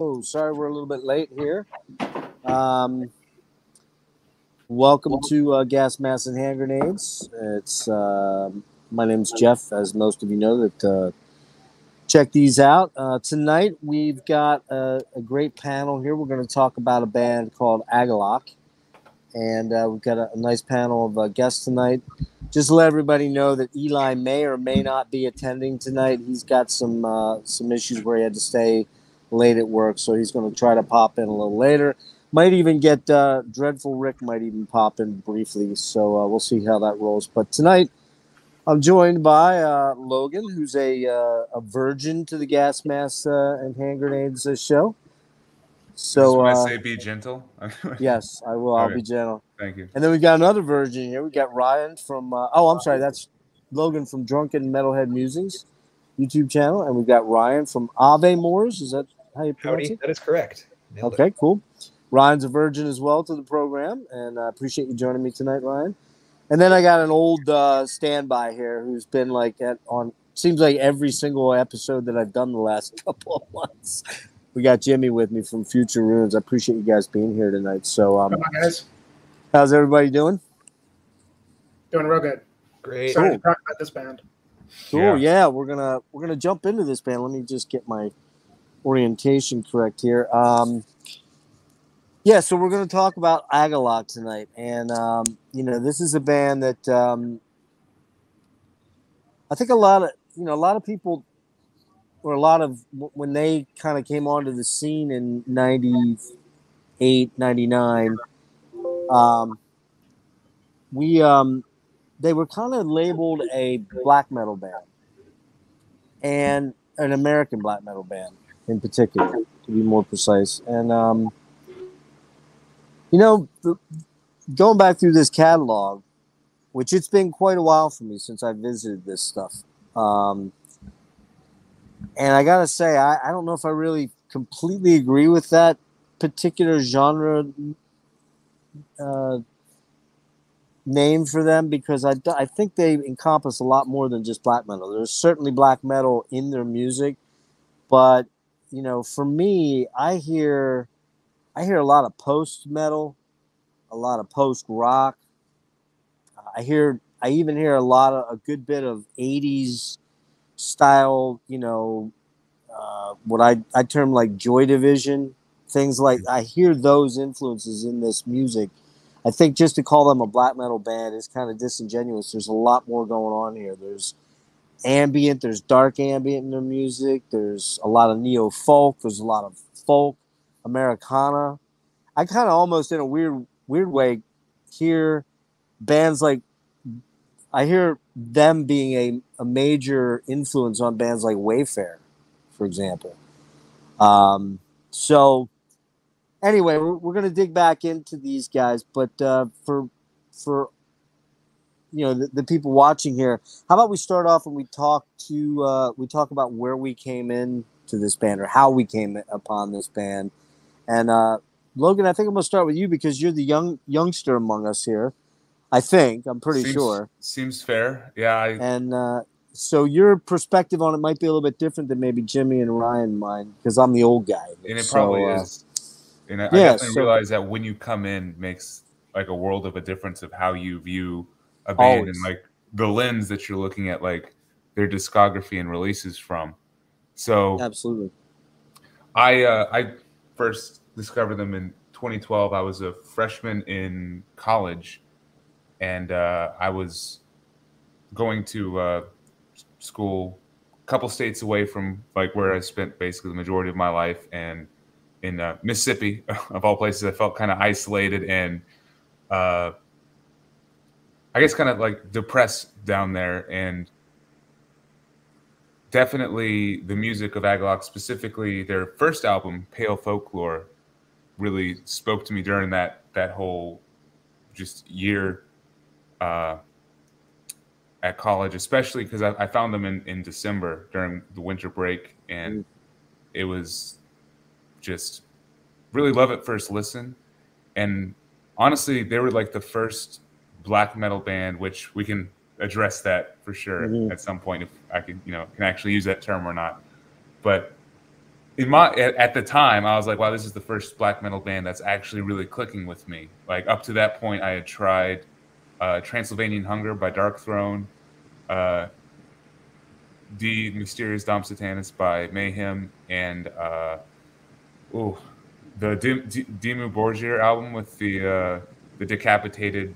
Oh, sorry, we're a little bit late here. Um, welcome to uh, Gas Mask and Hand Grenades. It's uh, my name's Jeff, as most of you know that uh, check these out. Uh, tonight we've got a, a, great panel here. We're going to talk about a band called Agalloch, and uh, we've got a, a, nice panel of uh, guests tonight. Just to let everybody know that Eli may or may not be attending tonight. He's got some uh, some issues where he had to stay late at work, so he's going to try to pop in a little later. Might even get uh, Dreadful Rick might even pop in briefly, so uh, we'll see how that rolls. But tonight I'm joined by uh, Logan, who's a uh, a virgin to the gas mask uh, and hand grenades uh, show. So I say be gentle. yes, I will. I'll be gentle. Thank you. And then we got another virgin here. We got Ryan from. Uh, oh, I'm sorry. That's Logan from Drunken Metalhead Musings YouTube channel, and we've got Ryan from Ave Mors. Is that how you pronounce Howdy, it? That is correct. Nailed okay, it. cool. Ryan's a virgin as well to the program, and I appreciate you joining me tonight, Ryan. And then I got an old uh, standby here who's been like at on seems like every single episode that I've done the last couple of months. We got Jimmy with me from Future Ruins. I appreciate you guys being here tonight. So, um, Come on, guys. How's everybody doing? Doing real good. Great. Sorry cool. to talk about this band. Cool. Yeah. yeah, we're gonna we're gonna jump into this band. Let me just get my orientation correct here. Um, yeah, so we're going to talk about Agalloch tonight, and um, you know, this is a band that um, I think a lot of you know a lot of people, or a lot of when they kind of came onto the scene in 98, 99, um, we um, they were kind of labeled a black metal band and an American black metal band in particular, to be more precise, and um, you know, going back through this catalog, which it's been quite a while for me since I visited this stuff. Um, and I gotta say, I, I don't know if I really completely agree with that particular genre uh, name for them because I, I think they encompass a lot more than just black metal. There's certainly black metal in their music, but you know, for me, I hear I hear a lot of post metal, a lot of post rock. I hear I even hear a lot of a good bit of 80s style, you know, uh, what I, I term like Joy Division, things like I hear those influences in this music. I think just to call them a black metal band is kind of disingenuous. There's a lot more going on here. There's ambient, there's dark ambient in their music, there's a lot of neo folk, there's a lot of folk, Americana. I kind of almost in a weird weird way hear bands like I hear them being a, a major influence on bands like Wayfarer, for example. Um, so anyway, we're, we're going to dig back into these guys, but uh, for for you know the, the, people watching here, how about we start off and we talk to uh, we talk about where we came in to this band or how we came upon this band, and uh, Logan, I think I'm gonna start with you because you're the young youngster among us here. I think I'm pretty seems, sure. Seems fair, yeah. I... And uh, so your perspective on it might be a little bit different than maybe Jimmy and Ryan mine because I'm the old guy. And it probably uh, is. And I, yeah, I definitely so, realize that when you come in makes like a world of a difference of how you view a band always. and like the lens that you're looking at like their discography and releases from. So absolutely. I uh, I first discovered them in 2012. I was a freshman in college, and uh, I was going to uh, school a couple states away from like where I spent basically the majority of my life, and in uh, Mississippi, of all places, I felt kind of isolated and uh, I guess kind of like depressed down there, and definitely the music of Agalloch, specifically their first album, Pale Folklore, really spoke to me during that that whole just year uh, at college, especially because I, I, found them in, in December during the winter break, and it was just really love at first listen. And honestly, they were like the first black metal band, which we can address that for sure mm-hmm. at some point if I can, you know, can actually use that term or not. But in my at, at the time I was like, wow, this is the first black metal band that's actually really clicking with me. Like up to that point, I had tried uh, Transylvanian Hunger by Darkthrone, uh, De Mysteriis Dom Sathanas by Mayhem, and uh, oh, the Dim, D- Dimmu Borgir album with the uh, the decapitated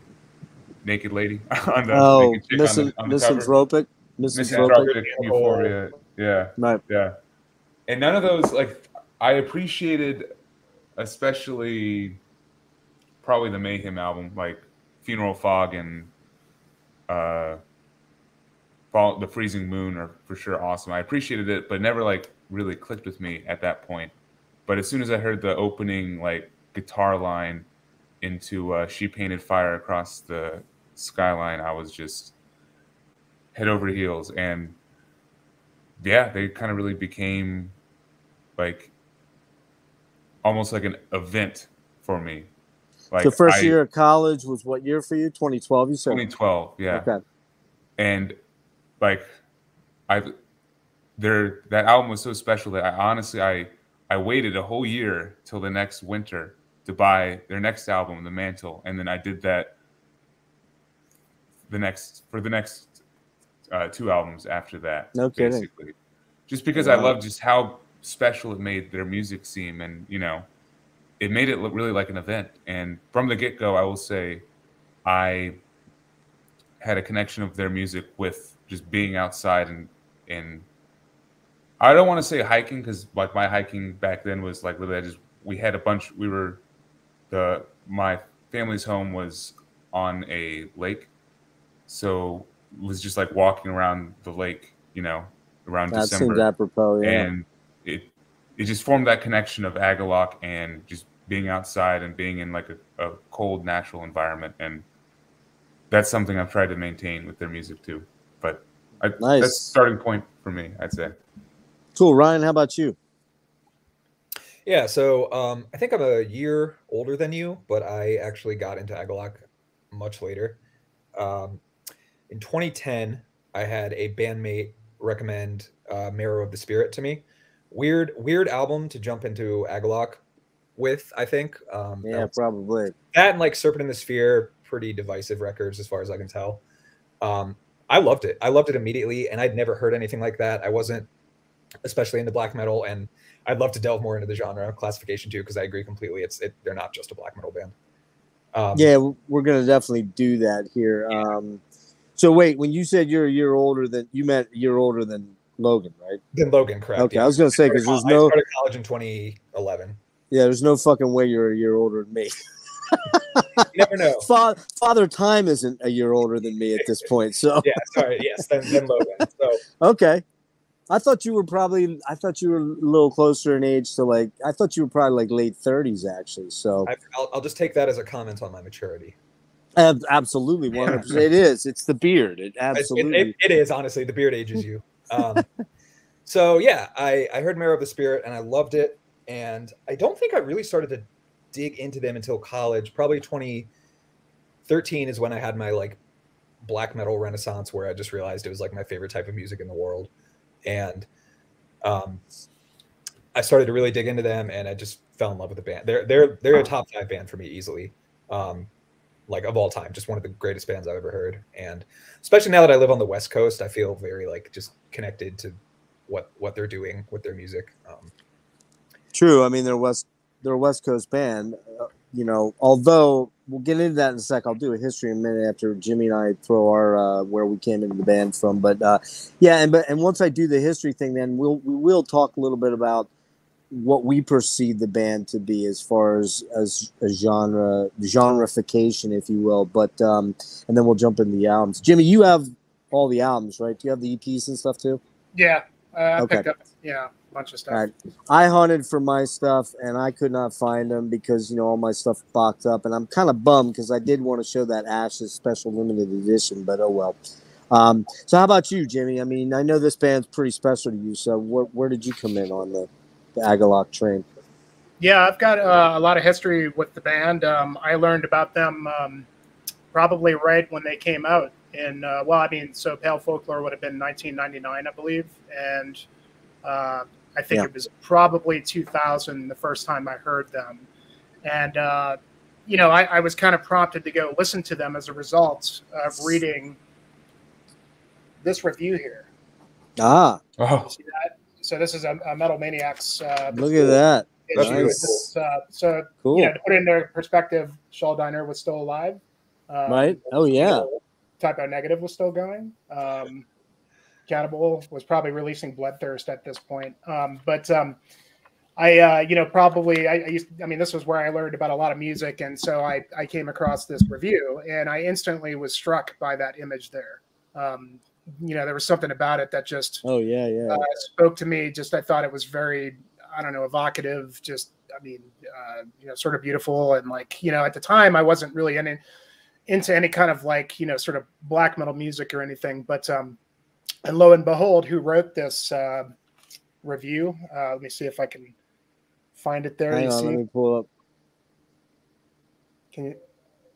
naked lady on the oh, naked on the, on misanthropic, Misanthropic Euphoria. Yeah, right. yeah. And none of those like I appreciated, especially probably the Mayhem album, like Funeral Fog and uh, Fall, the Freezing Moon are for sure awesome. I appreciated it, but never like really clicked with me at that point. But as soon as I heard the opening like guitar line into uh, "She Painted Fire Across the Skyline," I was just head over heels, and yeah, they kind of really became like almost like an event for me. Like the first I, year of college was what year for you? 2012, you said? 2012, yeah. Okay. And like I there that album was so special that I honestly I I waited a whole year till the next winter to buy their next album, The Mantle, and then I did that the next for the next uh, two albums after that. No kidding. Basically, just because wow. I love just how special it made their music seem, and you know, it made it look really like an event. And from the get go, I will say, I had a connection of their music with just being outside and and I don't want to say hiking because like my hiking back then was like literally I just we had a bunch we were the my family's home was on a lake so was just like walking around the lake you know around that December seems apropos yeah. and it it just formed that connection of Agalloch and just being outside and being in like a, a cold natural environment and that's something I've tried to maintain with their music too but I, nice. that's starting point for me I'd say Cool, Ryan. How about you? Yeah, so um, I think I'm a year older than you, but I actually got into Agalloch much later. Um, in 2010, I had a bandmate recommend uh, Marrow of the Spirit to me. Weird, weird album to jump into Agalloch with. I think. Um, yeah, probably that and like Serpent in the Sphere, pretty divisive records as far as I can tell. Um, I loved it. I loved it immediately, and I'd never heard anything like that. I wasn't especially in the black metal. And I'd love to delve more into the genre classification too, because I agree completely. It's it, they're not just a black metal band. Um, yeah, we're gonna definitely do that here. Um, so wait, when you said you're a year older than you meant a year older than Logan, right? Than Logan, correct? Okay, yeah. I was gonna say because there's no I started college in 2011. Yeah, there's no fucking way you're a year older than me. you never know. Father, Father Time isn't a year older than me at this point, so yeah. Sorry, yes, then, then Logan. So okay, I thought you were probably. I thought you were a little closer in age to like. I thought you were probably like late thirties, actually. So I, will I'll just take that as a comment on my maturity. Absolutely, one hundred percent. It is. It's the beard. It absolutely. It, it, it is honestly the beard ages you. Um, so yeah, I I heard Marrow of the Spirit and I loved it, and I don't think I really started to dig into them until college. Probably twenty thirteen is when I had my like black metal renaissance, where I just realized it was like my favorite type of music in the world and um, I started to really dig into them, and I just fell in love with the band. They're they're they're a top five band for me easily, um, like of all time. Just one of the greatest bands I've ever heard, and especially now that I live on the West Coast, I feel very like just connected to what what they're doing with their music. Um, True, I mean they're West they're a West Coast band. Uh, you know, although we'll get into that in a sec. I'll do a history in a minute after Jimmy and I throw our uh, where we came into the band from. But uh, yeah, and but and once I do the history thing, then we'll we will talk a little bit about what we perceive the band to be as far as as a genre genreification, if you will. But um, and then we'll jump into the albums. Jimmy, you have all the albums, right? Do you have the EPs and stuff too? Yeah, uh, I okay. picked up. Yeah, bunch of stuff. Right. I hunted for my stuff and I could not find them because you know all my stuff boxed up, and I'm kind of bummed because I did want to show that Ashes special limited edition, but oh well. Um, so how about you, Jimmy? I mean, I know this band's pretty special to you. So where, where did you come in on the, the Agalloch train? Yeah, I've got uh, a lot of history with the band. Um, I learned about them um, probably right when they came out. In uh, well, I mean, so Pale Folklore would have been 1999, I believe, and uh, I think Yeah. it was probably 2000 the first time I heard them, and uh, you know I, I was kind of prompted to go listen to them as a result of reading this review here. Ah, Oh, see that? So this is a, a Metal Maniacs. Uh, look at that. That's really It's, uh, so Cool. you know, to put it into perspective, Schuldiner was still alive. Um, right? Oh yeah. Type Typo Negative was still going. Um, Cannibal was probably releasing Bloodthirst at this point. Um, but um, I, uh, you know, probably I, I used. I mean, this was where I learned about a lot of music, and so I I came across this review, and I instantly was struck by that image there. Um, you know, there was something about it that just Oh yeah, yeah. uh, spoke to me. Just I thought it was very, I don't know, evocative. Just I mean, uh, you know, sort of beautiful, and like you know, at the time I wasn't really any into any kind of like you know sort of black metal music or anything. But um, and lo and behold, who wrote this uh, review? Uh, let me see if I can find it there. Hang you on, see? let me pull up. Can you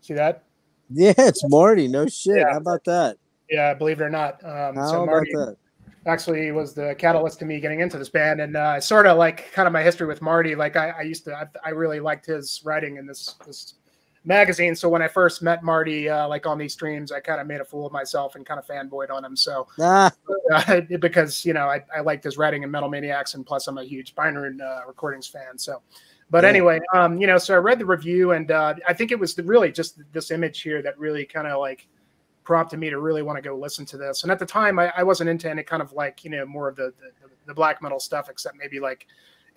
see that? Yeah, it's Marty. No shit. Yeah. How about that? Yeah, believe it or not. Um, How so about Marty, that? actually was the catalyst to me getting into this band and uh, sort of like kind of my history with marty like i, I used to I, I really liked his writing in this this magazine so when i first met marty uh, like on these streams i kind of made a fool of myself and kind of fanboyed on him so Ah, uh, because you know I, I liked his writing in metal maniacs and plus i'm a huge Byron uh, recordings fan so but Yeah. anyway um you know so i read the review and uh, i think it was the, really just this image here that really kind of like prompted me to really want to go listen to this. And at the time, I, I wasn't into any kind of like you know more of the, the the black metal stuff, except maybe like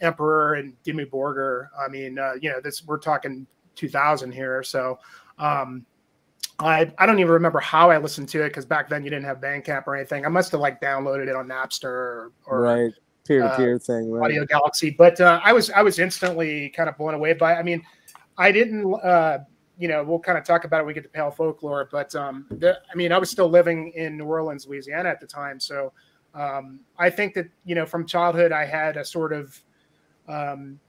Emperor and Dimmu Borgir. I mean, uh, you know, this we're talking 2000 here, so. Um, I, I don't even remember how I listened to it because back then you didn't have Bandcamp or anything. I must have like downloaded it on Napster or, or right. Peer to uh, peer thing, right? Audio Galaxy. But uh, I was I was instantly kind of blown away by. I mean, I didn't. Uh, you know, we'll kind of talk about it when we get to Pale Folklore. But um, the, I mean, I was still living in New Orleans, Louisiana at the time, so um, I think that you know from childhood I had a sort of um,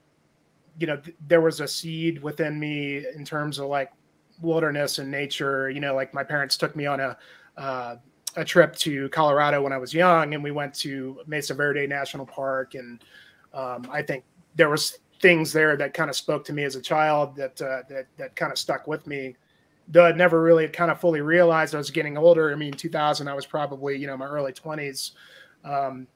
you know th- there was a seed within me in terms of like wilderness and nature. You know, like my parents took me on a uh, a trip to Colorado when I was young, and we went to Mesa Verde National Park, and um, I think there was things there that kind of spoke to me as a child that uh, that that kind of stuck with me. Though I never really kind of fully realized I was getting older. I mean, 2000, I was probably you know my early 20s. Um,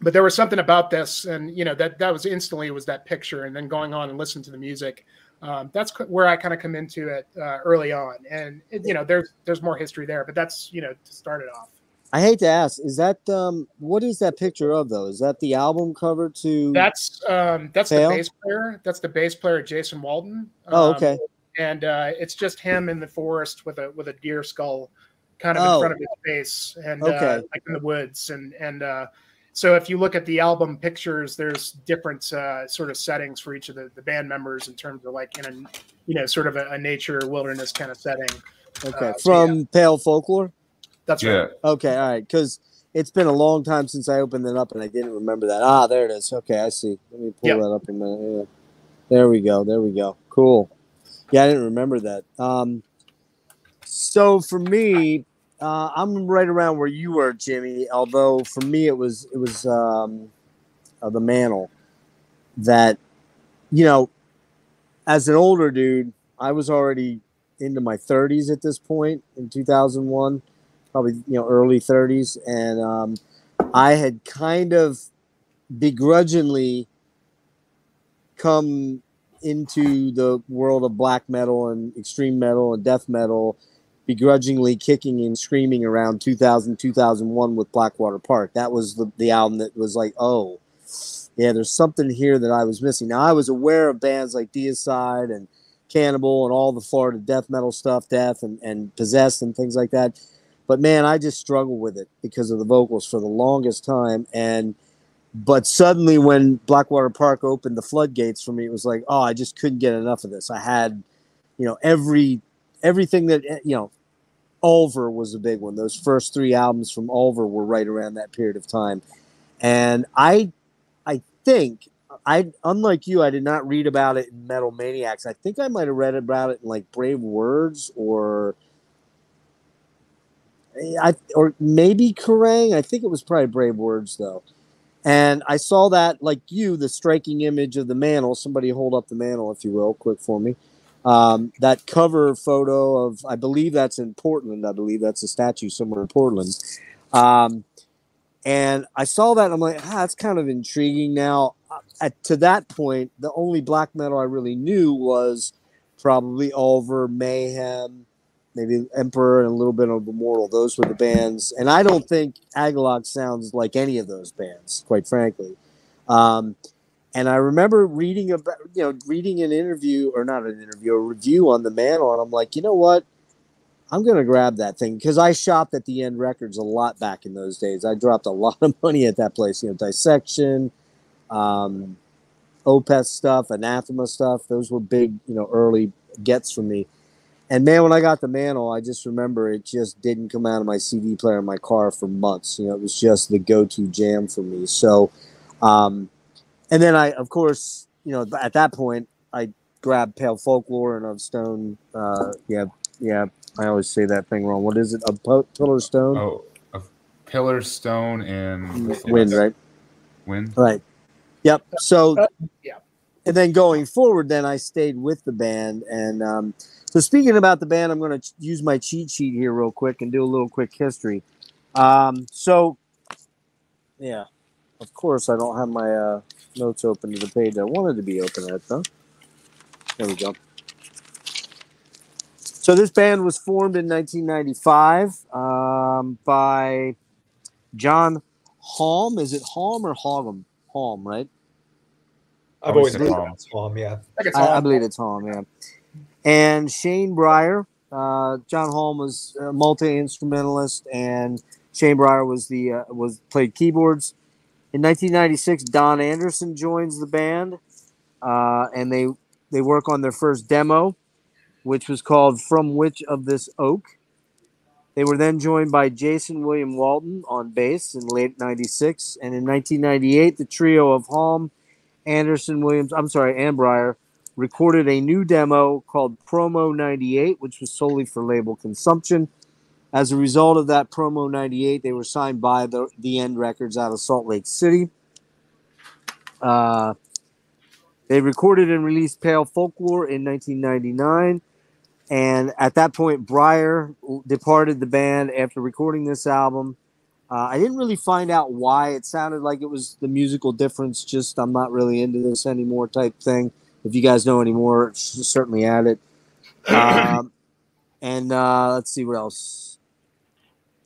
but there was something about this, and you know that that was instantly was that picture, and then going on and listening to the music. Um, that's where I kind of come into it uh, early on, and it, you know there's there's more history there, but that's you know to start it off. I hate to ask, is that um what is that picture of though? Is that the album cover to That's um, that's Fail? the bass player. That's the bass player, Jason Walton. Oh, Um, okay. and uh, it's just him in the forest with a with a deer skull, kind of Oh. in front of his face, and uh, like in the woods, and and uh, so if you look at the album pictures, there's different uh, sort of settings for each of the, the band members in terms of like in a you know sort of a, a nature wilderness kind of setting. Okay. uh, so From Pale Folklore? That's yeah. right. Okay, all right. Because it's been a long time since I opened it up and I didn't remember that. Ah, there it is. Okay, I see. Let me pull Yep. that up a minute. Yeah. There we go. There we go. Cool. Yeah, I didn't remember that. Um, so for me, uh, I'm right around where you were, Jimmy. Although for me, it was it was um, uh, the mantle that you know, as an older dude, I was already into my 30s at this point in 2001 probably you know early 30s and um, i had kind of begrudgingly come into the world of black metal and extreme metal and death metal begrudgingly kicking and screaming around 2000 2001 with blackwater park. That was the, the album that was like oh yeah there's something here that i was missing. Now i was aware of bands like deicide and cannibal and all the florida death metal stuff death and, and possessed and things like that but man, I just struggled with it because of the vocals for the longest time. And but suddenly, when Blackwater Park opened the floodgates for me, it was like, oh, I just couldn't get enough of this. I had, you know, every everything that eh, you know. Ulver was a big one. Those first three albums from Ulver were right around that period of time, and I, I think I, unlike you, I did not read about it in Metal Maniacs. I think I might have read about it in like Brave Words or I or maybe Kerrang. I think it was probably Brave Words though. And I saw that, like you, the striking image of the mantle. Somebody hold up the mantle, if you will, quick for me. Um, that cover photo of, I believe that's in Portland. I believe that's a statue somewhere in Portland. Um, and I saw that, I'm like, ah, that's kind of intriguing. Now, uh, at, to that point, the only black metal I really knew was probably Over Mayhem, maybe Emperor, and a little bit of Immortal. Those were the bands, and I don't think Agalloch sounds like any of those bands, quite frankly. Um, and I remember reading about, you know, reading an interview or not an interview, a review on the Mantle, and I'm like, you know what? I'm gonna grab that thing because I shopped at the End Records a lot back in those days. I dropped a lot of money at that place. You know, Dissection, um, Opeth stuff, Anathema stuff. Those were big, you know, early gets for me. And man, when I got the Mantle, I just remember it just didn't come out of my CD player in my car for months. You know, it was just the go-to jam for me. So, um, and then I, of course, you know, at that point, I grabbed Pale Folklore and of Stone. Uh, yeah, yeah. I always say that thing wrong. What is it? A po- Pillar Stone? Oh, a Pillar Stone and Wind, right? Wind. Right. Yep. So, Uh, yeah. And then going forward, then I stayed with the band. And um, so, speaking about the band, I'm going to use my cheat sheet here real quick and do a little quick history. Um, so, yeah, of course, I don't have my uh, notes open to the page I wanted to be open at, though. There we go. So, this band was formed in 1995 um, by John Haughm. Is it Haughm or Hogum? Haughm, right? I've always always said been Tom. Tom. Yeah. I I, I believe it's Haughm, yeah. And Shane Breyer, uh, John Haughm was a multi instrumentalist, and Shane Breyer was the uh, was played keyboards. In 1996, Don Anderson joins the band, uh, and they they work on their first demo, which was called "From Which of This Oak." They were then joined by Jason William Walton on bass in late '96, and in 1998, the trio of Haughm, Anderson, Williams, I'm sorry, and Breyer recorded a new demo called Promo 98, which was solely for label consumption. As a result of that Promo 98, they were signed by the, the End Records out of Salt Lake City. Uh, they recorded and released Pale Folklore in 1999. And at that point, Breyer departed the band after recording this album. Uh, I didn't really find out why. It sounded like it was the musical difference, just I'm not really into this anymore type thing. If you guys know any more, certainly add it. Um, and uh, let's see what else.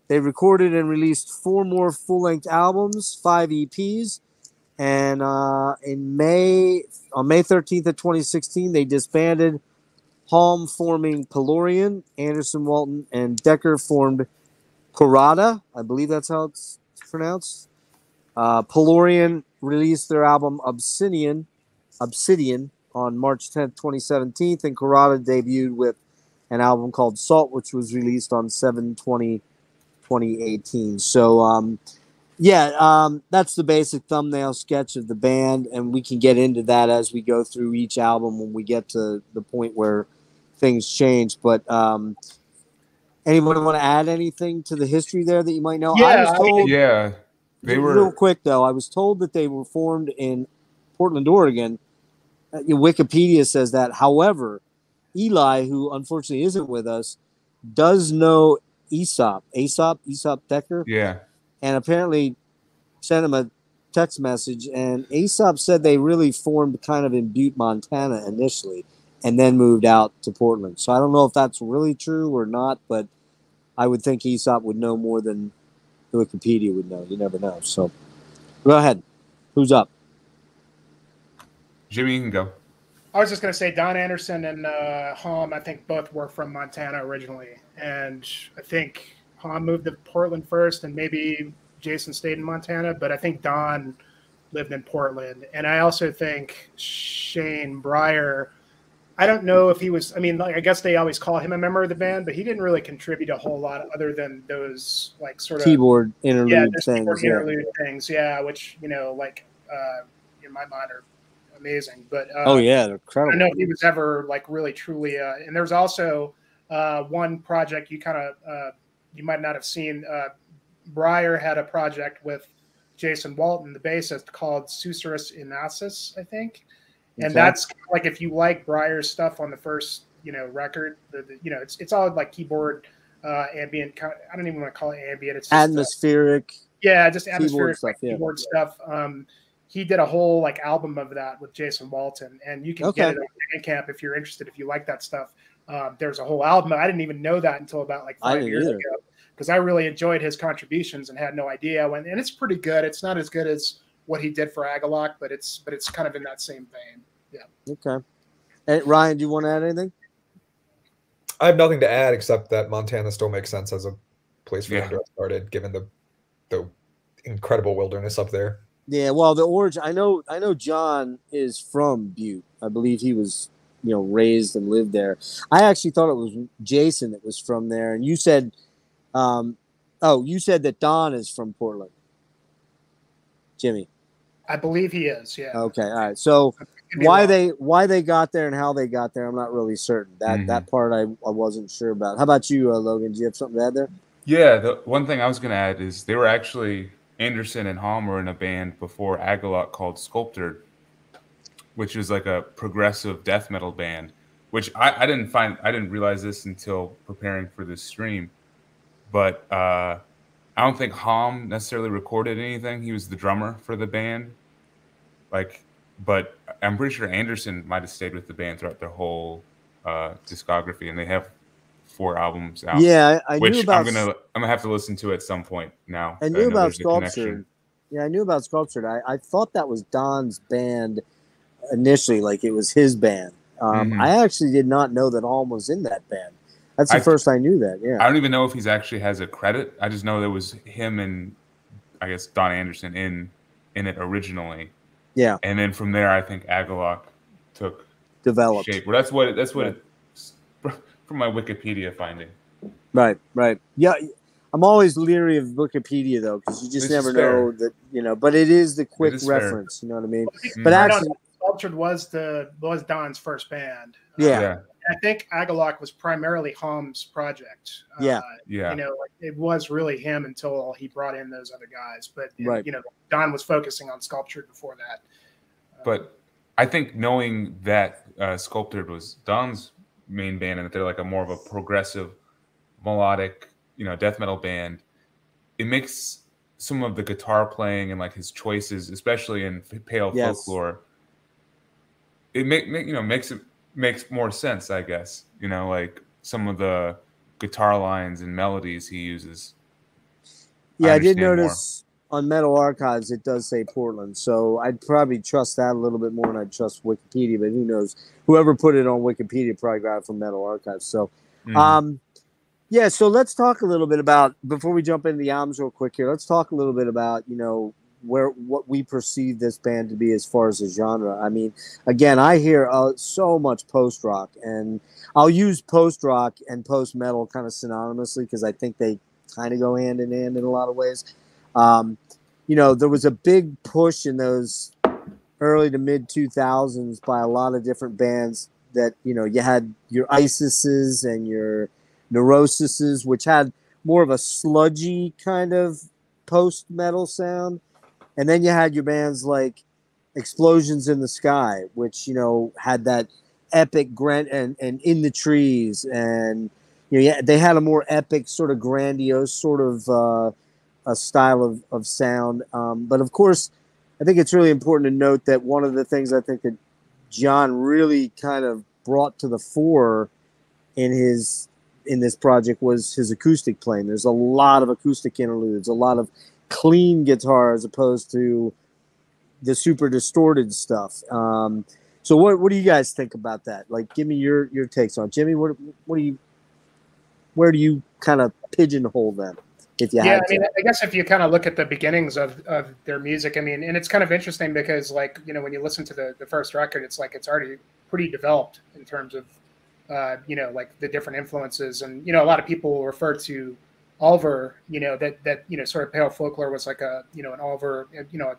They recorded and released four more full length albums, five EPs. And uh, in May, on May 13th of 2016, they disbanded. Haughm forming Pillorian, Anderson Walton, and Dekker formed Khôrada. I believe that's how it's pronounced. Uh, Pillorian released their album Obsidian, Obsidian on March 10th, 2017, and Khôrada debuted with an album called Salt, which was released on 7 20, 2018. So, um, yeah, um, that's the basic thumbnail sketch of the band, and we can get into that as we go through each album when we get to the point where things change. But um, anyone want to add anything to the history there that you might know? I Yeah, was I- told Yeah, they real quick though. I was told that they were formed in Portland, Oregon. Uh, Wikipedia says that. However, Eli, who unfortunately isn't with us, does know Aesop, Aesop, Aesop Dekker, Yeah, and apparently sent him a text message. And Aesop said they really formed kind of in Butte, Montana initially, and then moved out to Portland. So I don't know if that's really true or not, but I would think Aesop would know more than Wikipedia would know. You never know. So go ahead. Who's up? Jimmy, you can go. I was just going to say Don Anderson and uh, Haughm, I think both were from Montana originally. And I think Haughm moved to Portland first, and maybe Jason stayed in Montana, but I think Don lived in Portland. And I also think Shane Breyer, I don't know if he was, I mean, like, I guess they always call him a member of the band, but he didn't really contribute a whole lot other than those, like, sort of Keyboard interlude yeah, things. keyboard Yeah. interlude things, yeah, which, you know, like, uh, in my mind are amazing. But uh, Oh yeah, they're I don't know if he was ever like really truly. Uh, and there's also uh, one project you kind of uh, you might not have seen. Uh, Breyer had a project with Jason Walton, the bassist, called Susurrus Inanis, I think. And Okay. that's like if you like Breyer's stuff on the first, you know, record, the, the, you know, it's it's all like keyboard, uh, ambient. I don't even want to call it ambient. It's just, uh, Atmospheric. yeah, just keyboard atmospheric stuff, like, yeah. keyboard stuff. Um, he did a whole like album of that with Jason Walton, and you can Okay. get it on Bandcamp if you're interested. If you like that stuff, um, there's a whole album. I didn't even know that until about like five years either. ago because I really enjoyed his contributions and had no idea. When and it's pretty good. It's not as good as what he did for Agalloch, but it's but it's kind of in that same vein. Yeah. Okay. Hey, Ryan, do you want to add anything? I have nothing to add except that Montana still makes sense as a place for Yeah. them to have started, given the the incredible wilderness up there. Yeah, well, the origin. I know. I know. John is from Butte. I believe he was, you know, raised and lived there. I actually thought it was Jason that was from there, and you said, um, oh, you said that Don is from Portland. Jimmy. I believe he is. Yeah. Okay. All right. So why wrong. they why they got there and how they got there, I'm not really certain. That Mhm. that part I, I wasn't sure about. How about you, uh, Logan? Do you have something to add there? Yeah, the one thing I was going to add is they were actually Anderson and Haughm were in a band before Agalloch called Sculptured, which is like a progressive death metal band. Which I, I didn't find I didn't realize this until preparing for this stream, but uh, I don't think Haughm necessarily recorded anything. He was the drummer for the band, like, but I'm pretty sure Anderson might have stayed with the band throughout their whole uh, discography, and they have four albums out Yeah, I, I knew which about. I'm gonna I'm gonna have to listen to at some point now. I knew know about there's a connection. Sculptured. Yeah, I knew about sculpture. I, I thought that was Don's band initially, like it was his band. Um, Mhm. I actually did not know that Haughm was in that band. That's the I- first I knew that. Yeah, I don't even know if he's actually has a credit. I just know there was him and I guess Don Anderson in in it originally, Yeah. and then from there I think Agalloch took Developed. shape. Well, that's what that's what Right. it, from my Wikipedia finding. Right, right. Yeah. I'm always leery of Wikipedia though, because you just This never know that you know. But it is the quick is fair. reference. You know what I mean? But Right on, actually, Sculptured was the was Don's first band. Yeah. yeah, I think Agalloch was primarily Haughm's project. Yeah. Uh, yeah, You know, like, it was really him until he brought in those other guys. But Right. you know, Don was focusing on Sculptured before that. Uh, but I think knowing that uh, Sculptured was Don's main band and that they're like a more of a progressive, melodic, you know, death metal band, it makes some of the guitar playing and like his choices, especially in Pale Yes. Folklore, it make, make you know makes it makes more sense, I guess. You know, like some of the guitar lines and melodies he uses. yeah, I, did understand more. notice on Metal Archives it does say Portland, so I'd probably trust that a little bit more than I'd trust Wikipedia. But who knows? Whoever put it on Wikipedia probably got it from Metal Archives. So. Mhm. Um, yeah, so let's talk a little bit about before we jump into the albums real quick here. Let's talk a little bit about you know where what we perceive this band to be as far as the genre. I mean, again, I hear uh, so much post rock, and I'll use post rock and post metal kind of synonymously because I think they kind of go hand in hand in a lot of ways. Um, you know, there was a big push in those early to mid 2000s by a lot of different bands that you know you had your isises and your neurosises which had more of a sludgy kind of post metal sound. And then you had your bands like explosions in the sky which you know had that epic grand and, and in the trees and you know yeah, they had a more epic sort of grandiose sort of uh, a style of, of sound um, but of course i think it's really important to note that one of the things i think that John really kind of brought to the fore in his in this project was his acoustic playing. There's a lot of acoustic interludes, a lot of clean guitar as opposed to the super distorted stuff. Um, so what what do you guys think about that? Like, give me your your takes on it. Jimmy. What what do you where do you kind of pigeonhole them if you yeah, I to? mean, I guess if you kind of look at the beginnings of, of their music, I mean, and it's kind of interesting because, like, you know, when you listen to the, the first record, it's like it's already pretty developed in terms of, uh, you know, like the different influences. And, you know, a lot of people refer to Ulver, you know, that, that, you know, sort of pale folklore was like a, you know, an Ulver, you know,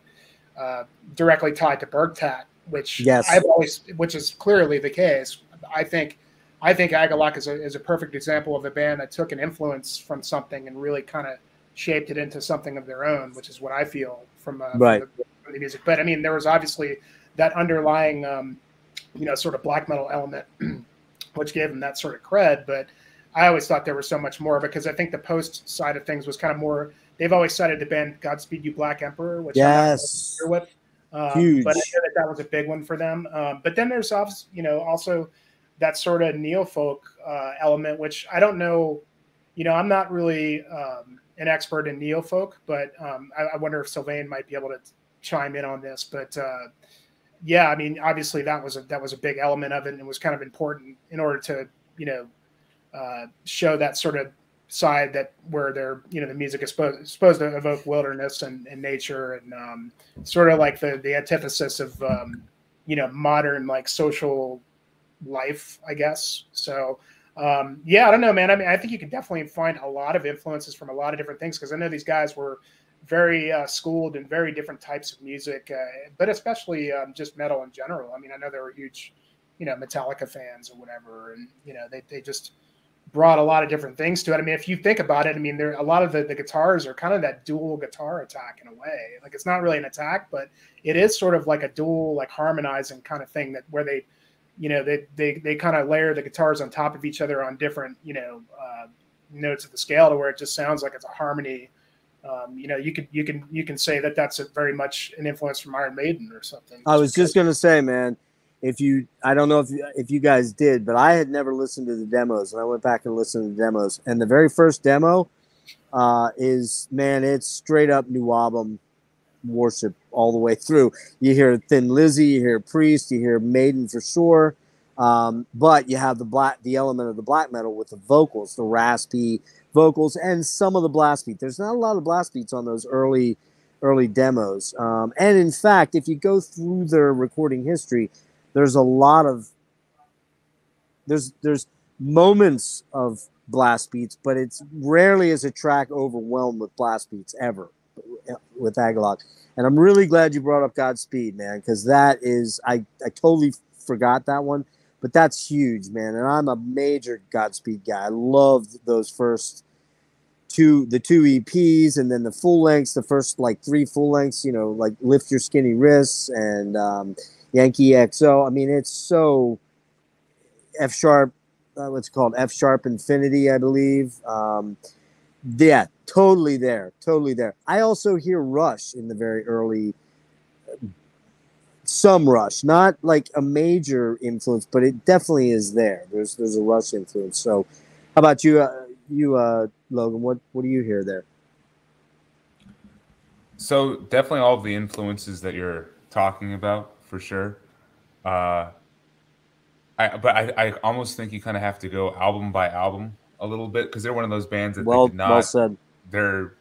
uh, directly tied to Bergtatt, which Yes. I've always, which is clearly the case. I think I think Agalloch is a, is a perfect example of a band that took an influence from something and really kind of shaped it into something of their own, which is what I feel from, uh, Right. from, the, from the music. But I mean, there was obviously that underlying, um, you know, sort of black metal element, which gave them that sort of cred. But I always thought there was so much more because I think the post side of things was kind of more. They've always cited the band "Godspeed You Black Emperor," which I'm Yes. familiar with. Um, Huge. But I know that that was a big one for them. Um, but then there's you know also that sort of neo folk uh, element, which I don't know. You know, I'm not really um, an expert in neo folk, but um, I, I wonder if Sylvain might be able to chime in on this. But uh, yeah, I mean, obviously that was a that was a big element of it, and it was kind of important in order to you know uh, show that sort of side that where they're you know the music is supposed, supposed to evoke wilderness and, and nature and um, sort of like the the antithesis of um, you know modern like social life i guess so um, yeah i don't know man i mean i think you can definitely find a lot of influences from a lot of different things because i know these guys were very uh, schooled in very different types of music uh, but especially um, just metal in general i mean i know they were huge you know metallica fans or whatever and you know they, they just brought a lot of different things to it. I mean, if you think about it, I mean, there a lot of the, the guitars are kind of that dual guitar attack in a way. Like it's not really an attack, but it is sort of like a dual, like harmonizing kind of thing that where they, you know, they they they kind of layer the guitars on top of each other on different, you know, uh, notes of the scale to where it just sounds like it's a harmony. Um, you know, you could you can you can say that that's a very much an influence from Iron Maiden or something. I was just gonna say, man, if you, I don't know if you, if you guys did, but I had never listened to the demos, and I went back and listened to the demos, and the very first demo uh, is, man, it's straight up new album worship all the way through. You hear Thin Lizzy, you hear Priest, you hear Maiden for sure, um, but you have the black, the element of the black metal with the vocals, the raspy vocals, and some of the blast beat. There's not a lot of blast beats on those early early demos. Um, and in fact, if you go through their recording history, there's a lot of there's there's moments of blast beats, but it's rarely is a track overwhelmed with blast beats ever with Agalloch. And I'm really glad you brought up Godspeed, man, because that is I I totally forgot that one, but that's huge, man. And I'm a major Godspeed guy. I loved those first two the two EPs and then the full lengths, the first like three full lengths, you know, like Lift Your Skinny Wrists and um, Yankee XO. I mean, it's so F sharp, uh, what's called F sharp Infinity, I believe. Um, yeah, totally there, totally there. I also hear Rush in the very early, some Rush, not like a major influence, but it definitely is there. There's there's a Rush influence. So, how about you, uh, you uh, Logan? What what do you hear there? So definitely all of the influences that you're talking about for sure. Uh, I but I, I almost think you kind of have to go album by album a little bit because they're one of those bands that Well, did not. well said. They're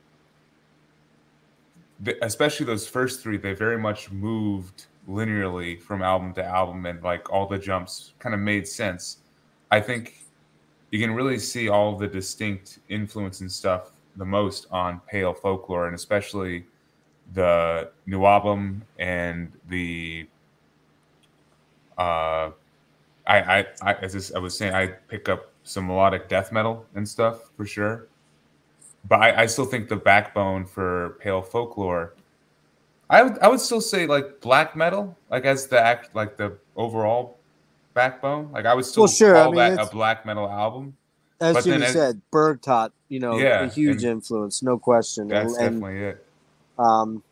especially those first three. They very much moved linearly from album to album, and like all the jumps kind of made sense. I think you can really see all the distinct influence and stuff the most on Pale Folklore, and especially the new album and the uh I I, I as I was saying I pick up some melodic death metal and stuff for sure. But I, I still think the backbone for Pale Folklore I would I would still say like black metal, like as the act like the overall backbone. Like I would still Well, sure, I call mean, that a black metal album. As But Jimmy then it- said, Bergtatt, you know, Yeah, a huge influence, no question. That's and, and, definitely it. um,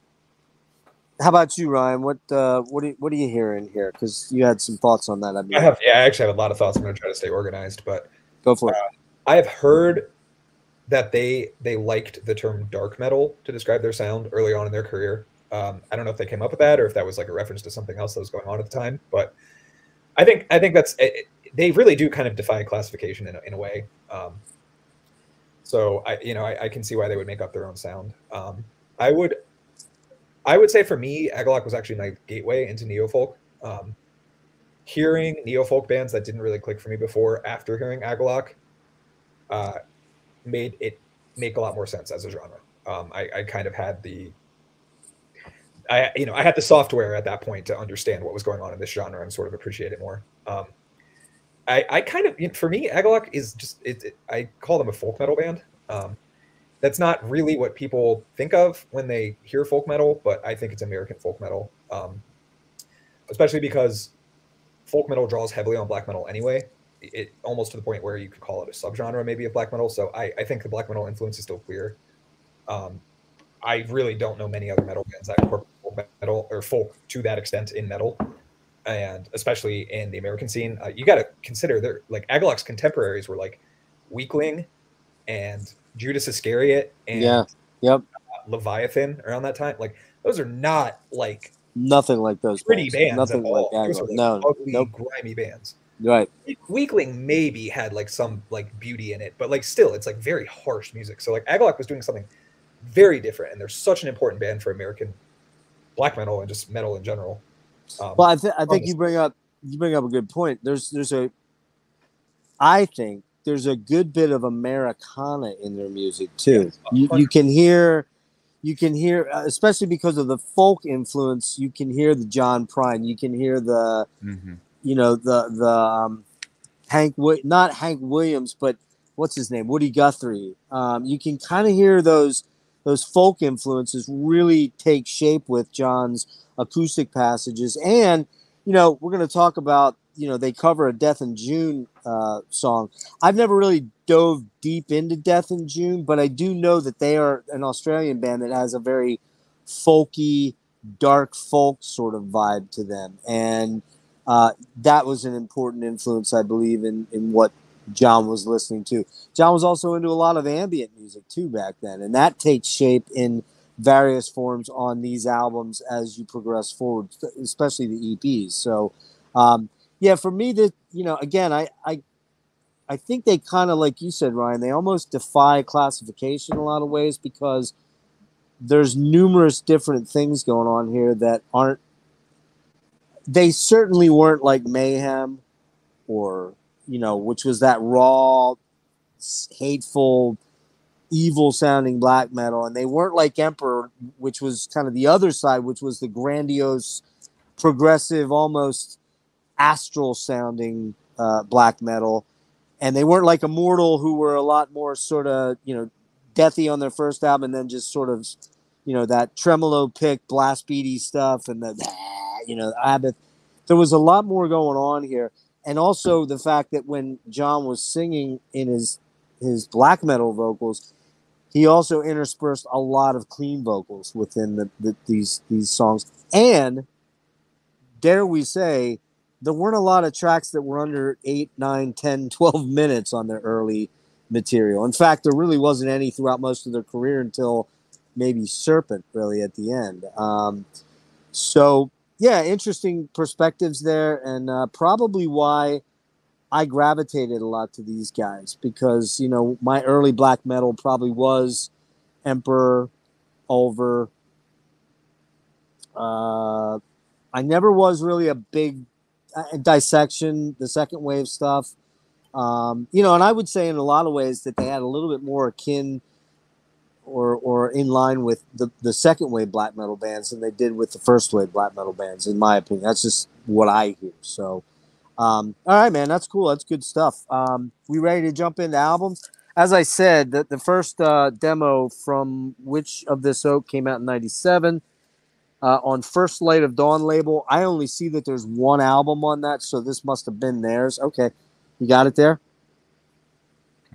how about you, Ryan? What uh, what do you, what are you hearing here? Because you had some thoughts on that. I mean, I have, yeah, I actually have a lot of thoughts. I'm going to try to stay organized, but go for it. I have heard that they they liked the term dark metal to describe their sound early on in their career. Um, I don't know if they came up with that or if that was like a reference to something else that was going on at the time, but I think I think that's it, they really do kind of defy classification in a, in a way. Um, so I you know I, I can see why they would make up their own sound. Um, I would I would say for me, Agalloch was actually my gateway into neofolk. Um, hearing neofolk bands that didn't really click for me before, after hearing Agalloch, uh, made it make a lot more sense as a genre. Um, I, I kind of had the, I you know I had the software at that point to understand what was going on in this genre and sort of appreciate it more. Um, I I kind of for me Agalloch is just it, it- I call them a folk metal band. Um, that's not really what people think of when they hear folk metal, but I think it's American folk metal, um, especially because folk metal draws heavily on black metal anyway. It almost to the point where you could call it a subgenre maybe of black metal. So I, I think the black metal influence is still clear. Um, I really don't know many other metal bands that incorporate folk metal or folk to that extent in metal, and especially in the American scene. Uh, you got to consider they're like Agalloch's contemporaries were like Weakling and Judas Iscariot and Yeah. Yep. Leviathan around that time. Like those are not like Nothing like those. pretty bands. bands. Nothing at like all. Those that. like, No. ugly, Nope. grimy bands. Right. Weakling maybe had like some like beauty in it, but like still, it's like very harsh music. So like Agalloch was doing something very different, and they're such an important band for American black metal and just metal in general. Um, Well, I, th- I think you bring up you bring up a good point. There's there's a I think there's a good bit of Americana in their music too. Yes, you, you can hear you can hear uh, especially because of the folk influence. You can hear the John Prine. You can hear the hmm you know the the um, Hank not Hank Williams, but what's his name Woody Guthrie. Um, you can kind of hear those those folk influences really take shape with John's acoustic passages, and you know we're going to talk about you know they cover a Death in June uh, song. I've never really dove deep into Death in June, but I do know that they are an Australian band that has a very folky, dark folk sort of vibe to them, and uh, that was an important influence, I believe, in in what John was listening to. John was also into a lot of ambient music too back then, and that takes shape in various forms on these albums as you progress forward, especially the EPs. So, um, yeah, for me, that you know, again, I I I think they kind of like you said, Ryan. They almost defy classification in a lot of ways because there's numerous different things going on here that aren't. They certainly weren't like Mayhem, or you know, which was that raw, hateful, evil sounding black metal, and they weren't like Emperor, which was kind of the other side, which was the grandiose, progressive, almost astral sounding uh, black metal, and they weren't like Immortal, who were a lot more sort of you know, deathy on their first album, and then just sort of, you know, that tremolo pick, blast beady stuff, and the you know, Abbath. There was a lot more going on here and also the fact that when John was singing in his his black metal vocals, he also interspersed a lot of clean vocals within the, the these these songs. And dare we say, there weren't a lot of tracks that were under 8, 9, 10, 12 minutes on their early material. In fact, there really wasn't any throughout most of their career until maybe Serpent, really, at the end. Um, so, yeah, interesting perspectives there, and uh, probably why I gravitated a lot to these guys because you know my early black metal probably was Emperor, over. Uh, I never was really a big uh, dissection, the second wave stuff. Um, you know, and I would say in a lot of ways that they had a little bit more akin or or in line with the, the second wave black metal bands than they did with the first wave black metal bands, in my opinion. That's just what I hear. So, um, all right, man, that's cool. That's good stuff. Um, we ready to jump into albums? As I said, the, the first uh, demo from Which of This Oak came out in '97 uh, on First Light of Dawn label. I only see that there's one album on that, so this must have been theirs. Okay, you got it there.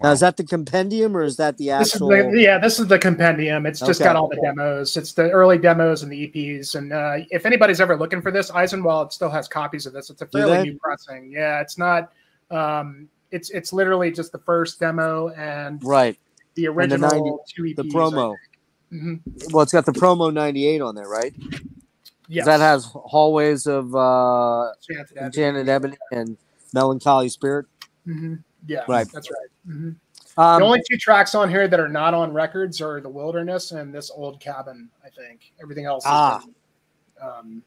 Now, is that the compendium or is that the This is the, yeah, this is the compendium. It's just Okay. got all the demos. It's the early demos and the EPs. And uh, if anybody's ever looking for this, Eisenwald still has copies of this. It's a fairly new pressing. Yeah, it's not. Um, it's it's literally just the first demo and right, the the original 90 two EPs. the promo. hmm Well, it's got the promo '98 on there, right? Yes. That has hallways of uh, Enchanted Ebony. Enchanted Ebony and Melancholy Spirit. hmm Yeah, Right. That's right. hmm Um, the only two tracks on here that are not on records are the Wilderness and this Old Cabin. I think everything else. Has Ah. been, um,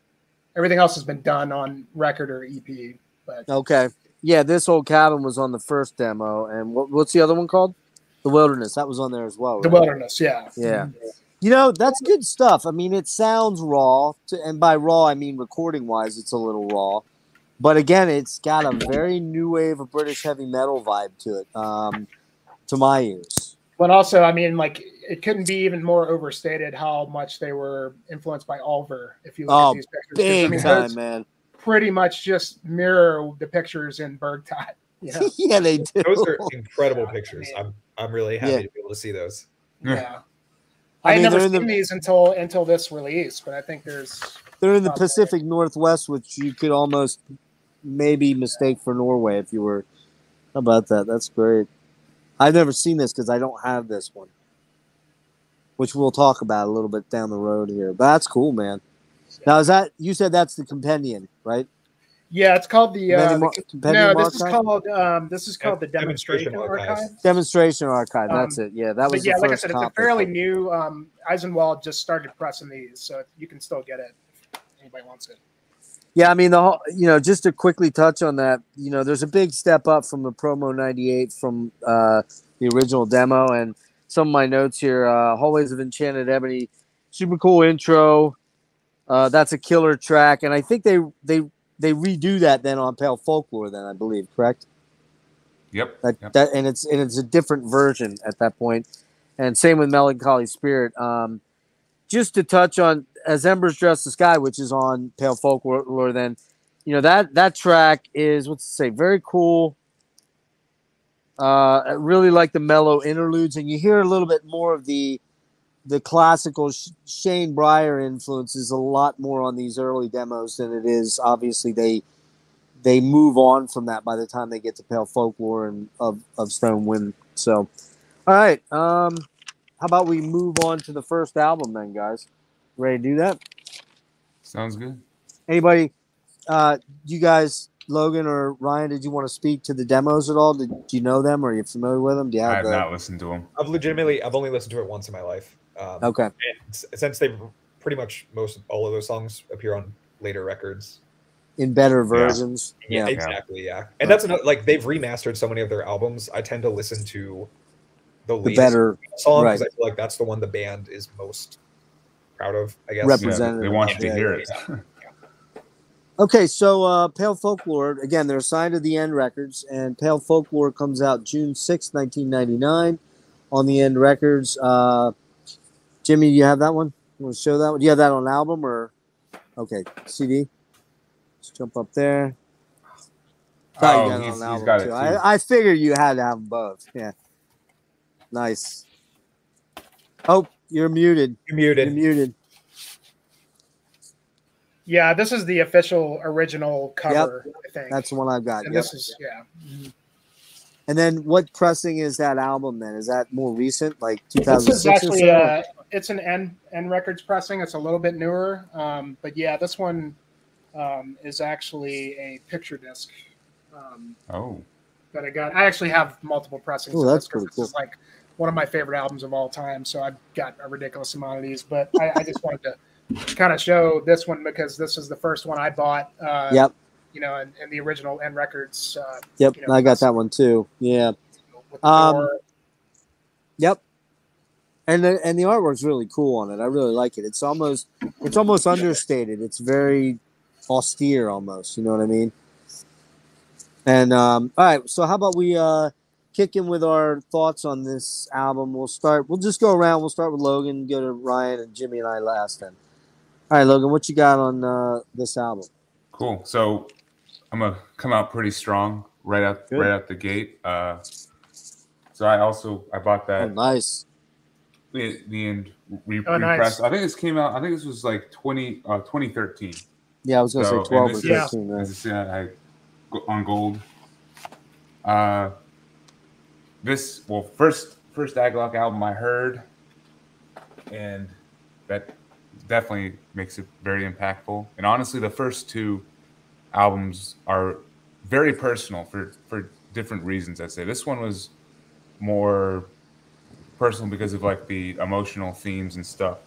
everything else has been done on record or EP. But okay, yeah, this old cabin was on the first demo, and what, what's the other one called? The Wilderness. That was on there as well. the right? Wilderness, yeah, Yeah. You know, that's good stuff. I mean, it sounds raw, to, and by raw, I mean recording wise, it's a little raw. But again, it's got a very new wave of British heavy metal vibe to it, um, to my ears. But also, I mean, like it couldn't be even more overstated how much they were influenced by Ulver. If you look Oh, at these pictures, 'Cause, Big I mean, time, those man. pretty much just mirror the pictures in Bergtatt. Yeah, yeah, they do. Those are incredible pictures. I'm I'm really happy Yeah. to be able to see those. yeah. I I, mean, never seen the- these until until this release, but I think there's They're in the Okay. Pacific Northwest, which you could almost maybe mistake for Norway if you were. How about that? That's great. I've never seen this because I don't have this one, which we'll talk about a little bit down the road here. But that's cool, man. Now, is that you said that's the compendium, right? yeah, it's called the. Uh, the compendium no, this is called um, this is called the Demonstration demonstration Archives. archive. demonstration archive. Um, That's it. Yeah, that was But yeah, the like I said, it's a fairly new. Um, Eisenwald just started pressing these, so you can still get it if anybody wants it. Yeah, I mean the whole, you know, just to quickly touch on that, you know, there's a big step up from the promo 98 from uh the original demo and some of my notes here uh Hallways of Enchanted Ebony super cool intro. Uh that's a killer track and I think they they they redo that then on Pale Folklore then I believe, correct? Yep. That, yep. that and it's and it's a different version at that. And same with Melancholy Spirit. Um just to touch on as Embers Dress the Sky, which is on Pale Folklore, then you know that that track is what's to say, very cool. Uh, I really like the mellow interludes, and you hear a little bit more of the the classical Sh- Shane Breyer influences a lot more on these early demos than it is. Obviously, they they move on from that by the time they get to Pale Folklore and of of Stone Wind. So, all right, um, how about we move on to the first album then, guys? Ready to do that? Sounds good. Anybody? Uh, you guys, Logan or Ryan, did you want to speak to the demos at all? Did you know them? Or are you familiar with them? Do you I have have the? not listened to them. I've legitimately I've only listened to it once in my life. Um, Okay. and since they pretty much most all of those songs appear on later records. in better versions. Yeah, Yeah. exactly. Yeah, and that's another, like they've remastered so many of their albums. I tend to listen to the, The least better song because right. I feel like that's the one the band is most proud of. I guess. Rep- Yeah, they want you to yeah, hear yeah. it. Okay, so uh, Pale Folklore again, they're signed to the End Records, and Pale Folklore comes out June sixth, nineteen ninety nine, on the End Records. Uh, Jimmy, you have that one? You want to show that one? Do you have that on album or okay CD? Let's jump up there. Thought Oh, you got he's- on he's album got it too. too. I, I figured you had to have them both. Yeah, nice. Oh, you're muted. You're You're muted. muted. Yeah, this is the official original cover. I think That's the one I've got. and Yep. this is yeah. Mhm. And then what pressing is that album then? Is that more recent, like This 2006 is or actually so? uh, it's an End End Records pressing. It's a little bit newer, um, but yeah, this one um, is actually a picture disc um, Oh, that I got. I actually have multiple pressings. Ooh, of that's this 'cause pretty this cool. is like one of my favorite albums of all time. So I've got a ridiculous amount of these, but I, I just wanted to kind of show this one because this is the first one I bought. Uh, Yep, You know, and, and the original End Records. Uh, yep. you know, I got that one too. Yeah, Um, yep. And the and the artwork's really cool on it. I really like it. It's almost it's almost understated. It's very austere almost. You know what I mean? And um, all right. So how about we uh, kick in with our thoughts on this album? We'll start. We'll just go around. We'll start with Logan. Go to Ryan and Jimmy and I last. Then. All right, Logan. What you got on uh, this album? cool. So I'm gonna come out pretty strong right out Good. right out the gate. Uh, so I also I bought Oh, that nice. the, the end re- Oh, nice. repressed. I think this came out. I think this was like 20 uh, 2013. Yeah, I was gonna So, say twelve or this is- thirteen. Right? As I said, I, on gold. Uh, this well, first first Agalloch album I heard, and that definitely makes it very impactful. And honestly, the first two albums are very personal for for different reasons. I'd say this one was more personal because of like the emotional themes and stuff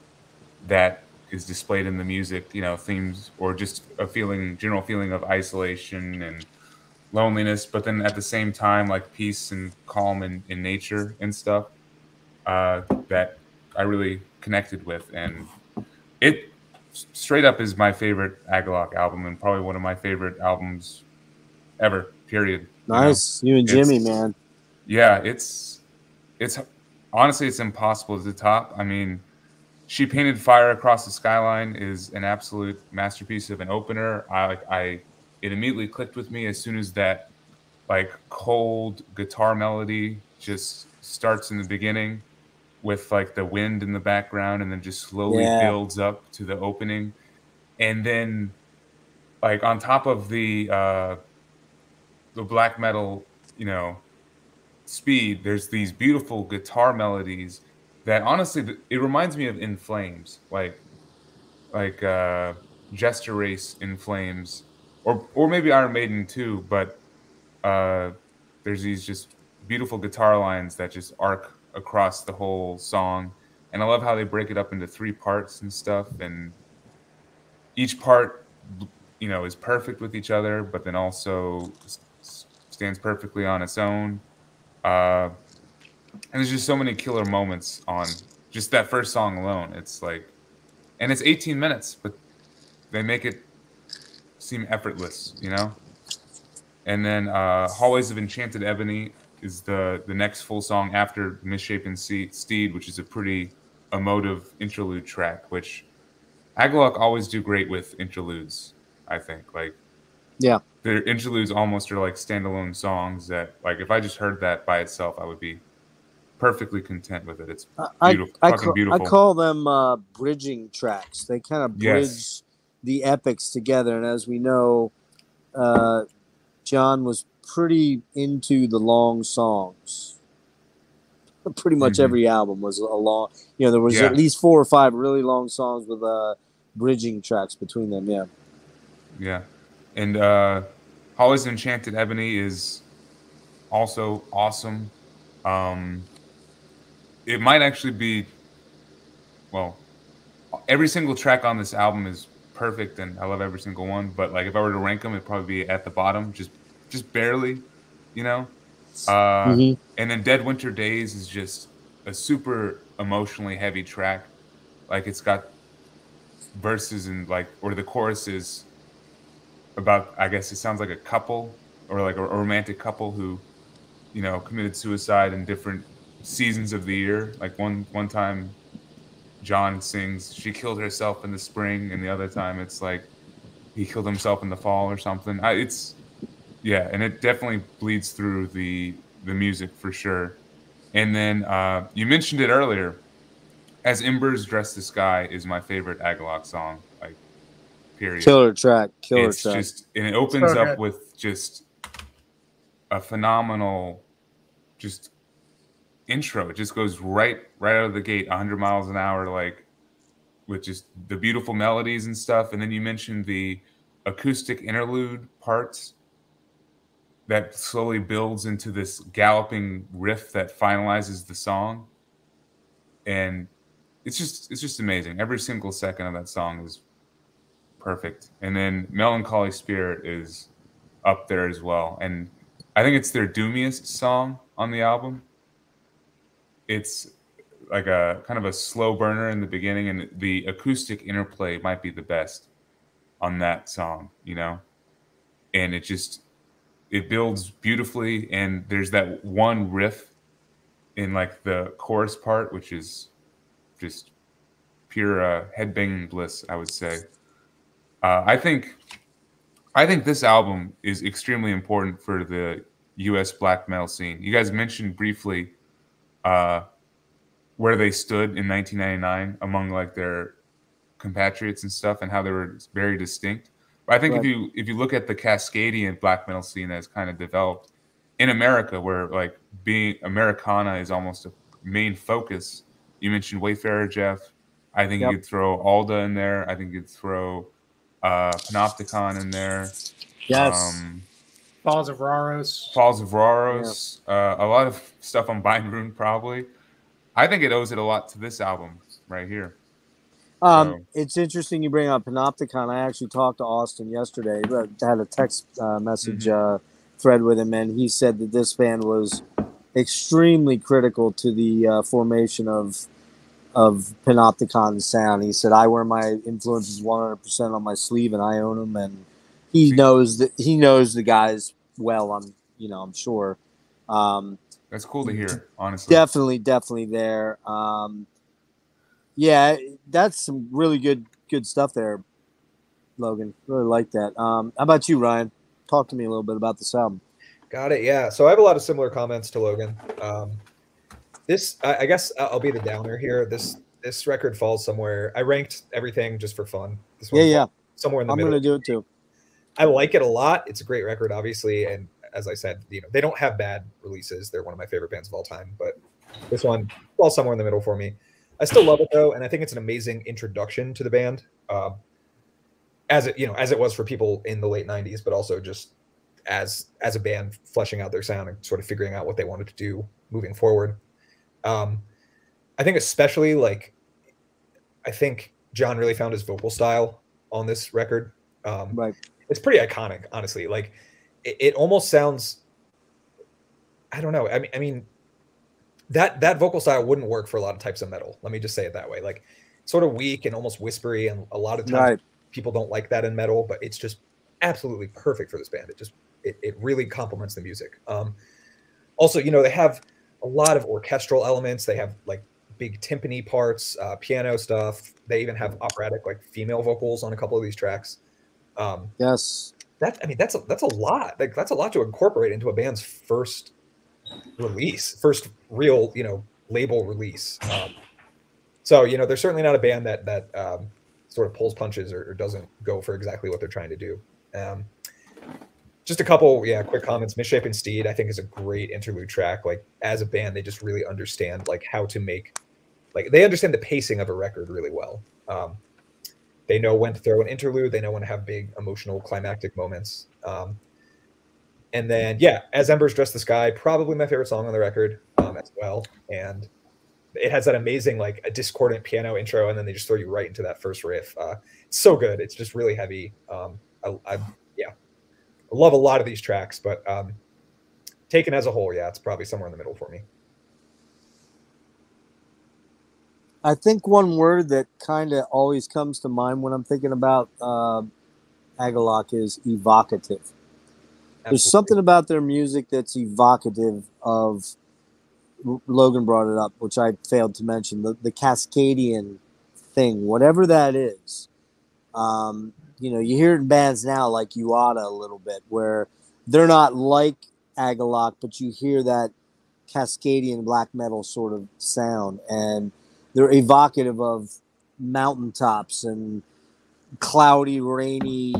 that is displayed in the music, you know, themes or just a feeling, general feeling of isolation and loneliness, but then at the same time, like peace and calm in, in nature and stuff uh, that I really connected with. And it straight up is my favorite Agalloch album and probably one of my favorite albums ever, period. you know? Nice, you and Jimmy, man. yeah it's it's honestly, it's impossible to top. I mean, she painted fire across the skyline is an absolute masterpiece of an opener. I, like I, it immediately clicked with me as soon as that, like cold guitar melody just starts in the beginning, with like the wind in the background, and then just slowly Yeah. builds up to the opening, and then, like on top of the, uh, the black metal, you know, speed, there's these beautiful guitar melodies that honestly it reminds me of In Flames, like like uh Jester Race in Flames or or maybe Iron Maiden too, but uh there's these just beautiful guitar lines that just arc across the whole song. And I love how they break it up into three parts and stuff and each part you know is perfect with each other but then also stands perfectly on its own uh, and there's just so many killer moments on just that first song alone. It's like, and it's 18 minutes, but they make it seem effortless, you know. And then uh, "Hallways of Enchanted Ebony" is the the next full song after "Misshapen Steed," which is a pretty emotive interlude track. Which Agalloch always do great with interludes. I think like Yeah. their interludes almost are like standalone songs that like if I just heard that by itself, I would be perfectly content with it. It's I, Beautiful- I, fucking ca- I call them uh, bridging tracks. They kind of bridge Yes. The epics together. And as we know, uh, John was pretty into the long songs. Pretty much Mhm. every album was a long. You know, there was Yeah. at least four or five really long songs with uh, bridging tracks between them. Yeah. yeah, and uh, Holly's Enchanted Ebony is also awesome. Um, it might actually be, well, every single track on this album is perfect, and I love every single one. But like, if I were to rank them, it'd probably be at the bottom, just just barely, you know. Uh, Mhm. and then Dead Winter Days is just a super emotionally heavy track. Like it's got verses and like or the choruses about I guess it sounds like a couple or like a, a romantic couple who you know committed suicide in different seasons of the year. Like one one time John sings she killed herself in the spring and the other time it's like he killed himself in the fall or something. I, it's yeah, and it definitely bleeds through the the music for sure. And then uh, you mentioned it earlier. As Embers Dress the Sky is my favorite Agalloch song. Like, period. Killer track. Killer it's track. just and it opens So up with just a phenomenal, just intro. It just goes right right out of the gate, 100 miles an hour, like with just the beautiful melodies and stuff. And then you mentioned the acoustic interlude parts that slowly builds into this galloping riff that finalizes the song. And it's just it's just amazing. Every single second of that song is perfect. And then Melancholy Spirit is up there as well. And I think it's their doomiest song on the album. It's like a kind of a slow burner in the beginning, and the acoustic interplay might be the best on that song, you know? And it just it builds beautifully and there's that one riff in like the chorus part, which is just pure uh, headbanging bliss, I would say. Uh, I think I think this album is extremely important for the U.S. black metal scene. You guys mentioned briefly uh, where they stood in 1999 among like their compatriots and stuff, and how they were very distinct. But I think if you if you look at the Cascadian black metal scene that's kind of developed in America, where like being Americana is almost a main focus. You mentioned Wayfarer Jeff. I think Yep. you could throw Alda in there. I think you'd throw uh, Panopticon in there. yes. Um, Falls of Rauros. Falls of Rauros. Uh, a lot of stuff on Bind Rune, probably. I think it owes it a lot to this album right here. Um, So- it's interesting you bring up Panopticon. I actually talked to Austin yesterday. I had a text uh, message Mm-hmm. uh, thread with him, and he said that this band was extremely critical to the uh, formation of of Panopticon's sound. He said, "I wear my influences 100 percent on my sleeve, and I own them." And he knows that he knows the guys well. I'm, you know, I'm sure. Um, That's cool to hear, honestly. Definitely, definitely there. Um, yeah, that's some really good good stuff there, Logan. Really like that. Um, how about you, Ryan? Talk to me a little bit about this album. Got it. Yeah. So I have a lot of similar comments to Logan. Um, this, I, I guess, I'll be the downer here. This this record falls somewhere. I ranked everything just for fun. This Yeah, one yeah. falls somewhere in the middle I'm gonna do it too. I like it a lot. It's a great record, obviously, and as I said, you know, they don't have bad releases. They're one of my favorite bands of all time, but this one falls somewhere in the middle for me. I still love it though, and I think it's an amazing introduction to the band, um, as it you know as it was for people in the late '90s, but also just as as a band fleshing out their sound and sort of figuring out what they wanted to do moving forward. Um, I think especially like I think John really found his vocal style on this record. Um, Right. It's pretty iconic, honestly. Like it, it almost sounds I don't know. I mean I mean that that vocal style wouldn't work for a lot of types of metal. Let me just say it that way. Like sort of weak and almost whispery and a lot of times Right. people don't like that in metal, but it's just absolutely perfect for this band. It just it, it really complements the music. Um also, you know, they have a lot of orchestral elements. They have like big timpani parts, uh, piano stuff. They even have operatic like female vocals on a couple of these tracks. Um, Yes. that I mean, that's a, that's a lot. Like that's a lot to incorporate into a band's first release, first real you know label release. Um, so you know, they're certainly not a band that that um, sort of pulls punches or, or doesn't go for exactly what they're trying to do. Um, just a couple, yeah, quick comments. Misshapen Steed, I think, is a great interlude track. Like as a band, they just really understand like how to make, like they understand the pacing of a record really well. Um, they know when to throw an interlude. They know when to have big emotional climactic moments. Um, and then, yeah, as Embers Dress the Sky, probably my favorite song on the record um, as well. And it has that amazing like a discordant piano intro, and then they just throw you right into that first riff. Uh, it's so good. It's just really heavy. Um, I, I, yeah, I love a lot of these tracks, but um, taken as a whole, yeah, it's probably somewhere in the middle for me. I think one word that kind of always comes to mind when I'm thinking about uh, Agalloch is evocative. There's something about their music that's evocative of. Logan brought it up, which I failed to mention the, the Cascadian thing, whatever that is. Um, you know, you hear it in bands now like Uada a little bit, where they're not like Agalloch, but you hear that Cascadian black metal sort of sound, and they're evocative of mountaintops and cloudy, rainy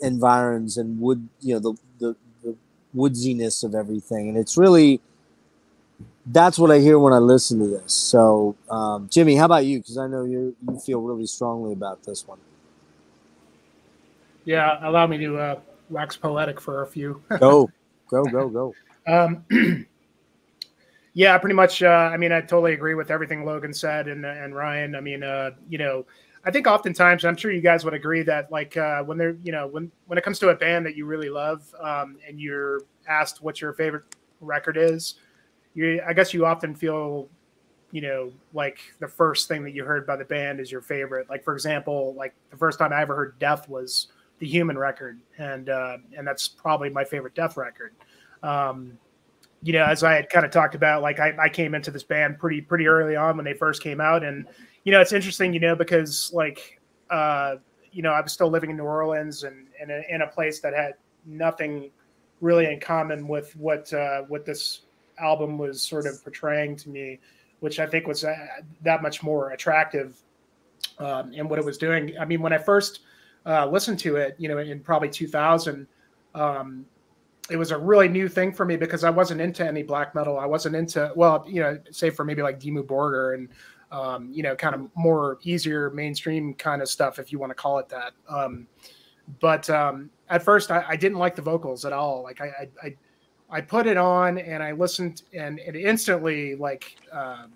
environs and wood, you know, the, the, the woodsiness of everything. And it's really, that's what I hear when I listen to this. So, um, Jimmy, how about you? Because I know you you feel really strongly about this one. Yeah, allow me to uh, wax poetic for a few. Go, go, go, go. Um, yeah, pretty much. Uh, I mean, I totally agree with everything Logan said and and Ryan. I mean, uh, you know, I think oftentimes I'm sure you guys would agree that like uh, when they're you know when when it comes to a band that you really love um, and you're asked what your favorite record is, you I guess you often feel you know like the first thing that you heard by the band is your favorite. Like for example, like the first time I ever heard Death was the Human record, and uh, and that's probably my favorite Death record. Um, you know, as I had kind of talked about, like I, I came into this band pretty pretty early on when they first came out, and you know, it's interesting, you know, because like uh, you know, I was still living in New Orleans and in a, in a place that had nothing really in common with what uh, what this album was sort of portraying to me, which I think was uh, that much more attractive um, in what it was doing. I mean, when I first uh, listened to it, you know, in probably 2000, um, it was a really new thing for me because I wasn't into any black metal. I wasn't into, well, you know, say for maybe like Dimmu Borgir and, um, you know, kind of more easier mainstream kind of stuff, if you want to call it that. Um, but um, at first, I, I didn't like the vocals at all. Like I, I, I, put it on and I listened, and it instantly like, uh,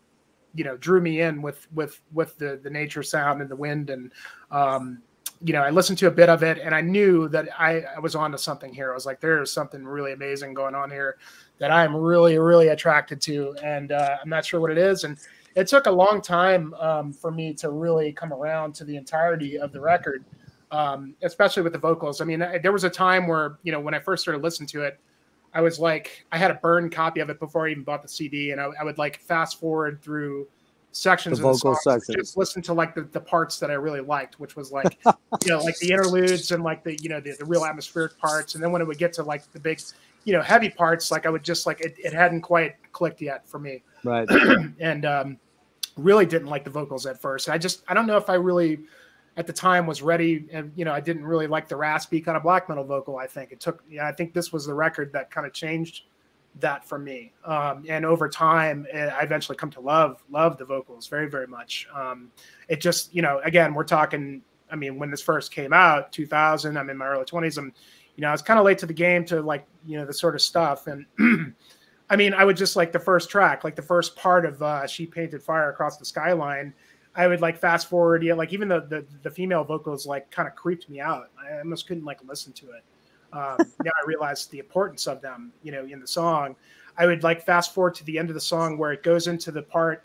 you know, drew me in with with with the the nature sound and the wind and um, you know, I listened to a bit of it and I knew that I, I was onto something here. I was like, there's something really amazing going on here that I'm really, really attracted to. And uh, I'm not sure what it is. And it took a long time um, for me to really come around to the entirety of the record, um, especially with the vocals. I mean, I, there was a time where, you know, when I first started listening to it, I was like, I had a burned copy of it before I even bought the CD, and I, I would like fast forward through sections The of the sections. just listen to like the, the parts that I really liked, which was like, you know, like the interludes and like the you know the, the real atmospheric parts, and then when it would get to like the big, you know, heavy parts, like I would just like it, it hadn't quite clicked yet for me Right. and um, really didn't like the vocals at first. I just I don't know if I really at the time was ready, and you know I didn't really like the raspy kind of black metal vocal. I think it took. Yeah, I think this was the record that kind of changed that for me. Um, and over time, eh, I eventually come to love love the vocals very very much. Um, it just you know again we're talking. I mean when this first came out, 2000. I'm in my early 20s. I'm you know I was kind of late to the game to like you know the sort of stuff and. I mean, I would just like the first track, like the first part of uh, "She Painted Fire Across the Skyline." I would like fast forward, yeah, like even the the, the female vocals like kind of creeped me out. I almost couldn't like listen to it. Um, now I realize the importance of them, you know, in the song. I would like fast forward to the end of the song where it goes into the part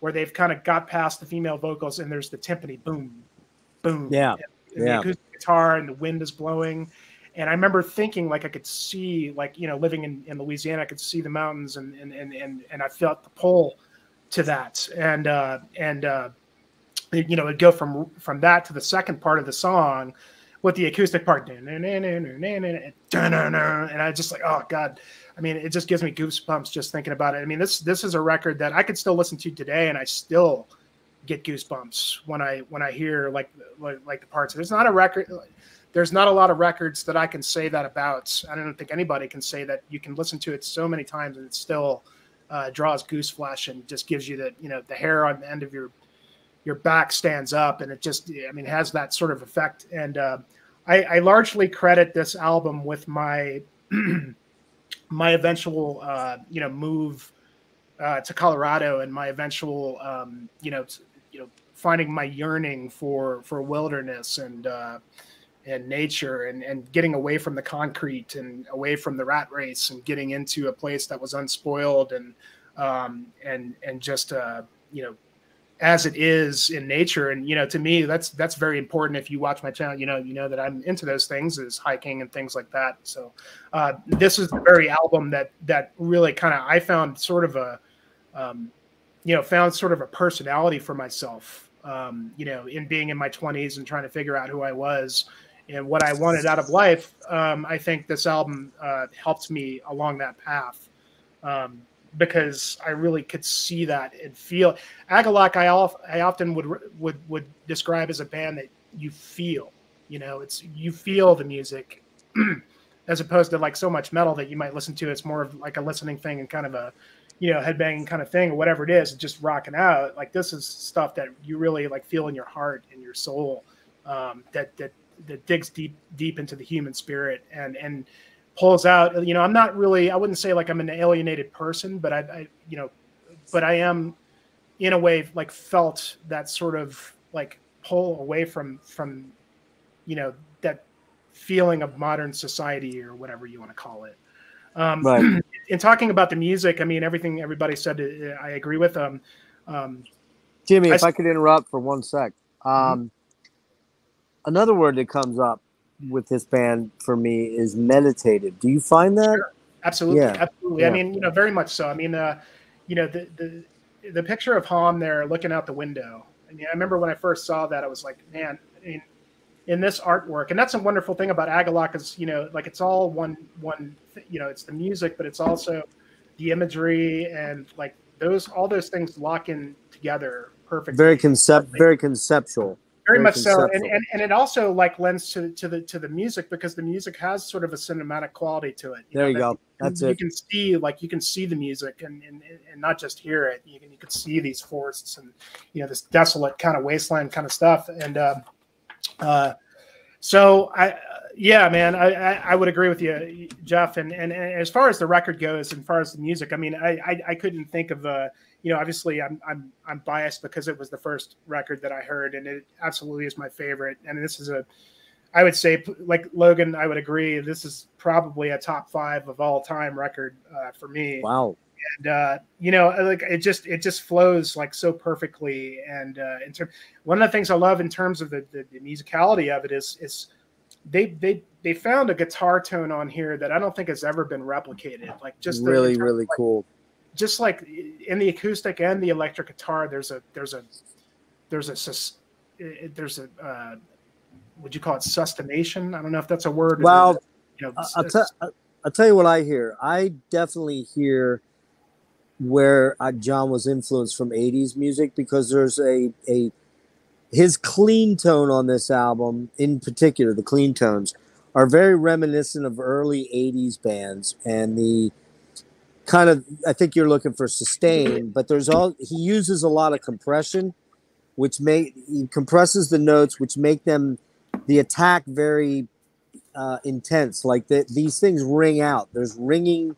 where they've kind of got past the female vocals and there's the timpani boom, boom, Yeah, and, and yeah. the guitar and the wind is blowing. And I remember thinking like I could see, like, you know, living in, in Louisiana, I could see the mountains and, and, and, and, and I felt the pull to that. And, uh, and, uh, you know, it'd go from, from that to the second part of the song with the acoustic part. And I just like, oh God. I mean, it just gives me goosebumps just thinking about it. I mean, this, this is a record that I could still listen to today and I still get goosebumps when I, when I hear like, like, like the parts. There's not a record, there's not a lot of records that I can say that about. I don't think anybody can say that you can listen to it so many times and it still uh, draws goose flesh and just gives you the you know the hair on the end of your your back stands up and it just I mean has that sort of effect. And uh, I, I largely credit this album with my my eventual uh, you know move uh, to Colorado and my eventual um, you know t- you know finding my yearning for for wilderness and uh, and nature and, and getting away from the concrete and away from the rat race and getting into a place that was unspoiled and um, and and just uh, you know as it is in nature. And you know to me that's that's very important. If you watch my channel you know you know that i'm into those things is hiking and things like that. So uh, this is the very album that that really kind of i found sort of a um, you know found sort of a personality for myself um, you know in being in my 20s and trying to figure out who i was and what I wanted out of life, um, I think this album uh, helped me along that path. Um, because I really could see that and feel. Agalloch, I, al- I often would would would describe as a band that you feel. You know, it's you feel the music as opposed to like so much metal that you might listen to. It's more of like a listening thing and kind of a you know headbanging kind of thing or whatever it is, just rocking out. Like this is stuff that you really like feel in your heart and your soul. Um, that that that digs deep deep into the human spirit and and pulls out you know i'm not really i wouldn't say like i'm an alienated person but i, I you know but i am in a way like felt that sort of like pull away from from you know that feeling of modern society or whatever you want to call it um Right. in talking about the music i mean everything everybody said uh, i agree with um um Jimmy, I if I could interrupt for one sec. Um, Another word that comes up with this band for me is meditative. Do you find that? Sure. Absolutely, Yeah. absolutely. I mean, you know, very much so. I mean, uh, you know, the the the picture of Haughm there looking out the window. I mean, I remember when I first saw that, I was like, man, I mean, in this artwork, and that's a wonderful thing about Agalloch is, you know, like it's all one one. You know, it's the music, but it's also the imagery and like those all those things lock in together perfectly Very concept, very conceptual. Very much so. And, and and it also like lends to to the to the music because the music has sort of a cinematic quality to it There you that go. That's you it. can see like you can see the music and and, and not just hear it. You can you can see these forests and you know this desolate kind of wasteland kind of stuff. And uh, uh so i yeah man I, I i would agree with you jeff. And, and and as far as the record goes and far as the music i mean i i, I couldn't think of uh you know obviously i'm i'm i'm biased because it was the first record that i heard and it absolutely is my favorite and this is a I would say, like Logan, I would agree. This is probably a top five of all time record uh, for me. Wow. And uh, you know, like it just it just flows like so perfectly. And uh, in terms, one of the things I love in terms of the, the, the musicality of it is is they they they found a guitar tone on here that I don't think has ever been replicated. Like just really terms really like, cool. Just like in the acoustic and the electric guitar, there's a there's a there's a sus- there's a uh, would you call it sustentation? I don't know if that's a word. Well, you know, I'll, tell I'll tell you what I hear. I definitely hear where uh, John was influenced from 80s music because there's a, a his clean tone on this album, in particular, the clean tones are very reminiscent of early 80s bands and the kind of I think you're looking for sustain, but there's all he uses a lot of compression, which make he compresses the notes, which make them the attack very uh, intense. Like the, these things ring out. There's ringing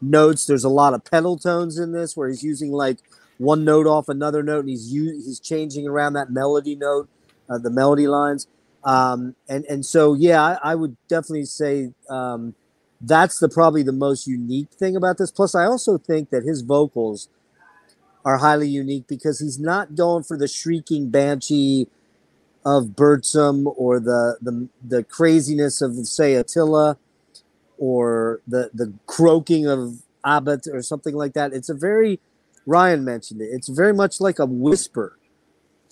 notes. There's a lot of pedal tones in this where he's using like one note off another note, and he's u- he's changing around that melody note, uh, the melody lines. Um, and and so yeah, I, I would definitely say um, that's the probably the most unique thing about this. Plus, I also think that his vocals are highly unique because he's not going for the shrieking banshee of Burzum or the the the craziness of say Attila or the the croaking of Abbath or something like that. It's a very Ryan mentioned it. It's very much like a whisper,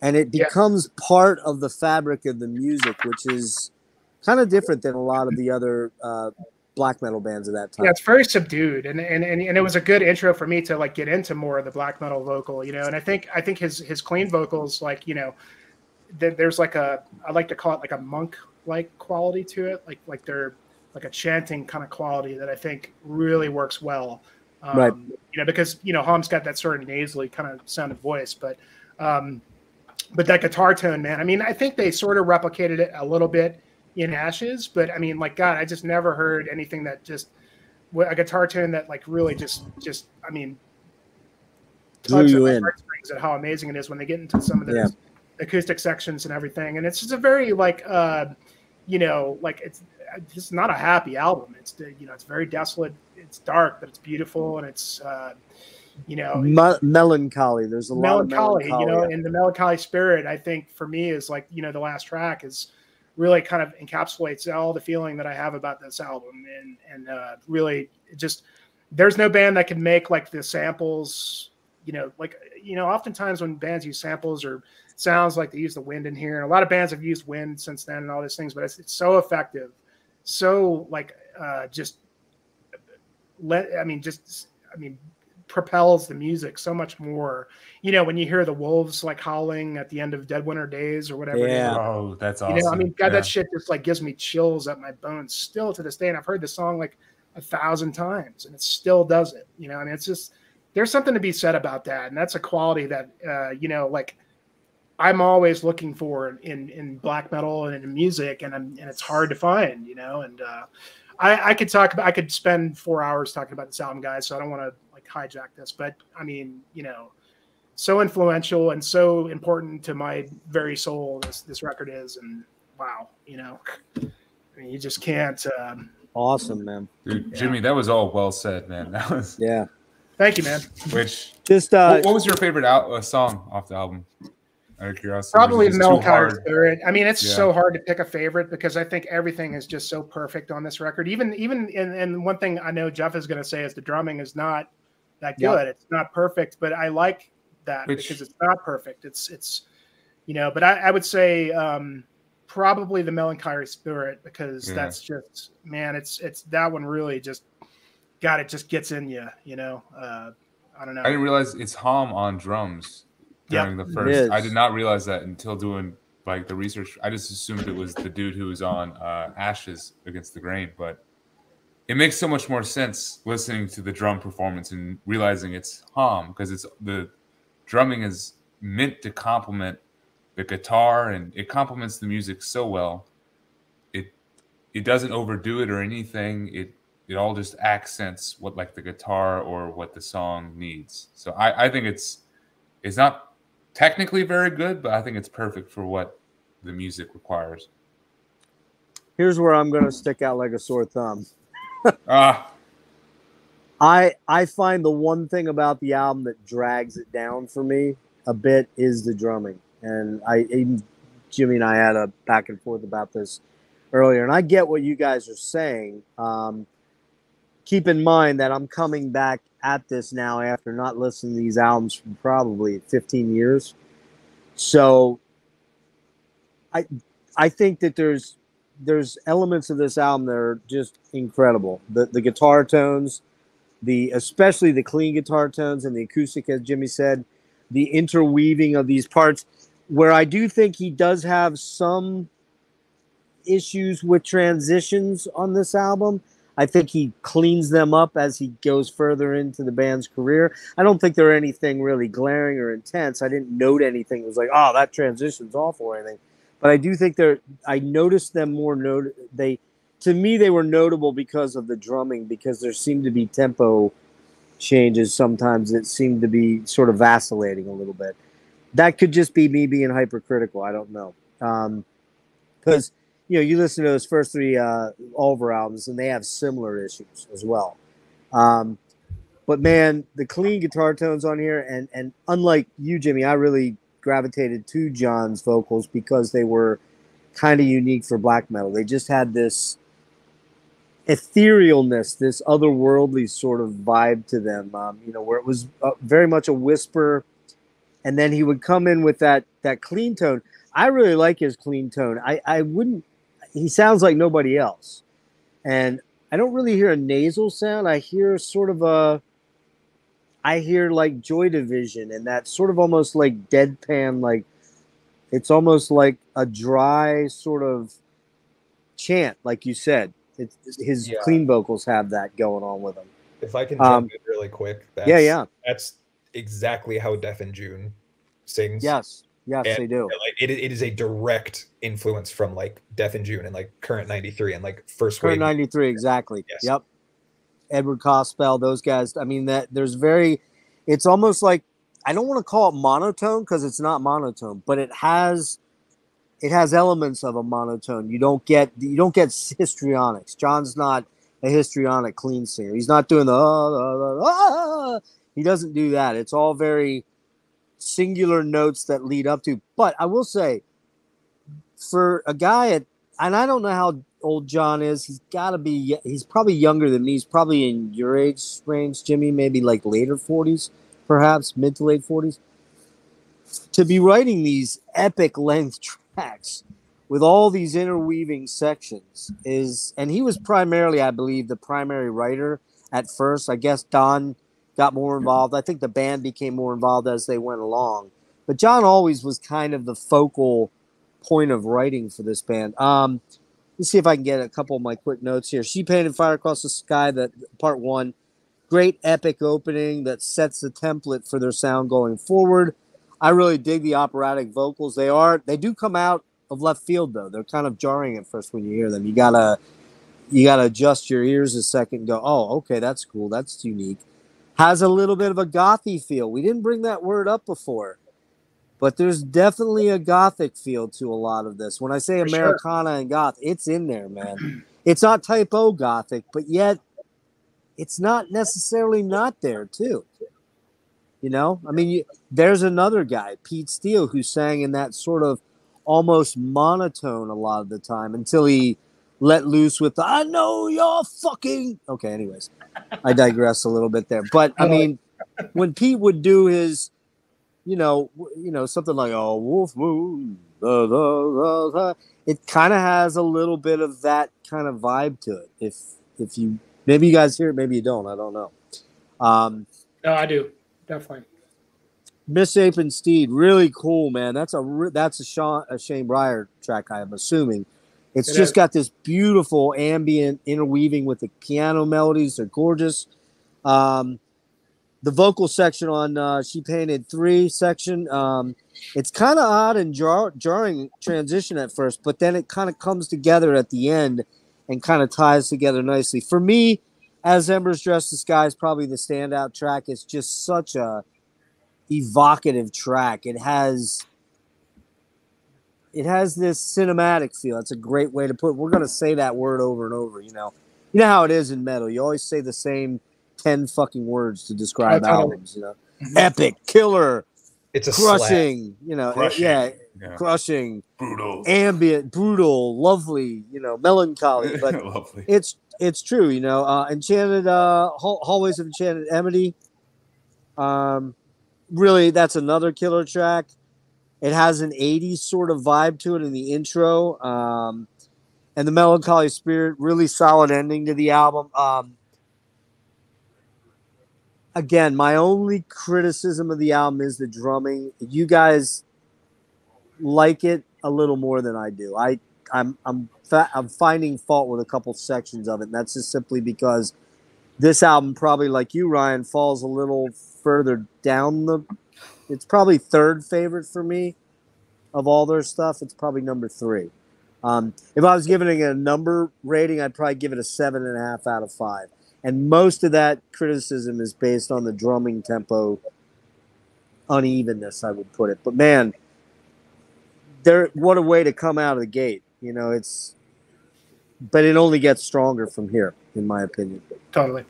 and it Yeah. becomes part of the fabric of the music, which is kind of different than a lot of the other uh, black metal bands of that time. yeah, it's very subdued, and, and and and it was a good intro for me to like get into more of the black metal vocal, you know. And I think I think his his clean vocals, like you know, th- there's like a I like to call it like a monk like quality to it, like like they're like a chanting kind of quality that I think really works well. Um, Right. You know, because you know Haughm's got that sort of nasally kind of sounded voice, but um, but that guitar tone, man. I mean, I think they sort of replicated it a little bit in Ashes, but I mean, like God, I just never heard anything that just a guitar tune that like really just just I mean tugs at you in. heartstrings at how amazing it is when they get into some of those Yeah. acoustic sections and everything. And it's just a very like uh you know like it's it's not a happy album. It's you know it's very desolate. It's dark, but it's beautiful and it's uh you know Me- melancholy. There's a melancholy, lot of melancholy you know, and the melancholy spirit, I think for me is like, you know, the last track is really kind of encapsulates all the feeling that I have about this album. And, and, uh, really just, there's no band that can make like the samples, you know, like, you know, oftentimes when bands use samples or sounds like they use the wind in here and a lot of bands have used wind since then and all these things, but it's, it's so effective. So like, uh, just let, I mean, just, I mean, propels the music so much more. You know, when you hear the wolves like howling at the end of Dead Winter Days or whatever. it is. Yeah. Oh, that's You awesome. know, I mean, God, Yeah. that shit just like gives me chills up my bones still to this day. And I've heard the song like a thousand times and it still does it. You know, I mean, it's just, there's something to be said about that. And that's a quality that, uh, you know, like I'm always looking for in, in black metal and in music and I'm, and it's hard to find, you know, and, uh, I, I could talk about, I could spend four hours talking about this album, guys. So I don't want to like hijack this, but I mean, you know, so influential and so important to my very soul. This this record is, and wow, you know, I mean, you just can't. Um, Awesome, man. Dude, Yeah. Jimmy, that was all well said, man. That was Yeah. thank you, man. which. Just uh, what, what was your favorite al- uh, song off the album? Out of curiosity, Probably Was it the just too Melancholy hard? Spirit. I mean, it's Yeah. so hard to pick a favorite because I think everything is just so perfect on this record. Even even and, and one thing I know Jeff is going to say is the drumming is not that Yeah. good. It's not perfect, but I like that Which- because it's not perfect. It's it's you know, but I, I would say um, probably the Melancholy Spirit because Yeah. that's just man, it's it's that one really just God, it just gets in you. You know, uh, I don't know. I didn't realize it's Haughm on drums Yeah. during the first. I did not realize that until doing like the research. I just assumed it was the dude who was on uh, Ashes against the Grain, but it makes so much more sense listening to the drum performance and realizing it's Haughm because it's the drumming is meant to complement the guitar and it complements the music so well. It it doesn't overdo it or anything. It it all just accents what like the guitar or what the song needs. So I, I think it's it's not technically very good, but I think it's perfect for what the music requires. here's where I'm gonna stick out like a sore thumb. Ah, I I find the one thing about the album that drags it down for me a bit is the drumming, and I Jimmy and I had a back and forth about this earlier, and I get what you guys are saying. Um, keep in mind that I'm coming back at this now after not listening to these albums for probably 15 years. So I I think that there's there's elements of this album that are just incredible. The the guitar tones, the especially the clean guitar tones and the acoustic, as Jimmy said, the interweaving of these parts. Where I do think he does have some issues with transitions on this album. I think he cleans them up as he goes further into the band's career. I don't think they're anything really glaring or intense. I didn't note anything. It was like, oh, that transition's awful or anything. But I do think they're. I noticed them more. Not they to me they were notable because of the drumming because there seemed to be tempo changes sometimes that seemed to be sort of vacillating a little bit. That could just be me being hypercritical. I don't know. Because um, you know, you listen to those first three uh, Ulver albums, and they have similar issues as well. Um, but man, the clean guitar tones on here, and and unlike you, Jimmy, I really gravitated to John's vocals because they were kind of unique for black metal. They just had this etherealness, this otherworldly sort of vibe to them. Um, you know, where it was uh, very much a whisper, and then he would come in with that that clean tone. I really like his clean tone. I I wouldn't. He sounds like nobody else, and I don't really hear a nasal sound. I hear sort of a I hear like Joy Division and that sort of almost like deadpan, like it's almost like a dry sort of chant, like you said. It's, his yeah. clean vocals have that going on with them. If I can jump um, in really quick, yeah, yeah, that's exactly how Death in June sings. Yes, yes, and, they do. Like it, it is a direct influence from like Death in June and like Current '93 and like First Current '93, exactly. Yes. Yep. Edward Ka-Spel, those guys. I mean, that there's very, it's almost like I don't want to call it monotone because it's not monotone, but it has, it has elements of a monotone. You don't get you don't get histrionics. John's not a histrionic clean singer. He's not doing the he doesn't do that. It's all very singular notes that lead up to. But I will say, for a guy at, and I don't know how old John is. He's got to be. He's probably younger than me. He's probably in your age range, Jimmy. Maybe like later forties, perhaps mid to late forties. To be writing these epic length tracks with all these interweaving sections is, and he was primarily, I believe, the primary writer at first. I guess Don got more involved. I think the band became more involved as they went along. But John always was kind of the focal point of writing for this band. Um, Let's see if I can get a couple of my quick notes here. She painted Fire Across the Sky, that part one. Great epic opening that sets the template for their sound going forward. I really dig the operatic vocals. They are they do come out of left field though. They're kind of jarring at first when you hear them. You gotta you gotta adjust your ears a second go, oh, okay, that's cool. That's unique. Has a little bit of a gothy feel. We didn't bring that word up before but there's definitely a gothic feel to a lot of this. When I say For Americana sure. and goth, it's in there, man. it's not type O gothic, but yet it's not necessarily not there too. You know, I mean, you, there's another guy, Pete Steele, who sang in that sort of almost monotone a lot of the time until he let loose with the "I know you're fucking." Okay, anyways, I digress a little bit there, but I mean, when Pete would do his you know, you know, something like "Oh Wolf Moon," it kind of has a little bit of that kind of vibe to it. If if you maybe you guys hear it, maybe you don't. I don't know. Um, no, I do definitely. Misshapen Steed, really cool, man. That's a that's a, Sean, a Shane Breyer track. I'm assuming. It's it just is. got this beautiful ambient interweaving with the piano melodies. They're gorgeous. Um, the vocal section on uh, she painted three section um, it's kind of odd and jar- jarring transition at first but then it kind of comes together at the end and kind of ties together nicely. For me as embers dress the sky is probably the standout track. It's just such a evocative track. It has it has this cinematic feel. It's a great way to put we're going to say that word over and over you know. You know how it is in metal. You always say the same ten fucking words to describe oh, albums. You know, mm-hmm. epic, killer, it's a crushing. You know, crushing. yeah, Yeah. crushing, Brutal. ambient, brutal, lovely, you know, melancholy. But it's it's true, you know. Uh, Enchanted uh, Hall- Hallways of Enchanted Ebony. Um, really, that's another killer track. It has an '80s sort of vibe to it in the intro, um, and the melancholy spirit. Really solid ending to the album. Um, again, my only criticism of the album is the drumming. You guys like it a little more than I do. I I'm I'm fa- I'm finding fault with a couple sections of it, and that's just simply because this album probably like you Ryan falls a little further down the it's probably third favorite for me of all their stuff. It's probably number three. Um, if I was giving it a number rating, I'd probably give it a seven and a half out of five. And most of that criticism is based on the drumming tempo unevenness, I would put it. But man, there what a way to come out of the gate. You know, it's but it only gets stronger from here, in my opinion. Totally.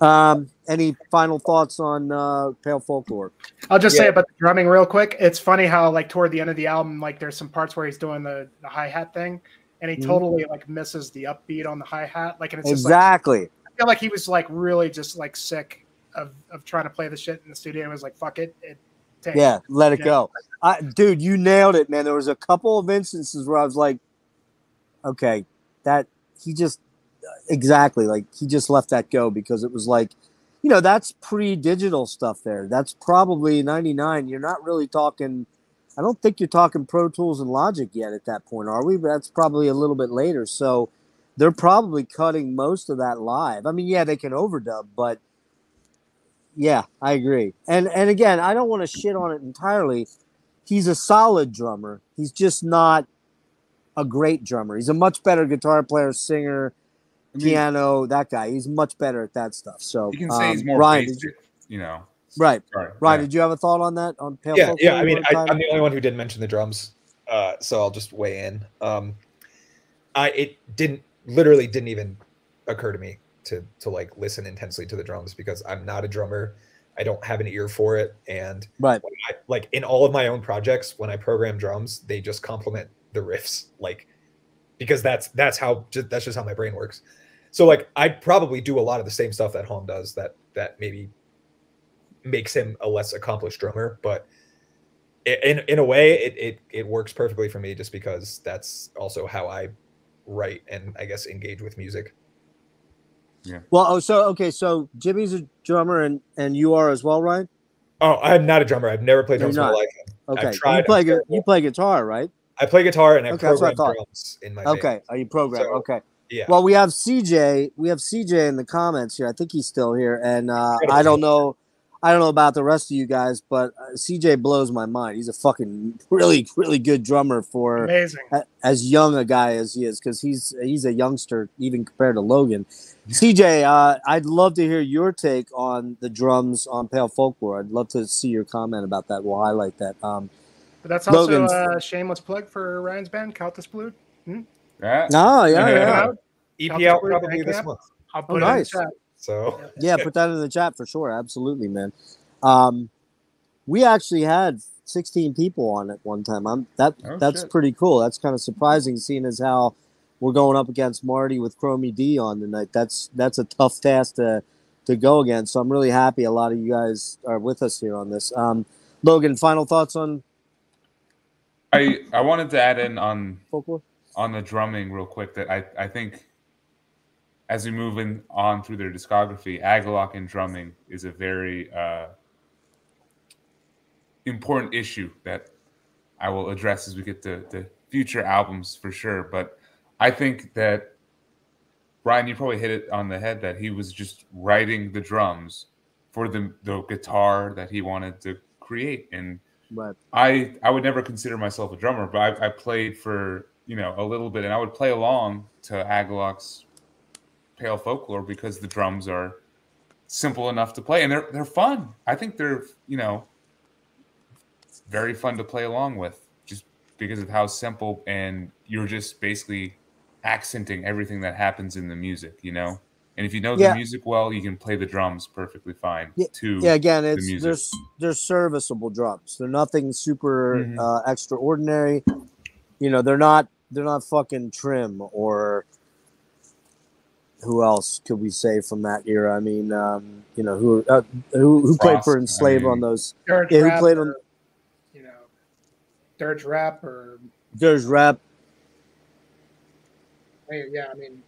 Um, any final thoughts on uh, Pale Folklore? I'll just Yeah. say about the drumming real quick. It's funny how like toward the end of the album, like there's some parts where he's doing the, the hi hat thing, and he Mhm. totally like misses the upbeat on the hi hat. Like, and it's just like Exactly. Feel like he was like really just like sick of of trying to play the shit in the studio. and was like, fuck it, it takes. Yeah, let it go. I, dude, you nailed it, man. There was a couple of instances where I was like, okay, that he just uh, exactly like he just left that go because it was like, you know, that's pre-digital stuff there. That's probably 99. You're not really talking I don't think you're talking Pro Tools and Logic yet at that point, are we? But that's probably a little bit later. So they're probably cutting most of that live. I mean, yeah, they can overdub, but yeah, I agree. And and again, I don't want to shit on it entirely. He's a solid drummer. He's just not a great drummer. He's a much better guitar player, singer, I mean, piano, that guy. He's much better at that stuff. So you can say he's um, more Ryan, did basic, you, you, know. right. Sorry. Ryan, Yeah. did you have a thought on that? On Pale yeah, Folklore yeah. I mean, I, I'm the only one who didn't mention the drums, uh, so I'll just weigh in. Um, I it didn't literally didn't even occur to me to to like listen intensely to the drums because I'm not a drummer. I don't have an ear for it, and right. I, like in all of my own projects, when I program drums, they just complement the riffs, like because that's that's how that's just how my brain works. So like I'd probably do a lot of the same stuff that Haughm does that that maybe makes him a less accomplished drummer, but in in a way it it it works perfectly for me just because that's also how I write and I guess engage with music. Yeah. Well, oh, so okay, so Jimmy's a drummer, and and you are as well, Ryan. Oh, I'm not a drummer. I've never played drums in my life. Okay, you tried, play I'm gu- you play guitar, right? I play guitar and I Okay, that's I program drums in my band. Okay, are you programmed? So, okay. Yeah. Well, we have CJ. We have CJ in the comments here. I think he's still here, and uh, I don't know. I don't know about the rest of you guys, but uh, CJ blows my mind. He's a fucking really, really good drummer for Amazing. a- as young a guy as he is, because he's he's a youngster even compared to Logan. CJ, uh, I'd love to hear your take on the drums on Pale Folklore. I'd love to see your comment about that. We'll highlight that. Um, But that's also Logan's- a shameless plug for Ryan's band, Countess Blue. Yeah. no, yeah, Yeah. yeah, Out. EP Couple out Blue probably this Camp. month. I'll Oh, put nice. it in the chat. So yeah. Put that in the chat for sure. Absolutely, man. Um, we actually had 16 people on at one time. I'm that Oh, that's shit. pretty cool. That's kind of surprising, seeing as how we're going up against Marty with Chromie D on tonight. That's that's a tough task to to go against. So I'm really happy a lot of you guys are with us here on this. Um, Logan, final thoughts on I I wanted to add in on folklore? on the drumming real quick that I, I think as we move in on through their discography, Agalloch and drumming is a very uh, important issue that I will address as we get to the future albums for sure. But I think that Brian, you probably hit it on the head that he was just writing the drums for the the guitar that he wanted to create and Right. I I would never consider myself a drummer, but I, I played for you know a little bit, and I would play along to Agalock's Pale Folklore because the drums are simple enough to play, and they're they're fun. I think they're you know very fun to play along with, just because of how simple and you're just basically accenting everything that happens in the music, you know, And if you know Yeah. the music well, you can play the drums perfectly fine. Yeah, too. Yeah, again, it's music. they're they're serviceable drums. They're nothing super Mhm. uh, extraordinary. You know, they're not they're not fucking Trym or who else could we say from that era? I mean, um, you know, who uh, who who played for Frost, I Enslave on those? Dirge Yeah, who rap played or, on- you know, Dirge Rep or There's rap. Yeah, I mean,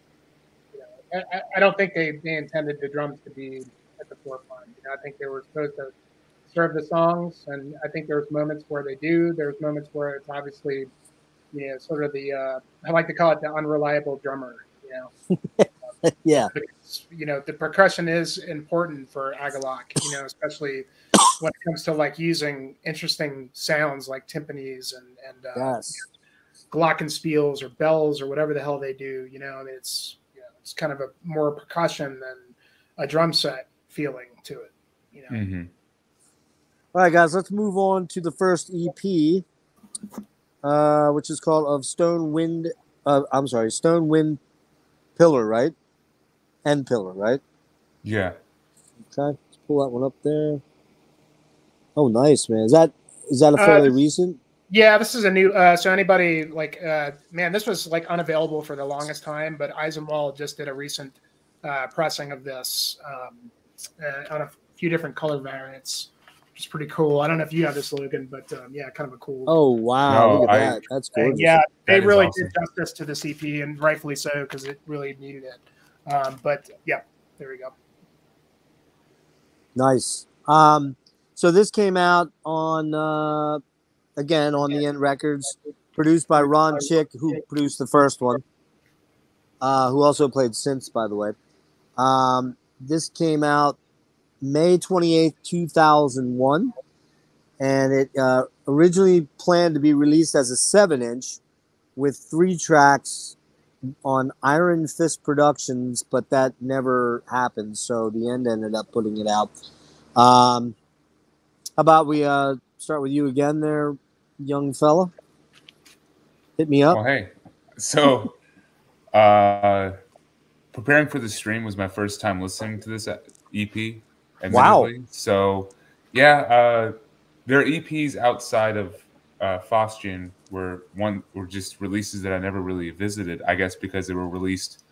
you know, I, I- I don't think they, they intended the drums to be at the forefront. You know, I think they were supposed to serve the songs, and I think there's moments where they do. There's moments where it's obviously, you know, sort of the uh, I like to call it the unreliable drummer. You know, yeah, because, you know, the percussion is important for Agalloch. You know, especially when it comes to like using interesting sounds like timpanis and and uh, yes, glockenspiels or bells or whatever the hell they do. You know, I mean, it's you know, it's kind of a more percussion than a drum set feeling to it. You know, hmm All right, guys, let's move on to the first EP, uh, which is called "Of Stone Wind." Uh, I'm sorry, Stone Wind Pillar, right? End Pillar, right? Yeah. Okay, let's pull that one up there. Oh, nice, man. Is that is that a Uh, fairly this- recent? yeah, this is a new. Uh, so anybody like, uh, man, this was like unavailable for the longest time, but Eisenwald just did a recent uh, pressing of this um, uh, on a few different color variants. Which is pretty cool. I don't know if you have this, Logan, but um, yeah, kind of a cool. Oh, wow! No, look at I- that. That's thing. gorgeous. Yeah, they really awesome. did justice to the CP, and rightfully so because it really needed it. Um, but yeah, there we go. Nice. Um, so this came out on uh, again on the End Records, produced by Ronn Chick, who produced the first one, uh, who also played synths, by the way. Um, this came out May twenty eighth, two thousand one, and it uh, originally planned to be released as a seven inch with three tracks on Iron Fist Productions, but that never happened. So the end ended up putting it out. Um, how about we uh, start with you again, there, young fella? Hit me up. Well, hey. So, uh, preparing for the stream was my first time listening to this EP. Wow. So, yeah, uh, there are EPs outside of uh, Faustian were one were just releases that I never really visited. I guess because they were released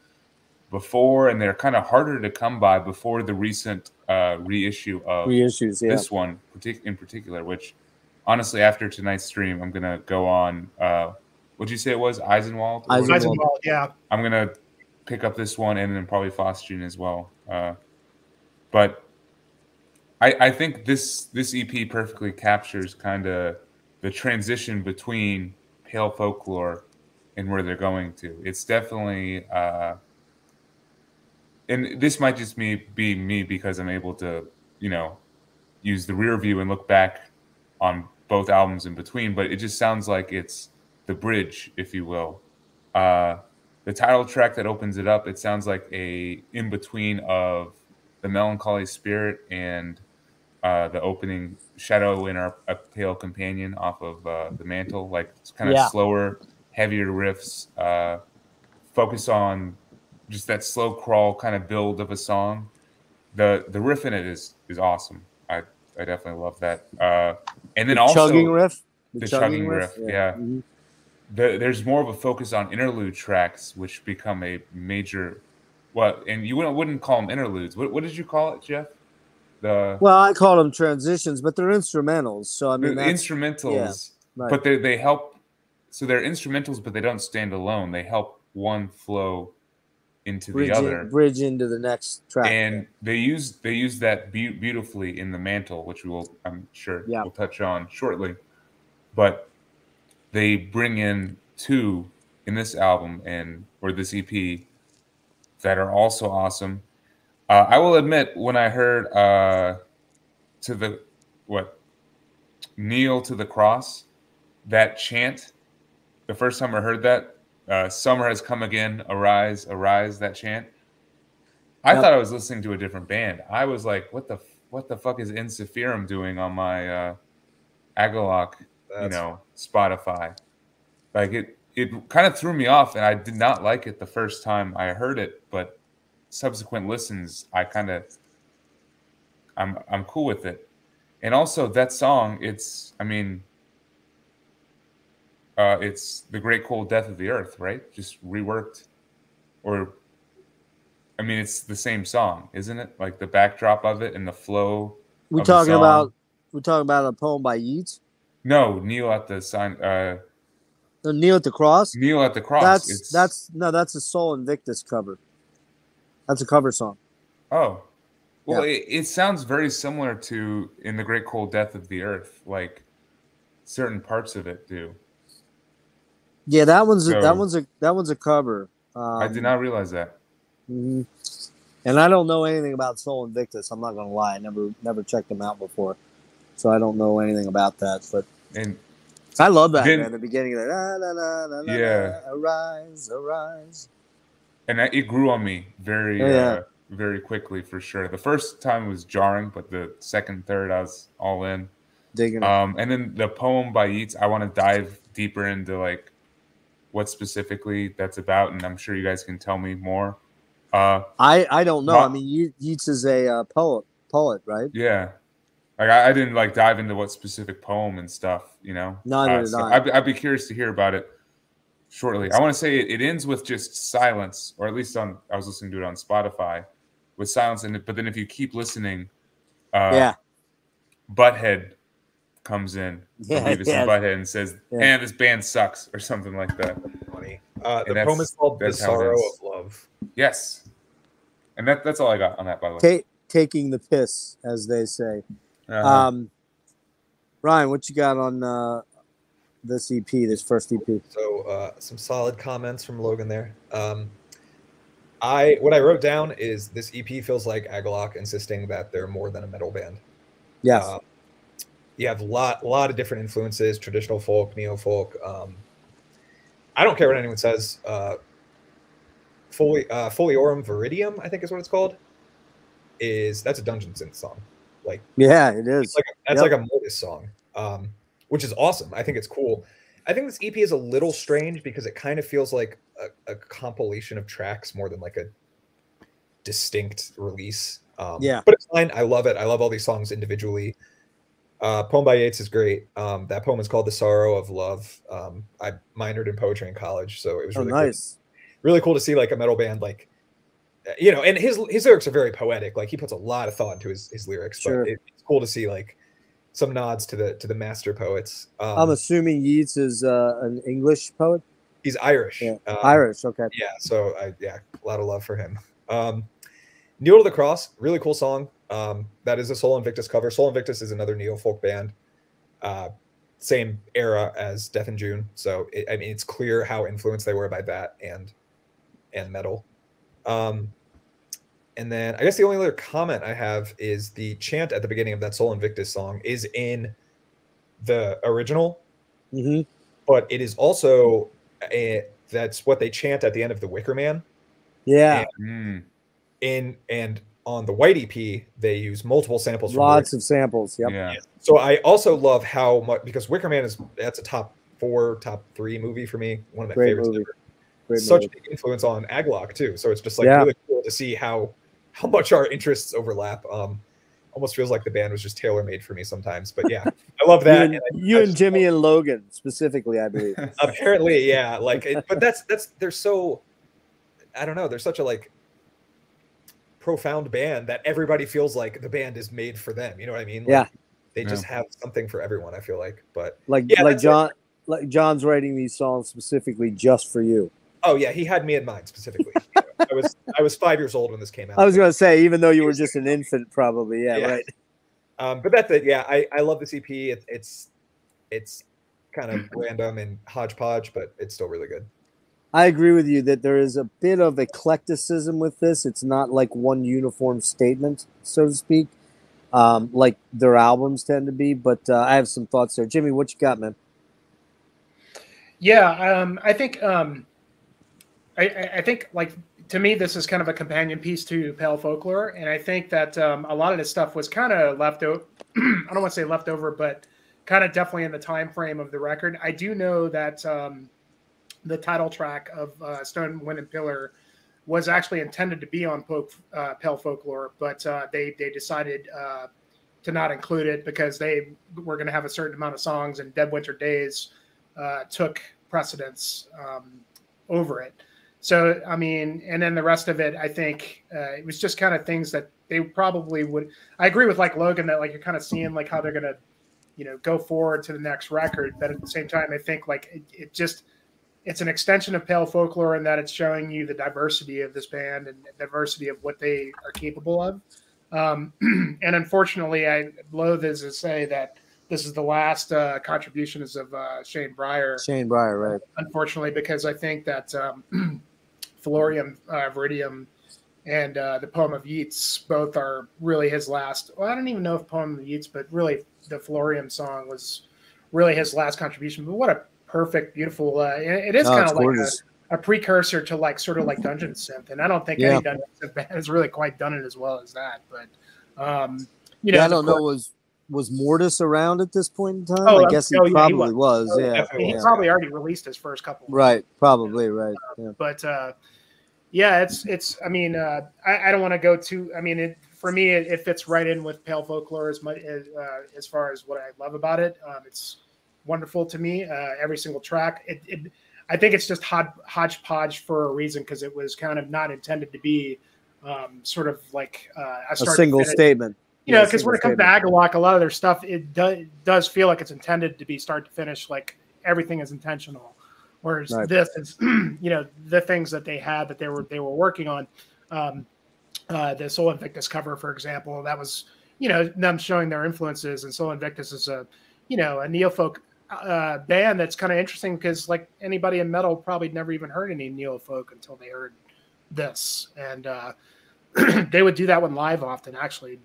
before, and they're kind of harder to come by before the recent uh, reissue of Reissues, yeah. this one in particular. Which, honestly, after tonight's stream, I'm gonna go on. Uh, what'd you say it was? Eisenwald. Eisenwald. Eisenwald, yeah. I'm gonna pick up this one and then probably Faustian as well. Uh, but I, I think this this EP perfectly captures kind of the transition between pale folklore and where they're going to. It's definitely, uh, and this might just me be me because I'm able to, you know, use the rear view and look back on both albums in between. But it just sounds like it's the bridge, if you will. Uh, the title track that opens it up, it sounds like a in between of the melancholy spirit and uh, the opening shadow in our a pale companion off of uh, the mantle. Like it's kind of Yeah. slower, heavier riffs. Uh, focus on just that slow crawl kind of build of a song. The the riff in it is is awesome. I I definitely love that. Uh, and then also chugging riff. the chugging riff, yeah. Mhm. the, there's more of a focus on interlude tracks, which become a major. What and you wouldn't wouldn't call them interludes. What what did you call it, Jeff? The, Well, I call them transitions, but they're instrumentals. So I mean, instrumentals, right. but they they help. So they're instrumentals, but they don't stand alone. They help one flow into bridge, the in- other. bridge into the next track. and they use they use that beau- beautifully in the mantle, which we will I'm sure Yeah. we'll touch on shortly. But they bring in two in this album and or this EP that are also awesome. Uh, I will admit when I heard uh, to the what kneel to the cross that chant the first time I heard that uh, summer has come again arise arise that chant I Yep. thought I was listening to a different band. I was like, "What the what the fuck is Insephirum doing on my uh, Agalloch, you know, Spotify?" Like it, it kind of threw me off, and I did not like it the first time I heard it. But subsequent listens, I kind of I'm I'm cool with it. And also that song, it's I mean uh it's the great cold death of the earth, right? Just reworked or I mean it's the same song, isn't it? Like the backdrop of it and the flow. We of the talking about we're talking about a poem by Yeats. No, Kneel at the sign uh The Kneel at the Cross. Kneel at the cross. That's It's- that's no, that's a Sol Invictus cover. That's a cover song. Oh, well, it, it sounds very similar to "In the Great Cold Death of the Earth." Like certain parts of it do. Yeah, that one's a, that one's a that one's a cover. Um, I did not realize that. mhm. And I don't know anything about Sol Invictus. I'm not gonna lie. I never never checked them out before, so I don't know anything about that. But And I love that Then- man. The beginning. "Ah, Yeah. arise, arise. And it grew on me very, Oh, yeah. uh, very quickly for sure. The first time was jarring, but the second, third, I was all in. Digging. Um, and then the poem by Yeats, I want to dive deeper into like what specifically that's about, and I'm sure you guys can tell me more. Uh, I I don't know. I mean, Ye- Yeats is a uh, poet, poet, right? Yeah. Like I, I didn't like dive into what specific poem and stuff, you know. Neither Uh, so I. I'd, I'd be curious to hear about it shortly. I want to say it, it ends with just silence, or at least on I was listening to it on Spotify with silence, and but then if you keep listening, uh, yeah, Butthead comes in, Yeah, Beavis yeah. and Butthead, and says, Yeah. "Eh, this band sucks," or something like that. Funny. Uh, the And poem is called "The that's how it Sorrow of Love." Yes, and that that's all I got on that, by the way. Ta- taking the piss, as they say. Uh-huh. Um, Ryan, what you got on uh, this EP, this first EP? So uh, some solid comments from Logan there. Um, I what I wrote down is this EP feels like Agalloch insisting that they're more than a metal band. Yeah. Um, you have a lot, lot of different influences: traditional folk, neo folk. Um, I don't care what anyone says. Uh, Foli, uh, Foliorum Viridium, I think is what it's called. Is that's a Dungeon Synth song? Like yeah, it is. it's like that's Yep. like a Mortiis song, um, which is awesome. I think it's cool. I think this EP is a little strange because it kind of feels like a, a compilation of tracks more than like a distinct release. Um, Yeah. but it's fine. I love it. I love all these songs individually. Uh, poem by Yeats is great. Um, that poem is called "The Sorrow of Love." Um, I minored in poetry in college, so it was oh, really cool nice. really cool to see like a metal band like you know and his his lyrics are very poetic like he puts a lot of thought into his, his lyrics Sure. but it, it's cool to see like some nods to the to the master poets um, I'm assuming Yeats is uh, an English poet. he's irish Yeah. um, Irish. Okay. yeah so i yeah a lot of love for him um kneel to the cross really cool song um that is a sol invictus cover sol invictus is another neo folk band uh same era as death in june so it, i mean it's clear how influenced they were by that and and metal um and then i guess the only other comment i have is the chant at the beginning of that sol invictus song is in the original hmm but it is also a, that's what they chant at the end of the Wicker Man. Yeah. Mm. In and on the White EP, they use multiple samples. From Lots of samples. Yep. Yeah. So I also love how much because Wicker Man is that's a top four, top three movie for me. One of my Great favorites. movie. ever. Great Such movie. a big influence on Agalloch too. So it's just like Yeah. really cool to see how how much our interests overlap. Um, almost feels like the band was just tailor made for me sometimes. But yeah, I love You that. and, and I- you I and just Jimmy and Logan specifically, I believe. apparently yeah like it, but that's that's they're so i don't know they're such a like profound band that everybody feels like the band is made for them you know what i mean Like, Yeah. they just have something for everyone i feel like but Like Yeah, like that's it. John like John's writing these songs specifically just for you. Oh yeah he had me in mind specifically i was i was five years old when this came out I was gonna say, even though you were just an infant, probably. Yeah, Yeah. right. um but that's it yeah i i love this ep it, it's it's kind of random and hodgepodge but it's still really good I agree with you that there is a bit of eclecticism with this. It's not like one uniform statement, so to speak, um, like their albums tend to be. But uh, I have some thoughts there. Jimmy, what you got, man? Yeah, um, I think um, I, I think like to me this is kind of a companion piece to Pale Folklore, and I think that um, a lot of this stuff was kind of left over. I don't want to say left over, but kind of definitely in the time frame of the record. I do know that um, the title track of uh, Stone, Wind, and Pillar was actually intended to be on Poke, uh, Pale Folklore, but uh, they they decided uh, to not include it because they were going to have a certain amount of songs, and Dead Winter Days uh, took precedence um, over it. So I mean, and then the rest of it, I think uh, it was just kind of things that they probably would. I agree with like Logan that like you're kind of seeing like how they're gonna, you know, go forward to the next record. But at the same time, I think like it, it just it's an extension of Pale Folklore in that it's showing you the diversity of this band and the diversity of what they are capable of. Um, and unfortunately, I loathe as to say that this is the last uh, contributions of uh, Shane Breyer. Shane Breyer, right? Unfortunately, because I think that um, Florium, uh, Viridium, and uh, the poem of Yeats both are really his last. Well, I don't even know if poem of Yeats, but really the Florium song was really his last contribution. But what a perfect, beautiful! Uh, it is Oh, kind of like a, a precursor to like sort of like Dungeon Synth, and I don't think Yeah. any Dungeon Synth band has really quite done it as well as that. But um, you know, yeah, I don't know. chord- Was was Mortiis around at this point in time? Oh, I guess he oh, yeah, he probably was. was. yeah, definitely he yeah. probably already released his first couple. right. Probably right. Yeah. but uh, yeah, it's it's. I mean, uh, I, I don't want to go too. I mean, it for me, it, it fits right in with Pale Folklore as much as uh, as far as what I love about it. Um, it's wonderful to me. Uh, every single track. It, it I think it's just hod, hodgepodge for a reason because it was kind of not intended to be um, sort of like uh, A to single statement. You know, because when it comes to Agalloch, a lot of their stuff it do, does feel like it's intended to be start to finish, like everything is intentional. Whereas Right. this is, you know, the things that they had that they were they were working on. Um, uh, the Sol Invictus cover, for example, that was you know them showing their influences, and Sol Invictus is a you know a neofolk uh, band that's kind of interesting because like anybody in metal probably never even heard any neofolk until they heard this, and uh, they would do that one live often actually.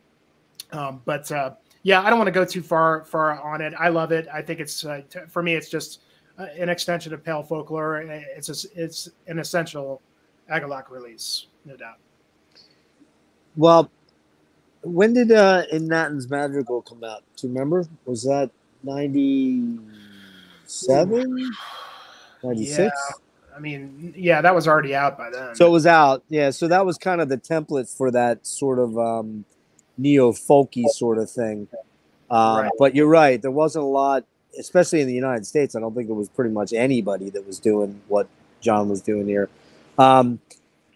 Um, but uh, yeah, I don't want to go too far far on it. I love it. I think it's uh, t- for me, it's just uh, an extension of Pale Folklore. It's a, it's an essential Agalloch release, no doubt. Well, when did uh, In Nattens Madrigal come out? Do you remember? Was that 97? 96? I mean, yeah, that was already out by then. So it was out. Yeah. So that was kind of the template for that sort of um, neo folky sort of thing. Um, Right. But you're right. There wasn't a lot, especially in the United States. I don't think there was pretty much anybody that was doing what John was doing here. Um,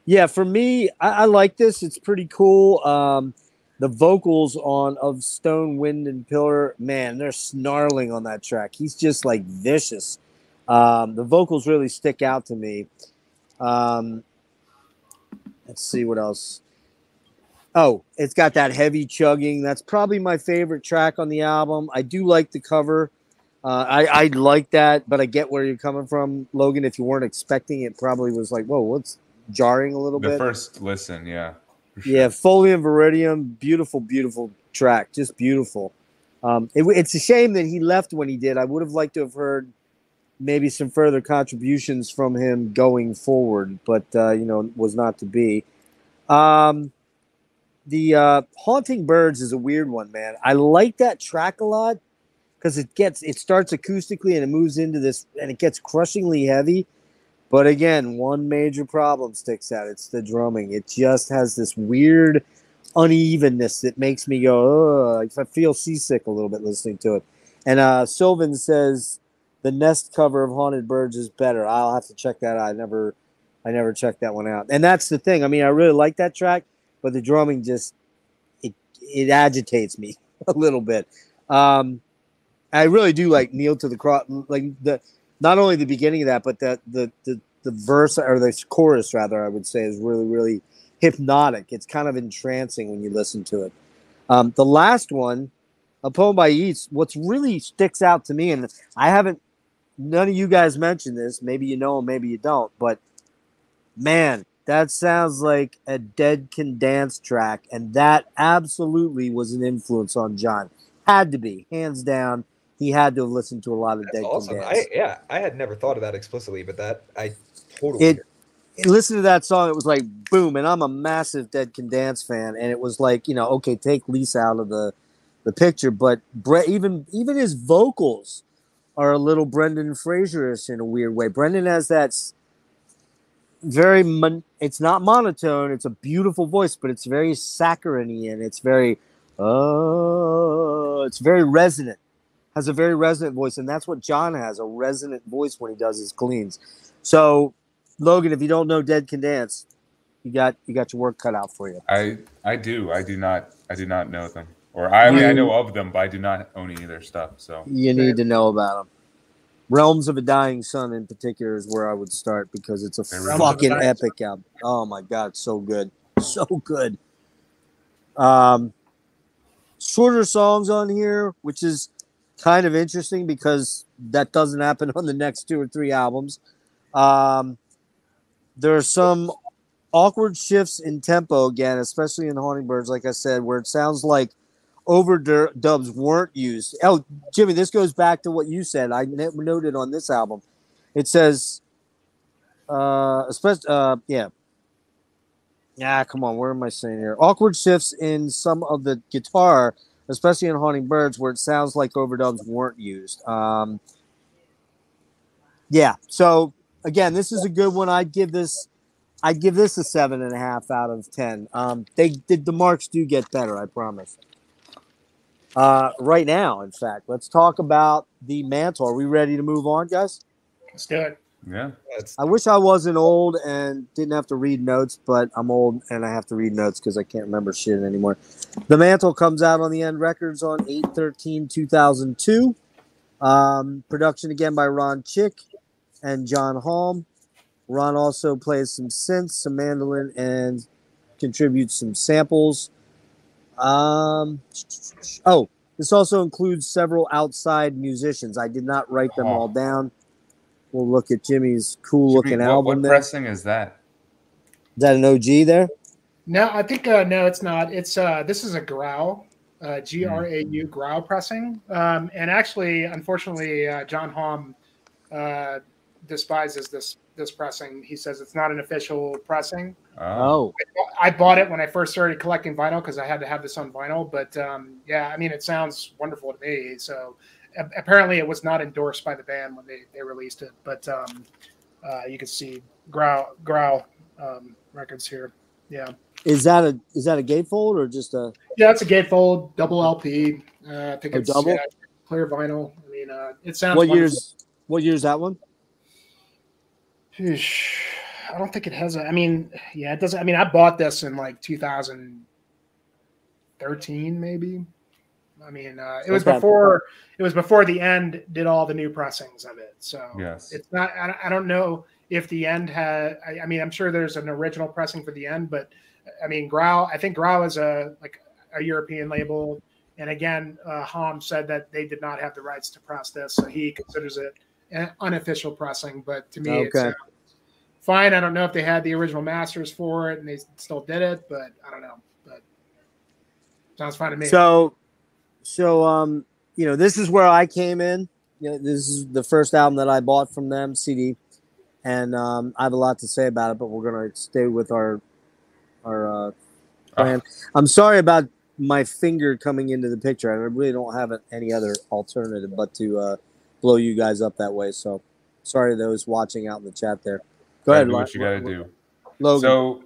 yeah, for me, I, I like this. It's pretty cool. Um, the vocals on of Stone, Wind, and Pillar, man, they're snarling on that track. He's just like vicious. Um, the vocals really stick out to me. Um, let's see what else. Oh, it's got that heavy chugging. That's probably my favorite track on the album. I do like the cover. Uh, I, I like that, but I get where you're coming from, Logan. If you weren't expecting it, probably was like, whoa, what's jarring a little The bit. first listen, yeah. Yeah, Folium Viridium, beautiful, beautiful track, just beautiful. Um, it, it's a shame that he left when he did. I would have liked to have heard maybe some further contributions from him going forward, but uh, you know, was not to be. Um, the uh, Haunting Birds is a weird one, man. I like that track a lot because it gets it starts acoustically and it moves into this and it gets crushingly heavy. But again, one major problem sticks out. It's the drumming. It just has this weird unevenness that makes me go. I feel seasick a little bit listening to it. And uh, Sylvan says the Nest cover of Haunted Birds is better. I'll have to check that out. I never, I never checked that one out. And that's the thing. I mean, I really like that track, but the drumming just it it agitates me a little bit. Um, I really do like Kneel to the Cross, like the not only the beginning of that, but the the the the verse or the chorus rather, I would say, is really really hypnotic. It's kind of entrancing when you listen to it. Um, the last one, a poem by Yeats. What's really sticks out to me, and I haven't, none of you guys mentioned this. Maybe you know, maybe you don't, but man, that sounds like a Dead Can Dance track, and that absolutely was an influence on John. Had to be, hands down. He had to have listened to a lot of That's Dead awesome. Can Dance. I yeah, I had never thought of that explicitly, but that I totally It- listen to that song. It was like boom, and I'm a massive Dead Can Dance fan, and it was like you know, okay, take Lisa out of the the picture, but Brett, even even his vocals are a little Brendan Fraser-ish in a weird way. Brendan has that very mon- it's not monotone it's a beautiful voice but it's very saccharine and it's very uh it's very resonant has a very resonant voice and that's what john has a resonant voice when he does his cleans so logan if you don't know dead can dance you got you got your work cut out for you I I do. I do not. I do not know them, or I mean, I know of them, but I do not own any of their stuff. So you need to know about them realms of a dying sun in particular is where i would start because it's a Realms fucking epic album. Oh my god so good so good. Um shorter songs on here which is kind of interesting because that doesn't happen on the next two or three albums. Um there are some awkward shifts in tempo again especially in haunting birds like i said where it sounds like overdubs weren't used. Oh, Jimmy, this goes back to what you said. I noted on this album. It says, uh, especially, uh, yeah. Yeah, come on. Where am I saying here? Awkward shifts in some of the guitar, especially in Haunting Birds, where it sounds like overdubs weren't used. Um, yeah. So again, this is a good one. I'd give this. I'd give this a seven and a half out of ten. Um, they did the marks do get better, I promise uh, right now. In fact, let's talk about the mantle. Are we ready to move on, guys? Let's do it. yeah, I wish I wasn't old and didn't have to read notes, but I'm old and I have to read notes because I can't remember shit anymore. The Mantle comes out on the End Records on 8 13 2002. Um, production again by Ronn Chick and John Haughm. Ron also plays some synths, some mandolin, and contributes some samples. Um, oh, this also includes several outside musicians. I did not write them all down. We'll look at Jimmy's cool looking Jimmy, what, album what there. pressing is that? Is that an OG there? No, I think uh, no, it's not. It's uh, this is a growl, uh, G R A U growl pressing, um, and actually, unfortunately, uh, John Haughm uh, despises this this pressing. He says it's not an official pressing. Oh, Oh, I bought it when I first started collecting vinyl because I had to have this on vinyl. But um, yeah, I mean, it sounds wonderful to me. So a- apparently, it was not endorsed by the band when they, they released it. But um, uh, you can see Growl Growl um, records here. Yeah, is that a is that a gatefold or just a? yeah, it's a gatefold double LP. Uh, I think A it's double? yeah, clear vinyl. I mean, uh, it sounds. What wonderful. years? What year's that one? I don't think it has a. I mean, yeah, it doesn't. I mean, I bought this in like 2013, maybe. I mean, uh, it was before it was before the end did all the new pressings of it. So yes. it's not. I, I don't know if the end had. I, I mean, I'm sure there's an original pressing for the end, but I mean, Grau. I think Grau is a like a European label. And again, uh, Haughm said that they did not have the rights to press this, so he considers it an unofficial pressing. But to me, it's Okay. Fine. I don't know if they had the original masters for it and they still did it, but I don't know. But sounds fine to me. So, so um, you know, this is where I came in. You know, this is the first album that I bought from them, CD, and um, I have a lot to say about it. But we're gonna stay with our our uh, plan. I'm sorry about my finger coming into the picture. I really don't have any other alternative but to uh, blow you guys up that way. So, sorry to those watching out in the chat there. Go ahead, do what you gotta do. Logan. So,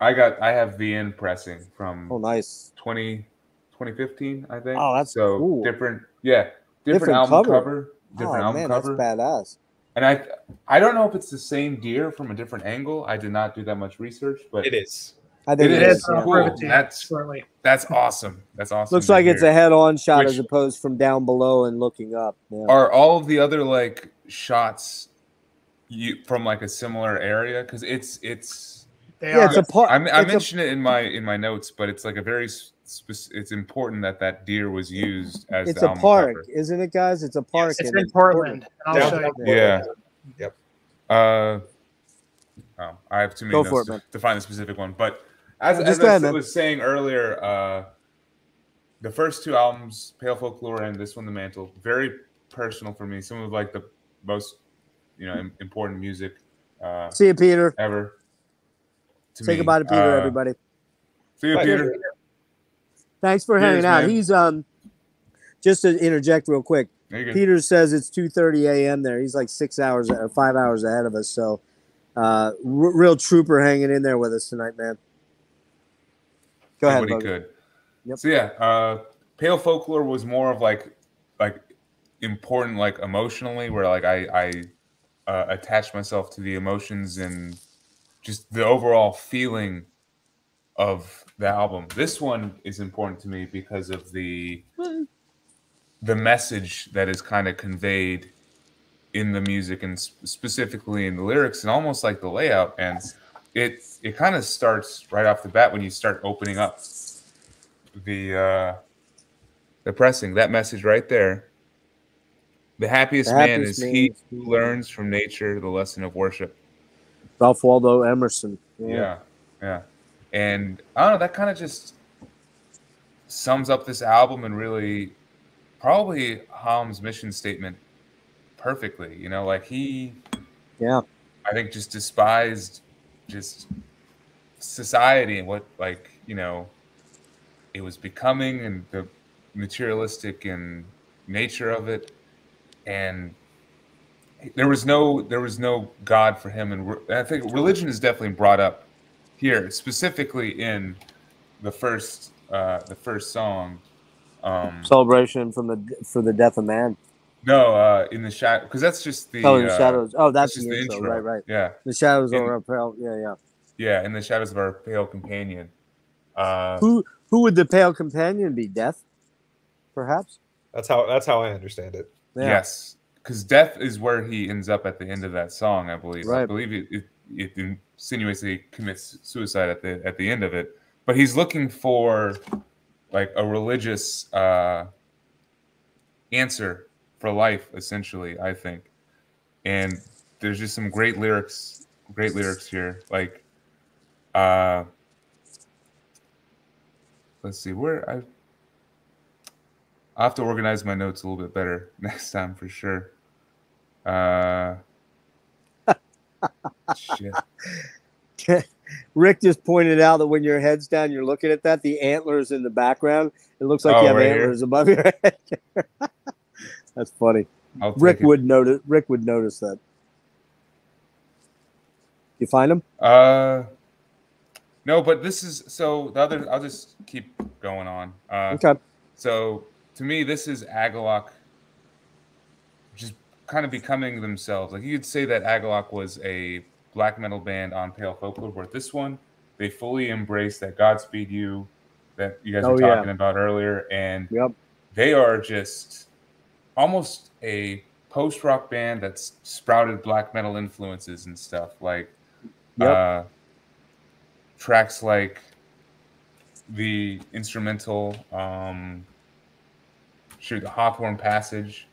I got I have the end pressing from oh, nice. 20, 2015, I think. Oh, that's so cool. different. Yeah, different, Different album cover. cover. different oh album man, cover. that's badass. And I I don't know if it's the same deer from a different angle. I did not do that much research, but it is. I think It it is. is. I'll yeah. cool. prove it to you That's- shortly. that's awesome. That's awesome. Looks to like it's a head-on shot Which- as opposed from down below and looking up. Yeah. Are all of the other like shots you from like a similar area? Because it's it's They yeah, are. it's a part. I, I it's a- mentioned it in my in my notes, but it's like a very spec- it's important that that deer was used as It's the a album park, cover. isn't it, guys? It's a park. it's and in Portland. I'll Down show you. Yeah. Yep. Uh, oh, I have too many Go notes it, to, to find the specific one. But as, as I ahead, was saying earlier, uh, the first two albums, Pale Folklore and this one, The Mantle, very personal for me. Some of like the most you know important music uh, See you, Peter. ever. To Say me. goodbye to Peter, Uh, everybody. See you, Bye. Peter. Thanks for cheers, hanging out. man. He's um, just to interject real quick. There. Peter says it's two thirty a.m. there. He's like six hours or five hours ahead of us. So, Uh, r- real trooper hanging in there with us tonight, man. Go did ahead, what could. Yep. So yeah, uh, pale folklore was more of like like important like emotionally, where like I I uh, attached myself to the emotions and just the overall feeling of the album. This one is important to me because of the the message that is kind of conveyed in the music and sp- specifically in the lyrics and almost like the layout and it it kind of starts right off the bat when you start opening up the uh the pressing that message right there the happiest, The man happiest is man he is he. who learns from nature the lesson of worship. Ralph Waldo Emerson. yeah. Yeah and i don't know that kind of just sums up this album and really probably Haughm's mission statement perfectly you know like he Yeah. I think just despised just society and what like you know it was becoming and the materialistic and nature of it and there was no there was no god for him and re- i think religion is definitely brought up here specifically in the first uh the first song um Celebration from the for the death of man. no uh in the shadow because that's just the oh, the uh, shadows. Oh, that's, just the, the intro. intro Right, right. yeah The shadows In- over our pale. Yeah, yeah. Yeah, in the shadows of our pale companion. Uh, Who who would the pale companion be? Death, perhaps. That's how that's how I understand it. Yeah. Yes, because death is where he ends up at the end of that song. I believe. I believe it, it, it insinuates that he commits suicide at the at the end of it. But he's looking for like a religious uh, answer for life, essentially. I think, and there's just some great lyrics, great lyrics here. Like, uh, let's see where I. I'll have to organize my notes a little bit better next time for sure. Uh, shit. Rick just pointed out that when your head's down, you're looking at that. The antlers in the background. It looks like Oh, you have right here? antlers above your head. That's funny. Rick would notice. Rick would notice that. You find him? Uh, no, but this is so the other. I'll just keep going on. Uh, Okay. So to me, this is Agalloch just kind of becoming themselves. Like you could say that Agalloch was a black metal band on Pale Folklore, but this one they fully embrace that Godspeed You that you guys Oh, were yeah. talking about earlier, and Yep. they are just almost a post rock band that's sprouted black metal influences and stuff like Yep. uh, tracks like the instrumental um, shoot the Hawthorne Passage,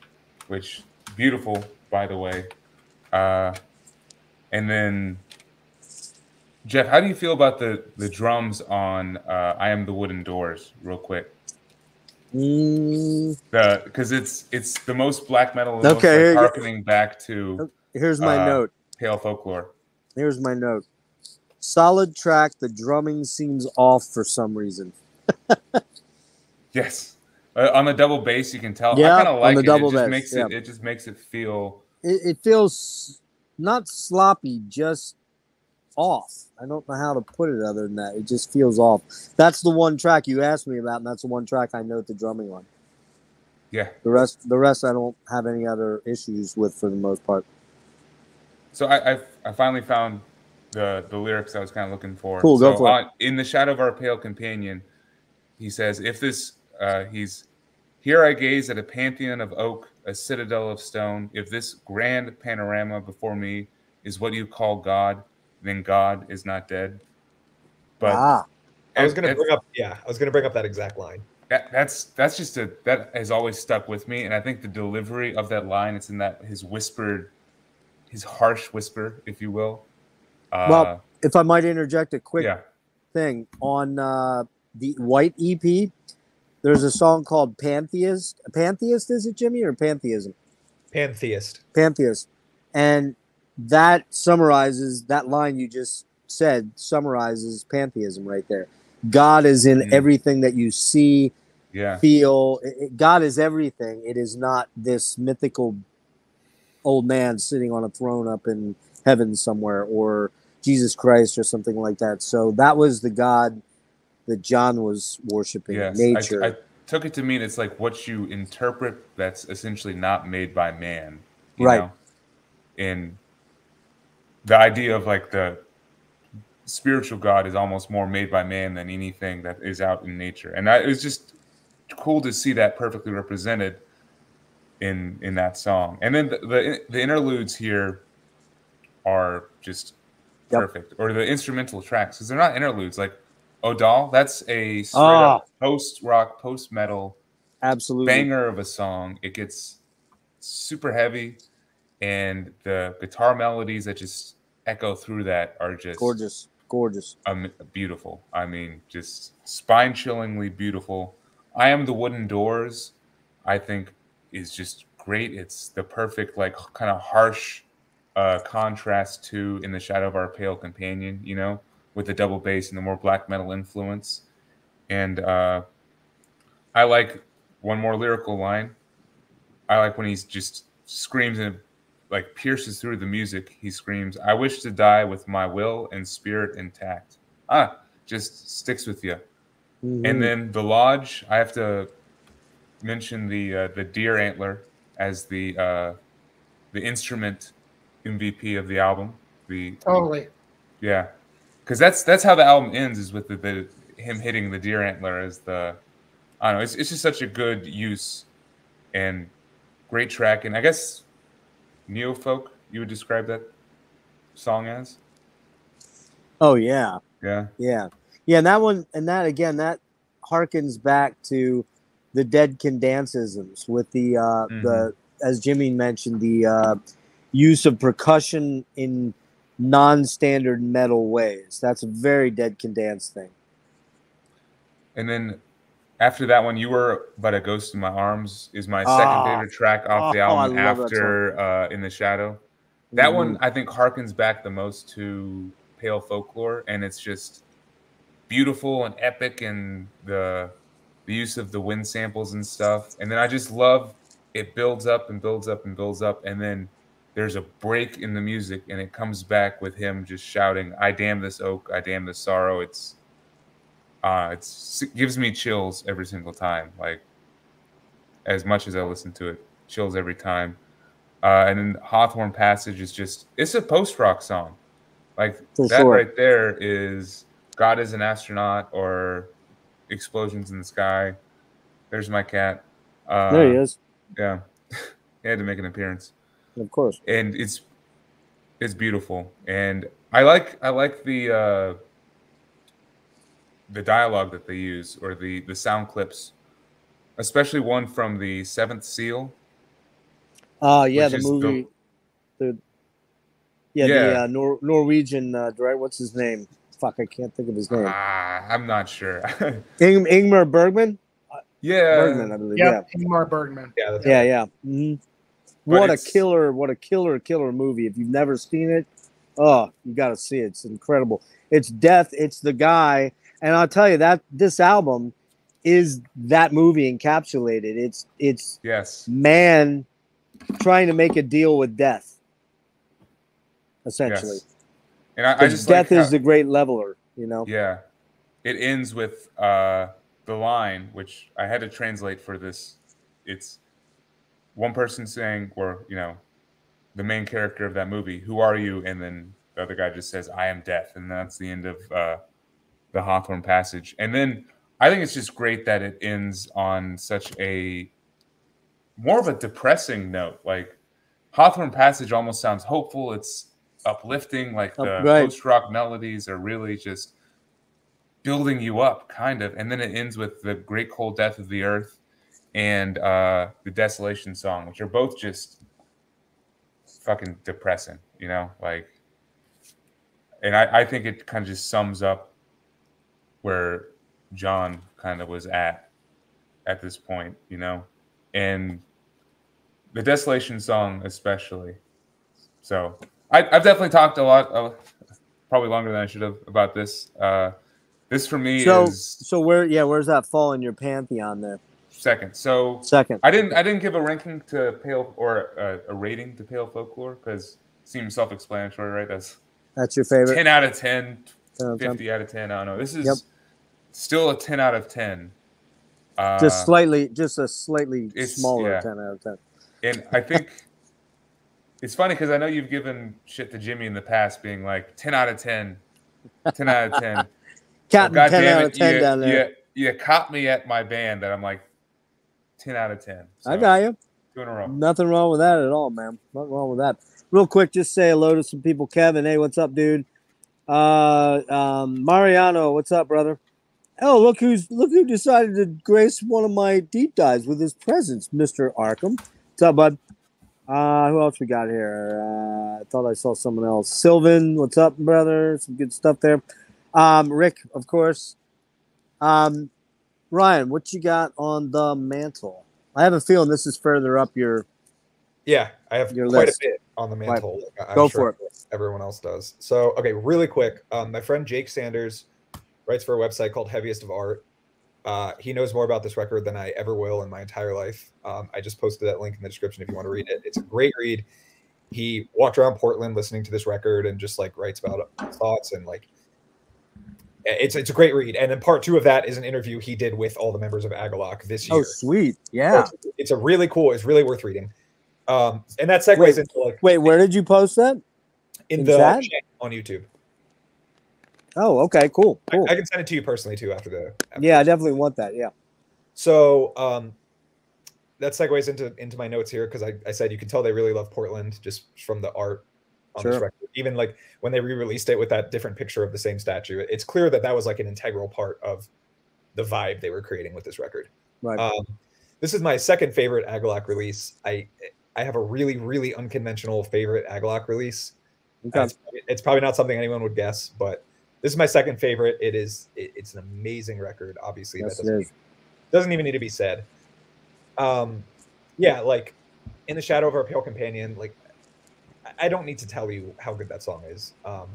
which beautiful by the way, uh, and then Jeff, how do you feel about the the drums on uh, "I Am the Wooden Doors"? Real quick, Mm, because it's it's the most black metal, Okay, like, you go. harkening back to here's my Uh, note. pale folklore. Here's my note. Solid track. The drumming seems off for some reason. Yes, uh, on the double bass, you can tell. Yeah, I kind of on the it. double it just bass, makes yeah. it. It just makes it feel. It, it feels not sloppy, just off. I don't know how to put it other than that. It just feels off. That's the one track you asked me about, and that's the one track I note the drumming on. Yeah. The rest, the rest, I don't have any other issues with for the most part. So I I, I finally found the the lyrics I was kind of looking for. Cool, go so for it. In the shadow of our pale companion, he says, "If this, uh, he's here, I gaze at a pantheon of oak, a citadel of stone. If this grand panorama before me is what you call God, then God is not dead." But ah, I was gonna bring up yeah, I was gonna bring up that exact line. that, that's that's just a that has always stuck with me, and I think the delivery of that line, it's in that his whispered, his harsh whisper, if you will. Uh, Well, if I might interject a quick yeah, thing on uh, the White EP, there's a song called Pantheist. Pantheist is it Jimmy or Pantheism? Pantheist. Pantheist, and that summarizes that line you just said. Summarizes pantheism right there. God is in Mhm. everything that you see, yeah, feel. It- God is everything. It is not this mythical old man sitting on a throne up in heaven somewhere or Jesus Christ or something like that. So that was the God that John was worshiping. Yes, nature. I, I took it to mean it's like what you interpret that's essentially not made by man, you Right. Know? And the idea of like the spiritual God is almost more made by man than anything that is out in nature, and it was just cool to see that perfectly represented in in that song. And then the the, the interludes here are just Yep. perfect, or the instrumental tracks because they're not interludes like. Odal, that's a straight Ah. up post rock, post metal Absolutely. banger of a song. It gets super heavy, and the guitar melodies that just echo through that are just Gorgeous. Gorgeous. um, beautiful. I mean, just spine chillingly beautiful. I am the wooden doors. I think is just great. It's the perfect like kind of harsh uh, contrast to in the shadow of our pale companion. You know, with the double bass and the more black metal influence. And uh, I like one more lyrical line. I like when he's just screams and like pierces through the music. He screams, "I wish to die with my will and spirit intact." Ah, just sticks with you. Mhm. And then the lodge, I have to mention the uh, the deer antler as the uh, the instrument MVP of the album. The Totally. yeah, because that's that's how the album ends is with the, the him hitting the deer antler as the I don't know. It's it's just such a good use and great track, and I guess neo folk you would describe that song as oh yeah. yeah Yeah. Yeah, and that one and that again, that harkens back to the Dead Can Danceisms with the uh the as Jimmy mentioned, the uh use of percussion in non-standard metal ways. That's a very Dead Can Dance thing. And then after that one, you were but a ghost in my arms is my Ah. second favorite track off the Oh, I album after uh, in the shadow. That Mhm. one I think harkens back the most to pale folklore, and it's just beautiful and epic, and the the use of the wind samples and stuff. And then I just love it builds up and builds up and builds up, and then there's a break in the music, and it comes back with him just shouting, "I damn this oak! I damn this sorrow!" It's uh, it's it gives me chills every single time. Like as much as I listen to it, chills every time. Uh, and then Hawthorne Passage is just it's a post rock song. Like For that sure. right there is God is an astronaut or explosions in the sky. There's my cat. Uh, there he is. Yeah, he had to make an appearance Of course. and it's it's beautiful and i like i like the uh the dialogue that they use or the the sound clips especially one from the seventh seal Uh yeah, the is the- movie the, yeah, the uh, Nor- Norwegian uh, director. What's his name? Fuck, I can't think of his name. ah, i'm not sure Ing- Ingmar Bergman. yeah Bergman, I believe. Yeah, Ingmar Bergman. Yeah, that's yeah, yeah. Mhm. But What a killer! What a killer, killer movie! If you've never seen it, oh, you got to see it. It's incredible. It's death. It's the guy, and I'll tell you that this album is that movie encapsulated. It's it's yes man trying to make a deal with death, essentially. yes and i, I just death like is the great leveler. You know. Yeah. It ends with uh, the line, which I had to translate for this. It's one person saying, or, you know, the main character of that movie, who are you? And then the other guy just says, I am death. And that's the end of uh, the Hawthorne passage. And then I think it's just great that it ends on such a more of a depressing note. Like Hawthorne passage almost sounds hopeful. It's uplifting. Like the right. post rock melodies are really just building you up, kind of. And then it ends with the great cold death of the earth and uh, the desolation song, which are both just fucking depressing, you know? Like, and I, I think it kind of just sums up where John kind of was at at this point, you know? And the desolation song, especially. So I, I've definitely talked a lot, uh, probably longer than I should have about this. Uh, this for me So is so where yeah where's that fall in your pantheon there? Second. So Second. I didn't I didn't give a ranking to Pale or a, a rating to Pale Folklore because seems self-explanatory, right? That's That's your favorite. 10 out of 10, Uh, 50 out of 10. I don't know. This is Yep. still a 10 out of 10. Uh, just slightly, just a slightly smaller yeah. ten out of ten. and I think it's funny because I know you've given shit to Jimmy in the past, being like 10 out of 10, 10 out of 10. Captain God ten damn out it, of ten you, down there. You, you caught me at my band that I'm like 10 out of 10. I got you. Two in a row. Nothing wrong with that at all, man. Nothing wrong with that. Real quick, just say hello to some people. Kevin, hey, what's up, dude? Uh, um, Mariano, what's up, brother? Oh, look who's look who decided to grace one of my deep dives with his presence, Mister Arkham. What's up, bud? Uh, who else we got here? Uh, I thought I saw someone else. Sylvan, what's up, brother? Some good stuff there. Um, Rick, of course. Um, Ryan, what you got on the mantle? I have a feeling this is further up your Yeah, I have Your quite list. a bit on the mantle. Go sure for Everyone else does. So, okay, really quick. Um, my friend Jake Sanders writes for a website called Heaviest of Art. Uh, he knows more about this record than I ever will in my entire life. Um, I just posted that link in the description if you want to read it. It's a great read. He walked around Portland listening to this record and just like writes about thoughts and like it's it's a great read. And then part two of that is an interview he did with all the members of Agalloch this year. Oh, sweet. Yeah. It's, it's a really cool. It's really worth reading. Um, and that segues Wait, into like Wait, where did you post that? in in the chat? on YouTube. Oh, okay, cool, I- cool. I, can send it to you personally too after the. After yeah, I definitely want that. Yeah. So um, that segues into into my notes here because I, I said you can tell they really love Portland just from the art on this record. Even like when they re-released it with that different picture of the same statue, it's clear that that was like an integral part of the vibe they were creating with this record. Right. Um, this is my second favorite Agalloch release. I I have a really really unconventional favorite Agalloch release. Okay. It's, it's probably not something anyone would guess, but this is my second favorite. It is. It, it's an amazing record. Obviously, Yes, that doesn't is. doesn't even need to be said. Um, yeah, like in the shadow of our pale companion. Like I- don't need to tell you how good that song is. Um,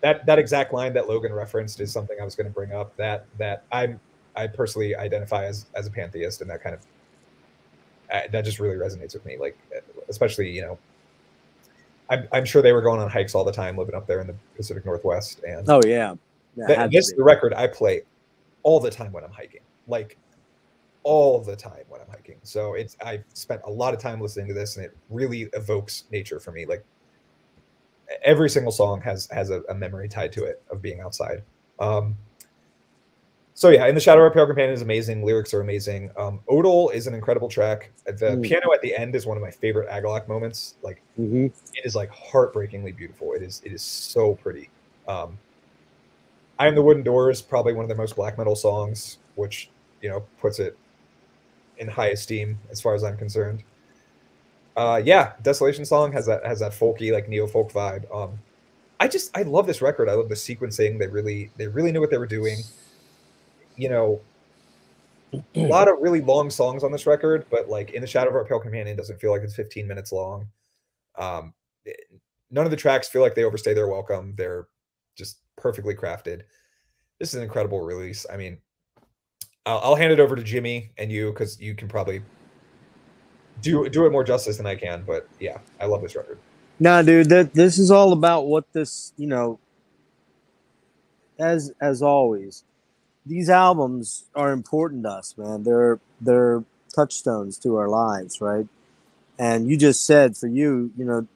that that exact line that Logan referenced is something I was going to bring up. That that I'm I personally identify as as a pantheist, and that kind of uh, that just really resonates with me. Like especially you know. I'm, I'm sure they were going on hikes all the time, living up there in the Pacific Northwest, and Oh yeah. yeah Th- this is the record I play all the time when I'm hiking, like all the time when I'm hiking. So it's I've spent a lot of time listening to this, and it really evokes nature for me. Like every single song has has a, a memory tied to it of being outside. Um, so yeah, in the shadow of our pale companion is amazing. Lyrics are amazing. Um, Odal is an incredible track. The Mm. piano at the end is one of my favorite Agalloch moments. Like Mhm. it is like heartbreakingly beautiful. It is it is so pretty. Um, I am the Wooden Doors, probably one of the most black metal songs, which you know puts it in high esteem as far as I'm concerned. Uh, yeah, Desolation song has that has that folky like neo folk vibe. Um, I just I love this record. I love the sequencing. They really they really knew what they were doing. You know, a lot of really long songs on this record, but like in the shadow of our pale companion doesn't feel like it's 15 minutes long. Um, none of the tracks feel like they overstay their welcome. They're just perfectly crafted. This is an incredible release. I mean, I'll, I'll hand it over to Jimmy and you because you can probably do do it more justice than I can. But yeah, I love this record. Nah, dude, that this is all about what this, you know, as as always, these albums are important to us, man. They're they're touchstones to our lives, right? And you just said for you, you know,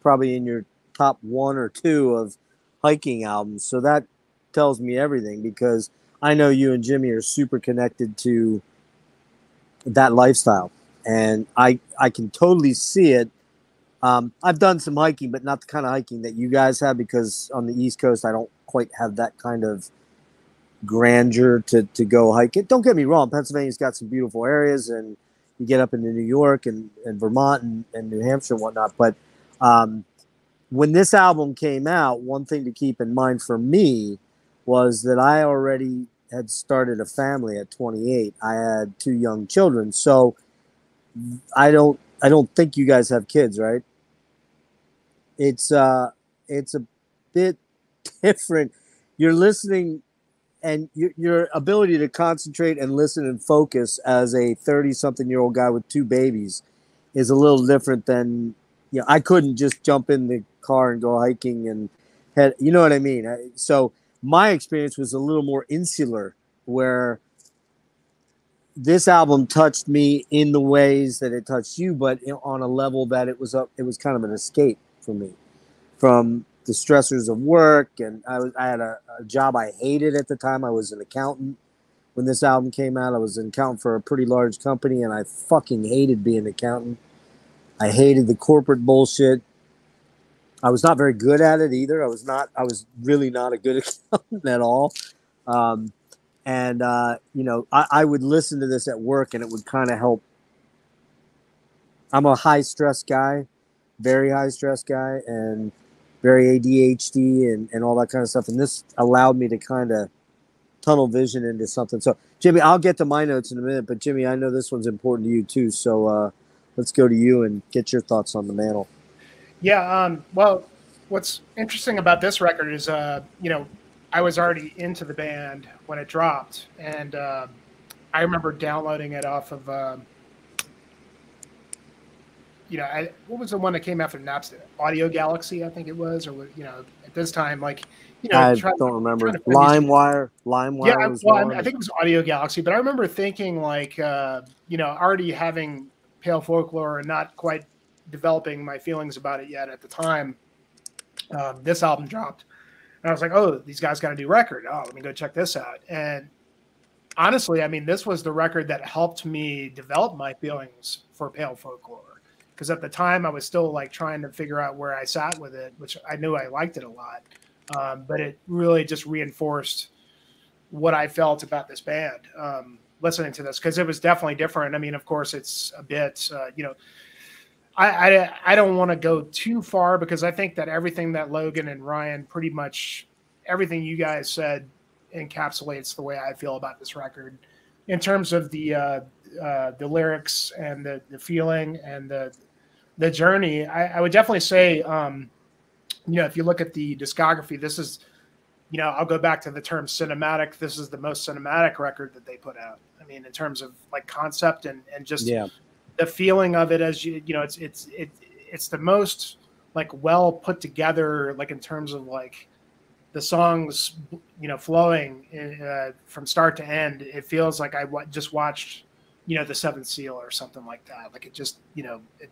probably in your top one or two of hiking albums. So that tells me everything because I know you and Jimmy are super connected to that lifestyle. And I I can totally see it um, I've done some hiking, but not the kind of hiking that you guys have because on the East Coast, I don't quite have that kind of grandeur to, to go hike it. Don't get me wrong, Pennsylvania's got some beautiful areas, and you get up into New York and, and Vermont and, and New Hampshire and whatnot. But um, when this album came out, one thing to keep in mind for me was that I already had started a family at 28. I had two young children, so I don't I don't think you guys have kids, right? It's uh it's a bit different. You're listening and your, your ability to concentrate and listen and focus as a 30 something year old guy with two babies is a little different than you know, I couldn't just jump in the car and go hiking and head. You know what I mean? So my experience was a little more insular, where this album touched me in the ways that it touched you, but on a level that it was up. It was kind of an escape for me from the stressors of work, and I was I had a, a job I hated at the time. I was an accountant when this album came out. I was an accountant for a pretty large company, and I fucking hated being an accountant. I hated the corporate bullshit. I was not very good at it either. I was not. I was really not a good accountant at all. Um, and uh, you know, I, I would listen to this at work, and it would kind of help. I'm a high stress guy, very high stress guy, and very ADHD and, and all that kind of stuff. And this allowed me to kind of tunnel vision into something. So, Jimmy, I'll get to my notes in a minute, but Jimmy, I know this one's important to you too. So, uh, let's go to you and get your thoughts on the mantle. Yeah. Um, well, what's interesting about this record is, uh, you know, I was already into the band when it dropped, and uh, I remember downloading it off of. Uh, you know, I, what was the one that came after Napster? Audio Galaxy, I think it was, or you know, at this time, like, you know, I don't remember. LimeWire, LimeWire. Yeah, well, I, I think it was Audio Galaxy, but I remember thinking like, uh, you know, already having Pale Folklore and not quite developing my feelings about it yet at the time. Um, this album dropped, and I was like, oh, these guys got a new record. Oh, let me go check this out. And honestly, I mean, this was the record that helped me develop my feelings for Pale Folklore because at the time I was still like trying to figure out where I sat with it, which I knew I liked it a lot. Um, but it really just reinforced what I felt about this band um, listening to this because it was definitely different. I mean, of course, it's a bit, uh, you know, I, I, I don't want to go too far because I think that everything that Logan and Ryan pretty much everything you guys said encapsulates the way I feel about this record in terms of the uh, uh, the lyrics and the, the feeling and the the journey, I, I would definitely say, um, you know, if you look at the discography, this is, you know, I'll go back to the term cinematic. This is the most cinematic record that they put out. I mean, in terms of like concept and and just yeah. The feeling of it as you you know, it's it's it, it's the most like well put together, like in terms of like the songs, you know, flowing uh, from start to end. It feels like I w- just watched you know the seventh seal or something like that. Like it just you know it,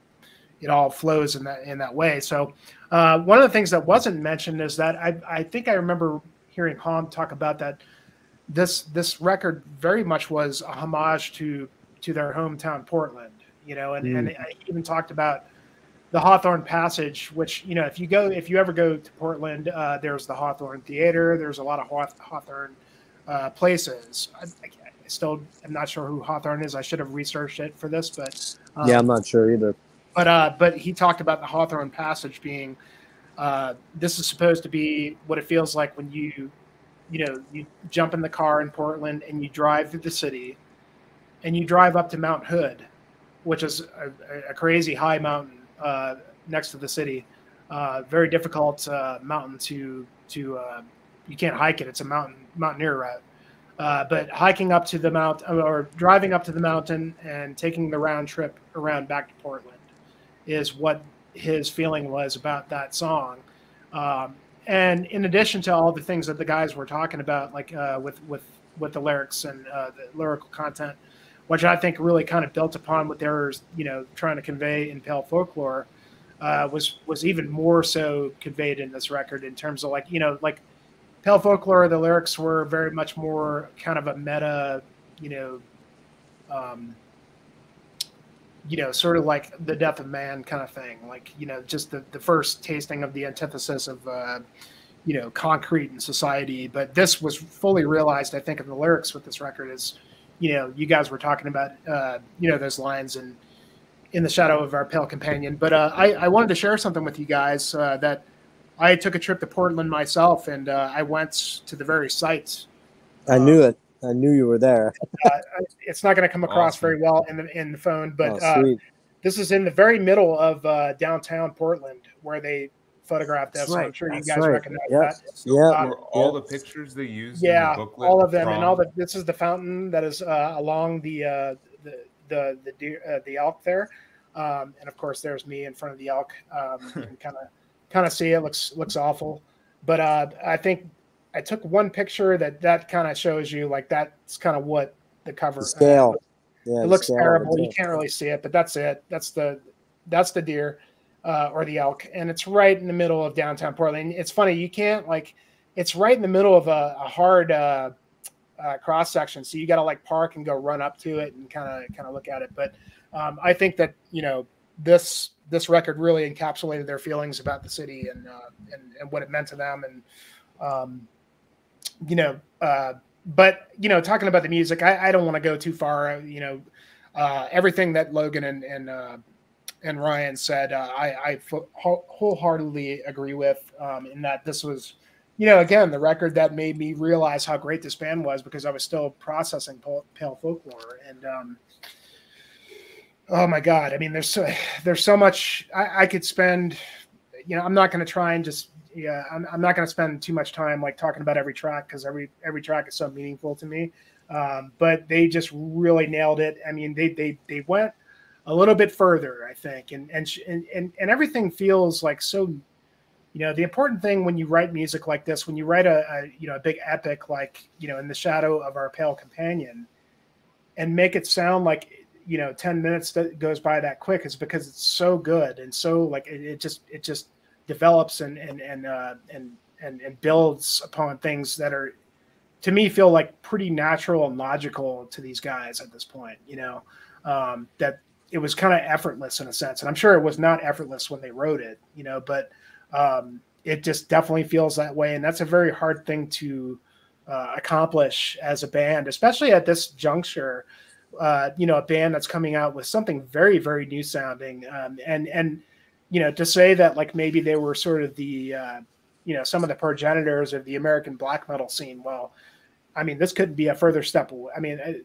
it all flows in that in that way. So uh, one of the things that wasn't mentioned is that i i think i remember hearing Haughm talk about that this this record very much was a homage to to their hometown portland you know and, mm. and I even talked about the Hawthorne Passage, which you know, if you go, if you ever go to Portland, uh, there's the Hawthorne Theater. There's a lot of Hawthorne uh, places. I, I, still am not sure who Hawthorne is. I should have researched it for this, but um, yeah, I'm not sure either. But uh, but he talked about the Hawthorne Passage being uh, this is supposed to be what it feels like when you you know you jump in the car in Portland and you drive through the city, and you drive up to Mount Hood, which is a, a crazy high mountain uh, next to the city. Uh, very difficult uh, mountain to to uh, you can't hike it. It's a mountain mountaineer route. Uh, but hiking up to the mount or driving up to the mountain and taking the round trip around back to Portland is what his feeling was about that song. Um, and in addition to all the things that the guys were talking about, like uh, with with with the lyrics and uh, the lyrical content, which I think really kind of built upon what they were, you know, trying to convey in Pale Folklore, uh, was was even more so conveyed in this record in terms of like you know like Pale Folklore, the lyrics were very much more kind of a meta, you know, um, you know, sort of like the death of man kind of thing. Like, you know, just the, the first tasting of the antithesis of, uh, you know, concrete in society. But this was fully realized, I think, in the lyrics with this record is, you know, you guys were talking about, uh, you know, those lines and in the shadow of our pale companion. But uh, I, I wanted to share something with you guys uh, that I took a trip to Portland myself, and uh, I went to the very site. I knew it. I knew you were there. uh, it's not going to come across awesome. very well in the in the phone, but oh, uh, this is in the very middle of uh, downtown Portland, where they photographed this. Right. So I'm sure That's you guys right. recognize yep. that. Yeah, uh, all the pictures they used. Yeah, the all of them, from... and all the. This is the fountain that is uh, along the the the the the, the elk there. Um, and of course, there's me in front of the elk. Um, kind of kind of see it looks looks awful, but uh, I think I took one picture that that kind of shows you like that's kind of what the cover The scale. Uh, Yeah, it looks terrible. You can't really see it, but that's it. That's the that's the deer uh, or the elk, and it's right in the middle of downtown Portland. It's funny you can't like it's right in the middle of a, a hard uh, uh, cross section, so you got to like park and go run up to it and kind of kind of look at it. But um, I think that you know this this record really encapsulated their feelings about the city and uh, and, and what it meant to them and um, you know uh, but you know talking about the music i, I don't want to go too far you know uh, everything that logan and and uh, and ryan said uh, i wholeheartedly agree with um, in that this was you know again the record that made me realize how great this band was because i was still processing Pale- pale folklore. And um, oh my god i mean there's so there's so much i, I could spend you know i'm not going to try and just yeah i'm, I'm not going to spend too much time like talking about every track because every every track is so meaningful to me. Um, but they just really nailed it. I mean they they they went a little bit further i think. And and and and, everything feels like so you know the important thing when you write music like this when you write a, a you know a big epic like you know in the shadow of our pale companion and make it sound like you know 10 minutes that goes by that quick is because it's so good and so like it, it just it just develops and and and uh, and and and builds upon things that are to me feel like pretty natural and logical to these guys at this point you know um, that it was kind of effortless in a sense and i'm sure it was not effortless when they wrote it you know but um, it just definitely feels that way and that's a very hard thing to uh, accomplish as a band especially at this juncture uh, you know a band that's coming out with something very very new sounding um, and and you know to say that like maybe they were sort of the uh, you know some of the progenitors of the american black metal scene well i mean this couldn't be a further step i mean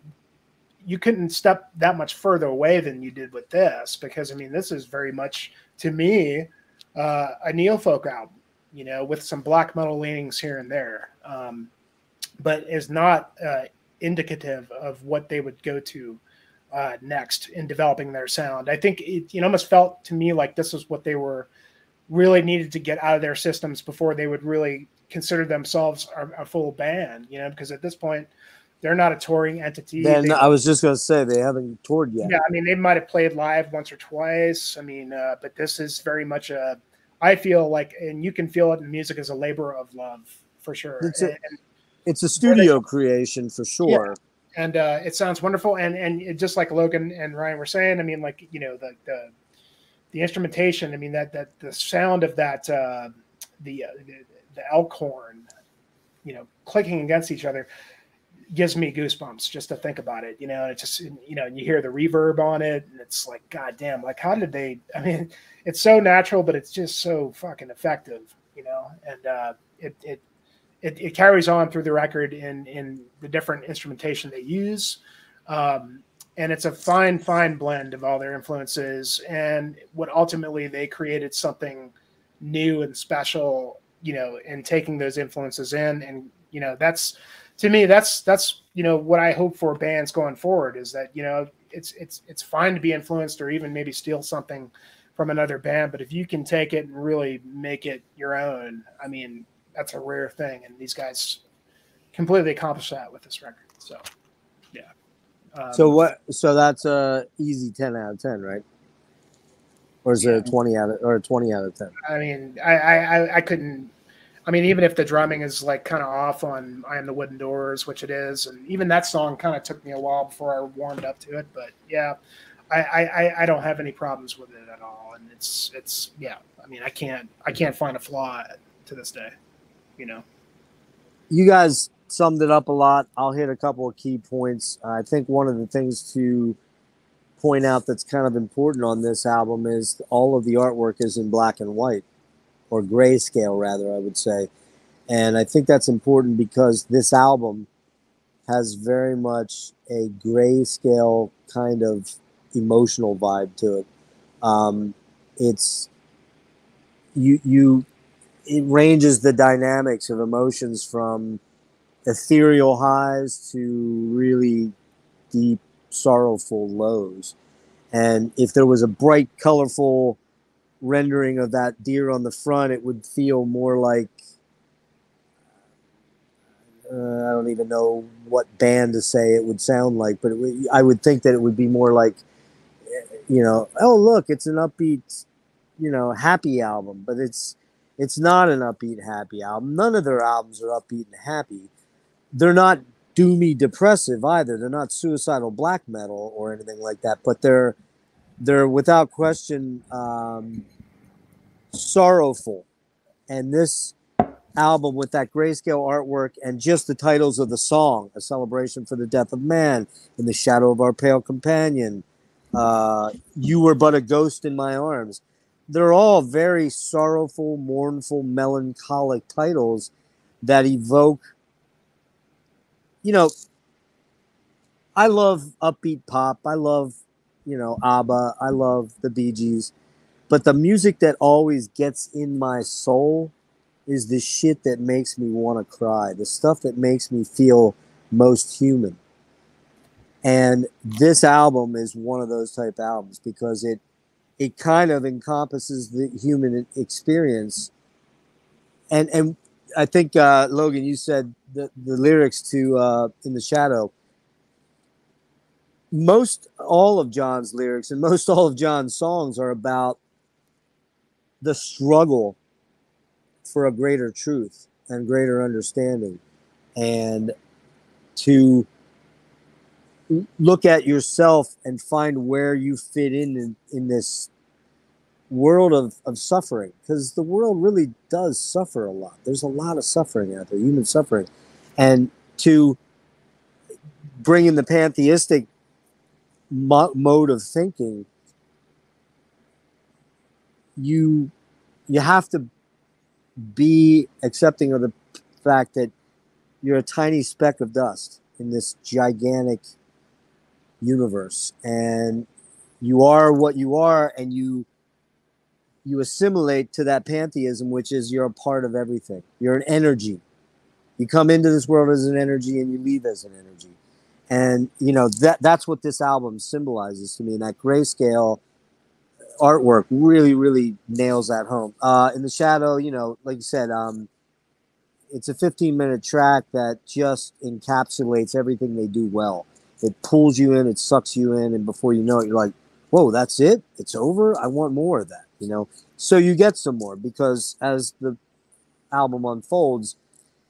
you couldn't step that much further away than you did with this because i mean this is very much to me uh, a neo folk album you know with some black metal leanings here and there um, but is not uh, indicative of what they would go to uh, next in developing their sound. I think it, it almost felt to me like this was what they were really needed to get out of their systems before they would really consider themselves a, a full band. You know, because at this point they're not a touring entity. Then I was just going to say they haven't toured yet. yeah, I mean, they might have played live once or twice. I mean, uh, but this is very much a. I feel like, and you can feel it in music as a labor of love for sure. It's a- and, It's a studio creation for sure. and uh, it sounds wonderful. And and it, just like Logan and Ryan were saying, I mean, like you know the the, the instrumentation. I mean that that the sound of that uh, the, uh, the the elk horn, you know, clicking against each other gives me goosebumps just to think about it. You know, and it just you know and you hear the reverb on it, and it's like, god damn, like how did they? I mean, it's so natural, but it's just so fucking effective. You know, and uh, it it it, it carries on through the record in in the different instrumentation they use um, and it's a fine fine blend of all their influences and what ultimately they created something new and special you know in taking those influences in and you know that's to me that's that's you know what i hope for bands going forward is that you know it's it's it's fine to be influenced or even maybe steal something from another band but if you can take it and really make it your own i mean that's a rare thing, and these guys completely accomplished that with this record. So, yeah. Um, So what? So that's a easy ten out of ten, right? Or is it a twenty out of or a twenty out of ten? I mean, I, I- I couldn't. I mean, even if the drumming is like kind of off on "I Am the Wooden Doors," which it is, and even that song kind of took me a while before I warmed up to it. But yeah, I, I, I- don't have any problems with it at all, and it's it's yeah. I mean, I can't I can't find a flaw to this day. You know. You guys summed it up a lot. I'll hit a couple of key points. I think one of the things to point out that's kind of important on this album is all of the artwork is in black and white, or grayscale, rather, I would say. And I think that's important because this album has very much a grayscale kind of emotional vibe to it. Um, it's you you it ranges the dynamics of emotions from ethereal highs to really deep sorrowful lows And if there was a bright, colorful rendering of that deer on the front, it would feel more like uh, I don't even know what band to say it would sound like, but I would think that it would be more like, you know, oh look, it's an upbeat, you know, happy album, but it's it's not an upbeat happy album. None of their albums are upbeat and happy. They're not doomy depressive either. They're not suicidal black metal or anything like that, but they're they're without question um, sorrowful. And this album with that grayscale artwork and just the titles of the song a celebration for the death of man in the shadow of our pale companion uh, you were but a ghost in my arms they're all very sorrowful mournful melancholic titles that evoke you know i love upbeat pop i love you know abba i love the bee gees but the music that always gets in my soul is the shit that makes me want to cry, the stuff that makes me feel most human. And this album is one of those type albums because it it kind of encompasses the human experience. And and I think uh, Logan, you said the, the lyrics to uh, "In the Shadow." Most all of John's lyrics and most all of John's songs are about the struggle for a greater truth and greater understanding and to look at yourself and find where you fit in in, in this world of, of suffering because the world really does suffer a lot. There's a lot of suffering out there human suffering. And to bring in the pantheistic mo- mode of thinking you you have to be accepting of the fact that you're a tiny speck of dust in this gigantic universe. And you are what you are and you you assimilate to that pantheism which is you're a part of everything. You're an energy. You come into this world as an energy and you leave as an energy and you know that that's what this album symbolizes to me and that grayscale artwork really, really nails that home. Uh, in the shadow, you know, like you said, um, it's a 15 minute track that just encapsulates everything they do well. It pulls you in, it sucks you in, and before you know it, you're like, "Whoa, that's it? It's over? I want more of that." You know, so you get some more because as the album unfolds,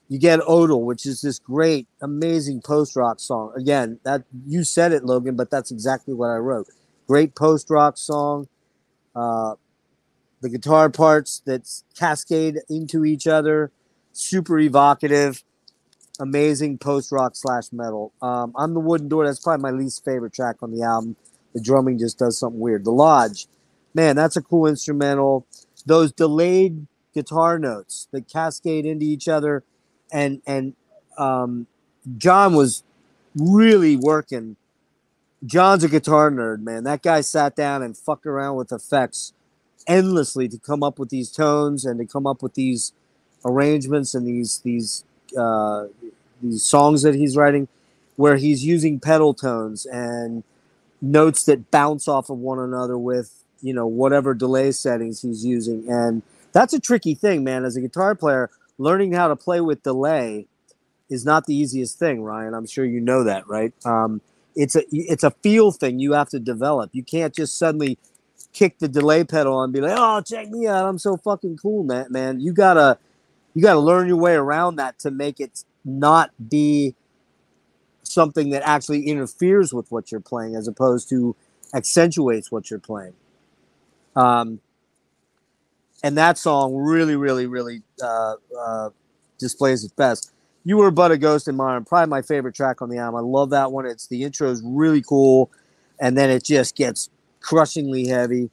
you get Odal, which is this great, amazing post rock song. Again, that you said it, Logan, but that's exactly what I wrote. Great post rock song uh, the guitar parts that cascade into each other, super evocative, amazing post rock slash metal. Um, I'm the Wooden Door. That's probably my least favorite track on the album. The drumming just does something weird. The Lodge, man, that's a cool instrumental. Those delayed guitar notes that cascade into each other, and and um, John was really working John's a guitar nerd, man. That guy sat down and fucked around with effects endlessly to come up with these tones and to come up with these arrangements and these these uh, these songs that he's writing, where he's using pedal tones and notes that bounce off of one another with you know whatever delay settings he's using, and that's a tricky thing, man. As a guitar player, learning how to play with delay is not the easiest thing, Ryan. I'm sure you know that, right? Um, it's a it's a feel thing you have to develop. You can't just suddenly kick the delay pedal and be like, "Oh, check me out! I'm so fucking cool, man!" Man, you gotta you gotta learn your way around that to make it not be something that actually interferes with what you're playing, as opposed to accentuates what you're playing. Um, and that song really, really, really uh, uh, displays its best. You Were But a Ghost in Mine, probably my favorite track on the album. I love that one. It's the intro is really cool, and then it just gets crushingly heavy.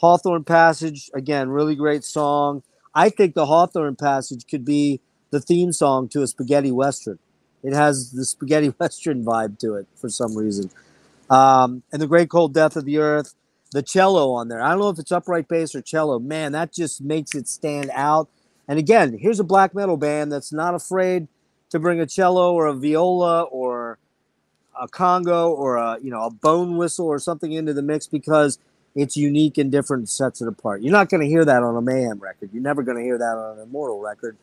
Hawthorne Passage, again, really great song. I think the Hawthorne Passage could be the theme song to a spaghetti western. It has the spaghetti western vibe to it for some reason. Um, and the Great Cold Death of the Earth, the cello on there. I don't know if it's upright bass or cello. Man, that just makes it stand out. And again, here's a black metal band that's not afraid to bring a cello or a viola or a congo or a you know a bone whistle or something into the mix because it's unique and different, sets it apart. You're not going to hear that on a Mayhem record. You're never going to hear that on an Immortal record.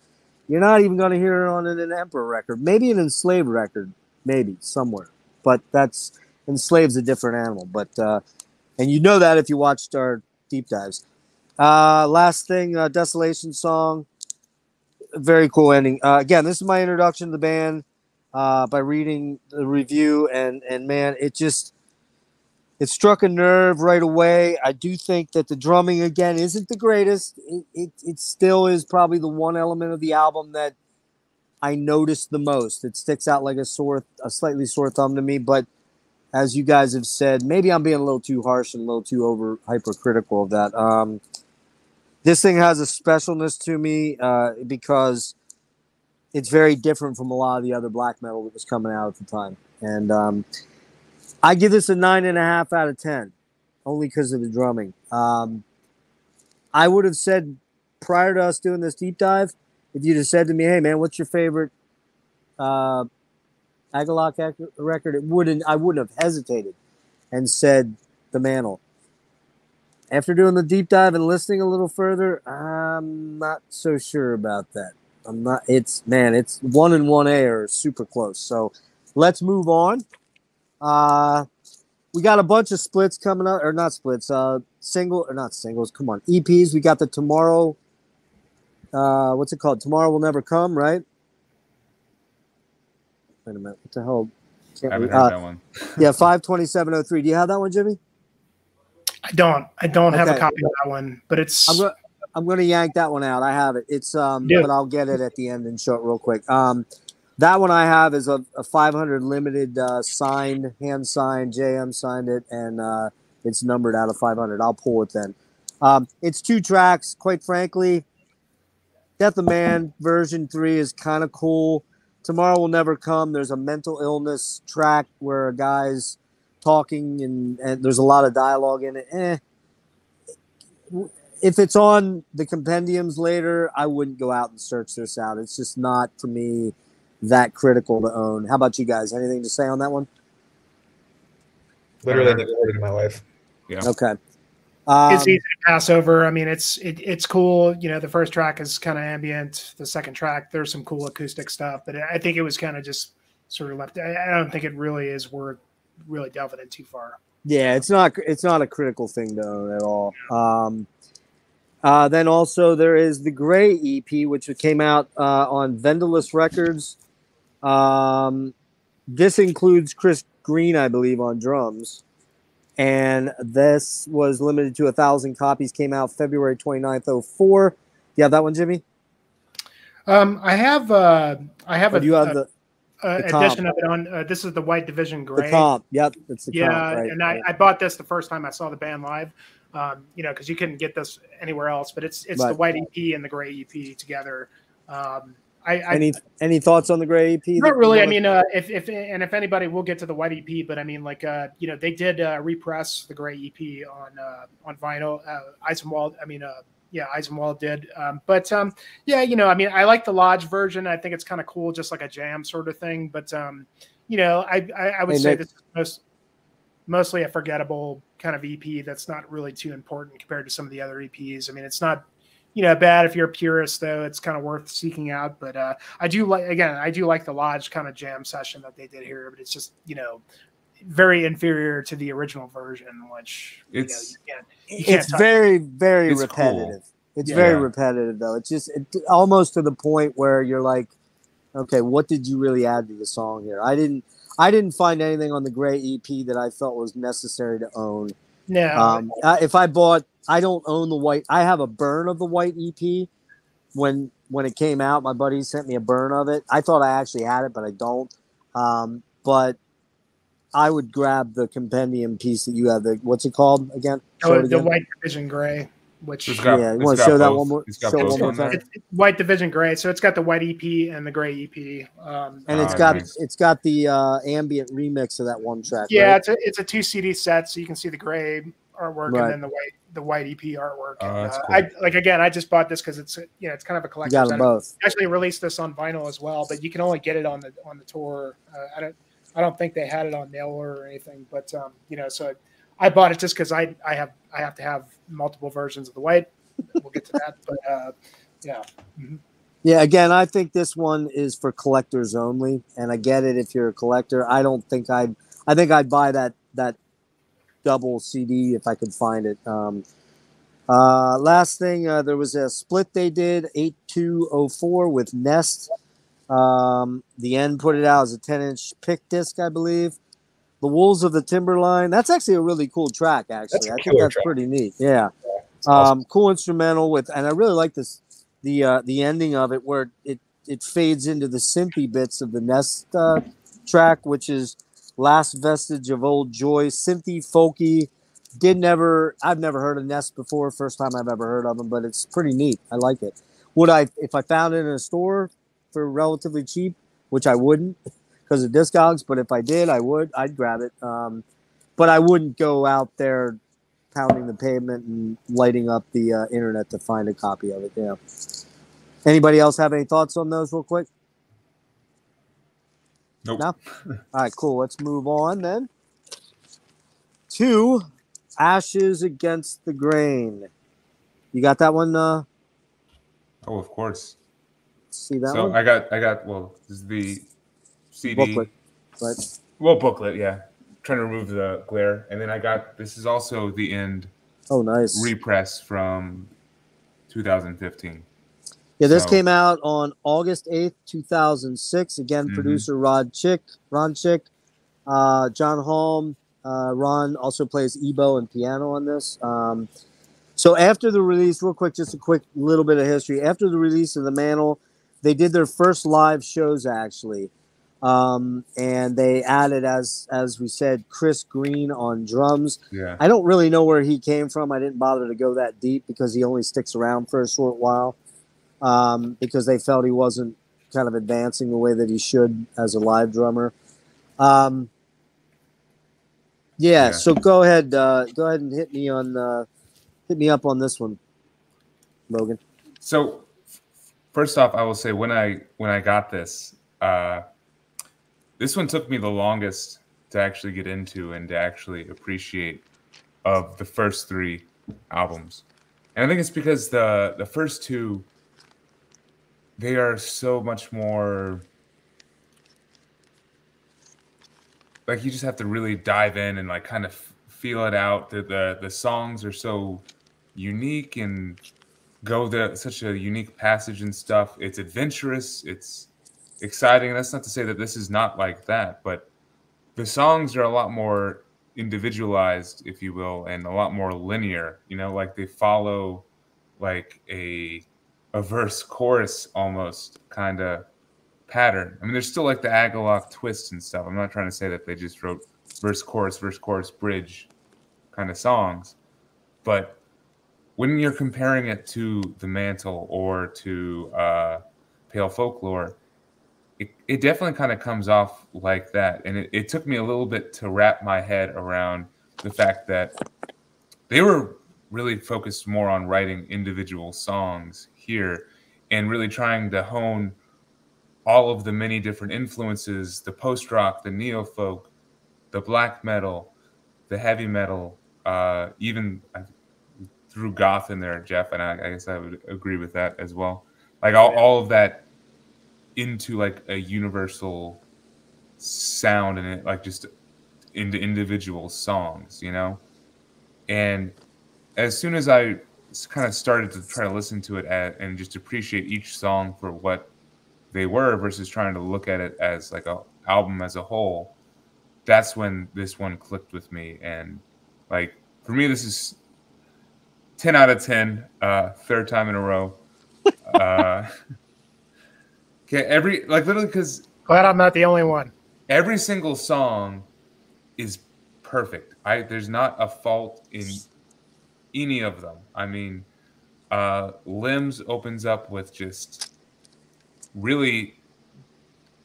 You're not even going to hear it on an Emperor record. Maybe an Enslaved record, maybe somewhere. But that's Enslaved's a different animal. But uh, and you know that if you watched our deep dives. Uh, last thing, uh, Desolation song. Very cool ending. Uh, again, this is my introduction to the band uh, by reading the review, and and man, it just it struck a nerve right away. I do think that the drumming again isn't the greatest. It, it, it still is probably the one element of the album that I noticed the most. It sticks out like a sore, a slightly sore thumb to me. But as you guys have said, maybe I'm being a little too harsh and a little too over hypercritical of that. Um, this thing has a specialness to me uh, because it's very different from a lot of the other black metal that was coming out at the time. And um, I give this a nine and a half out of ten, only because of the drumming. Um, I would have said prior to us doing this deep dive, if you'd have said to me, "Hey man, what's your favorite uh, Agalloch record?" It wouldn't. I wouldn't have hesitated and said the Mantle. After doing the deep dive and listening a little further, I'm not so sure about that. I'm not. It's man, it's one and one A are super close. So let's move on. Uh, we got a bunch of splits coming up, or not splits, uh, single or not singles. Come on, EPs. We got the tomorrow. Uh, what's it called? Tomorrow will never come, right? Wait a minute. What the hell? Can't I haven't heard uh, that one. yeah, five twenty seven oh three. Do you have that one, Jimmy? I don't. I don't okay. have a copy of that one, but it's. I'm, go- I'm going to yank that one out. I have it. It's um, yeah. but I'll get it at the end and show it real quick. Um, that one I have is a, a 500 limited uh, signed, hand signed. JM signed it, and uh, it's numbered out of 500. I'll pull it then. Um, it's two tracks. Quite frankly, Death of Man version three is kind of cool. Tomorrow will never come. There's a mental illness track where a guy's talking and, and there's a lot of dialogue in it. Eh. If it's on the compendiums later, I wouldn't go out and search this out. It's just not for me that critical to own. How about you guys? Anything to say on that one? Literally never heard it in my life. Yeah. Okay. Um, it's easy to pass over. I mean, it's it, it's cool. You know, the first track is kind of ambient. The second track, there's some cool acoustic stuff, but I think it was kind of just sort of left. I, don't think it really is worth really delving in too far. Yeah, it's not it's not a critical thing own at all. Um, uh, then also there is the Gray EP, which came out uh, on Vendlus Records. Um, this includes Chris Greene, I believe, on drums. And this was limited to a thousand copies, came out February 29th, 04. You have that one, Jimmy? Um, I have uh, I have a, you have a, the, uh, edition of it on. Uh, this is the White Division Gray. The comp, yep, it's the yeah, comp, right, and I, I bought this the first time I saw the band live. Um, you know, because you couldn't get this anywhere else, but it's it's right. the White EP and the Gray EP together. Um, I, I, any any thoughts on the gray EP? Not really. I mean, uh, if if and if anybody, we'll get to the white EP. But I mean, like uh, you know, they did uh, repress the gray EP on uh, on vinyl. Uh, Eisenwald, I mean, uh, yeah, Eisenwald did. Um, but um, yeah, you know, I mean, I like the Lodge version. I think it's kind of cool, just like a jam sort of thing. But um, you know, I I, I would hey, say Nick. this is most mostly a forgettable kind of EP that's not really too important compared to some of the other EPs. I mean, it's not you know bad if you're a purist though it's kind of worth seeking out but uh i do like again i do like the lodge kind of jam session that they did here but it's just you know very inferior to the original version which it's you know, you can't, you it's very very it's repetitive cool. it's yeah. very repetitive though it's just it, almost to the point where you're like okay what did you really add to the song here i didn't i didn't find anything on the gray ep that i felt was necessary to own no. Um, if I bought, I don't own the white. I have a burn of the white EP. When when it came out, my buddy sent me a burn of it. I thought I actually had it, but I don't. Um, but I would grab the compendium piece that you have. The what's it called again? Oh, the again. White Division Gray. Which got, yeah, you want to show both. that one more? Show one more time. White Division Gray, so it's got the white EP and the gray EP, um, and it's oh, got nice. it's got the uh, ambient remix of that one track. Yeah, right? it's a it's a two CD set, so you can see the gray artwork right. and then the white the white EP artwork. Oh, and, uh, cool. I like again, I just bought this because it's you know it's kind of a collection. got them both. I actually released this on vinyl as well, but you can only get it on the on the tour. Uh, I don't I don't think they had it on nail or anything, but um, you know, so I bought it just because I I have I have to have multiple versions of the white. We'll get to that, but uh, yeah. Mhm. Yeah, again, I think this one is for collectors only, and I get it if you're a collector. I don't think I'd. I think I'd buy that that double CD if I could find it. Um, uh, last thing, uh, there was a split they did eight two oh four with Nest. Um, the end put it out as a ten inch pick disc, I believe. The Wolves of the Timberline. That's actually a really cool track. Actually, I think that's track. pretty neat. Yeah. It's awesome. Um, cool instrumental with, and I really like this the uh, the ending of it where it it fades into the synthy bits of the Nest uh, track, which is last vestige of old joy, synthy, folky. Did never, I've never heard of Nest before. First time I've ever heard of them, but it's pretty neat. I like it. Would I, if I found it in a store for relatively cheap, which I wouldn't because of Discogs, but if I did, I would. I'd grab it. Um, but I wouldn't go out there pounding the pavement and lighting up the uh, internet to find a copy of it. Yeah. Anybody else have any thoughts on those, real quick? Nope. No? All right, cool. Let's move on then to Ashes Against the Grain. You got that one? Uh, Oh, of course. see that so one? I got I got well, this is the CD Booklet. Right. Well, booklet, yeah. trying to remove the glare, and then I got this is also the end Oh, nice. repress from 2015. Yeah, this So- came out on August 8th, 2006. Again, Mhm. producer Rod Chick, Ronn Chick, uh, John Haughm. Uh, Ronn also plays EBow and piano on this. Um, so after the release, real quick, just a quick little bit of history. After the release of the Mantle, they did their first live shows actually, um, and they added, as as we said, Chris Greene on drums. Yeah. I don't really know where he came from. I didn't bother to go that deep because he only sticks around for a short while um, because they felt he wasn't kind of advancing the way that he should as a live drummer. Um, yeah, Yeah. so go ahead, uh, go ahead and hit me on, uh, hit me up on this one, Logan. So first off, I will say when I when I got this, uh, this one took me the longest to actually get into and to actually appreciate of the first three albums, and I think it's because the the first two they are so much more like you just have to really dive in and like kind of feel it out. The the, the songs are so unique and go the such a unique passage and stuff. It's adventurous. It's exciting. That's not to say that this is not like that, but the songs are a lot more individualized, if you will, and a lot more linear. You know, like they follow like a a verse chorus almost kind of pattern. I mean, there's still like the Agalloch twist and stuff. I'm not trying to say that they just wrote verse chorus verse chorus bridge kind of songs, but when you're comparing it to the mantle or to uh, pale folklore it, it definitely kind of comes off like that and it, it took me a little bit to wrap my head around the fact that they were really focused more on writing individual songs here and really trying to hone all of the many different influences the post rock the neo folk the black metal the heavy metal uh, even I threw goth in there, Jeff, and I, I guess I would agree with that as well. Like all, all of that into like a universal sound and it like just into individual songs, you know? And as soon as I kind of started to try to listen to it at, and just appreciate each song for what they were versus trying to look at it as like a album as a whole, that's when this one clicked with me. And like for me, this is 10 out of 10 uh third time in a row uh okay every like literally because Glad I'm not the only one. every single song is perfect i there's not a fault in any of them i mean uh limbs opens up with just really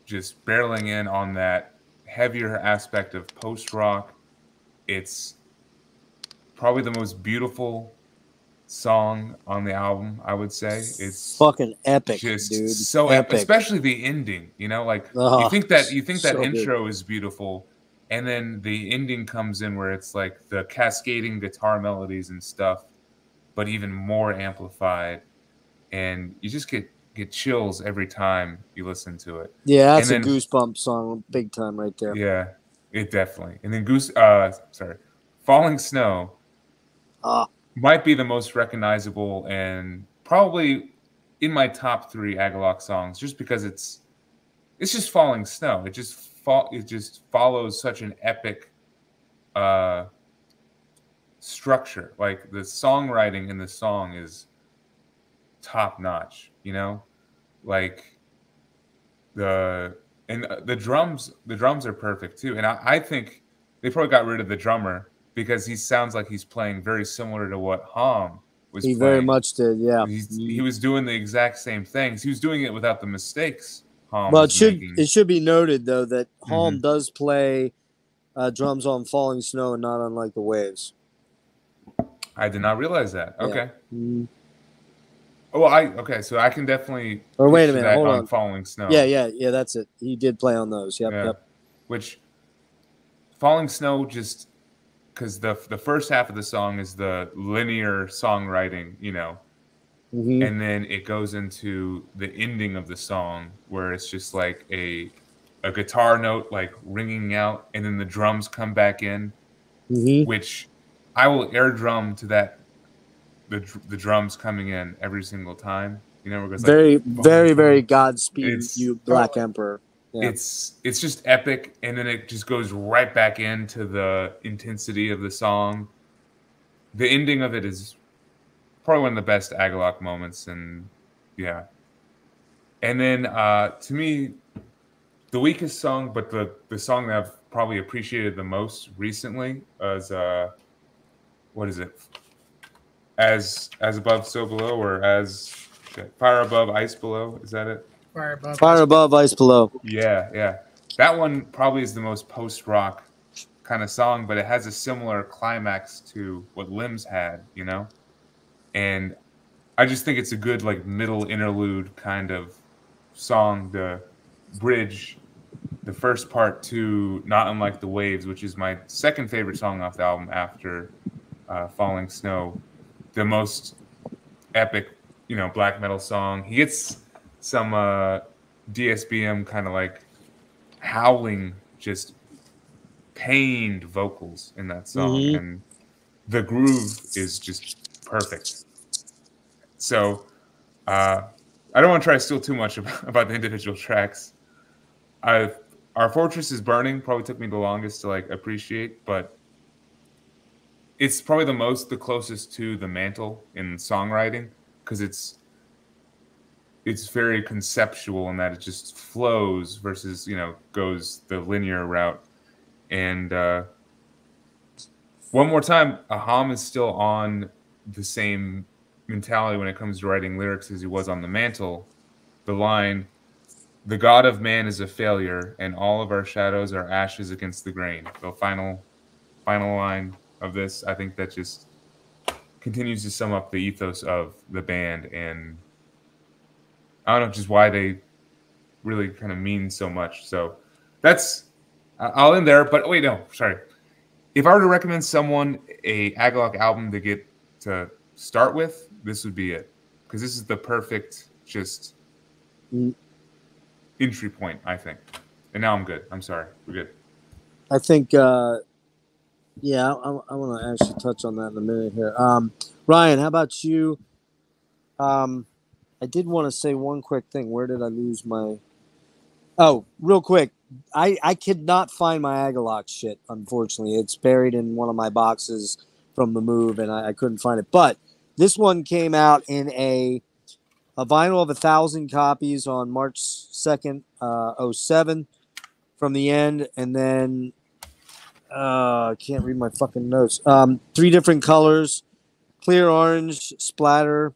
just barreling in on that heavier aspect of post rock it's probably the most beautiful song on the album. I would say it's Fucking epic, just dude. so epic. epic. especially the ending. You know, like Oh, you think that you think that so good. intro is beautiful, and then the ending comes in where it's like the cascading guitar melodies and stuff, but even more amplified, and you just get get chills every time you listen to it. Yeah, that's and a goosebump song, big time right there. Yeah, it definitely. And then Goose, uh, sorry, Falling Snow Ah, might be the most recognizable and probably in my top three Agalloch songs, just because it's it's just Falling Snow. It just fall it just follows such an epic uh structure. Like the songwriting in the song is top notch, you know? Like the and uh, the drums the drums are perfect too. And I, I think they probably got rid of the drummer because he sounds like he's playing very similar to what Haughm was he playing. very much did. Yeah. He's, he was doing the exact same things. He was doing it without the mistakes. Well, it should making. it should be noted though that Haughm Mm-hmm. does play uh, drums on Falling Snow and not unlike the Waves. I did not realize that. Yeah. Okay. Mm. Oh, I okay. So I can definitely. Or wait a minute, that hold on on. Falling Snow. Yeah, yeah, yeah. That's it. He did play on those. Yep, Yeah. yep. Which Falling Snow just because the the first half of the song is the linear songwriting, you know, hmm and then it goes into the ending of the song where it's just like a a guitar note like ringing out, and then the drums come back in, hmm which I will air drum to that the the drums coming in every single time. You know, goes like, Very, very, very Godspeed, It's- you Black Emperor. Yeah. it's it's just epic and then it just goes right back into the intensity of the song the ending of it is probably one of the best Agalloch moments and yeah and then uh to me the weakest song but the the song that i've probably appreciated the most recently is uh what is it as as above so below or as shit, fire above ice below is that it Fire above. Fire above, ice below. yeah, yeah. That one probably is the most post rock kind of song, but it has a similar climax to what Limbs had, you know? And I just think it's a good, like, middle interlude kind of song to bridge the first part to Not Unlike the Waves, which is my second favorite song off the album after uh, Falling Snow. The most epic, you know, black metal song. He gets some uh, DSBM kind of like howling, just pained vocals in that song, Mhm. and the groove is just perfect. So, uh, I don't want to try to steal too much about, about the individual tracks. I, our fortress is burning probably took me the longest to like appreciate, but it's probably the most the closest to the mantle in songwriting because it's it's very conceptual in that it just flows versus you know goes the linear route and uh one more time aham is still on the same mentality when it comes to writing lyrics as he was on the mantle the line the god of man is a failure and all of our shadows are ashes against the grain the final final line of this i think that just continues to sum up the ethos of the band and I don't know just why they really kind of mean so much. So that's I'll end there. But wait, no, sorry. If I were to recommend someone a Agalloch album to get to start with, this would be it because this is the perfect just Mm. entry point, I think. And now I'm good. I'm sorry. We're good. I think, uh, yeah, I, I want to actually touch on that in a minute here. Um, Ryan, how about you? Um, I did want to say one quick thing. Where did I lose my? Oh, real quick. I I could not find my Agalloch shit. Unfortunately, it's buried in one of my boxes from the move, and I, I couldn't find it. But this one came out in a a vinyl of a thousand copies on March second, uh, 07 from the end, and then uh, I can't read my fucking notes. Um, three different colors: clear orange, splatter,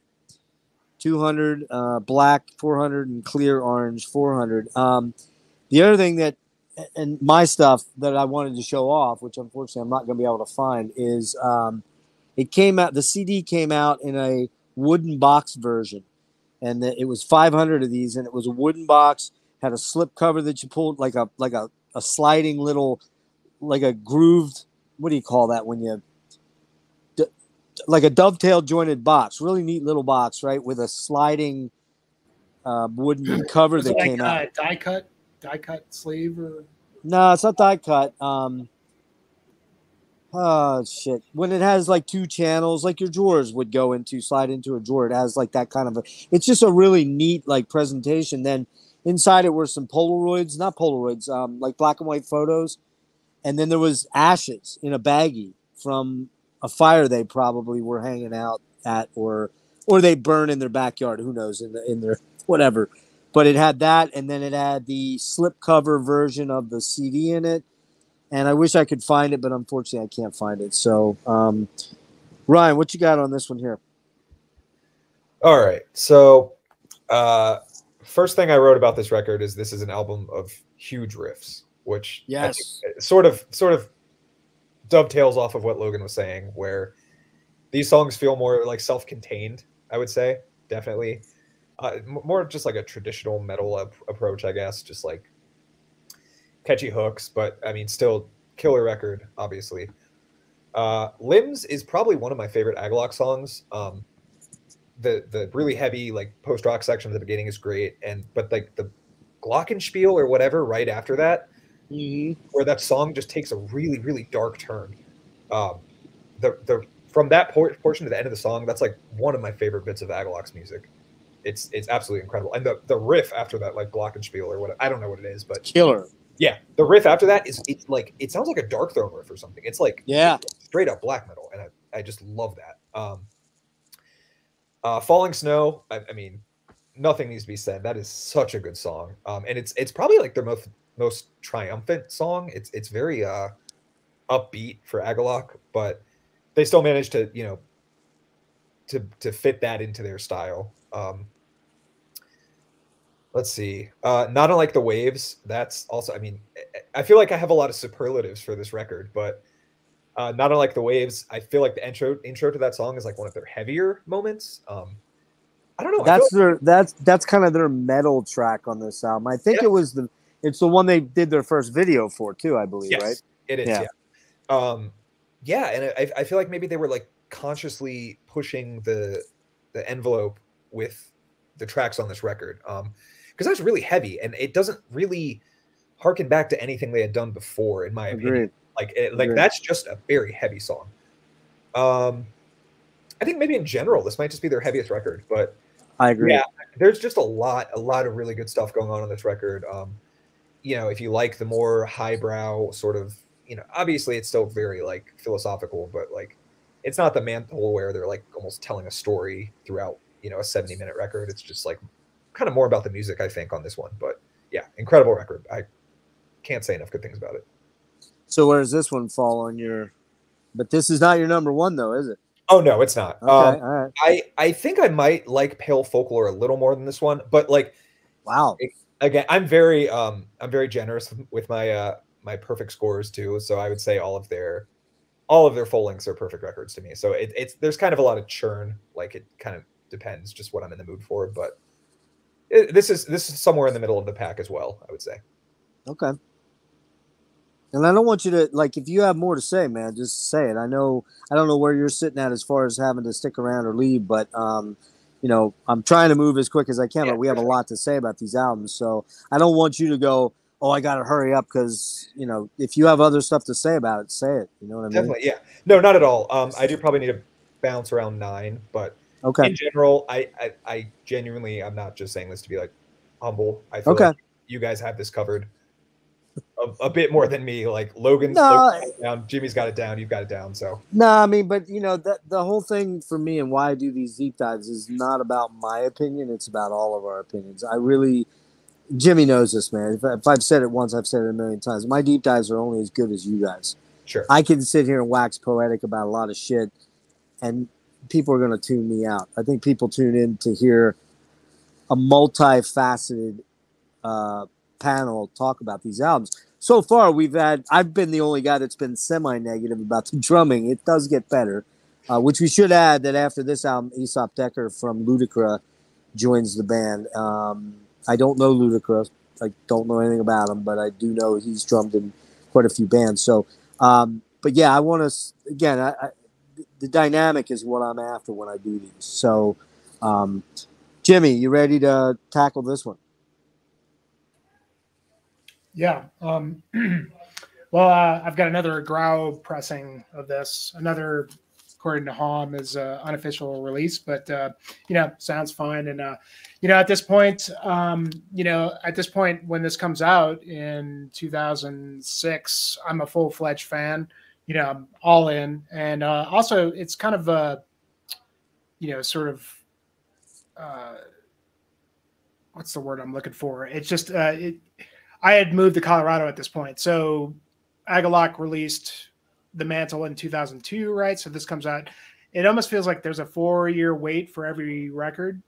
two hundred, uh, black four hundred, and clear orange four hundred. Um, the other thing that and my stuff that I wanted to show off, which unfortunately I'm not going to be able to find, is um, It came out. The CD came out in a wooden box version, and the, it was 500 of these, and it was a wooden box. Had a slip cover that you pulled like a like a, a sliding little, like a grooved. What do you call that when you? Like a dovetail jointed box, really neat little box, right? With a sliding uh, wooden cover that like came out. die cut, die cut sleeve or No, it's not die cut. Um, oh shit! When it has like two channels, like your drawers would go into, slide into a drawer. It has like that kind of a. It's just a really neat like presentation. Then inside it were some Polaroids, not Polaroids, um, like black and white photos, and then there was ashes in a baggie from a fire they probably were hanging out at, or or they burn in their backyard. Who knows? In the in their whatever but it had that and then it had the slip cover version of the cd in it and i wish i could find it but unfortunately i can't find it so um, ryan what you got on this one here All right. So, uh, first thing I wrote about this record is this is an album of huge riffs, which Yes. sort of sort of dovetails off of what Logan was saying, where these songs feel more like self-contained. I would say definitely uh, more just like a traditional metal ap- approach, I guess, just like catchy hooks, but I mean, still killer record, obviously. Uh, Limbs is probably one of my favorite Agalloch songs. Um, the the really heavy like post rock section at the beginning is great, and but like the Glockenspiel or whatever right after that, where that song just takes a really really dark turn. Um, the the from that por- portion to the end of the song, that's like one of my favorite bits of Agalloch's music. It's it's absolutely incredible, and the the riff after that, like Glockenspiel or what I don't know what it is, but killer yeah, the riff after that is it's like it sounds like a Darkthrone riff or something. It's like yeah straight up black metal, and I, I just love that. Um, uh, Falling Snow, I, I mean, nothing needs to be said. That is such a good song, um, and it's it's probably like their most most triumphant song. It's it's very uh, upbeat for Agalloch, but they still managed to you know to to fit that into their style. Um, let's see, uh, not unlike the Waves. That's also, I mean, I- I feel like I have a lot of superlatives for this record, but uh, not unlike the waves i feel like the intro intro to that song is like one of their heavier moments um i don't know that's their that's that's kind of their metal track on this album i think Yeah. it was the it's the one they did their first video for too i believe Yes, right it is Yeah. yeah, um yeah and I, I feel like maybe they were like consciously pushing the the envelope with the tracks on this record um because that's really heavy and it doesn't really harken back to anything they had done before in my opinion Like it, like Agreed. that's just a very heavy song. Um, I think maybe in general this might just be their heaviest record, but i agree yeah, there's just a lot a lot of really good stuff going on on this record. Um, you know, if you like the more highbrow sort of, you know, obviously it's still very like philosophical, but like it's not the mantle where they're like almost telling a story throughout, you know, a 70 minute record. It's just like kind of more about the music, I think, on this one. But yeah, incredible record. I can't say enough good things about it. so where does this one fall on your but this is not your number one though is it Oh no, it's not. okay Um, all right I I think I might like Pale Folklore a little more than this one, but like wow again, I'm very um I'm very generous with my uh my perfect scores too. So I would say all of their all of their full lengths are perfect records to me. So it, it's there's kind of a lot of churn. Like it kind of depends just what I'm in the mood for. But it, this is this is somewhere in the middle of the pack as well. I would say. Okay. And I don't want you to like if you have more to say, man, just say it. I know I don't know where you're sitting at as far as having to stick around or leave, but um, you know, I'm trying to move as quick as I can, Yeah, but we have a lot to say about these albums. So I don't want you to go, Oh, I gotta hurry up because you know, if you have other stuff to say about it, say it. You know what I mean? Definitely, yeah. No, not at all. Um, I do probably need to bounce around nine, but Okay. in general, I, I I genuinely I'm not just saying this to be like humble. I feel Okay. like you guys have this covered a, a bit more than me. Like Logan's, No, Logan's got it down, Jimmy's got it down, you've got it down. So No, I mean, but you know, that the whole thing for me and why I do these deep dives is not about my opinion. It's about all of our opinions. I really, Jimmy knows this, man. If, if I've said it once, I've said it a million times. My deep dives are only as good as you guys. sure, I can sit here and wax poetic about a lot of shit, and people are going to tune me out. I think people tune in to hear a multifaceted uh, panel talk about these albums. So far, we've had. I've been the only guy that's been semi-negative about the drumming. It does get better. Uh, which we should add that after this album, Aesop Dekker from Ludicra joins the band. Um, I don't know Ludicra. I don't know anything about him, but I do know he's drummed in quite a few bands. So, um, but yeah, I want to again. I, I, the dynamic is what I'm after when I do these. So, um, Jimmy, you ready to tackle this one? Yeah. Um, well, uh, I've got another Grau pressing of this. Another, according to Haughm, is uh, unofficial release, but uh, you know, sounds fine. And uh, you know, at this point, um, you know, at this point when this comes out in 2006, I'm a full fledged fan. You know, I'm all in, and uh, also it's kind of a, you know, sort of. Uh, what's the word I'm looking for? It's just uh, it I had moved to Colorado at this point. So Agalloch released The Mantle in 2002, right? So this comes out. It almost feels like there's a four year wait for every record,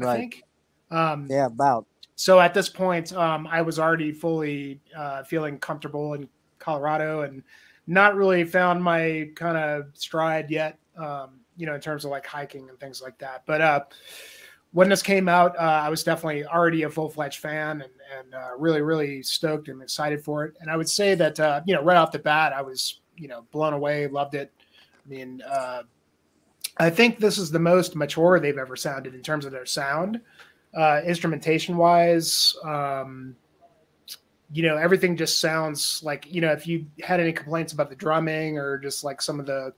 I Right. think. Um, Yeah, about. so at this point, um, I was already fully uh, feeling comfortable in Colorado and not really found my kind of stride yet, um, you know, in terms of like hiking and things like that. But uh, when this came out, uh, I was definitely already a full fledged fan and, and uh, really, really stoked and excited for it. And I would say that, uh, you know, right off the bat, I was, you know, blown away, loved it. I mean, uh, I think this is the most mature they've ever sounded in terms of their sound uh, instrumentation wise. Um, you know, everything just sounds like, you know, if you had any complaints about the drumming or just like some of the,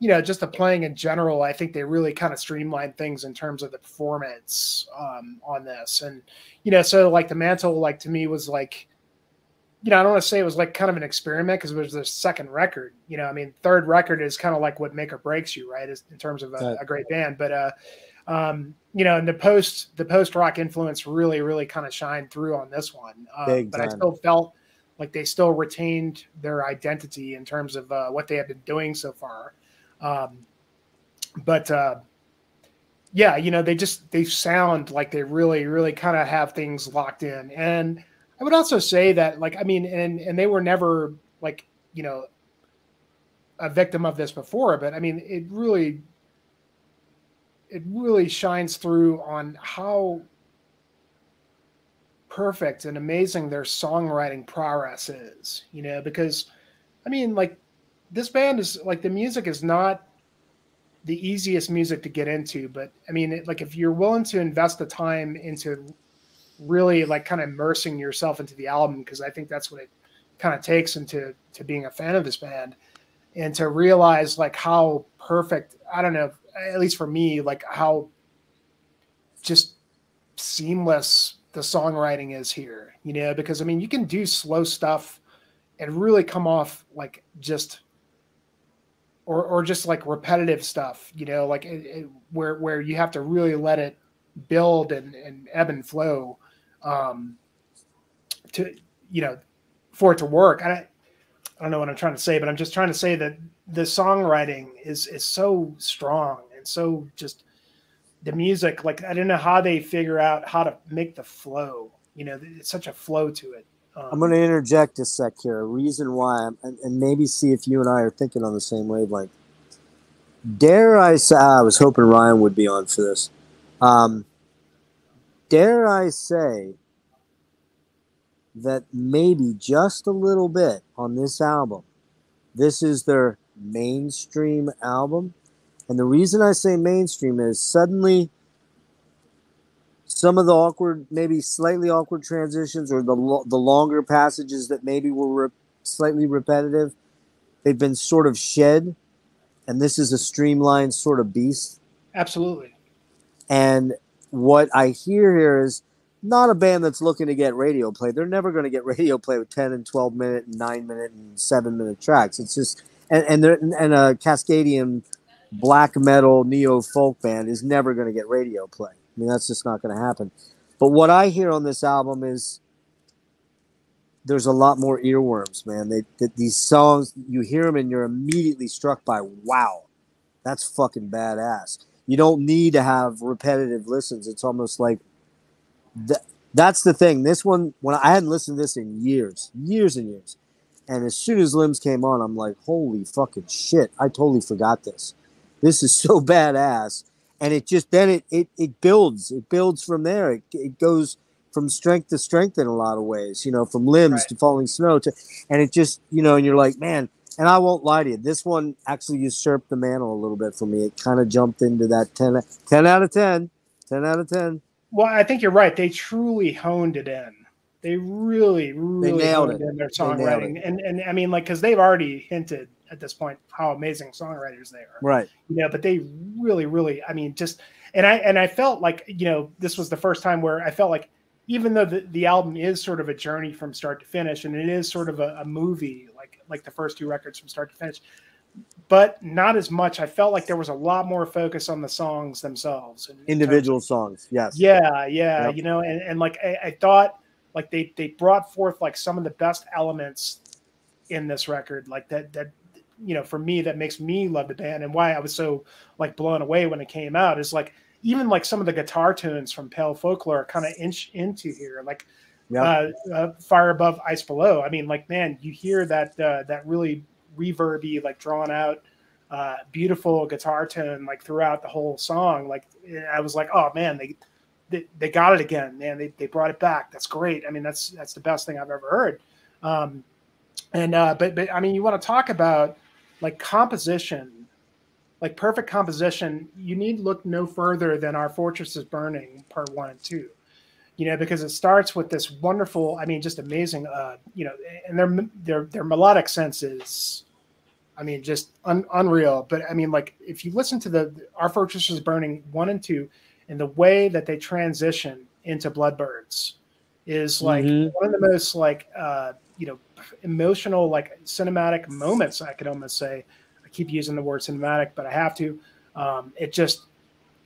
you know, just the playing in general, I think they really kind of streamlined things in terms of the performance um, on this. And, you know, so like the mantle, like to me was like, you know, I don't want to say it was like kind of an experiment because it was the second record. You know, I mean, third record is kind of like what make or breaks you, right? Is in terms of a, a great band. But uh, um, you know, and the post the post rock influence really, really kind of shined through on this one. Um, but I still felt like they still retained their identity in terms of uh, what they have been doing so far. Um, but uh, yeah, you know, they just they sound like they really, really kind of have things locked in. And I would also say that, like, I mean, and and they were never like, you know, a victim of this before, but I mean, it really, it really shines through on how perfect and amazing their songwriting progress is. You know, because I mean, like, this band is like the music is not the easiest music to get into but i mean it, like if you're willing to invest the time into really like kind of immersing yourself into the album because i think that's what it kind of takes into to being a fan of this band and to realize like how perfect i don't know at least for me like how just seamless the songwriting is here you know because i mean you can do slow stuff and really come off like just or or just like repetitive stuff, you know, like it, it, where where you have to really let it build and, and ebb and flow um, to you know for it to work. I, I don't know what I'm trying to say, but I'm just trying to say that the songwriting is is so strong and so just the music. Like I don't know how they figure out how to make the flow. You know, it's such a flow to it. Um, I'm going to interject a sec here. A reason why, and, and maybe see if you and I are thinking on the same wavelength. Dare I say, I was hoping Ryan would be on for this. Um, dare I say that maybe just a little bit on this album, this is their mainstream album. And the reason I say mainstream is suddenly some of the awkward, maybe slightly awkward transitions, or the lo- the longer passages that maybe were re- slightly repetitive, they've been sort of shed, and this is a streamlined sort of beast. absolutely. And what I hear here is not a band that's looking to get radio play. They're never going to get radio play with ten and twelve minute, and nine minute, and seven minute tracks. It's just and and, they're- and a Cascadian black metal neo folk band is never going to get radio play. I mean, that's just not going to happen. But what I hear on this album is there's a lot more earworms, man. They, that these songs you hear them and you're immediately struck by wow, that's fucking badass. You don't need to have repetitive listens. It's almost like that. That's the thing. This one, when I hadn't listened to this in years, years and years, and as soon as Limbs came on, I'm like, holy fucking shit! I totally forgot this. this is so badass. And it just then it it, it builds. It builds from there. It, it goes from strength to strength in a lot of ways, you know, from limbs Right. to falling snow to and it just, you know, and you're like, man, and I won't lie to you, this one actually usurped the mantle a little bit for me. It kind of jumped into that 10, 10 out of 10. 10 out of 10. Well, I think you're right. They truly honed it in. They really, really nailed honed it. in their songwriting, and and I mean, like, because they've already hinted at this point how amazing songwriters they are. Right. you know but they really really i mean just and i and i felt like you know this was the first time where i felt like even though the, the album is sort of a journey from start to finish and it is sort of a, a movie like like the first two records from start to finish but not as much i felt like there was a lot more focus on the songs themselves and in terms Individual songs. Yes. yeah yeah Yep. you know and, and like I, I thought like they they brought forth like some of the best elements in this record like that that you know for me that makes me love the band and why i was so like blown away when it came out is like even like some of the guitar tunes from pale folklore kind of inch into here like Yep. uh, uh, fire above ice below i mean like man you hear that uh, that really reverby like drawn out uh, beautiful guitar tone like throughout the whole song like i was like oh man they they, they got it again man. They, they brought it back. That's great. I mean that's that's the best thing i've ever heard. Um and uh but but i mean you want to talk about like composition like perfect composition. You need look no further than our fortress is burning part one and two you know because it starts with this wonderful i mean just amazing uh you know and their their their melodic sense is i mean just un, unreal. But i mean like if you listen to the our fortress is burning one and two and the way that they transition into bloodbirds is like Mhm. one of the most like uh you know emotional like cinematic moments i could almost say. I keep using the word cinematic but i have to. Um it just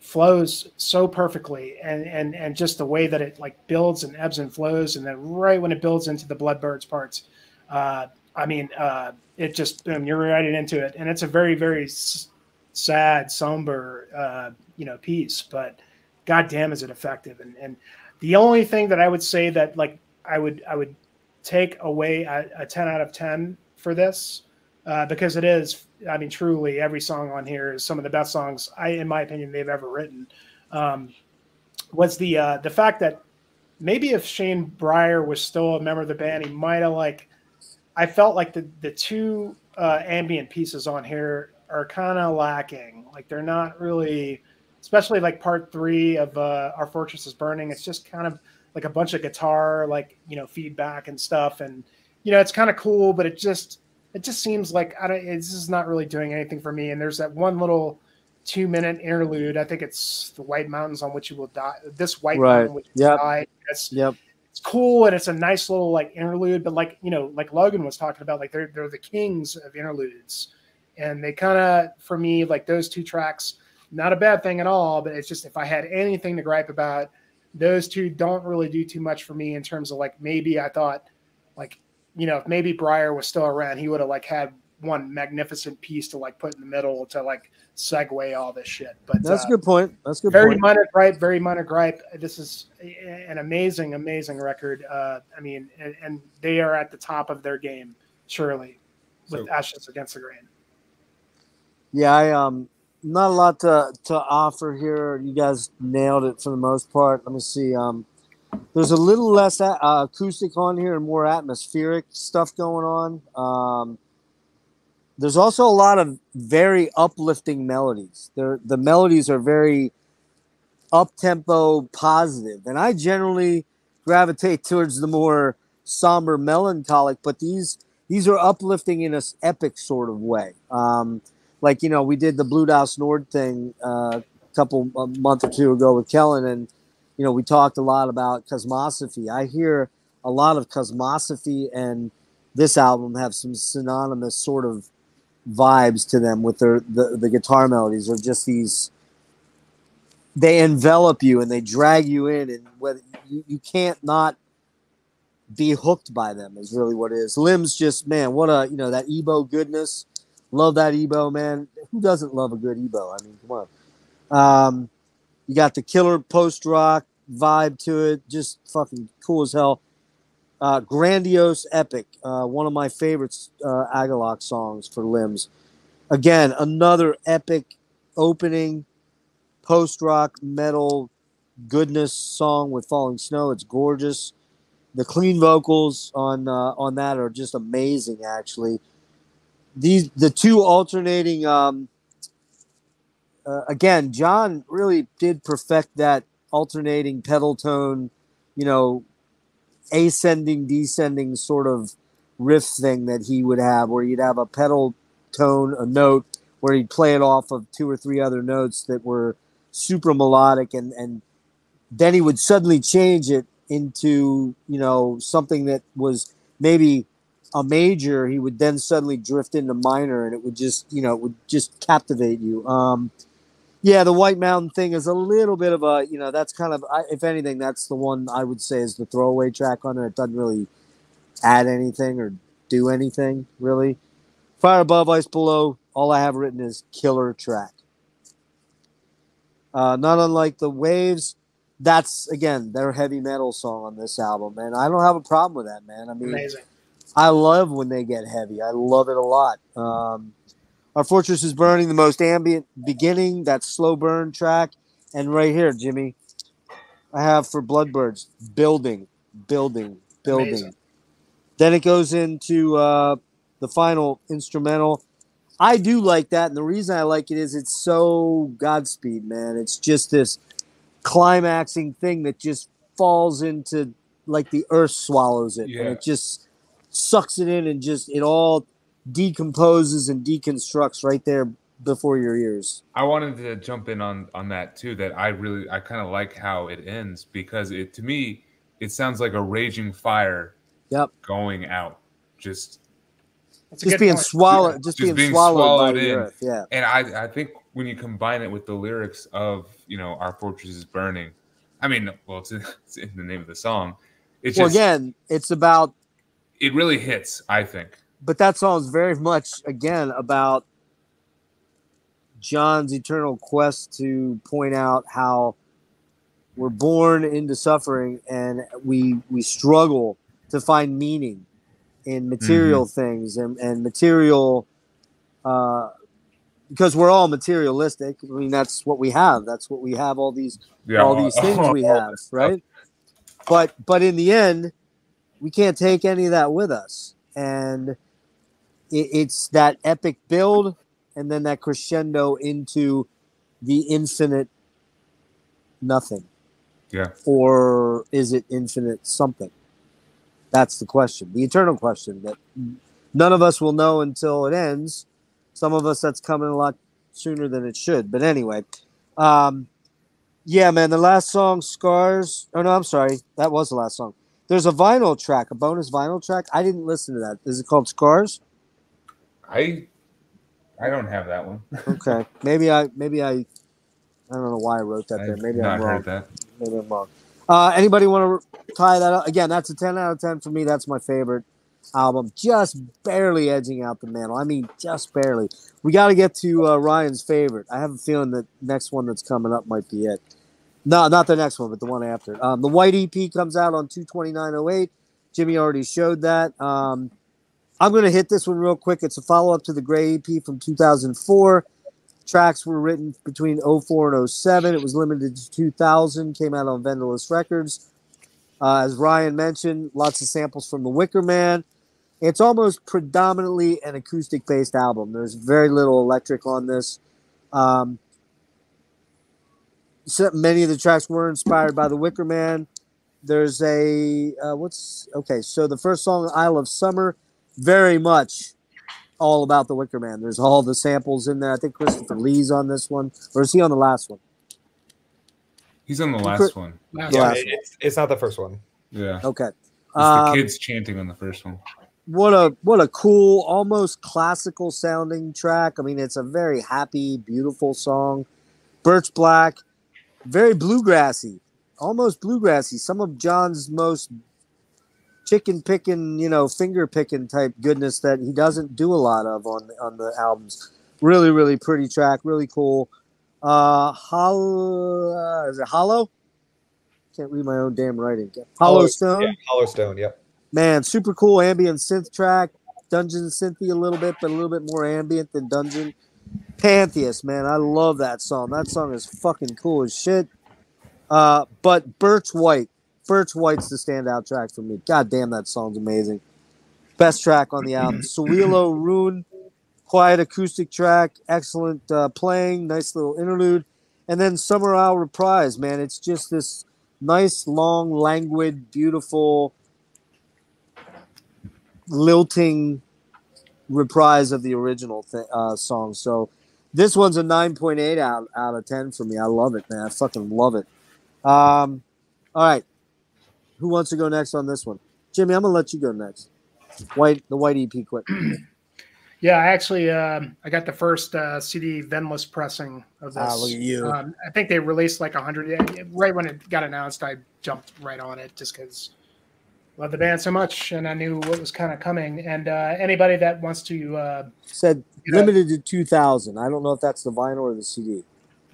flows so perfectly and and and just the way that it like builds and ebbs and flows and then right when it builds into the bloodbirds parts uh i mean uh it just boom you're right into it. And it's a very very s- sad somber uh you know piece but god damn is it effective. And and the only thing that i would say that like i would i would take away a, a 10 out of 10 for this uh, because it is i mean truly every song on here is some of the best songs i in my opinion they've ever written. Um, was the uh, the fact that maybe if shane breyer was still a member of the band he might have like i felt like the the two uh, ambient pieces on here are kind of lacking. Like they're not really especially like part three of uh, our fortress is burning it's just kind of like a bunch of guitar like you know feedback and stuff. And you know it's kind of cool but it just it just seems like I don't. This is not really doing anything for me. And there's that one little two minute interlude. I think it's the White Mountains on which you will die. This White Right. Mountain which Yep. die. It's Yep. it's cool and it's a nice little like interlude. But like you know, like Logan was talking about, like they're they're the kings of interludes, and they kind of for me like those two tracks. Not a bad thing at all, but it's just if I had anything to gripe about, those two don't really do too much for me in terms of like maybe I thought like you know if maybe Breyer was still around, he would have like had one magnificent piece to like put in the middle to like segue all this shit. But That's uh, a good point. That's a good very point. minor gripe, very minor gripe. This is an amazing, amazing record. Uh, I mean, and, and they are at the top of their game, surely, with So- Ashes Against the Grain. Yeah, I um not a lot to to offer here. You guys nailed it for the most part. Let me see. Um, there's a little less uh, acoustic on here and more atmospheric stuff going on. Um, there's also a lot of very uplifting melodies. There, the melodies are very up tempo, positive, and I generally gravitate towards the more somber, melancholic. But these these are uplifting in a epic sort of way. Um, like you know, we did the Blut Aus Nord thing uh, a couple a month or two ago with Kellen, and you know, we talked a lot about cosmosophy. I hear a lot of cosmosophy, and this album have some synonymous sort of vibes to them with their the, the guitar melodies are just these they envelop you and they drag you in and whether you, you can't not be hooked by them is really what it is. Limbs just man what a you know that EBow goodness. Love that EBow man. Who doesn't love a good EBow? I mean come on. Um you got the killer post rock vibe to it just fucking cool as hell uh, grandiose epic uh, one of my favorites uh, Agalloch songs for limbs again another epic opening post rock metal goodness song with Falling Snow. It's gorgeous. The clean vocals on uh, on that are just amazing. Actually, these the two alternating. Um, uh, again, John really did perfect that alternating pedal tone, you know, ascending, descending sort of riff thing that he would have, where you'd have a pedal tone, a note, where he'd play it off of two or three other notes that were super melodic, and and then he would suddenly change it into you know something that was maybe a major. He would then suddenly drift into minor, and it would just you know it would just captivate you. Um, yeah, the White Mountain thing is a little bit of a, you know, that's kind of, if anything, that's the one I would say is the throwaway track on there. It doesn't really add anything or do anything, really. Fire Above, Ice Below, all I have written is killer track. Uh, not unlike the Waves, that's, again, their heavy metal song on this album, and I don't have a problem with that, man. I mean, Amazing. I love when they get heavy. I love it a lot. Um, our fortress is burning the most ambient beginning, that slow burn track. And right here, Jimmy, I have for Bloodbirds building, building, building. Amazing. Then it goes into uh, the final instrumental. I do like that. And the reason I like it is it's so Godspeed, man. It's just this climaxing thing that just falls into like the earth swallows it. And it just sucks it in and just, it all decomposes and deconstructs right there before your ears. I wanted to jump in on on that too. That I really I kind of like how it ends because it to me it sounds like a raging fire Yep. going out. Just Just being point. swallowed, just, Just being, being swallowed, swallowed by the in. earth. Yeah. and I I think when you combine it with the lyrics of you know our fortress is burning, I mean well it's in, it's in the name of the song. It's Well, just again, it's about it really hits. I think. But that song is very much again about John's eternal quest to point out how we're born into suffering and we we struggle to find meaning in material things and, and material uh, because we're all materialistic. I mean that's what we have. That's what we have all these Yeah, all these things we have, right? But but in the end, we can't take any of that with us, and it, it's that epic build, and then that crescendo into the infinite nothing, Yeah. or is it infinite something? That's the question, the eternal question that none of us will know until it ends. Some of us that's coming a lot sooner than it should. But anyway, um, yeah, man, the last song, Scars. Oh no, I'm sorry, that was the last song. There's a vinyl track, a bonus vinyl track. I didn't listen to that. Is it called Scars? I I don't have that one. Okay, maybe I, maybe I, I don't know why I wrote that there. I've Maybe I'm wrong. Maybe I'm wrong. Uh, anybody want to tie that up? Again, that's a 10 out of 10 for me. That's my favorite album. Just barely edging out the mantle. I mean, just barely. We got to get to uh, Ryan's favorite. I have a feeling that next one that's coming up might be it. No, not the next one, but the one after. Um, the White EP comes out on 22908. Jimmy already showed that. Um, I'm going to hit this one real quick. It's a follow up to the Gray EP from 2004 tracks were written between 04 and 07. It was limited to 2000, came out on Vendlus Records. Uh, as Ryan mentioned, lots of samples from The Wicker Man. It's almost predominantly an acoustic based album. There's very little electric on this. Um, many of the tracks were inspired by The Wicker Man. There's a, uh, what's, okay, so the first song, Isle of Summer, very much all about the Wicker Man. There's all the samples in there. I think Christopher Lee's on this one, or is he on the last one? He's on the Cri- last one. Last Yeah. Yeah, one. it's, it's not the first one. Yeah. Okay. It's Um, the kids chanting on the first one. what a what a cool, almost classical sounding track. I mean, it's a very happy, beautiful song. Birch Black, very bluegrassy, almost bluegrassy. Some of John's most chicken picking, you know, finger picking type goodness that he doesn't do a lot of on on the albums. Really, really pretty track, really cool. Uh, hollow, uh, is it Hollow? Can't read my own damn writing. Hollow Stone Yeah, Hollow Stone. Yep. man, super cool ambient synth track. Dungeon synthy a little bit, but a little bit more ambient than Dungeon. Pantheist, man. I love that song. That song is fucking cool as shit. Uh, but Birch White, Birch White's the standout track for me. God damn, that song's amazing. Best track on the album. Sowilo Rune, quiet acoustic track, excellent uh, playing, nice little interlude. And then Summer Isle Reprise, man. It's just this nice, long, languid, beautiful, lilting reprise of the original th- uh, song. So this one's a 9.8 out, out of 10 for me. I love it, man. I fucking love it. Um, all right. Who wants to go next on this one? Jimmy, I'm going to let you go next. White, the white EP quick. Yeah, I actually um, I got the first uh, CD Vendlus pressing of this. Ah, look at you. Um, I think they released like hundred. Right when it got announced, I jumped right on it just because love the band so much, and I knew what was kind of coming. And uh, anybody that wants to uh, Said You know- limited to 2,000. I don't know if that's the vinyl or the CD.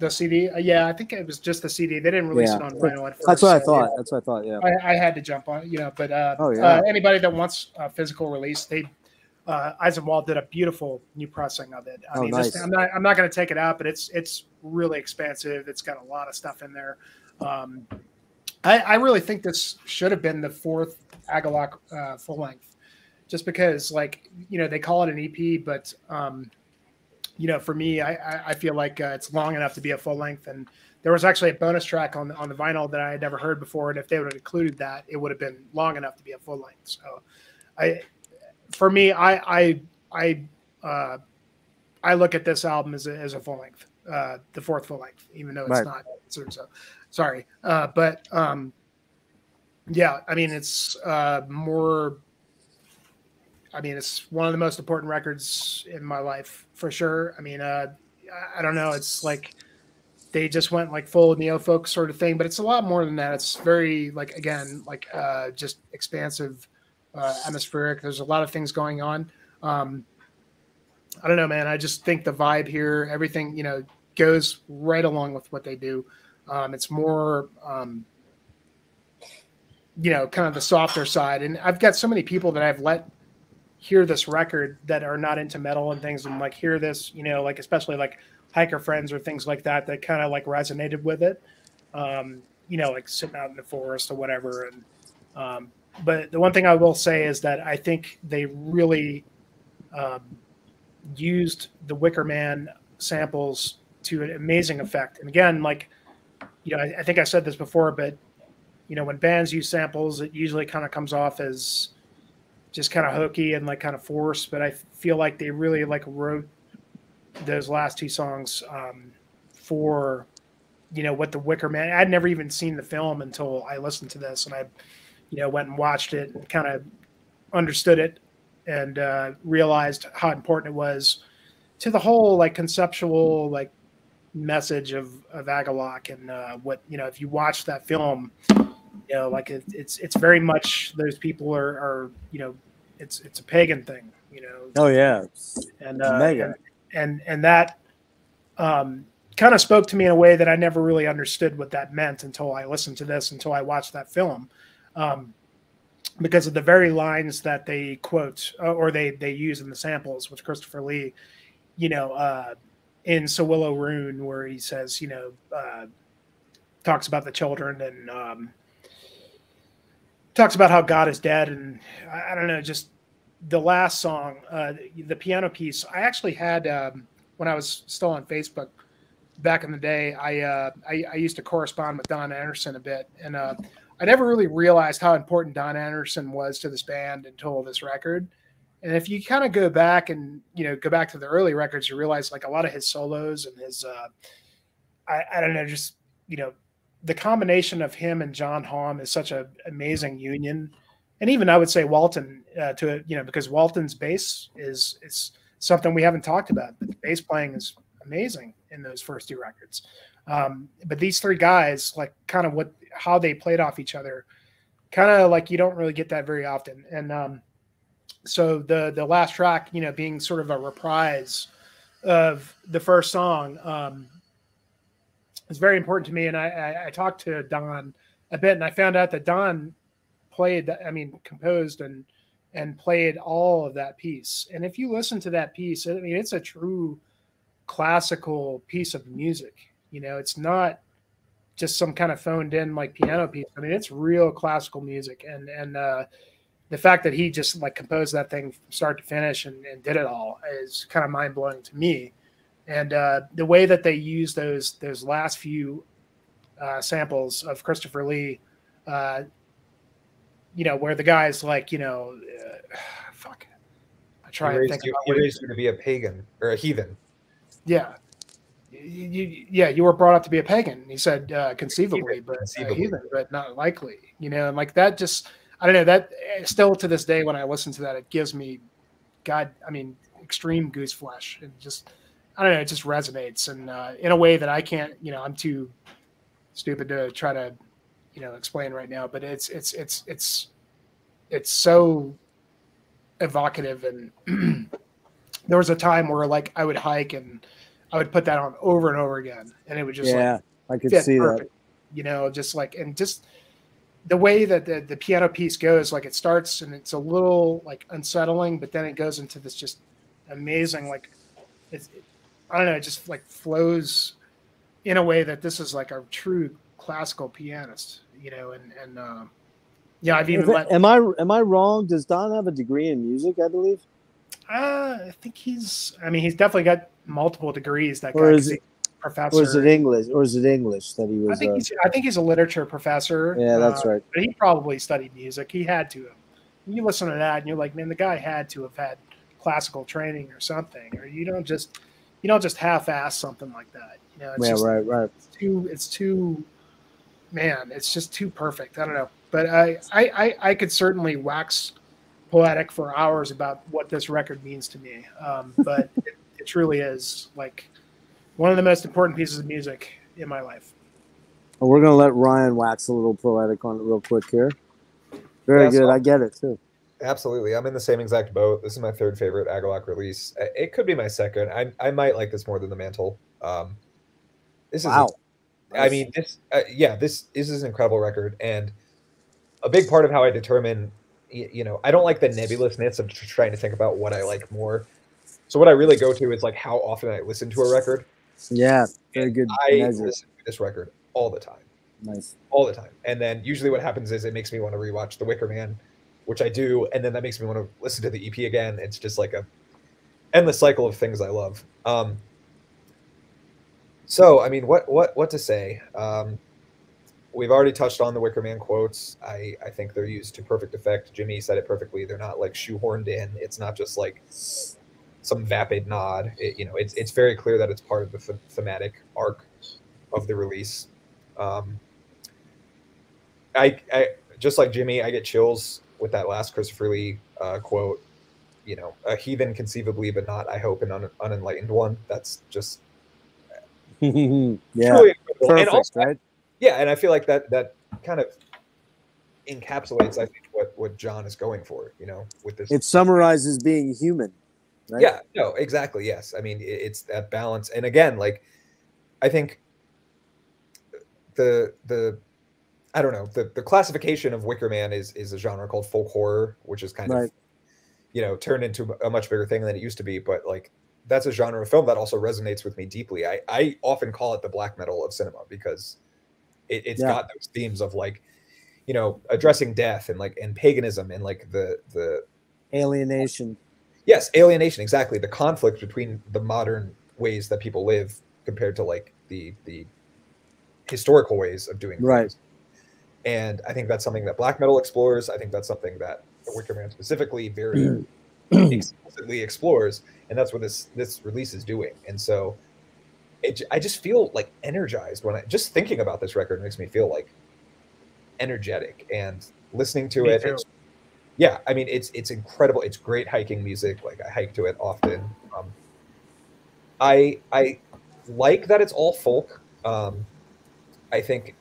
The CD, uh, yeah, I think it was just the CD. They didn't release Yeah. it on vinyl at first. That's what I thought. That's what I thought. Yeah. yeah, I, I had to jump on, you know. But uh, Oh, yeah. uh, anybody that wants a physical release, they uh, Eisenwald did a beautiful new pressing of it. I Oh, mean, this, nice. I'm not I'm not going to take it out, but it's it's really expansive. It's got a lot of stuff in there. Um, I, I really think this should have been the fourth Agalloch uh, full length, just because like you know they call it an EP, but um, you know for me I I, feel like uh, it's long enough to be a full length and. There was actually a bonus track on the, on the vinyl that I had never heard before, and if they would have included that, it would have been long enough to be a full length. So, I, for me, I I I uh, I look at this album as a, as a full length, uh, the fourth full length, even though it's Right. not. So, so sorry, uh, but um, yeah, I mean it's uh, more. I mean, it's one of the most important records in my life for sure. I mean, uh, I- don't know. It's like they just went like full neo folk sort of thing, but it's a lot more than that. It's very like again like uh, just expansive, uh, atmospheric. There's a lot of things going on. Um, I don't know, man. I just think the vibe here, everything you know, goes right along with what they do. Um, it's more, um, you know, kind of the softer side. And I've got so many people that I've let hear this record that are not into metal and things, and like hear this, you know, like especially like hiker friends or things like that that kind of like resonated with it. Um, you know, like sitting out in the forest or whatever. And um, but the one thing I will say is that I think they really um, used the Wicker Man samples to an amazing effect. And again, like you know, I, I think I said this before, but you know, when bands use samples, it usually kind of comes off as just kind of hokey and like kind of forced. But I feel like they really like wrote those last two songs um, for you know what the Wicker Man. I'd never even seen the film until I listened to this, and I you know went and watched it and kind of understood it and uh, realized how important it was to the whole like conceptual like message of of Agalloch and uh, what you know if you watch that film you know like it, it's it's very much those people are are you know it's it's a pagan thing you know Oh yeah. and uh, mega. and, and and that um, kind of spoke to me in a way that I never really understood what that meant until I listened to this until I watched that film um, because of the very lines that they quote uh, or they they use in the samples with Christopher Lee you know uh, in Sowilo Rune where he says you know uh, talks about the children and um, talks about how God is dead and I, don't know just the last song, uh, the piano piece, I actually had um, when I was still on Facebook back in the day. I, uh, I I used to correspond with Don Anderson a bit, and uh, I never really realized how important Don Anderson was to this band until this record. And if you kind of go back and you know go back to the early records, you realize like a lot of his solos and his uh, I, I don't know, just you know the combination of him and John Haughm is such an amazing union and even I would say Walton uh, to you know because Walton's bass is is something we haven't talked about. But the bass playing is amazing in those first two records. Um, but these three guys, like kind of what how they played off each other, kind of like you don't really get that very often. And um, so the the last track, you know, being sort of a reprise of the first song, um, is very important to me. And I, I, I talked to Don a bit, and I found out that Don played i mean composed and and played all of that piece and if you listen to that piece i mean it's a true classical piece of music. You know, it's not just some kind of phoned in like piano piece. I mean, it's real classical music, and and uh, the fact that he just like composed that thing from start to finish and, and did it all is kind of mind blowing to me. And uh, the way that they use those those last few uh, samples of Christopher Lee, uh, you know, where the guy's like, you know, uh, fuck, I try and think you, about he raised you to be a pagan or a heathen. yeah. You, yeah, you were brought up to be a pagan. He said uh, conceivably, Heathen, but conceivably. Heathen, but not likely. You know, and like that just I don't know that eh, still to this day when I listen to that, it gives me, God, I mean, extreme goose flesh and just I don't know, it just resonates and uh, in a way that I can't. You know, I'm too stupid to try to you know explain right now, but it's it's it's it's it's so evocative and there was a time where like I would hike and I would put that on over and over again and it would just yeah, like I could see that. you know just like and just the way that the, the piano piece goes like it starts and it's a little like unsettling but then it goes into this just amazing like it's i don't know it just like flows in a way that this is like a true classical pianist you know and and um yeah i've even it- let am I am I wrong? Does Don have a degree in music? I believe, uh, i think he's i mean he's definitely got multiple degrees that Or guy is it- professor or is it English? Or is it English that he I was? think Uh, he's I think he's a literature professor. yeah, that's uh, right. But he probably studied music. He had to have. You listen to that and you're like, man, the guy had to have had classical training or something. Or you don't just you don't just half-ass something like that. You know, it's Yeah, just right, right. it's too it's too man, it's just too perfect. I don't know. But I I I, I could certainly wax poetic for hours about what this record means to me. Um, but it, it truly is like one of the most important pieces of music in my life. Well, we're gonna let Ryan wax a little poetic on it real quick here. Very Yeah, so- good. I get it too. Absolutely. I'm in the same exact boat. This is my third favorite Agalloch release. It could be my second. I, I might like this more than The Mantle. Um, this is, Wow. I mean, this, uh, yeah, this, this is an incredible record. And a big part of how I determine, you know, I don't like the nebulousness of tr- trying to think about what I like more. So what I really go to is like how often I listen to a record. Yeah, very good. I measure. listen to this record all the time. Nice. all the time. And then usually what happens is it makes me want to rewatch The Wicker Man, which I do, and then that makes me want to listen to the EP again. It's just like a endless cycle of things I love. Um, so I mean, what what what to say? Um, we've already touched on the Wicker Man quotes. I I think they're used to perfect effect. Jimmy said it perfectly. They're not like shoehorned in. It's not just like some vapid nod. It, you know, it's it's very clear that it's part of the th- thematic arc of the release. Um, I, I just like Jimmy, I get chills with that last Christopher Lee uh, quote. You know, a heathen conceivably, but not, I hope, an un- unenlightened one. That's just yeah, perfect, And also, right? yeah, and I feel like that that kind of encapsulates, I think, what what John is going for. You know, with this. It summarizes being human. Right? Yeah, no, exactly. Yes, I mean it, it's that balance, and again, like I think the the I don't know the the classification of Wicker Man is is a genre called folk horror, which is kind Right. of you know turned into a much bigger thing than it used to be. But like that's a genre of film that also resonates with me deeply. I I often call it the black metal of cinema because it, it's Yeah. got those themes of like you know addressing death and like and paganism and like the the Alienation. Yes, alienation, exactly. The conflict between the modern ways that people live compared to like the the historical ways of doing Right. things. And I think that's something that black metal explores. I think that's something that the Wicker Man specifically very explicitly explores, and that's what this this release is doing. And so, it, j- I just feel like energized when I just thinking about this record makes me feel like energetic and listening to Me it. It's, yeah, I mean it's it's incredible. It's great hiking music. Like I hike to it often. Um, I I like that it's all folk. Um, I think.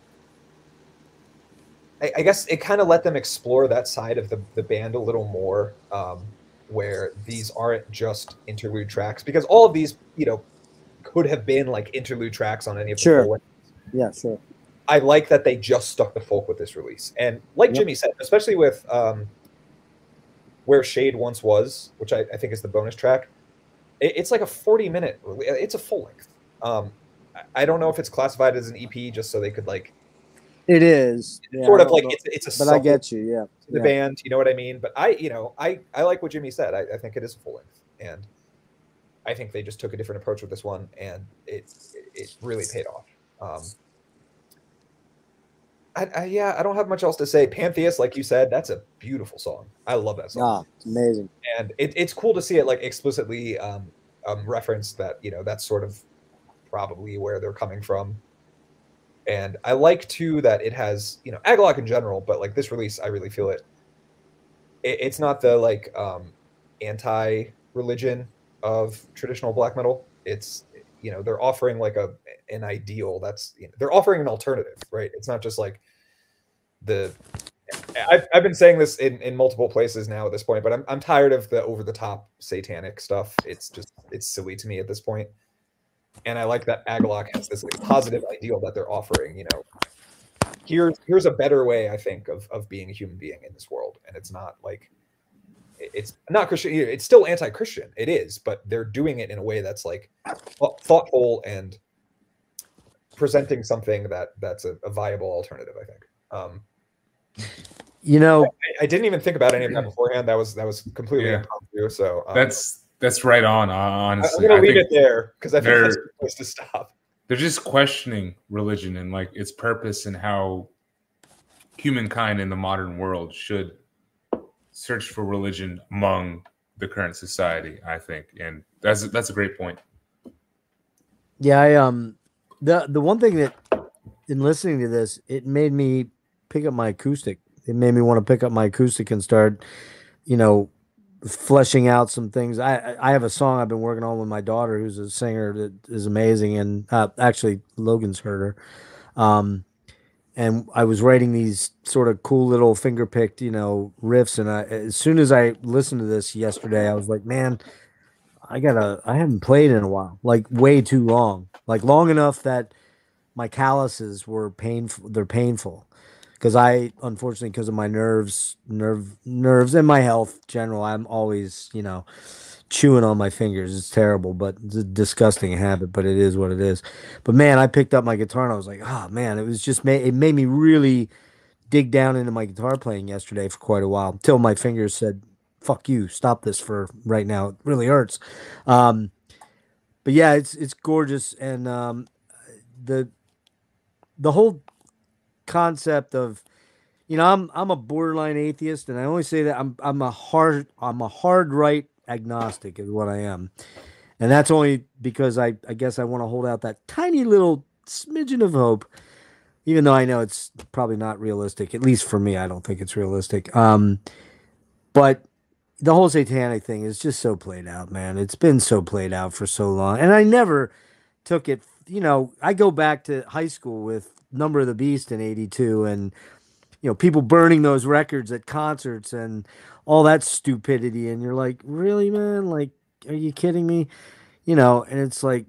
I, I guess it kind of let them explore that side of the, the band a little more, um, where these aren't just interlude tracks because all of these, you know, could have been like interlude tracks on any of the Sure. full Yeah, sure. I like that they just stuck to folk with this release. And like Yep. Jimmy said, especially with um, Where Shade Once Was, which I, I think is the bonus track, It, it's like a 40 minute. It's a full length. Um, I- I don't know if it's classified as an EP just so they could like It is yeah, sort of like know. it's, it's a but I get you. Yeah. the yeah. band. You know what I mean? But I, you know, I I like what Jimmy said. I, I think it is full length, and I think they just took a different approach with this one, and it it really paid off. Um, I, I, yeah, I don't have much else to say. Pantheist, like you said, that's a beautiful song. I love that song, Ah, it's amazing. and it, it's cool to see it like explicitly um, um, referenced that you know that's sort of probably where they're coming from. And I like too that it has you know Agalloch in general, but like this release, I really feel it. it it's not the like um, anti-religion of traditional black metal. It's you know they're offering like a an ideal that's you know, they're offering an alternative, right? It's not just like the I've, I've been saying this in, in multiple places now at this point, but I'm, I'm tired of the over the top satanic stuff. It's just it's silly to me at this point. And I like that Agalloch has this like, positive ideal that they're offering. You know, here's here's a better way I think of of being a human being in this world, and it's not like it's not Christian. It's still anti-Christian. It is, but they're doing it in a way that's like thoughtful and presenting something that that's a, a viable alternative. I think. Um, You know, I, I didn't even think about any of that beforehand. That was that was completely Yeah. impromptu. So um, That's that's right on. I- I'm Honestly, gonna I leave think it there because I think they're- that's the place to stop. they're just questioning religion and like its purpose and how humankind in the modern world should search for religion among the current society. I think, and that's that's a great point. Yeah, I um the the one thing that in listening to this, it made me pick up my acoustic. It made me want to pick up my acoustic and start, you know, fleshing out some things. I I have a song I've been working on with my daughter, who's a singer that is amazing, and uh, actually Logan's heard her. Um, and I was writing these sort of cool little finger picked, you know, riffs. And I, as soon as I listened to this yesterday, I was like, man, I gotta, I haven't played in a while, like way too long, like long enough that my calluses were painful. They're painful because I, unfortunately, because of my nerves, nerve, nerves, and my health general, I'm always, you know, chewing on my fingers. It's terrible, but it's a disgusting habit. But it is what it is. But man, I picked up my guitar and I was like, oh man, it was just made. It made me really dig down into my guitar playing yesterday for quite a while until my fingers said, "Fuck you, stop this for right now." It really hurts. Um, but yeah, it's it's gorgeous, and um, the the whole concept of you know I'm I'm a borderline atheist, and I only say that I'm I'm a hard I'm a hard right agnostic is what I am, and that's only because I I guess I want to hold out that tiny little smidgen of hope, even though I know it's probably not realistic. At least for me, I don't think it's realistic. Um, but the whole satanic thing is just so played out, man. It's been so played out for so long, and I never took it. You know, I go back to high school with Number of the Beast in '82, and you know, people burning those records at concerts and all that stupidity, and you're like, really, man? Like, are you kidding me? You know, and it's like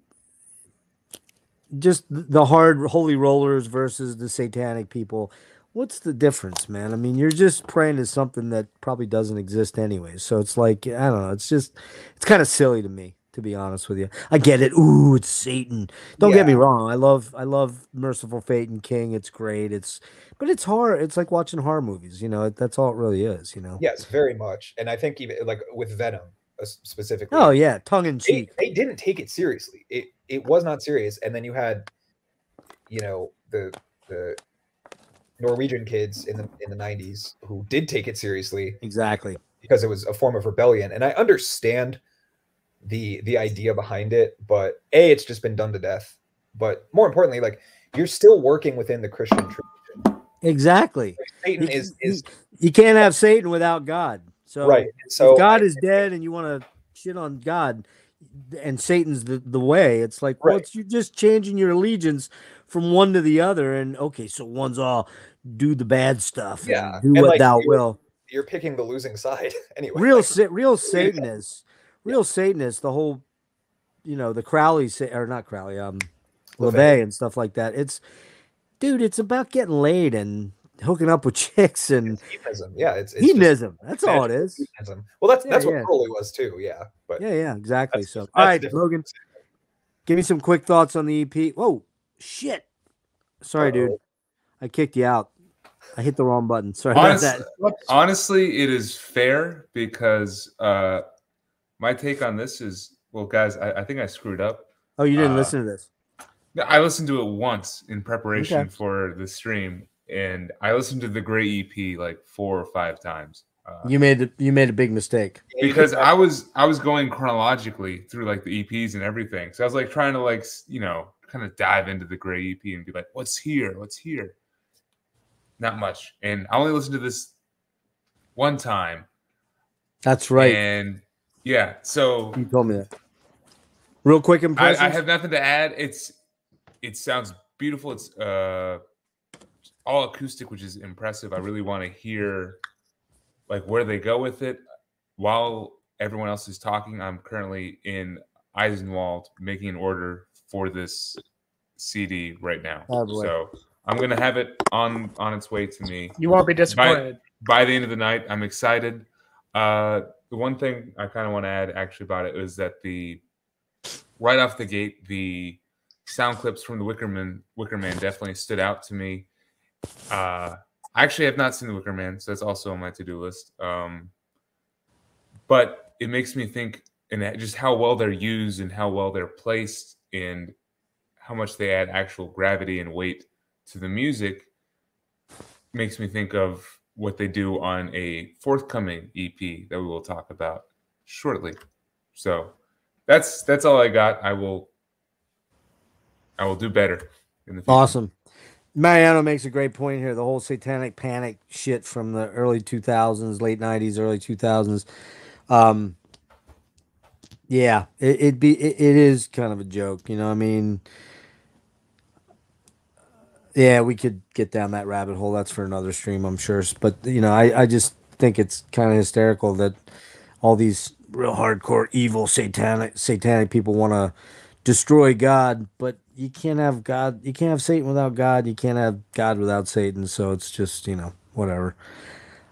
just the hard holy rollers versus the satanic people. What's the difference, man? I mean, you're just praying to something that probably doesn't exist anyway. So it's like, I don't know. It's just, it's kind of silly to me, to be honest with you. I get it. Ooh, it's Satan. Don't get me wrong. I love, I love Mercyful Fate and King. It's great. It's, but it's horror. It's like watching horror movies. You know, that's all it really is. You know. Yes, very much. And I think even like with Venom uh, specifically. Oh yeah, tongue in they, cheek. they didn't take it seriously. It it was not serious. And then you had, you know, the the Norwegian kids in the in the nineties who did take it seriously Exactly. because it was a form of rebellion. And I understand the the idea behind it, but a it's just been done to death. But more importantly, like you're still working within the Christian tradition. Exactly. Satan You- is is You can't have Satan without God. So right. So if God is dead and you want to shit on God and Satan's the, the way, it's like, well, Right. it's, you're just changing your allegiance from one to the other. And okay, so one's all do the bad stuff. Yeah, Do and, what like, thou will. you're picking the losing side anyway. Real, Like, sa- real Satanists, Satanists, the whole, you know, the Crowley, sa- or not Crowley, um, LaVey. LeVay and stuff like that. It's, dude, it's about getting laid and hooking up with chicks and Hedonism. Yeah, it's, it's just hedonism. That's all it is. hedonism. Well, that's Yeah, that's what. Crowley was too. Yeah, but Yeah, yeah, exactly. That's- so, that's all right, different. Logan, give me some quick thoughts on the EP. Whoa, shit! Sorry, dude, Uh-oh. I kicked you out. I hit the wrong button. Sorry about Honest- that. Honestly, it is fair because uh, my take on this is well, guys, I, I think I screwed up. Oh, you didn't uh, listen to this? No, I listened to it once in preparation Okay. for the stream, and I listened to the Gray EP like four or five times. Uh, You made the, you made a big mistake. because I was I was going chronologically through like the EPs and everything. So I was like trying to like you know kind of dive into the Gray EP and be like, what's here? What's here? Not much, and I only listened to this one time, That's right. and yeah, so you told me that. Real quick I, impressions. I have nothing to add. It's it sounds beautiful. It's uh all acoustic, which is impressive. I really want to hear like where they go with it. While everyone else is talking, I'm currently in Eisenwald making an order for this CD right now. Oh, so I'm gonna have it on on its way to me You won't be disappointed. by the end of the night. I'm excited. Uh, the one thing I kind of want to add actually about it is that the right off the gate, the sound clips from the Wicker Man, definitely stood out to me. Uh, I actually have not seen the Wicker Man, so that's also on my to-do list. Um, but it makes me think and just how well they're used and how well they're placed and how much they add actual gravity and weight to the music makes me think of what they do on a forthcoming EP that we will talk about shortly. So that's that's all I got. I will I will do better in the future. Awesome. Mariano makes a great point here. The whole satanic panic shit from the early 2000s, late 90s, early 2000s. Um, yeah, it, it'd be, it, it is kind of a joke, you know. I mean, yeah, we could get down that rabbit hole. That's for another stream, I'm sure. But you know, I, I just think it's kind of hysterical that all these real hardcore evil satanic satanic people want to destroy God, but you can't have God. You can't have Satan without God. You can't have God without Satan. So it's just you know whatever.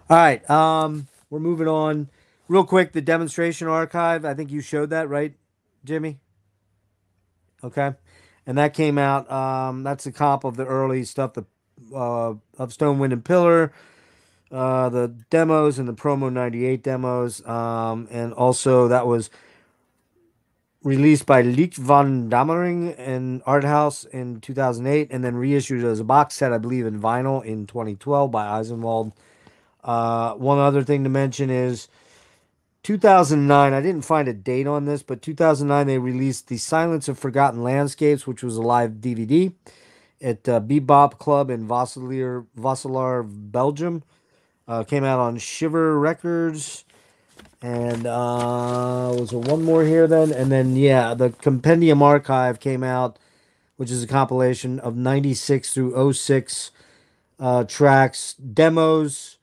All right, um, we're moving on real quick. The demonstration archive. I think you showed that right, Jimmy. Okay, and that came out. Um, that's a comp of the early stuff. The uh, of Stone Wind and Pillar. Uh, the demos and the promo 98 demos um, and also that was released by Leek van Dammering and Art House in 2008, and then reissued as a box set, I believe, in vinyl in 2012 by Eisenwald. Uh, one other thing to mention is 2009. I didn't find a date on this, but 2009 they released the Silence of Forgotten Landscapes, which was a live DVD at uh, Bebop Club in Vassilier, Vasselaar, Belgium. Uh, came out on Shiver Records. And uh, was there one more here then? And then yeah, the Compendium Archive came out, which is a compilation of 96 through 06 uh, tracks, demos,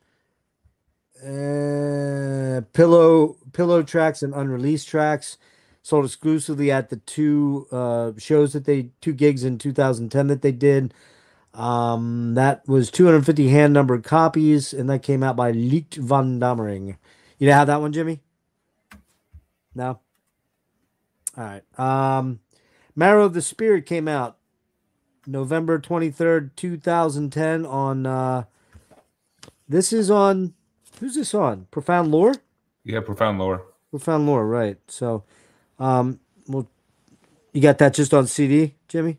uh, pillow pillow tracks and unreleased tracks. Sold exclusively at the two uh, shows that they two gigs in 2010 that they did. Um, that was 250 hand numbered copies, and that came out by Leekt van Dammering. You know how that one, Jimmy? No. All right. Um, Marrow of the Spirit came out November 23rd, 2010 on uh this is on who's this on? Profound Lore? Yeah, profound lore. Profound Lore, right. So um well you got that just on CD, Jimmy?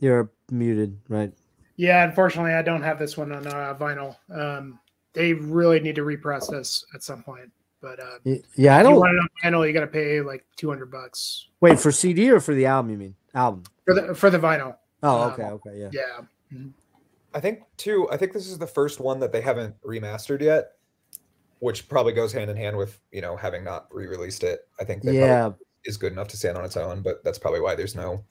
You're muted, right? Yeah, unfortunately, I don't have this one on uh, vinyl. Um, they really need to repress this at some point. But uh, Yeah, I if you don't want it on vinyl, you got to pay like two hundred bucks wait for CD or for the album. You mean album? for the for the vinyl. Oh, Um, okay, okay, yeah. Yeah, I think too. I think this is the first one that they haven't remastered yet, which probably goes hand in hand with you know having not re-released it. I think probably Yeah, is good enough to stand on its own, but that's probably why there's no.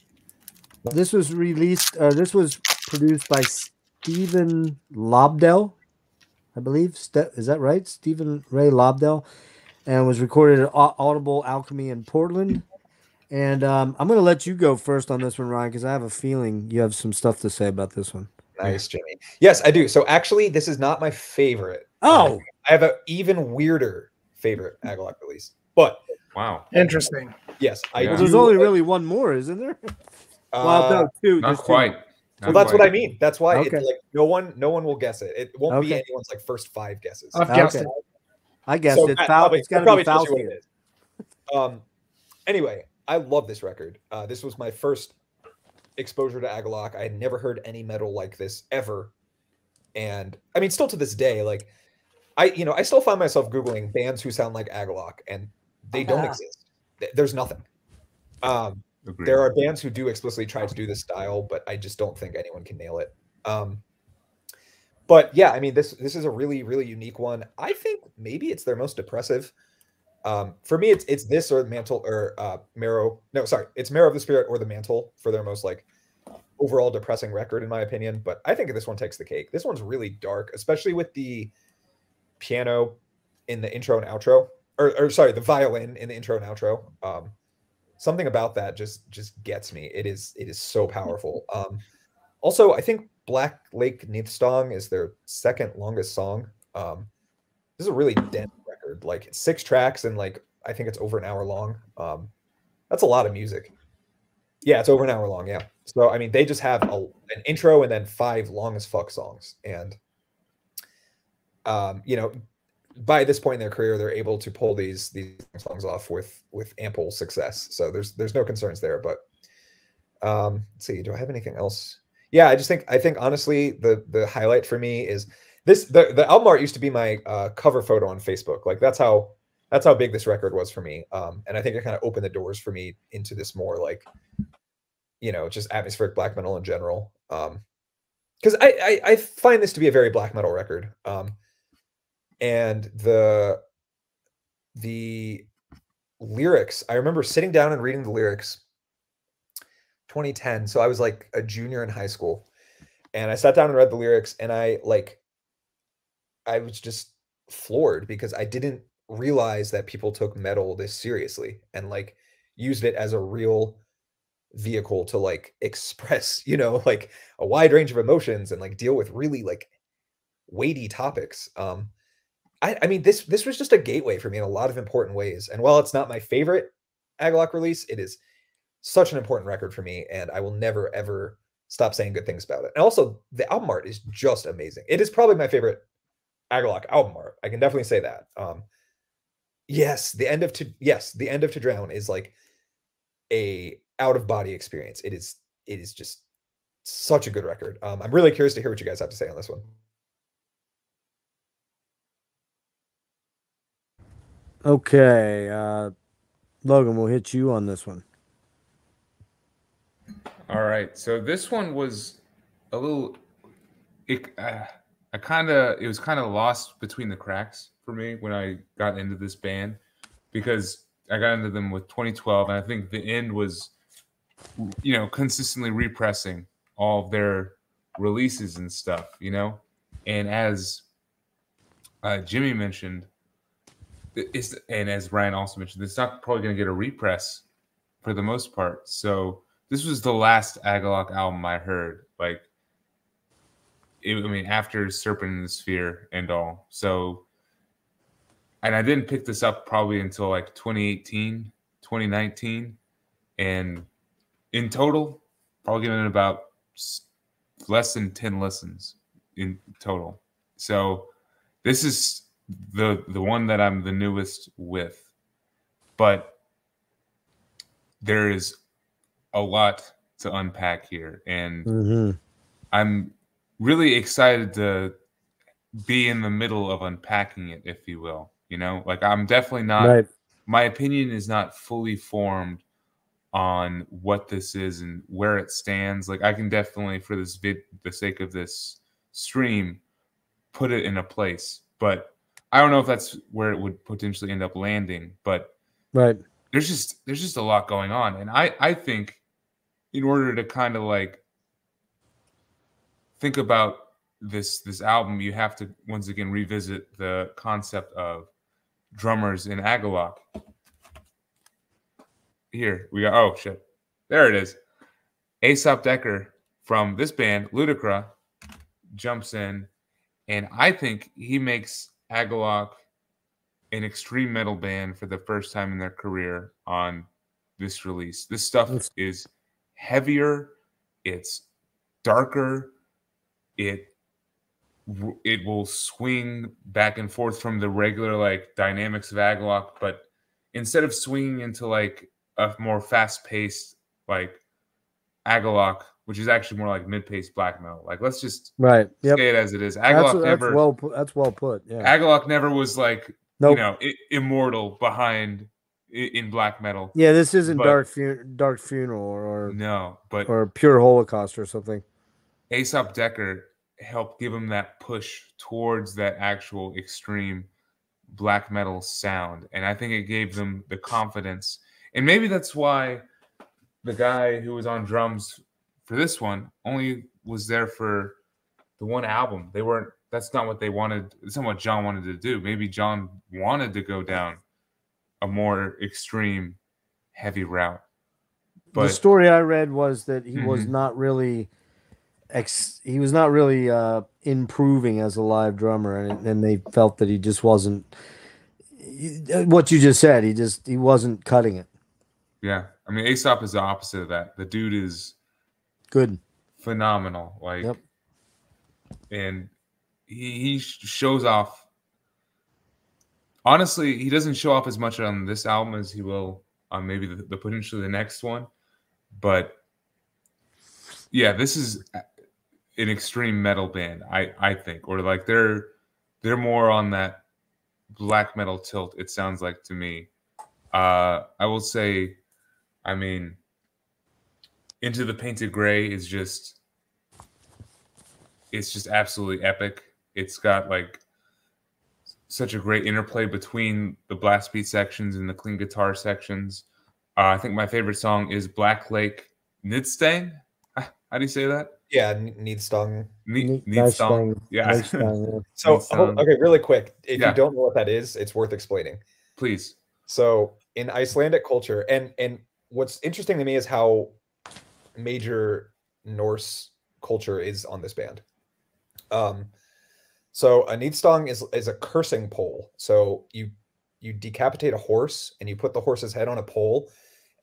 this was released. Uh, this was produced by Stephen Lobdell, I believe. Ste- is that right? Stephen Ray Lobdell, and was recorded at Audible Alchemy in Portland. And um, I'm going to let you go first on this one, Ryan, because I have a feeling you have some stuff to say about this one. Nice, Jimmy. Yes, I do. So actually, this is not my favorite. Oh, I have an even weirder favorite Agalloch release. But Wow. Interesting. yes, I Yeah. well, do. there's only really one more, isn't there? uh, well, no, two. Not there's two. quite. Well, Not that's what I mean. That's why Okay. it, like no one, no one will guess it. It won't be anyone's like first five guesses. I've guessed Okay. it. I guess So it's Matt, foul. probably- It's got to probably be tells you what it is. Um. Anyway, I love this record. Uh, this was my first exposure to Agalloch. I had never heard any metal like this ever, and I mean, still to this day, like I, you know, I still find myself googling bands who sound like Agalloch, and they don't Ah. exist. There's nothing. Um, Agreed. there are bands who do explicitly try to do this style, but I just don't think anyone can nail it. Um, but yeah, I mean this this is a really really unique one. I think maybe it's their most depressive. Um, for me, it's it's this or Mantle or uh, Marrow. No, sorry, it's Marrow of the Spirit or the Mantle for their most like overall depressing record in my opinion. But I think this one takes the cake. This one's really dark, especially with the piano in the intro and outro, or, or sorry, the violin in the intro and outro. Um, something about that just just gets me. It is it is so powerful. Um, also, I think Black Lake Niðstång is their second longest song. Um, this is a really dense record. Like six tracks and like I think it's over an hour long. Um, that's a lot of music. Yeah, it's over an hour long. Yeah. So I mean, they just have a, an intro and then five long as fuck songs, and um, you know, by this point in their career, they're able to pull these these songs off with with ample success. So there's there's no concerns there. But um, let's see, do I have anything else? Yeah, I just think I think honestly, the the highlight for me is this. The the album art used to be my uh, cover photo on Facebook. Like that's how that's how big this record was for me. Um, and I think it kind of opened the doors for me into this more like, you know, just atmospheric black metal in general. Um, because I, I I find this to be a very black metal record. Um, and the the lyrics i remember sitting down and reading the lyrics 2010 so i was like a junior in high school and i sat down and read the lyrics and i like i was just floored because i didn't realize that people took metal this seriously and like used it as a real vehicle to like express you know like a wide range of emotions and like deal with really like weighty topics um I, I mean, this this was just a gateway for me in a lot of important ways. And while it's not my favorite Agalloch release, it is such an important record for me, and I will never ever stop saying good things about it. And also, the album art is just amazing. It is probably my favorite Agalloch album art. I can definitely say that. Um, yes, the end of to yes, the end of to drown is like a out of body experience. It is it is just such a good record. Um, I'm really curious to hear what you guys have to say on this one. Okay, uh, Logan, we'll hit you on this one. All right. So this one was a little. It, uh, I kind of it was kind of lost between the cracks for me when I got into this band because I got into them with 2012, and I think the end was, you know, consistently repressing all of their releases and stuff, you know, and as uh, Jimmy mentioned, it's and as Ryan also mentioned, it's not probably going to get a repress for the most part. So this was the last Agalloch album I heard. Like, it, I mean, after Serpent in the Sphere and all. So, and I didn't pick this up probably until like 2018, 2019. And in total, probably given about less than 10 listens in total. So, this is the the one that I'm the newest with. But there is a lot to unpack here and Mm-hmm. i'm really excited to be in the middle of unpacking it if you will you know like i'm definitely not Right. my opinion is not fully formed on what this is and where it stands like i can definitely for this vid the sake of this stream put it in a place but i don't know if that's where it would potentially end up landing but Right. there's just there's just a lot going on and i i think in order to kind of like think about this this album you have to once again revisit the concept of drummers in agalloch. Here we go oh shit. There it is. Aesop Dekker from this band Ludicra jumps in, and I think he makes Agalloch an extreme metal band for the first time in their career on this release. This stuff is heavier, it's darker, it it will swing back and forth from the regular like dynamics of Agalloch, but instead of swinging into like a more fast-paced like Agalloch, which is actually more like mid-paced black metal. Like let's just Right. Yep. say it as it is. That's, Agalloch that's never well. Put, that's well put. Yeah. Agalloch never was like Nope. you know i- immortal behind in black metal. yeah. This isn't but- dark fu- dark funeral or No, but or pure Holocaust or something. Aesop Dekker helped give them that push towards that actual extreme black metal sound. And I think it gave them the confidence. And maybe that's why the guy who was on drums for this one only was there for the one album. They weren't, that's not what they wanted. It's not what John wanted to do. Maybe John wanted to go down a more extreme, heavy route. the story I read was that he was Mhm. not really ex he was not really uh improving as a live drummer and and they felt that he just wasn't what you just said he just he wasn't cutting it yeah, I mean, Aesop is the opposite of that. The dude is good phenomenal. Like, Yep. and he he shows off. Honestly, he doesn't show off as much on this album as he will on maybe the, the potentially the next one, but yeah, this is an extreme metal band. I I think, or like they're they're more on that black metal tilt. It sounds like to me. Uh, I will say, I mean, into the Painted Gray is just it's just absolutely epic. It's got like such a great interplay between the blast beat sections and the clean guitar sections. Uh, I think my favorite song is Black Lake Niðstång. How do you say that? Yeah, n- need stung. Need, Nice Nidstang. Yeah, Nice yeah. So Needs hold- stung. okay, really quick. If Yeah. you don't know what that is, it's worth explaining. please. So in Icelandic culture, and and what's interesting to me is how major Norse culture is on this band. Um, so a nidstang is is a cursing pole. So you you decapitate a horse and you put the horse's head on a pole,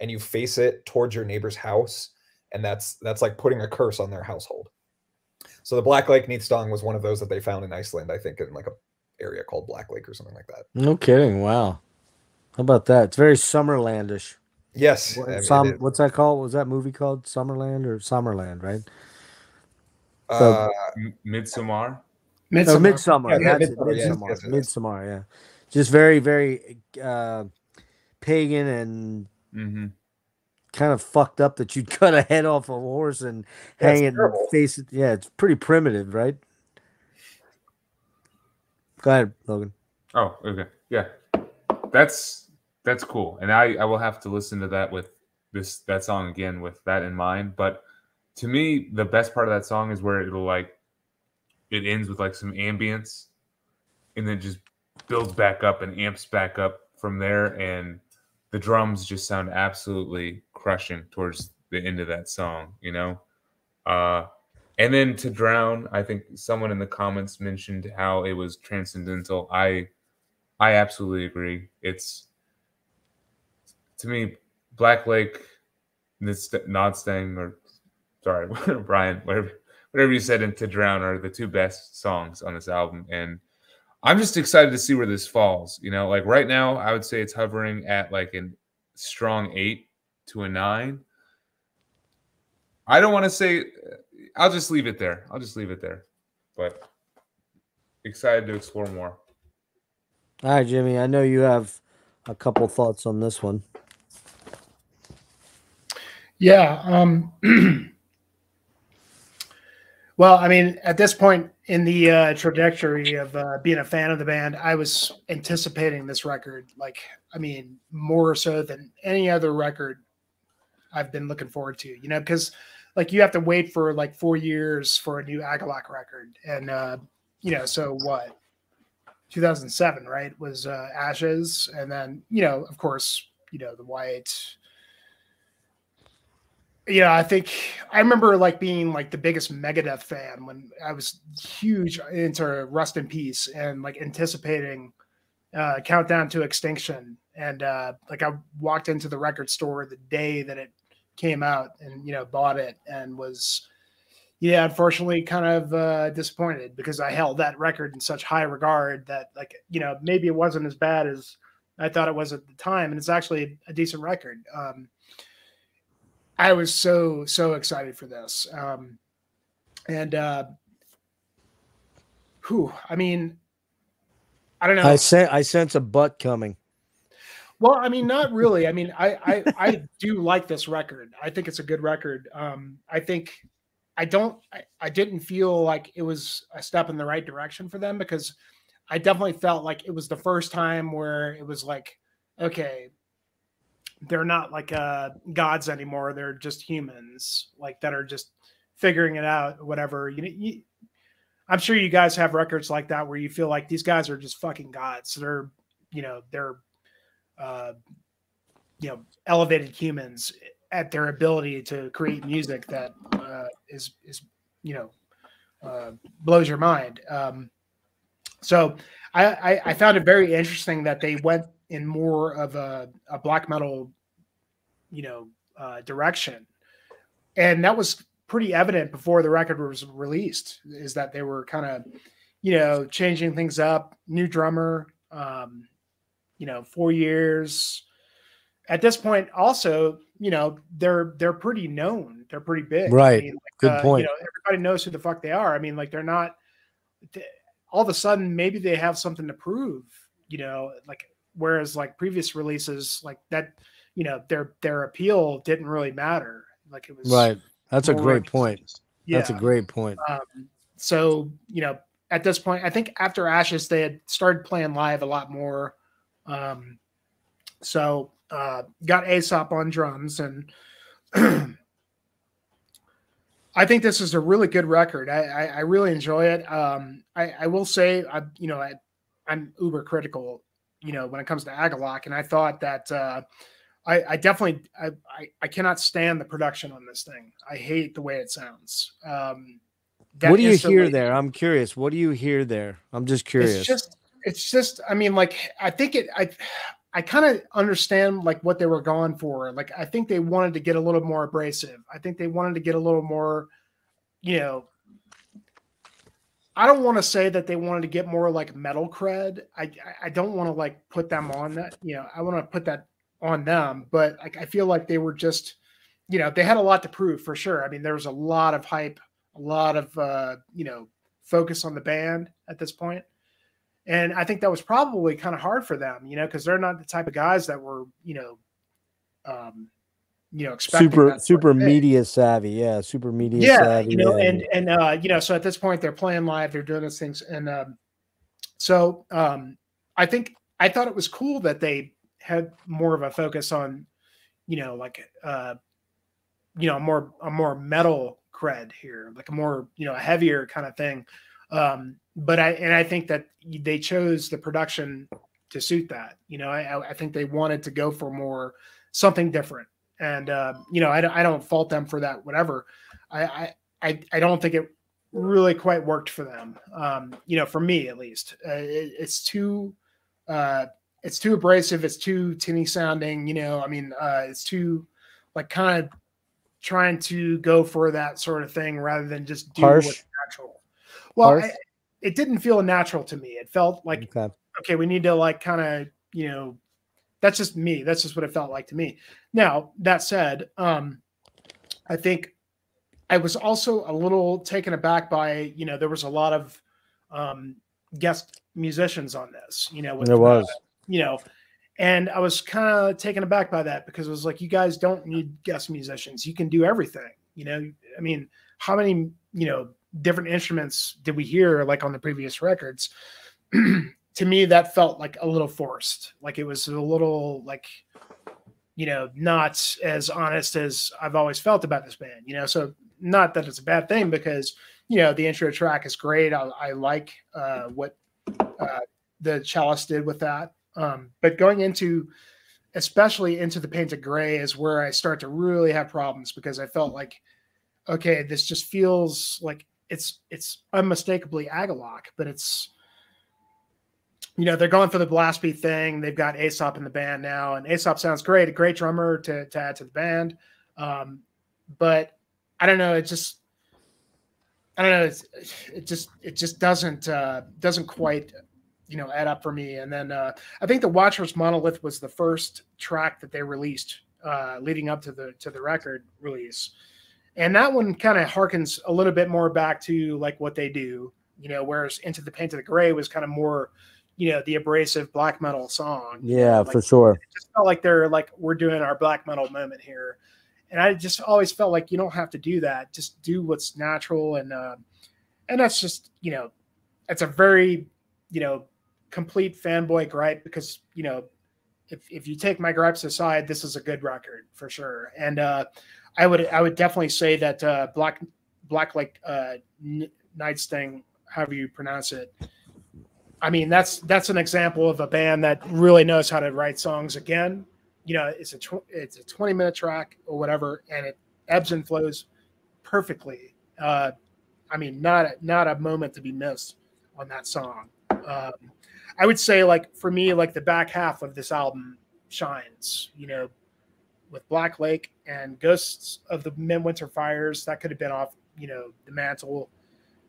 and you face it towards your neighbor's house, and that's that's like putting a curse on their household. So the Black Lake Niðstång was one of those that they found in Iceland, I think, in like a area called Black Lake or something like that. no kidding. Wow. How about that? It's very summerlandish. Yes, What- I mean, it Som- is. what's that called? What was that movie called? Summerland or summerland right? Uh, M- Midsommar. Oh, Midsummer. midsummer Yeah, that's Midsummer, it yes, midsummer yes, it is. midsummer yeah. Just very very uh pagan and hmm kind of fucked up that you'd cut a head off a horse and Yeah, hang it and terrible. face it. Yeah, it's pretty primitive, right? Go ahead, Logan. Oh, okay. Yeah. That's that's cool. And I I will have to listen to that with this that song again with that in mind, but to me the best part of that song is where it'll like it ends with like some ambience and then just builds back up and amps back up from there and the drums just sound absolutely crushing towards the end of that song, you know? Uh and then to drown, I think someone in the comments mentioned how it was transcendental. I I absolutely agree. It's to me, Black Lake, Nidst- Nodstang, or sorry, Brian, whatever, whatever you said, and To Drown are the two best songs on this album, and I'm just excited to see where this falls. You know, like right now, I would say it's hovering at like a strong eight to a nine. I don't want to say. I'll just leave it there. I'll just leave it there, but excited to explore more. All right, Jimmy. I know you have a couple thoughts on this one. Yeah. Um, well, I mean, at this point in the uh, trajectory of uh, being a fan of the band, I was anticipating this record. Like, I mean, more so than any other record I've been looking forward to. You know, because like you have to wait for like four years for a new Agalloch record, and uh, you know, so what? 2007, right? Was uh, Ashes, and then you know, of course, you know, the White yeah, I think I remember like being like the biggest Megadeth fan when I was huge into Rust in Peace and like anticipating uh, Countdown to Extinction. And uh, like I walked into the record store the day that it came out and you know bought it and was yeah unfortunately kind of uh, disappointed because I held that record in such high regard that like you know maybe it wasn't as bad as I thought it was at the time and it's actually a decent record. Um, I was so so excited for this. Um, and uh who I mean I don't know. I say I sense a butt coming. Well, I mean, not really. I mean, I, I I do like this record. I think it's a good record. Um, I think I don't I, I didn't feel like it was a step in the right direction for them because I definitely felt like it was the first time where it was like, okay, they're not like uh, gods anymore. They're just humans, like that are just figuring it out. Whatever you, you, I'm sure you guys have records like that where you feel like these guys are just fucking gods. They're, you know, they're, uh, you know, elevated humans at their ability to create music that uh, is is you know uh, blows your mind. Um, so I, I, I found it very interesting that they went in more of a, a black metal, you know, uh, direction, and that was pretty evident before the record was released. Is that they were kind of, you know, changing things up, new drummer, um, you know, four years. At this point, also, you know, they're they're pretty known. They're pretty big. Right. I mean, like, Good uh, point. You know, everybody knows who the fuck they are. I mean, like they're not. All of a sudden, maybe they have something to prove. You know, like whereas like previous releases, like that, you know, their their appeal didn't really matter. Like it was Right. That's a great point. Yeah. That's a great point. Um, so you know, at this point, I think after Ashes, they had started playing live a lot more. Um, so uh, got Aesop on drums, and I think this is a really good record. I, I, I really enjoy it. Um, I, I will say, I you know, I, I'm uber critical, you know, when it comes to Agalloch, and I thought that. Uh, I, I definitely I, I, I cannot stand the production on this thing. I hate the way it sounds. Um, that What do you hear there? I'm curious. What do you hear there? I'm just curious. It's just it's just I mean like I think it I I kind of understand like what they were going for. Like I think they wanted to get a little more abrasive. I think they wanted to get a little more, you know. I don't want to say that they wanted to get more like metal cred. I I- I don't want to like put them on that. You know, I want to put that on them, but like I feel like they were just, you know, they had a lot to prove for sure. I mean, there was a lot of hype, a lot of uh, you know, focus on the band at this point. And I think that was probably kind of hard for them, you know, because they're not the type of guys that were, you know, um, you know, expecting super super media savvy. Yeah, super media Yeah, savvy. you know, yeah. and and uh, you know, so at this point they're playing live, they're doing those things, and um, so um, I think I thought it was cool that they had more of a focus on, you know, like uh, you know, more a more metal cred here, like a more you know a heavier kind of thing. Um, but I and I think that they chose the production to suit that. You know, I, I think they wanted to go for more something different, and uh, you know, I, don't- I don't fault them for that. Whatever, I I I, I don't think it really quite worked for them. Um, you know, for me at least, uh, it, it's too uh, it's too abrasive. It's too tinny sounding. You know, I mean, uh, it's too like kind of trying to go for that sort of thing rather than just do Harsh? what's natural. Well, I, it didn't feel natural to me. It felt like okay. okay, we need to like kind of, you know, that's just me. That's just what it felt like to me. Now, that said, um, I think I was also a little taken aback by, you know, there was a lot of um, guest musicians on this, you know, with, There was. uh, you know, and I was kind of taken aback by that because it was like, you guys don't need guest musicians. You can do everything, you know. I mean, how many, you know, different instruments did we hear like on the previous records? to me, that felt like a little forced. Like it was a little like, you know, not as honest as I've always felt about this band, you know. So not that it's a bad thing because you know the intro track is great. I, I like uh, what uh, the chalice did with that. Um, but going into especially into the painted gray is where I start to really have problems because I felt like, okay, this just feels like it's it's unmistakably Agalloch, but it's you know they're going for the blast beat thing. They've got Aesop in the band now, and Aesop sounds great, a great drummer to to add to the band. Um, but I don't know, it just I don't know, it's, it just it just doesn't uh, doesn't quite you know add up for me. And then uh, I think the Watchers Monolith was the first track that they released uh, leading up to the to the record release, and that one kind of harkens a little bit more back to like what they do, you know. Whereas Into the Paint of the Gray was kind of more, you know, the abrasive black metal song. Yeah, Like, for sure. It just felt like they're like we're doing our black metal moment here, and I just always felt like you don't have to do that. Just do what's natural, and uh, and that's just you know, it's a very you know complete fanboy gripe because you know if if you take my gripes aside, this is a good record for sure. And uh, I would I would definitely say that uh, Black Black like uh, Nights thing, however you pronounce it. I mean that's that's an example of a band that really knows how to write songs again. You know, it's a tw- it's a twenty minute track or whatever, and it ebbs and flows perfectly. Uh, I mean, not a, not a moment to be missed on that song. Um, I would say, like for me, like the back half of this album shines. You know, with Black Lake and Ghosts of the Midwinter Fires, that could have been off. You know, the mantle.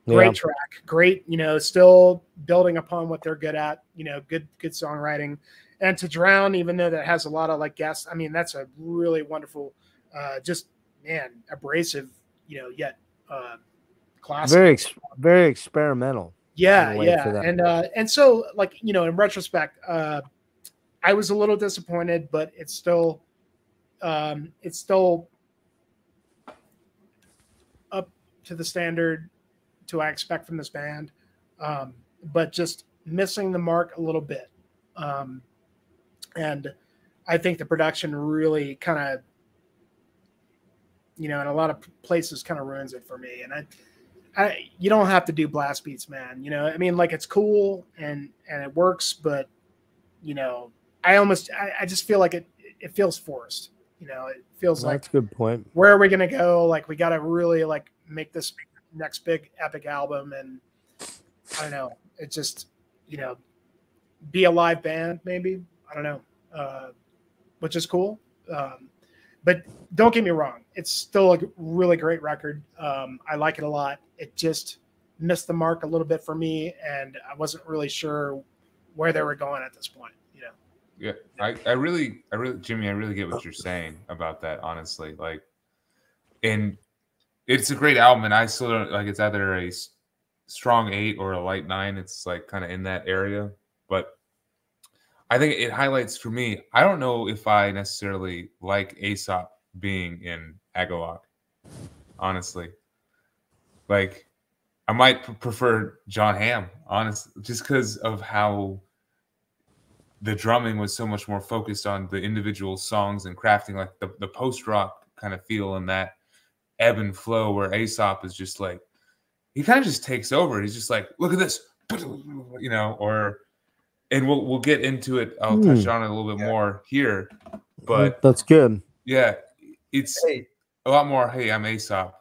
Great Yeah. track, great. You know, still building upon what they're good at. You know, good good songwriting. And to drown, even though that has a lot of like guests, I mean, that's a really wonderful, uh, just man, abrasive. You know, yet uh, classic. Very, ex- very experimental. Yeah, yeah, and uh, and so like you know, in retrospect, uh, I was a little disappointed, but it's still, um, it's still up to the standard to I expect from this band, um, but just missing the mark a little bit, um, and I think the production really kind of, you know, in a lot of places, kind of ruins it for me, and I. I, you don't have to do blast beats, man. You know, I mean, like it's cool and and it works, but you know, I almost I, I just feel like it it feels forced. You know, it feels like That's a good point. where are we gonna go? Like we got to really like make this next big epic album, and I don't know. It just you know, be a live band maybe. I don't know, uh, which is cool. Um, but don't get me wrong, it's still a really great record. Um, I like it a lot. It just missed the mark a little bit for me, and I wasn't really sure where they were going at this point. You know, Yeah, I, I really, I really, Jimmy, I really get what you're saying about that. Honestly, like, and it's a great album, and I still don't like. It's either a strong eight or a light nine. It's like kind of in that area, but I think it highlights for me. I don't know if I necessarily like Aesop being in Agalloch. Honestly, like I might p- prefer John Haughm, honest, just because of how the drumming was so much more focused on the individual songs and crafting like the, the post rock kind of feel and that ebb and flow where Aesop is just like he kind of just takes over. He's just like, look at this, you know, or and we'll we'll get into it. I'll touch Hmm. on it a little bit Yeah. more here, but that's good. yeah, it's Hey, a lot more. Hey, I'm Aesop.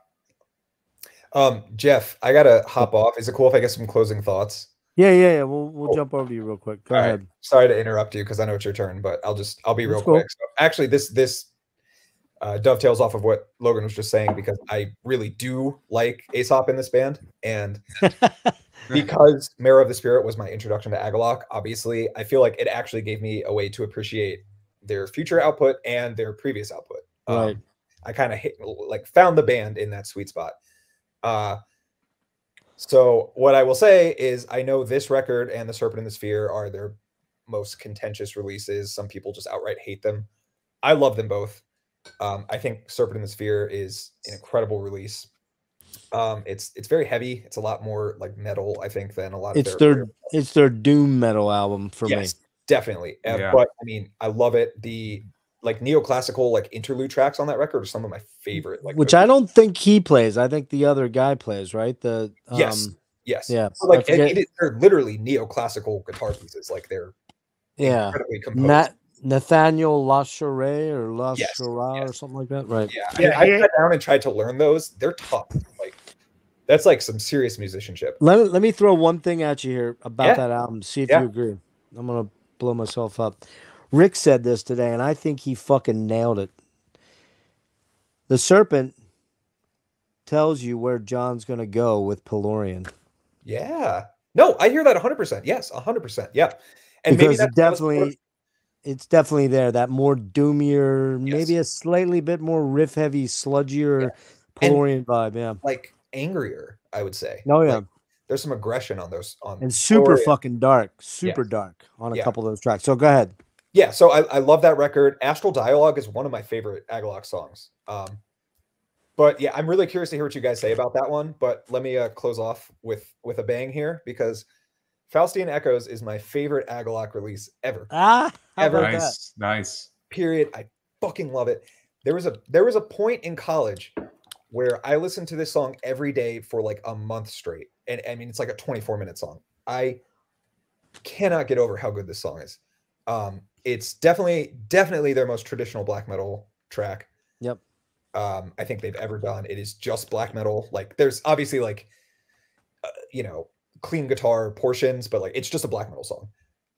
Um, Jeff, I gotta hop off. Is it cool if I get some closing thoughts? Yeah, yeah, yeah. We'll we'll Cool. jump over to you real quick. Go All right. ahead. Sorry to interrupt you because I know it's your turn, but I'll just I'll be real That's cool. quick. So actually, this this uh, dovetails off of what Logan was just saying because I really do like Aesop in this band, and because Marrow of the Spirit was my introduction to Agalloch, obviously, I feel like it actually gave me a way to appreciate their future output and their previous output. Um, Right. I kind of hit like found the band in that sweet spot. Uh, so what I will say is I know this record and The Serpent in the Sphere are their most contentious releases. Some people just outright hate them. I love them both. Um, I think Serpent in the Sphere is an incredible release. Um, it's it's very heavy. It's a lot more like metal, I think, than a lot of It's of their it's their doom metal album for yes, me. definitely. Uh, Yeah. But I mean, I love it. The like neoclassical like interlude tracks on that record are some of my favorite. Like Which the- I don't think he plays. I think the other guy plays, right? The um, Yes. yes, yeah, So, like I it, forget- it is, they're literally neoclassical guitar pieces. Like they're yeah. incredibly composed. Matt Nathaniel Larochette or La Yes, or yes. something like that, right? Yeah, Yeah, I, I sat down and tried to learn those. They're tough. Like that's like some serious musicianship. Let me, let me throw one thing at you here about Yeah. that album. See if Yeah. you agree. I'm gonna blow myself up. Rick said this today, and I think he fucking nailed it. The serpent tells you where John's gonna go with Pillorian Yeah. No, I hear that 100%. Yes, 100%. Yeah. And maybe because that's it definitely, it's definitely there. That more doomier, maybe a slightly bit more riff heavy, sludgier And- Pillorian vibe. Yeah. like angrier, I would say. Oh yeah. Like, there's some aggression on those on and super Gloria. fucking dark, super dark on a Yeah. couple of those tracks. So go ahead. Yeah, so I, I love that record. Astral Dialogue is one of my favorite Agalloch songs. Um, but yeah, I'm really curious to hear what you guys say about that one. But let me uh, close off with with a bang here because Faustian Echoes is my favorite Agalloch release ever. Ah, Ever. Nice, nice. Period. I fucking love it. There was a there was a point in college where I listened to this song every day for like a month straight. And I mean it's like a 24 minute song. I cannot get over how good this song is. Um it's definitely definitely their most traditional black metal track. Yep. Um I think they've ever done. It is just black metal. Like there's obviously like uh, you know, clean guitar portions, but like it's just a black metal song.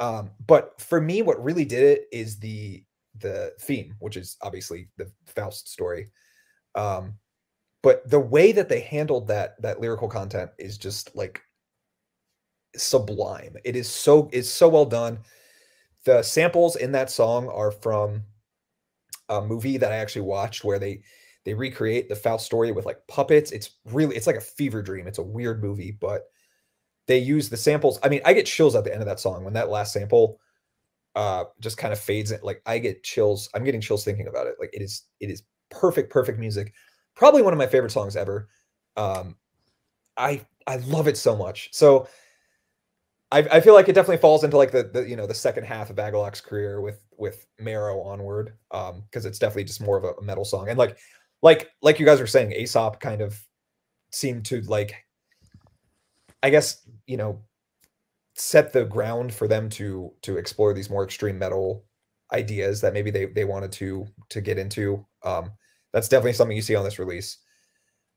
Um but for me what really did it is the the theme, which is obviously the Faust story. Um, but the way that they handled that that lyrical content is just like sublime. It is so it's so well done. The samples in that song are from a movie that I actually watched where they they recreate the Faust story with like puppets. It's really it's like a fever dream. It's a weird movie, but they use the samples. I mean, I get chills at the end of that song when that last sample uh just kind of fades in like i get chills i'm getting chills thinking about it like it is it is perfect perfect music probably one of my favorite songs ever um i i love it so much so i, I feel like it definitely falls into like the, the you know the second half of Agalloch's career with with marrow onward um because it's definitely just more of a, metal song. And like like like you guys were saying aesop kind of seemed to like i guess you know set the ground for them to to explore these more extreme metal ideas that maybe they they wanted to to get into. Um that's definitely something you see on this release.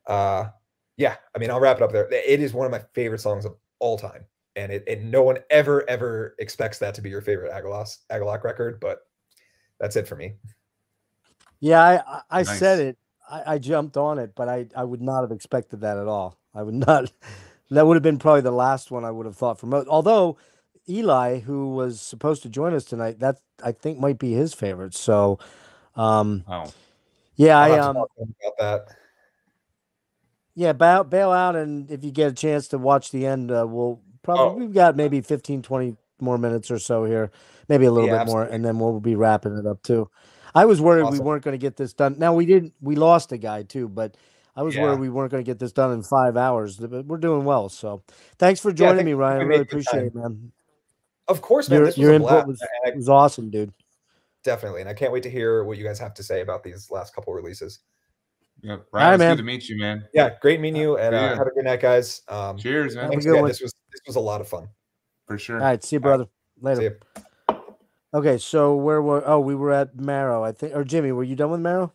Uh yeah i mean i'll wrap it up there. It is one of my favorite songs of all time and it and no one ever ever expects that to be your favorite Agalos Agalloch record but that's it for me Yeah, I I, I said it. I, I jumped on it, but I I would not have expected that at all. I would not. That would have been probably the last one I would have thought for most. Although Eli, who was supposed to join us tonight, that I think might be his favorite. So, um, Oh, yeah, I'll I um, talk to him about that yeah, bail bail out, and if you get a chance to watch the end, uh, we'll probably Oh. we've got maybe 15, 20 more minutes or so here, maybe a little Yeah, bit more, and then we'll be wrapping it up too. I was worried we weren't going to get this done. Now we didn't. We lost a guy too, but I was Yeah. worried we weren't going to get this done in five hours. But we're doing well. So thanks for Yeah, joining think me, Ryan. I really appreciate it, man. of course man Your this was your input was I- was awesome, dude. definitely and i can't wait to hear what you guys have to say about these last couple releases yeah. right, Ryan, it's man. good to meet you, man. yeah great meeting you and uh, have a good night guys um Cheers, man. Thanks good again one. this was this was a lot of fun For sure. All right, see you, All right. brother. Later. See ya. Okay, so where were? Oh, we were at Marrow, I think. Or Jimmy, were you done with Marrow?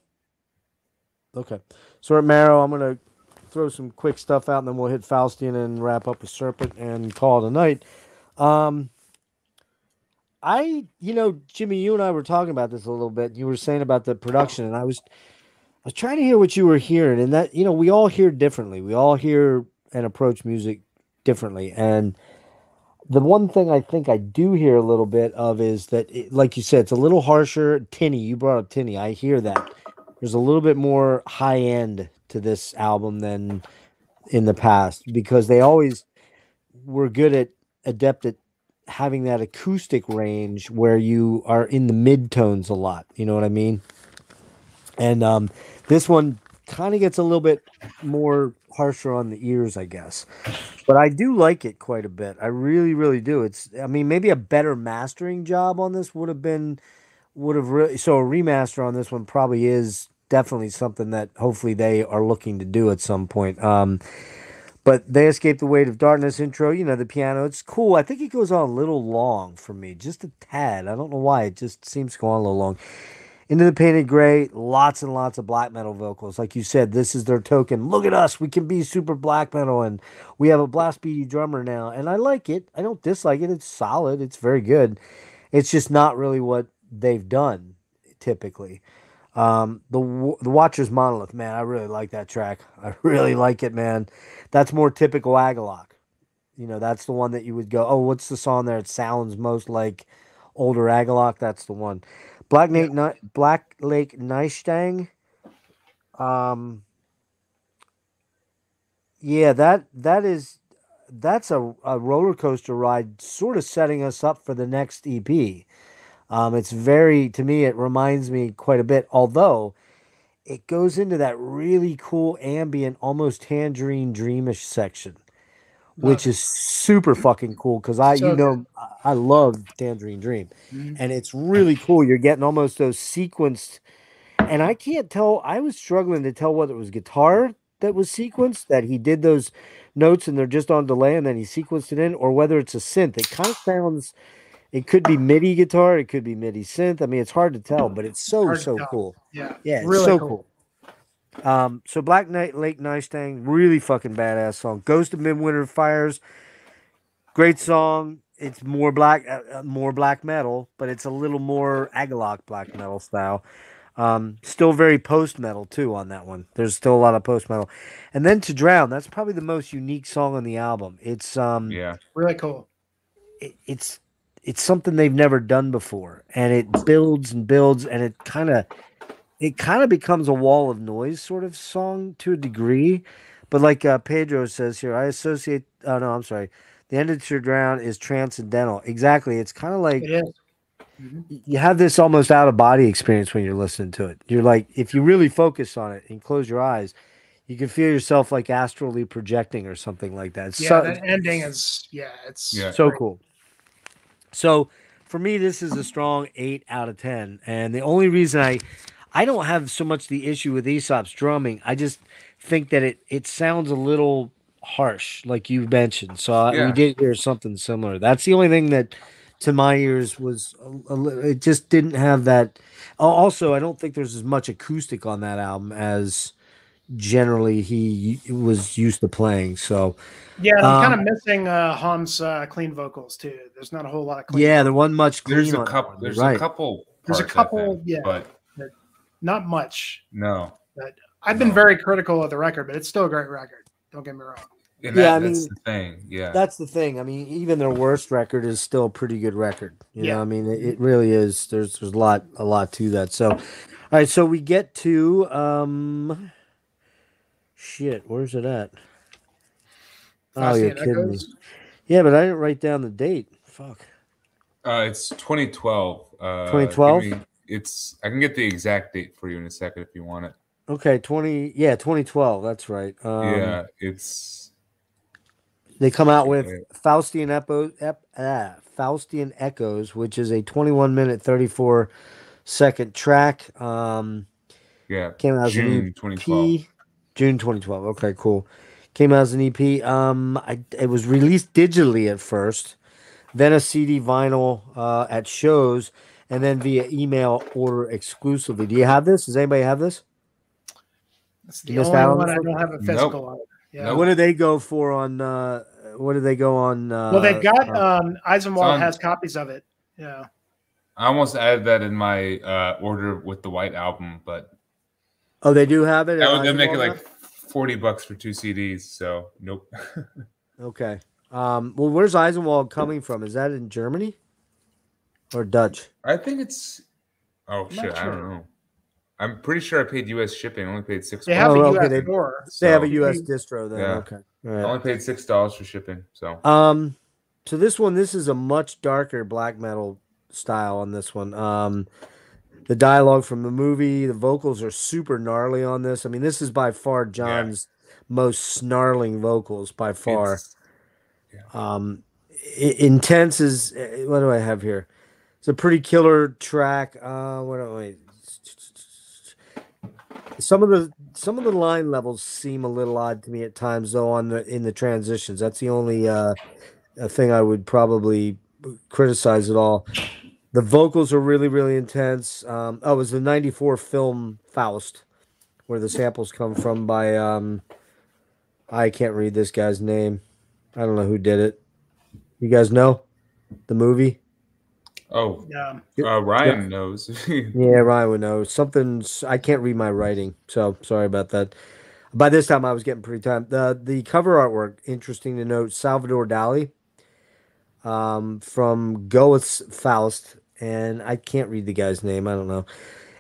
Okay, so we're at Marrow. I'm gonna throw some quick stuff out, and then we'll hit Faustian and wrap up with Serpent and call it a night. Um, I, you know, Jimmy, you and I were talking about this a little bit. You were saying about the production, and I was, I was trying to hear what you were hearing, and that, you know, we all hear differently. We all hear and approach music differently, and the one thing I think I do hear a little bit of is that, it, like you said, it's a little harsher. Tinny, you brought up Tinny. I hear that. There's a little bit more high end to this album than in the past because they always were good at adept at having that acoustic range where you are in the mid tones a lot. You know what I mean? And um, this one kind of gets a little bit more harsher on the ears, I guess. But I do like it quite a bit. I really, really do. It's, I mean, maybe a better mastering job on this would have been, would have really, so a remaster on this one probably is definitely something that hopefully they are looking to do at some point. Um, But they escape the weight of darkness intro. You know the piano. It's cool. I think it goes on a little long for me, just a tad. I don't know why. It just seems to go on a little long. Into the Painted Gray, lots and lots of black metal vocals. Like you said, this is their token. Look at us. We can be super black metal and we have a blast beady drummer now. And I like it. I don't dislike it. It's solid. It's very good. It's just not really what they've done typically. Um, the the Watcher's Monolith, man, I really like that track. I really like it, man. That's more typical Agalloch. You know, that's the one that you would go, oh, what's the song there? It sounds most like older Agalloch. That's the one. Black Lake, Ni- Black Lake Nightstang. Um, yeah, that that is that's a, a roller coaster ride, sort of setting us up for the next EP. Um, it's very to me, it reminds me quite a bit, although it goes into that really cool ambient, almost tangerine dreamish section, which is super fucking cool because I, So you know, I- love Tangerine Dream Mhm. and it's really cool. You're getting almost those sequenced, and I can't tell. I was struggling to tell whether it was guitar that was sequenced, that he did those notes and they're just on delay, and then he sequenced it in, or whether it's a synth. It kind of sounds. It could be MIDI guitar. It could be MIDI synth. I mean, it's hard to tell, but it's so so tell. cool. Yeah. Yeah, it's Really so cool. cool. Um, so Black Knight Lake Nightstang, really fucking badass song. Ghost of Midwinter Fires, great song. It's more black, uh, uh, more black metal, but it's a little more Agalloch black metal style. Um, still very post metal too on that one. There's still a lot of post metal, and then to drown. That's probably the most unique song on the album. It's um, Yeah. Really cool. it, it's it's something they've never done before and it builds and builds and it kind of it kind of becomes a wall of noise sort of song to a degree but like uh, pedro says here i associate oh no i'm sorry the end of to drown is transcendental exactly it's kind of like It is. Mhm. you have this almost out of body experience when you're listening to it you're like if you really focus on it and close your eyes you can feel yourself like astrally projecting or something like that It's Yeah, so- that ending is yeah, it's Yeah. so cool. So for me, this is a strong eight out of ten. And the only reason I I don't have so much the issue with Aesop's drumming, I just think that it it sounds a little harsh, like you mentioned. So I, we Yeah. did hear something similar. That's the only thing that to my ears was a, a, it just didn't have that. Also, I don't think there's as much acoustic on that album as generally he was used to playing. So Yeah, I'm kind Um, of missing uh Haughm's uh, clean vocals too. There's not a whole lot of clean yeah, there wasn't much clean There's a on that couple. There's right. a couple. There's a parts, I couple, think, yeah. But not much. no. But I've been No. very critical of the record, but it's still a great record. Don't get me wrong. And Yeah, I that's mean, the thing. Yeah. That's the thing. I mean, even their worst record is still a pretty good record. You Yeah. know, I mean, it, it really is. There's there's a lot a lot to that. So, all right. So we get to um, shit. Where's it at? Oh, you're Fascinating kidding me. Yeah, but I didn't write down the date. Fuck. Uh, it's 2012. Uh, give 2012? It's. I can get the exact date for you in a second if you want it. Okay, twenty. Yeah, 2012. That's right. Um, yeah, it's. They come out with Okay. Faustian ep, ah, Faustian Echoes, which is a 21 minute 34 second track. Um, Yeah, came out June EP. 2012. June 2012. Okay, cool. Came out as an EP. Um, I, it was released digitally at first, then a CD vinyl uh, at shows, and then via email order exclusively. Do you have this? Does anybody have this? That's the only one I don't have a Nope. physical of. Yeah. Nope. What do they go for on? Uh, what do they go on? Uh, Well, they've got uh, um, Eisenwald on- has copies of it. Yeah. I almost added that in my uh, order with the White album, but oh, they do have it. that at would make it like 40 bucks for two CDs. So nope. Okay. Um, well, where's Eisenwald coming from? Is that in Germany or Dutch? I think it's. Oh not shit! I don't know. I'm pretty sure I paid U.S. shipping. I only paid six. They have Oh, a okay, US they- store. They have a U.S. distro then. Yeah. Okay. All I only paid six dollars for shipping. So Um, so this one, this is a much darker black metal style on this one. Um, the dialogue from the movie, the vocals are super gnarly on this. I mean, this is by far John's most snarling vocals by far. it's- Um, intense is eh, what do I have here? It's a pretty killer track. Uh, what I? Some of the some of the line levels seem a little odd to me at times, though. On the in the transitions, that's the only uh, thing I would probably criticize at all. The vocals are really really intense. Um, oh, it was the '94 film Faust, where the samples come from by um, I can't read this guy's name. I don't know who did it. You guys know the movie? Oh, Yeah. uh, Ryan knows. Yeah, Ryan would know. Something I can't read my writing, so sorry about that. By this time, I was getting pretty tired. The the cover artwork, interesting to note, Salvador Dali, um, from Goethe's Faust, and I can't read the guy's name. I don't know.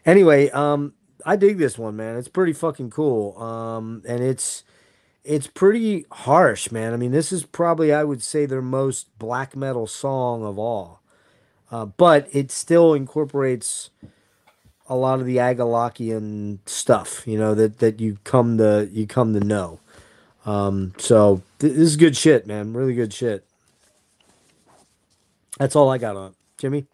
Anyway, um, I dig this one, man. It's pretty fucking cool. Um, and it's it's pretty harsh, man. I mean, this is probably I would say their most black metal song of all. Uh, but it still incorporates a lot of the Agalakian stuff, you know, that, that you come to you come to know. Um, so th- this is good shit, man. Really good shit. That's all I got on. Jimmy.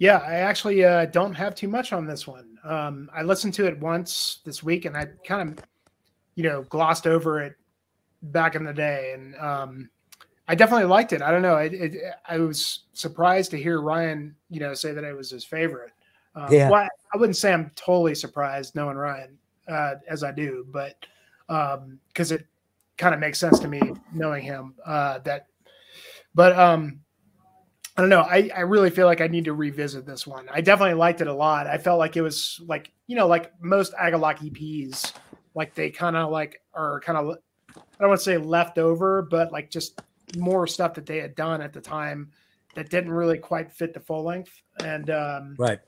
Yeah, I actually uh, don't have too much on this one. Um, I listened to it once this week, and I kind of, you know, glossed over it back in the day, and um, I definitely liked it. I don't know. It, it, I was surprised to hear Ryan, you know, say that it was his favorite. Um, Yeah. well, I wouldn't say I'm totally surprised knowing Ryan uh, as I do, but because it kind of makes sense to me knowing him uh, that. But um, I don't know. I, I really feel like I need to revisit this one. I definitely liked it a lot. I felt like it was like, you know, like most Agalloch EPs, like they kind of like are kind of, I don't want to say left over, but like just more stuff that they had done at the time that didn't really quite fit the full length. And um, Right.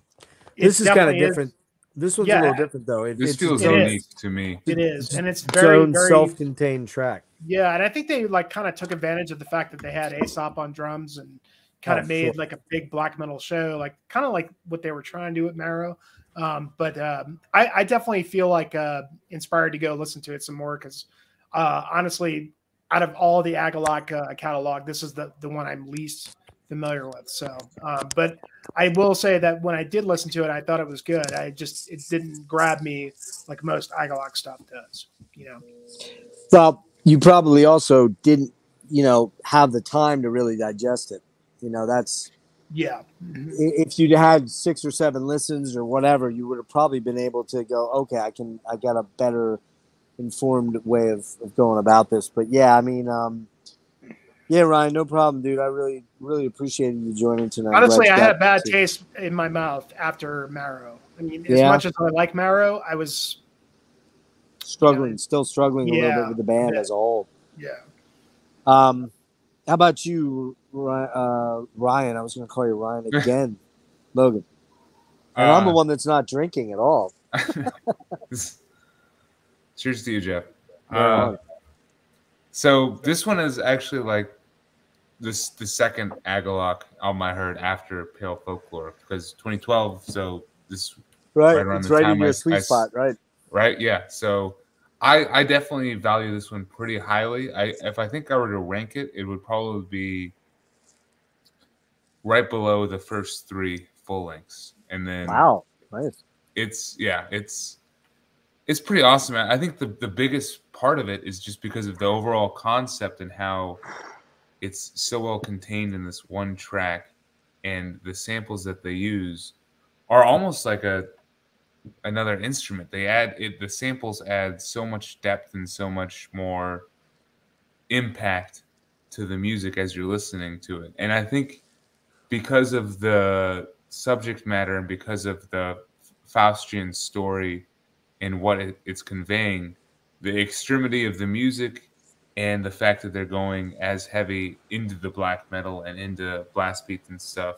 This is kind of definitely is- different. This one's Yeah. a little different though. It, this it's feels its own, It is. unique to me. It is, and it's its very, own very self-contained track. Yeah, and I think they like kind of took advantage of the fact that they had Aesop on drums and kind Oh, of made sure. like a big black metal show, like kind of like what they were trying to do with Marrow. Um, but um, I, I definitely feel like uh, inspired to go listen to it some more because uh, honestly, out of all the Agalloch uh, catalog, this is the the one I'm least familiar with. So, um, but I will say that when I did listen to it, I thought it was good. I just it didn't grab me like most Agalloch stuff does. You know. Well, you probably also didn't, you know, have the time to really digest it. You know, that's Yeah. Mhm. if you'd had six or seven listens or whatever, you would have probably been able to go, okay, I can, I got a better informed way of, of going about this. But yeah, I mean, um, yeah, Ryan, no problem, dude. I really, really appreciated you joining tonight. I'm Honestly, I had a bad to- taste in my mouth after Marrow. I mean, as Yeah. much as I like Marrow, I was Struggling, still struggling a little bit with the band Yeah. as a whole. yeah. Um, how about you, Ry- uh, Ryan? I was going to call you Ryan again, Logan. And I'm the Uh, one that's not drinking at all. Cheers to you, Jeff. Uh, so this one is actually like this the second Agalloch album I heard after Pale Folklore because 2012. So this Right, right around it's the right in your I- sweet I- spot, right? right? Yeah. So I I definitely value this one pretty highly. I if I think I were to rank it, it would probably be right below the first three full lengths, and then Wow, nice. it's yeah, it's it's pretty awesome. I think the the biggest part of it is just because of the overall concept and how it's so well contained in this one track, and the samples that they use are almost like a another instrument. They add it. The samples add so much depth and so much more impact to the music as you're listening to it. And I think because of the subject matter and because of the Faustian story and what it, it's conveying, the extremity of the music and the fact that they're going as heavy into the black metal and into blast beats and stuff,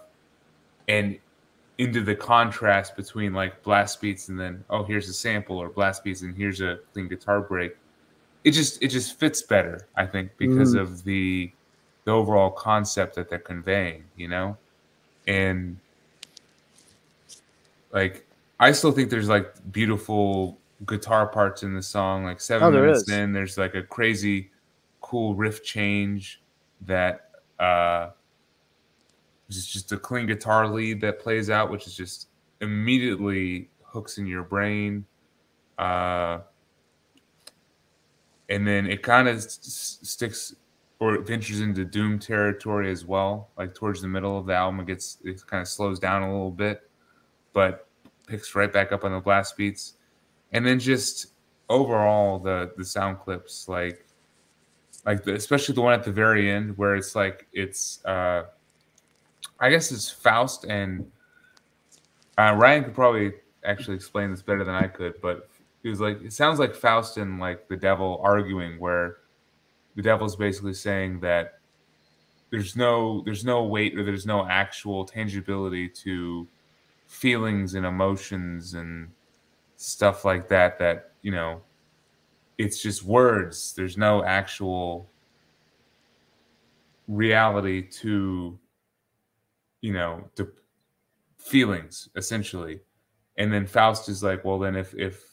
and into the contrast between like blast beats and then oh here's a sample or blast beats and here's a clean guitar break. It just it just fits better, I think, because Mm. of the the overall concept that they're conveying, you know, and like I still think there's like beautiful guitar parts in the song. Like seven Oh, minutes is. in, there's like a crazy, cool riff change that uh, is just a clean guitar lead that plays out, which is just immediately hooks in your brain. Uh, and then it kind of s- sticks or ventures into doom territory as well. Like towards the middle of the album, it gets it kind of slows down a little bit, but picks right back up on the blast beats. And then just overall, the the sound clips, like like the, especially the one at the very end where it's like it's uh, I guess it's Faust and uh, Ryan could probably actually explain this better than I could, but it was like it sounds like Faust and like the devil arguing, where the devil's basically saying that there's no there's no weight or there's no actual tangibility to feelings and emotions and stuff like that. That you know, it's just words. There's no actual reality to you know the feelings essentially and then faust is like well then if if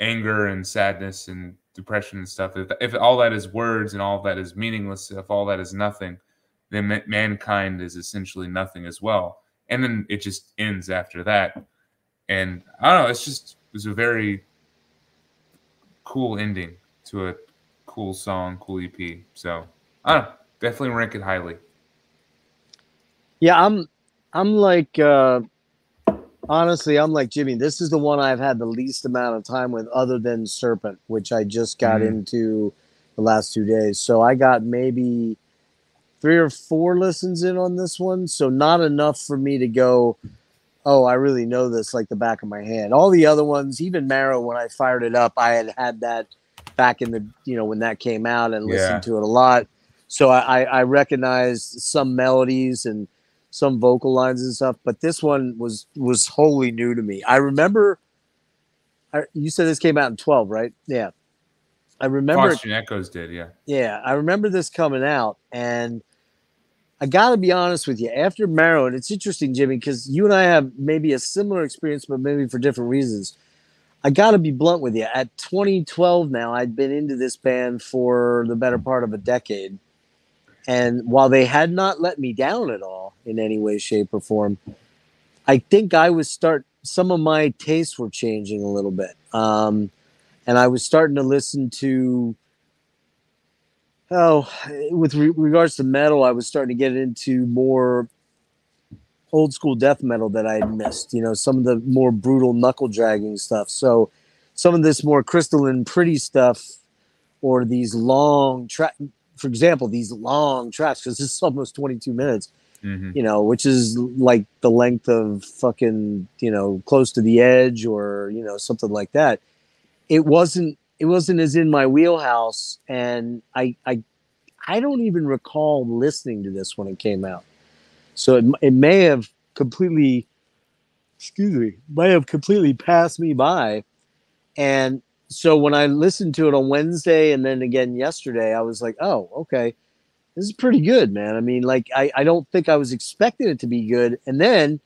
anger and sadness and depression and stuff if, if all that is words and all that is meaningless if all that is nothing then ma- mankind is essentially nothing as well and then it just ends after that and i don't know it's just it was a very cool ending to a cool song cool ep so i don't know definitely rank it highly Yeah, I'm I'm like uh honestly, I'm like Jimmy. This is the one I've had the least amount of time with other than Serpent, which I just got Mhm. into the last two days. So I got maybe three or four listens in on this one. So not enough for me to go, oh, I really know this like the back of my hand. All the other ones, even Marrow, when I fired it up, I had had that back in the you know when that came out and Yeah. listened to it a lot. So I, I, I recognized some melodies and some vocal lines and stuff, but this one was was wholly new to me. I remember. I, you said this came out in twelve, right? Yeah, I remember. Faustian Echoes did, yeah. yeah, I remember this coming out, and I got to be honest with you. After Marrow, and it's interesting, Jimmy, because you and I have maybe a similar experience, but maybe for different reasons. I got to be blunt with you. At 2012, now I'd been into this band for the better part of a decade, and while they had not let me down at all in any way, shape, or form, I think I was start. Some of my tastes were changing a little bit, um, and I was starting to listen to Oh, with re- regards to metal, I was starting to get into more old school death metal that I had missed. You know, some of the more brutal knuckle dragging stuff. So, some of this more crystalline, pretty stuff, or these long track. For example, these long tracks, because this is almost twenty-two minutes. hmm You know, which is like the length of fucking you know close to the edge, or you know something like that. It wasn't it wasn't as in my wheelhouse and I I I don't even recall listening to this when it came out. So it, it may have completely excuse me, may have completely passed me by. And so when I listened to it on Wednesday and then again yesterday, I was like, oh, okay. This is pretty good, man. I mean, like I, I don't think I was expecting it to be good. And then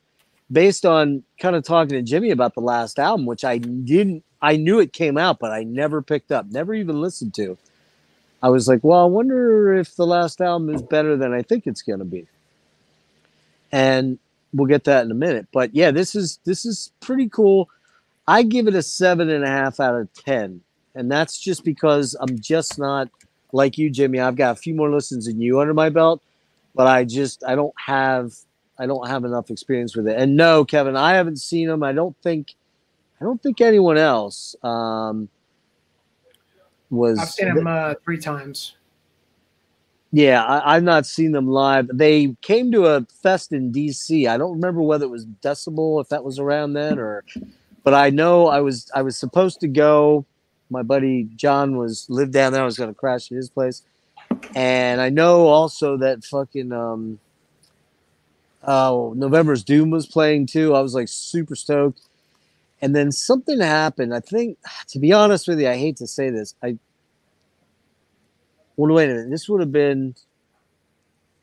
based on kind of talking to Jimmy about the last album, which I didn't I knew it came out, but I never picked up, never even listened to. I was like, well, I wonder if the last album is better than I think it's going to be. And we'll get that in a minute. But yeah, this is this is pretty cool. I give it a seven and a half out of ten, and that's just because I'm just not like you, Jimmy. I've got a few more listens than you under my belt, but I just I don't have I don't have enough experience with it. And no, Kevin, I haven't seen them. I don't think I don't think anyone else um, was. I've seen them uh, three times. Yeah, I, I've not seen them live. They came to a fest in DC. I don't remember whether it was Decibel, if that was around then, or, but I know I was I was supposed to go. My buddy John was lived down there. I was going to crash at his place, and I know also that fucking um, oh November's Doom was playing too. I was like super stoked, and then something happened. I think, to be honest with you, I hate to say this. I well, wait a minute. This would have been,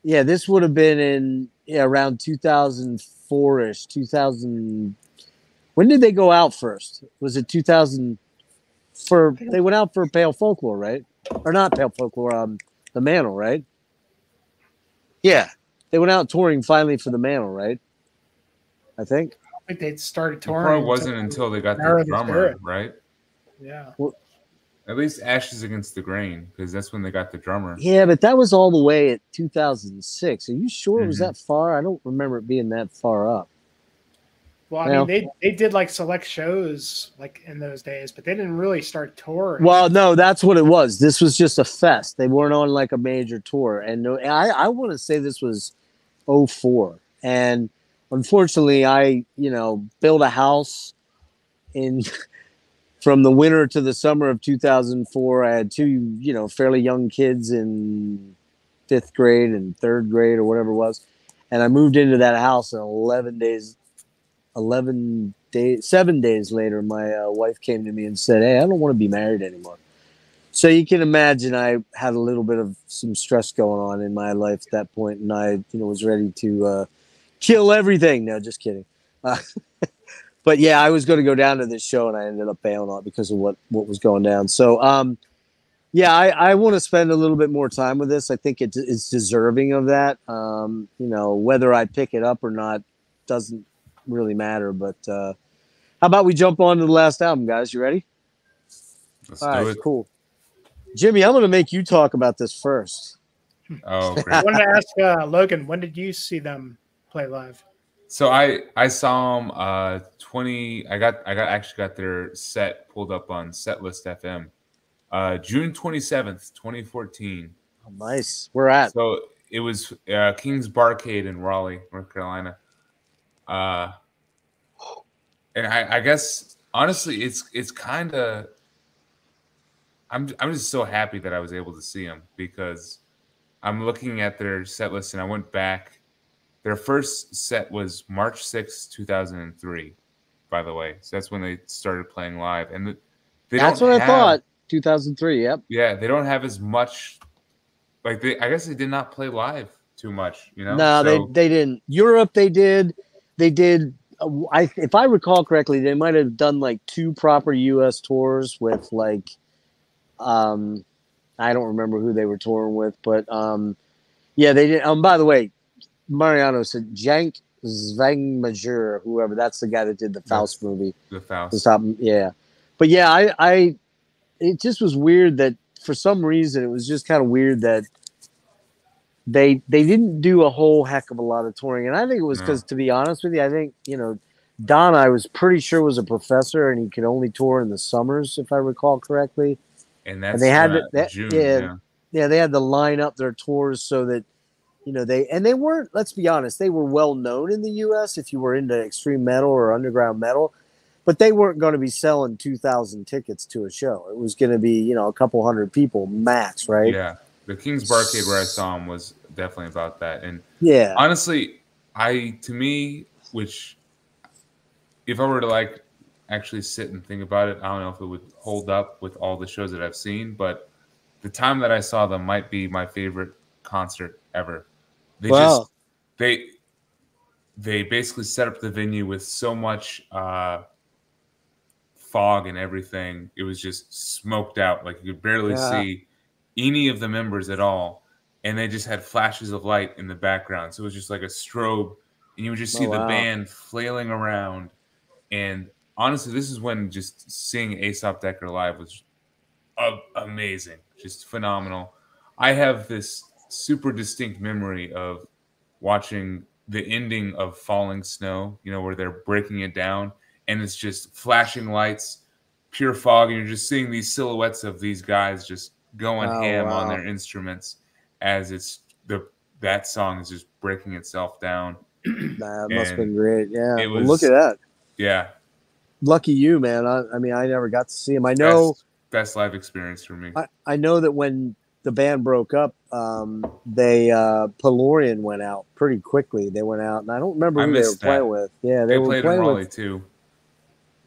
yeah, this would have been in yeah, around 2004 ish, 2000. When did they go out first? Was it 2000? For they went out for Pale Folklore, right? Or not Pale Folklore, um, the Mantle, right? Yeah, they went out touring finally for the Mantle, right? I think. Don't think they started It touring. probably wasn't until they got the of the drummer, right? Yeah. At least Ashes Against the Grain, because that's when they got the drummer. Yeah, but that was all the way at 2006. Are you sure it was Mhm. that far? I don't remember it being that far up. Well, I Well- mean, they they did like select shows like in those days, but they didn't really start touring. Well, no, that's what it was. This was just a fest. They weren't on like a major tour. And no, I, I want to say this was 04. And unfortunately, I, you know, built a house in from the winter to the summer of 2004. I had two, you know, fairly young kids in fifth grade and third grade or whatever it was. And I moved into that house and 11 days 11 days, seven days later, my uh, wife came to me and said, Hey, I don't want to be married anymore. So you can imagine I had a little bit of some stress going on in my life at that point, and I, you know, was ready to uh, kill everything. No, just kidding. Uh, but yeah, I was going to go down to this show, and I ended up bailing on it because of what what was going down. So, um, yeah, I, I want to spend a little bit more time with this. I think it, it's deserving of that. Um, you know, whether I pick it up or not doesn't really matter. But uh, how about we jump on to the last album, guys? You ready? Let's All do right, it. cool. Jimmy, I'm going to make you talk about this first. Oh, I great. wanted to ask uh, Logan, when did you see them play live? So I I saw them uh 20 I got I got actually got their set pulled up on Setlist FM. Uh June 27th, 2014. Oh, nice. We're at. So it was uh King's Barcade in Raleigh, North Carolina. Uh and I I guess honestly it's it's kind of I'm I'm just so happy that I was able to see them because I'm looking at their set list and I went back their first set was March sixth, 2003, by the way. So that's when they started playing live. And the- they That's what I thought. 2003. Yep. Yeah, they don't have as much. Like they, I guess they did not play live too much. You know. No, So- they they didn't. Europe, they did. They did. uh, I if I recall correctly, they might have done like two proper U.S. tours with like, um, I don't remember who they were touring with, but um, yeah, they did. Um, by the way, Mariano said Jan Švankmajer, whoever that's the guy that did the Faust movie. the The Faust. yeah, but yeah, I, I, it just was weird that for some reason it was just kind of weird that they they didn't do a whole heck of a lot of touring, and I think it was No. because, to be honest with you, I think you know Don, I was pretty sure was a professor, and he could only tour in the summers, if I recall correctly. And that's they had uh, to- that- June. yeah. Yeah. Yeah, they had to line up their tours so that you know they and they weren't. Let's be honest, they were well known in the U.S. if you were into extreme metal or underground metal, but they weren't going to be selling two thousand tickets to a show. It was going to be you know a couple hundred people max, right? Yeah. The King's Barcade where I saw him was definitely about that. And Yeah, honestly, I to me, which if I were to like actually sit and think about it, I don't know if it would hold up with all the shows that I've seen, but the time that I saw them might be my favorite concert ever. They Wow. just they they basically set up the venue with so much uh fog and everything. It was just smoked out. Like you could barely Yeah. see any of the members at all. And they just had flashes of light in the background. So it was just like a strobe. And you would just see Oh, the band flailing around. And honestly, this is when just seeing Aesop Dekker live was a- amazing, just phenomenal. I have this super distinct memory of watching the ending of Falling Snow, you know, where they're breaking it down and it's just flashing lights, pure fog, and you're just seeing these silhouettes of these guys just going Oh, ham on their instruments as it's the that song is just breaking itself down. that must have been great. Yeah, it well, look at that. Yeah. Lucky you, man. I, I mean, I never got to see him. I know. Best, best live experience for me. I, I know that when the band broke up, um, they uh, Pillorian went out pretty quickly. They went out, and I don't remember I who they were that. playing with. Yeah, they, they were played in playing Raleigh with. too.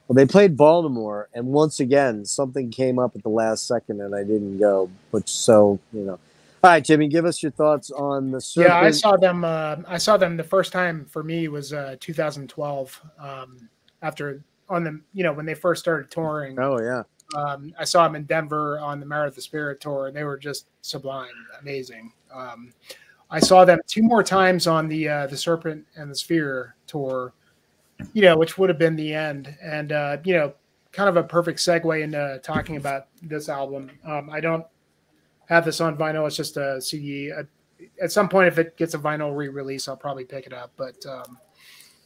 Well, they played Baltimore, and once again, something came up at the last second, and I didn't go. Which so you know. All right, Jimmy, give us your thoughts on the Serpent. Yeah, I saw them. Uh, I saw them the first time for me was uh, 2012. Um, after on the you know when they first started touring, Oh yeah, um, I saw them in Denver on the Marrow of the Spirit tour, and they were just sublime, amazing. Um, I saw them two more times on the uh, the Serpent and the Sphere tour. you know, which would have been the end. And uh, you know, kind of a perfect segue into talking about this album. Um, I don't have this on vinyl; it's just a CD. at some point, if it gets a vinyl re-release, I'll probably pick it up. But um,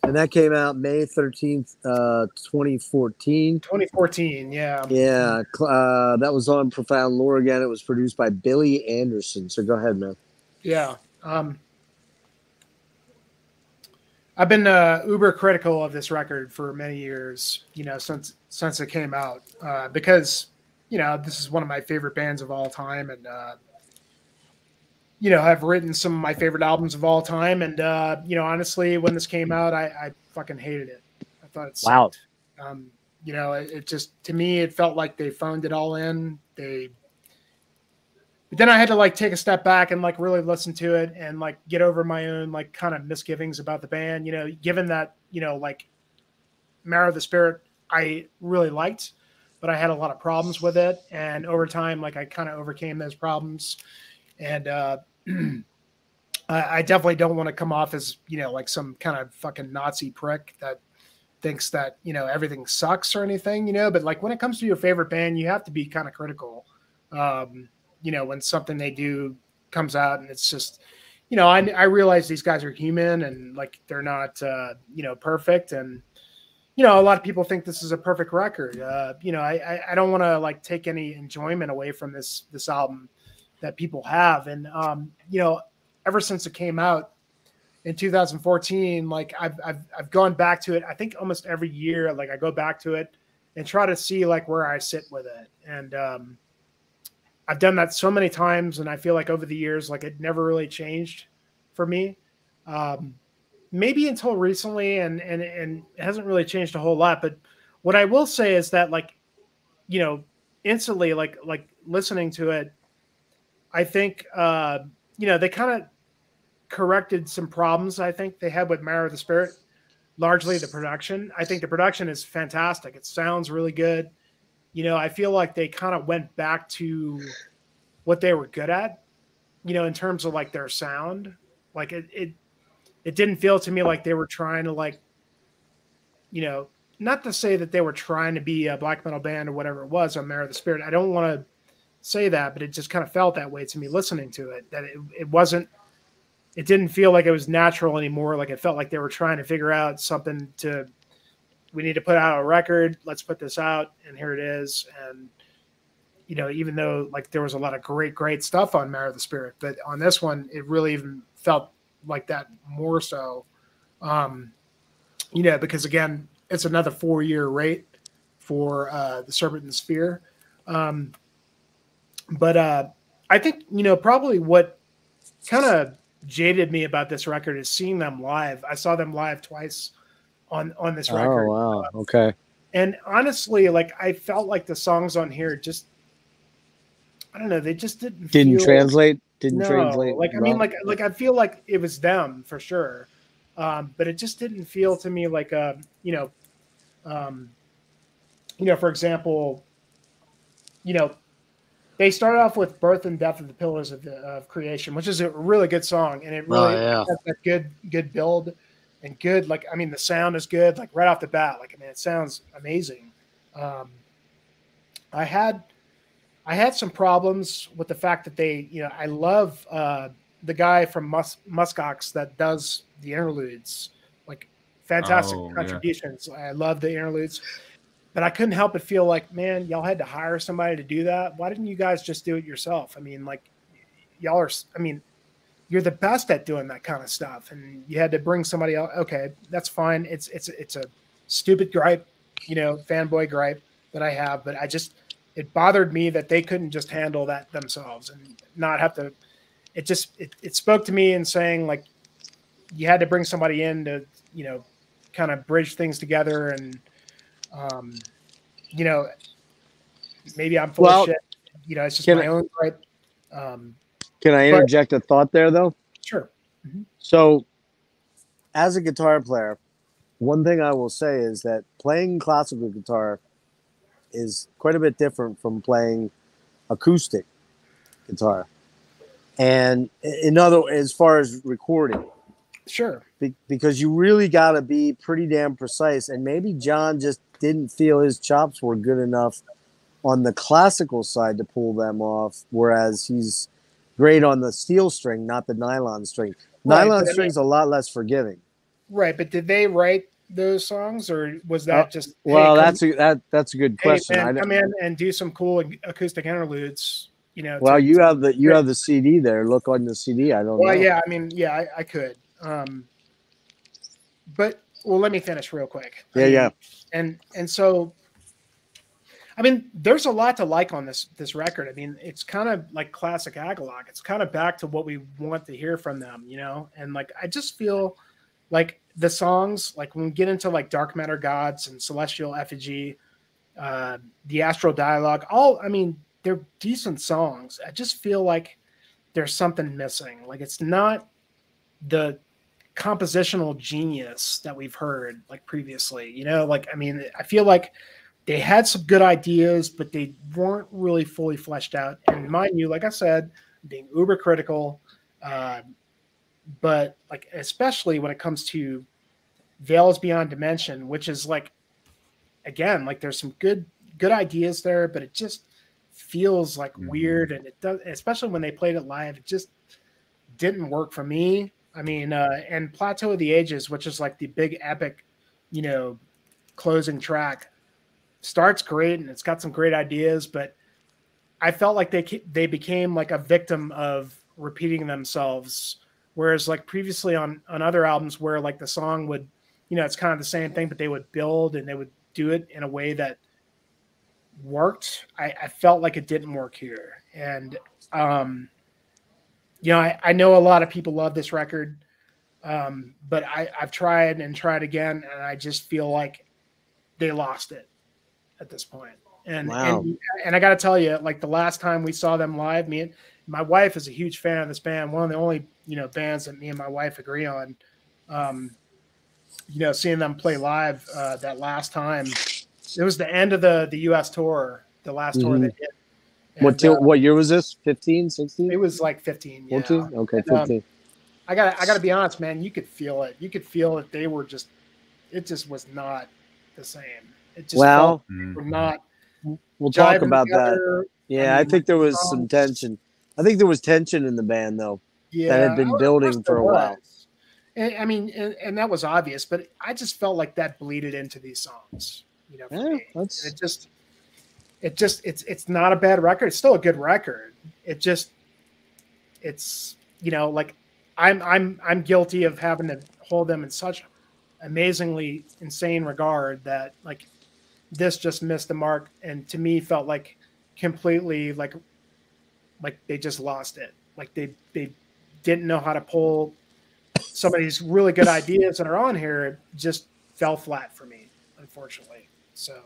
and that came out May thirteenth, uh, twenty fourteen. Twenty fourteen, yeah. Yeah, uh, that was on Profound Lore again. It was produced by Billy Anderson. So go ahead, man. Yeah. Um, I've been uh, uber critical of this record for many years, you know, since since it came out, uh, because you know this is one of my favorite bands of all time, and uh, you know I've written some of my favorite albums of all time, and uh, you know honestly, when this came out, I, I fucking hated it. I thought it wow. Um, you know, it, it just to me it felt like they phoned it all in. They but then I had to like take a step back and like really listen to it and like get over my own like kind of misgivings about the band. You know, given that you know like Marrow of the Spirit, I really liked, but I had a lot of problems with it, and over time, like I kind of overcame those problems, and uh, I definitely don't want to come off as you know like some kind of fucking Nazi prick that thinks that you know everything sucks or anything, you know. But like when it comes to your favorite band, you have to be kind of critical. Um, you know, when something they do comes out and it's just, you know, I, I realize these guys are human and like they're not, uh, you know, perfect. And, you know, a lot of people think this is a perfect record. Uh, you know, I, I don't want to like take any enjoyment away from this, this album that people have. And, um, you know, ever since it came out in 2014, like I've, I've, I've gone back to it. I think almost every year, like I go back to it and try to see like where I sit with it. And, um, I've done that so many times, and I feel like over the years, like it never really changed for me. Um, maybe until recently, and and and it hasn't really changed a whole lot. But what I will say is that, like, you know, instantly, like like listening to it, I think uh, you know they kind of corrected some problems I think they had with Marrow of the Spirit. Largely the production. I think the production is fantastic. It sounds really good you know, I feel like they kind of went back to what they were good at, you know, in terms of like their sound. Like it, it, it didn't feel to me like they were trying to like, you know, not to say that they were trying to be a black metal band or whatever it was on Marrow of the Spirit. I don't want to say that, but it just kind of felt that way to me listening to it. That it, it wasn't, it didn't feel like it was natural anymore. Like it felt like they were trying to figure out something to we need to put out a record. Let's put this out, and here it is. And you know, even though like there was a lot of great, great stuff on Marrow of the Spirit, but on this one, it really even felt like that more so. Um, you know, because again, it's another four-year rate for uh, the Serpent and the Sphere. Um, but uh, I think you know probably what kind of jaded me about this record is seeing them live. I saw them live twice on on this record. Oh wow, okay. And honestly, like I felt like the songs on here just I don't know, they just didn't didn't feel, translate. Didn't no, translate. Like I mean, like like I feel like it was them for sure, um, but it just didn't feel to me like a you know, um, you know, for example, you know, they started off with "Birth and Death of the Pillars of, the, of Creation," which is a really good song, and it really oh, yeah. has that good good build and good. Like, I mean, the sound is good, like right off the bat. Like, I mean, it sounds amazing. Um, I had, I had some problems with the fact that they, you know, I love uh, the guy from Mus- Musk Ox that does the interludes, like fantastic oh, contributions. Yeah. I love the interludes, but I couldn't help but feel like, man, y'all had to hire somebody to do that. Why didn't you guys just do it yourself? I mean, like, y'all are, I mean, you're the best at doing that kind of stuff and you had to bring somebody else okay that's fine it's it's it's a stupid gripe you know fanboy gripe that i have but i just it bothered me that they couldn't just handle that themselves and not have to it just it, it spoke to me in saying like you had to bring somebody in to you know kind of bridge things together and um you know maybe i'm full well, of shit you know it's just my I, own gripe um can I interject but, a thought there, though? Sure. Mm-hmm. So, as a guitar player, one thing I will say is that playing classical guitar is quite a bit different from playing acoustic guitar. And in other, as far as recording, Sure. be- because you really got to be pretty damn precise. And maybe John just didn't feel his chops were good enough on the classical side to pull them off, whereas he's great on the steel string, not the nylon string. Right, Nylon but I mean- string's a lot less forgiving. Right, but did they write those songs, or was that Uh, just hey, Well, come- that's a that that's a good hey, question. man, I come in and do some cool acoustic interludes? You know. well, to- you have the you have the CD there. Look on the CD. I don't Well, know. yeah, I mean, yeah, I, I could. Um, but well, let me finish real quick. Yeah, mean, yeah. And and so, I mean, there's a lot to like on this this record. I mean, it's kind of like classic Agalloch. It's kind of back to what we want to hear from them, you know. And like, I just feel like the songs, like when we get into like Dark Matter Gods and Celestial Effigy, uh, the Astral Dialogue, all I mean, they're decent songs. I just feel like there's something missing. Like it's not the compositional genius that we've heard like previously. You know, like I mean, I feel like they had some good ideas, but they weren't really fully fleshed out. And mind you, like I said, being uber critical, uh, but like especially when it comes to Veils Beyond Dimension, which is like again, like there's some good good ideas there, but it just feels like Mhm. weird and it does especially when they played it live, it just didn't work for me. I mean, uh, and Plateau of the Ages, which is like the big epic, you know, closing track, starts great and it's got some great ideas, but I felt like they they became like a victim of repeating themselves. Whereas like previously on on other albums where like the song would, you know, it's kind of the same thing, but they would build and they would do it in a way that worked. I, I felt like it didn't work here, and um, you know, I, I know a lot of people love this record, um, but I, I've tried and tried again, and I just feel like they lost it at this point. And Wow. and and I got to tell you, like the last time we saw them live, me and my wife is a huge fan of this band. One of the only you know bands that me and my wife agree on. Um, you know, seeing them play live uh, that last time, it was the end of the the U.S. tour, the last tour Mhm. they did. What And, uh, what year was this? 15, 16? it was like 15. Yeah. 14? Okay, And, um, 15. I got I got to be honest, man. You could feel it. You could feel that they were just. It just was not the same. It just Well, felt they were not. we'll talk jiving about that. Yeah, I, mean, think there was some tension. I think there was tension in the band though. Yeah, had been building for there a while. was. And, I mean, and, and that was obvious, but I just felt like that bleeded into these songs. You know, Yeah, that's And it just, it just, it's it's not a bad record. It's still a good record. It just, it's you know, like I'm I'm I'm guilty of having to hold them in such amazingly insane regard that like this just missed the mark and to me felt like completely like like they just lost it like they they didn't know how to pull some of these really good ideas that are on here it just fell flat for me unfortunately so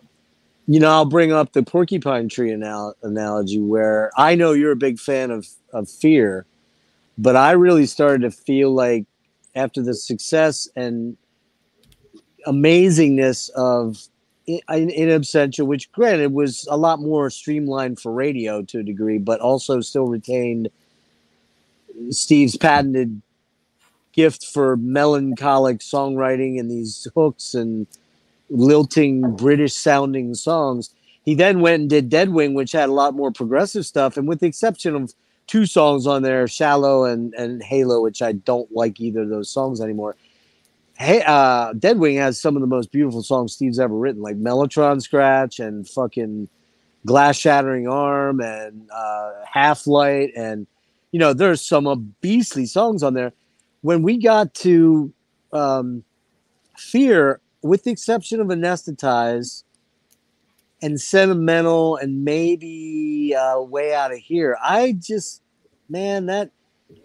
you know, I'll bring up the porcupine tree anal- analogy where I know you're a big fan of, of fear, but I really started to feel like after the success and amazingness of in, in absentia, which granted was a lot more streamlined for radio to a degree, but also still retained Steve's patented gift for melancholic songwriting and these hooks and lilting British sounding songs. He then went and did Deadwing, which had a lot more progressive stuff, and with the exception of two songs on there, Shallow and, and Halo, which I don't like either of those songs anymore. Hey, uh, Deadwing has some of the most beautiful songs Steve's ever written, like Mellotron Scratch and fucking Glass Shattering Arm and uh, Half Light, and you know, there's some uh, beastly songs on there. When we got to um, Fear, with the exception of Anesthetize and Sentimental and maybe uh, Way Out of Here, I just, man, that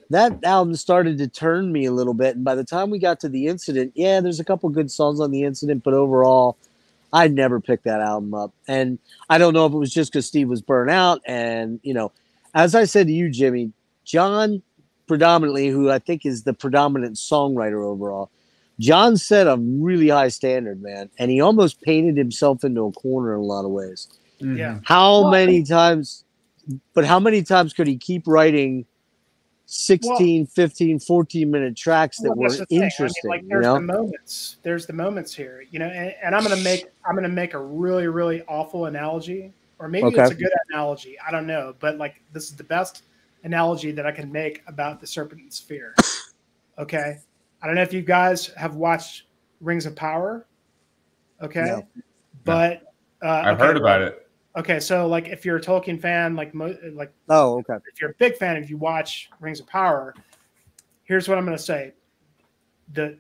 that album started to turn me a little bit. And by the time we got to the incident, yeah, there's a couple good songs on the incident, but overall, I'd never picked that album up. And I don't know if it was just because Steve was burnt out. And, you know, as I said to you, Jimmy, John predominantly, who I think is the predominant songwriter overall, John set a really high standard, man. And he almost painted himself into a corner in a lot of ways. Mm-hmm. yeah How Well, many times, but how many times could he keep writing 16, 15, 14 minute tracks that Well, were that's the thing. I mean, interesting. like you there's know, the moments. There's the moments here, you know, and, and I'm gonna make I'm gonna make a really really awful analogy, or maybe Okay. it's a good analogy. I don't know, but like this is the best analogy that I can make about the serpent and sphere. Okay, I don't know if you guys have watched Rings of Power. Okay, No. but uh, I've okay, heard about it. Okay, so like if you're a Tolkien fan, like mo- like oh, okay. if you're a big fan, if you watch Rings of Power, here's what I'm going to say: the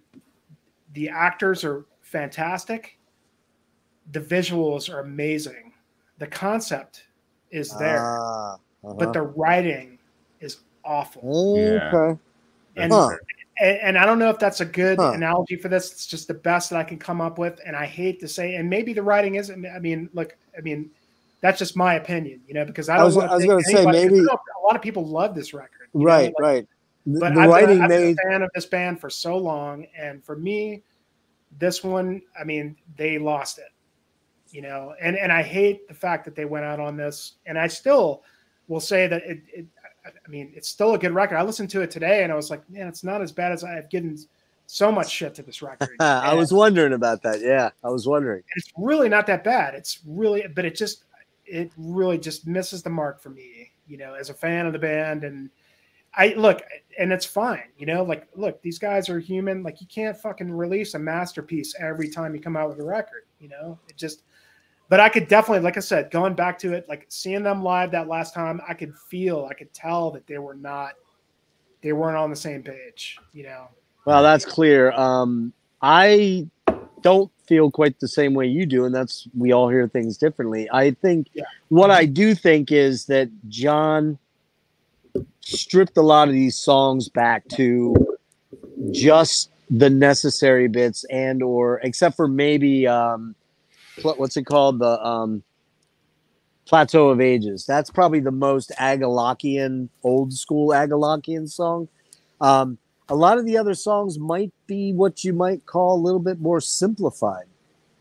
the actors are fantastic, the visuals are amazing, the concept is there, Ah, uh-huh. but the writing is awful. okay. Yeah. And, Huh. And and I don't know if that's a good Huh. analogy for this. It's just the best that I can come up with, and I hate to say, and maybe the writing isn't. I mean, look, I mean. That's just my opinion, you know, because I I don't was- I was think gonna say, maybe- a lot of people love this record. know, Right, like- right. The, but the I've, writing been, I've made been a fan of this band for so long, and for me, this one, I mean, they lost it, you know, and and I hate the fact that they went out on this, and I still will say that it, it I mean, it's still a good record. I listened to it today, and I was like, man, it's not as bad as I have given so much shit to this record. I was wondering about that. Yeah, I was wondering. it's really not that bad. It's really, but it just, it really just misses the mark for me, you know, as a fan of the band. And I look, and it's fine, you know, like, look, these guys are human. Like, you can't fucking release a masterpiece every time you come out with a record, you know, it just, but I could definitely, like I said, going back to it, like seeing them live that last time, I could feel, I could tell that they were not, they weren't on the same page, you know. Well, that's clear. Um, I don't feel quite the same way you do, and that's we all hear things differently. I think Yeah. what I do think is that John stripped a lot of these songs back to just the necessary bits and or except for maybe um what's it called the um plateau of ages that's probably the most agalakian old school agalakian song um a lot of the other songs might be what you might call a little bit more simplified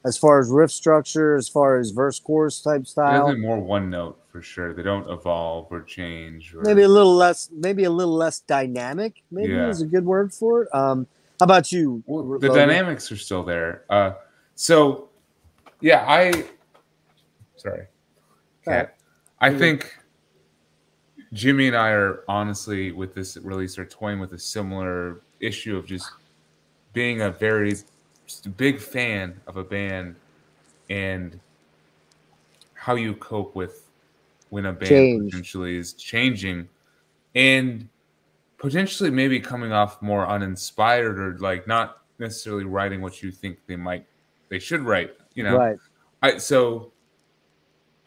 as far as riff structure as far as verse chorus type style Definitely more one note for sure. They don't evolve or change. Or, maybe a little less maybe a little less dynamic maybe Yeah. is a good word for it um how about you Well, the dynamics are still there. Uh, so, yeah, I. Sorry, Cat. I think Jimmy and I are honestly with this release are toying with a similar issue of just being a very big fan of a band and how you cope with when a band Change. potentially is changing and potentially maybe coming off more uninspired or like not necessarily writing what you think they might they should write you know right I so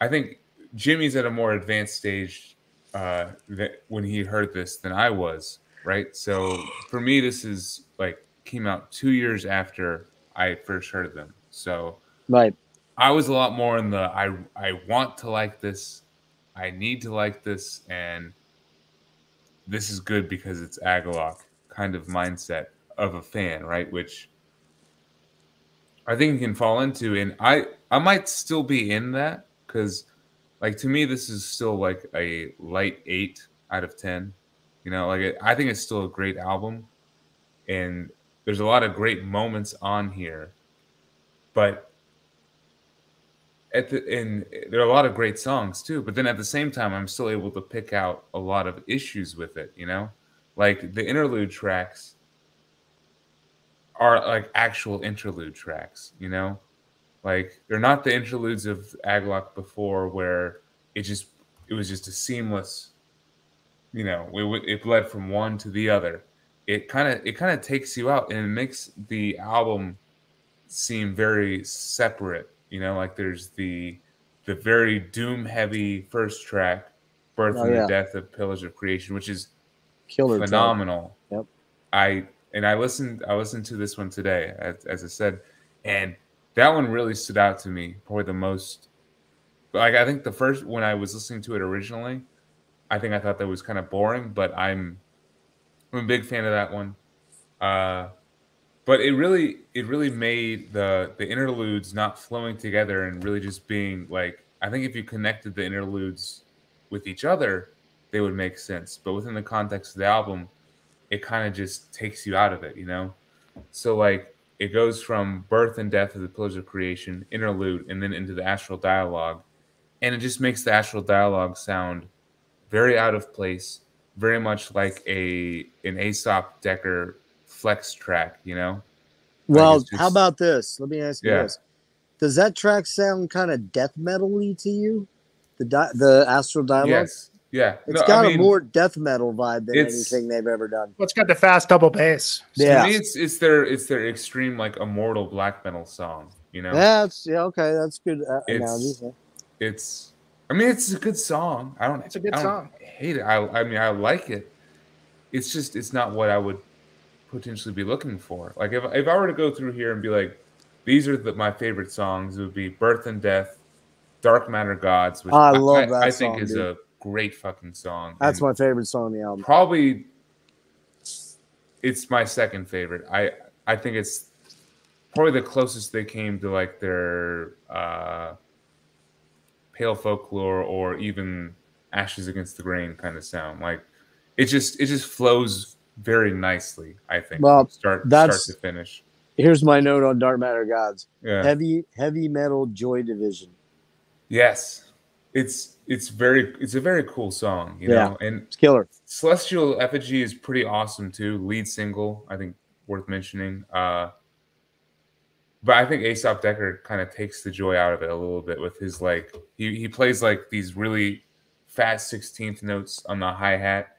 I think Jimmy's at a more advanced stage uh that when he heard this than I was, right? So for me this is like came out 2 years after I first heard them. So right I was a lot more in the I I want to like this, I need to like this and this is good because it's Agalloch kind of mindset of a fan, right? Which I think you can fall into, and I I might still be in that because, like to me, this is still like a light eight out of ten. You know, like I think it's still a great album, and there's a lot of great moments on here, but at the and there are a lot of great songs too. But then at the same time, I'm still able to pick out a lot of issues with it. You know, like the interlude tracks are like actual interlude tracks, you know? Like they're not the interludes of Agalloch before where it just it was just a seamless, you know, it, it led from one to the other. It kind of it kind of takes you out and it makes the album seem very separate, you know, like there's the the very doom heavy first track, Birth Oh, and yeah. the Death of Pillars of Creation, which is killer phenomenal. Yep. I and I listened. I listened to this one today, as, as I said, and that one really stood out to me. Probably the most. Like I think the first when I was listening to it originally, I think I thought that was kind of boring, but I'm I'm a big fan of that one. Uh, but it really it really made the the interludes not flowing together and really just being like I think if you connected the interludes with each other, they would make sense. But within the context of the album, it kind of just takes you out of it, you know? So like it goes from birth and death of the pillars of creation, interlude, and then into the astral dialogue. And it just makes the astral dialogue sound very out of place, very much like a an Aesop Dekker flex track, you know? Well, it's how about this? Let me ask you Yeah. this: Does that track sound kind of death metal-y to you? The di- the astral dialogue. Yes. Yeah. It's No, got I mean, a more death metal vibe than anything they've ever done. Well, it's got the fast double bass. to Yeah. me it's it's their it's their extreme like immortal black metal song, you know? Yeah, it's, yeah, okay, that's good uh, It's- analogy. yeah. it's I mean it's a good song. I don't It's a good I song. hate it. I I mean I like it. It's just it's not what I would potentially be looking for. Like if if I were to go through here and be like these are the, my favorite songs, it would be Birth and Death, Dark Matter Gods, which I love that I think song, is dude. a great fucking song. That's And my favorite song on the album. probably it's my second favorite. I I think it's probably the closest they came to like their uh pale folklore or even ashes against the grain kind of sound. Like it just it just flows very nicely, I think. Well, from start that's- start to finish. Here's my note on Dark Matter Gods: Yeah. heavy heavy metal Joy Division. Yes. It's it's very it's a very cool song, you Yeah. know. And It's killer. Celestial Effigy is pretty awesome too. Lead single, I think worth mentioning. Uh, but I think Aesop Dekker kind of takes the joy out of it a little bit with his like he he plays like these really fast sixteenth notes on the hi hat,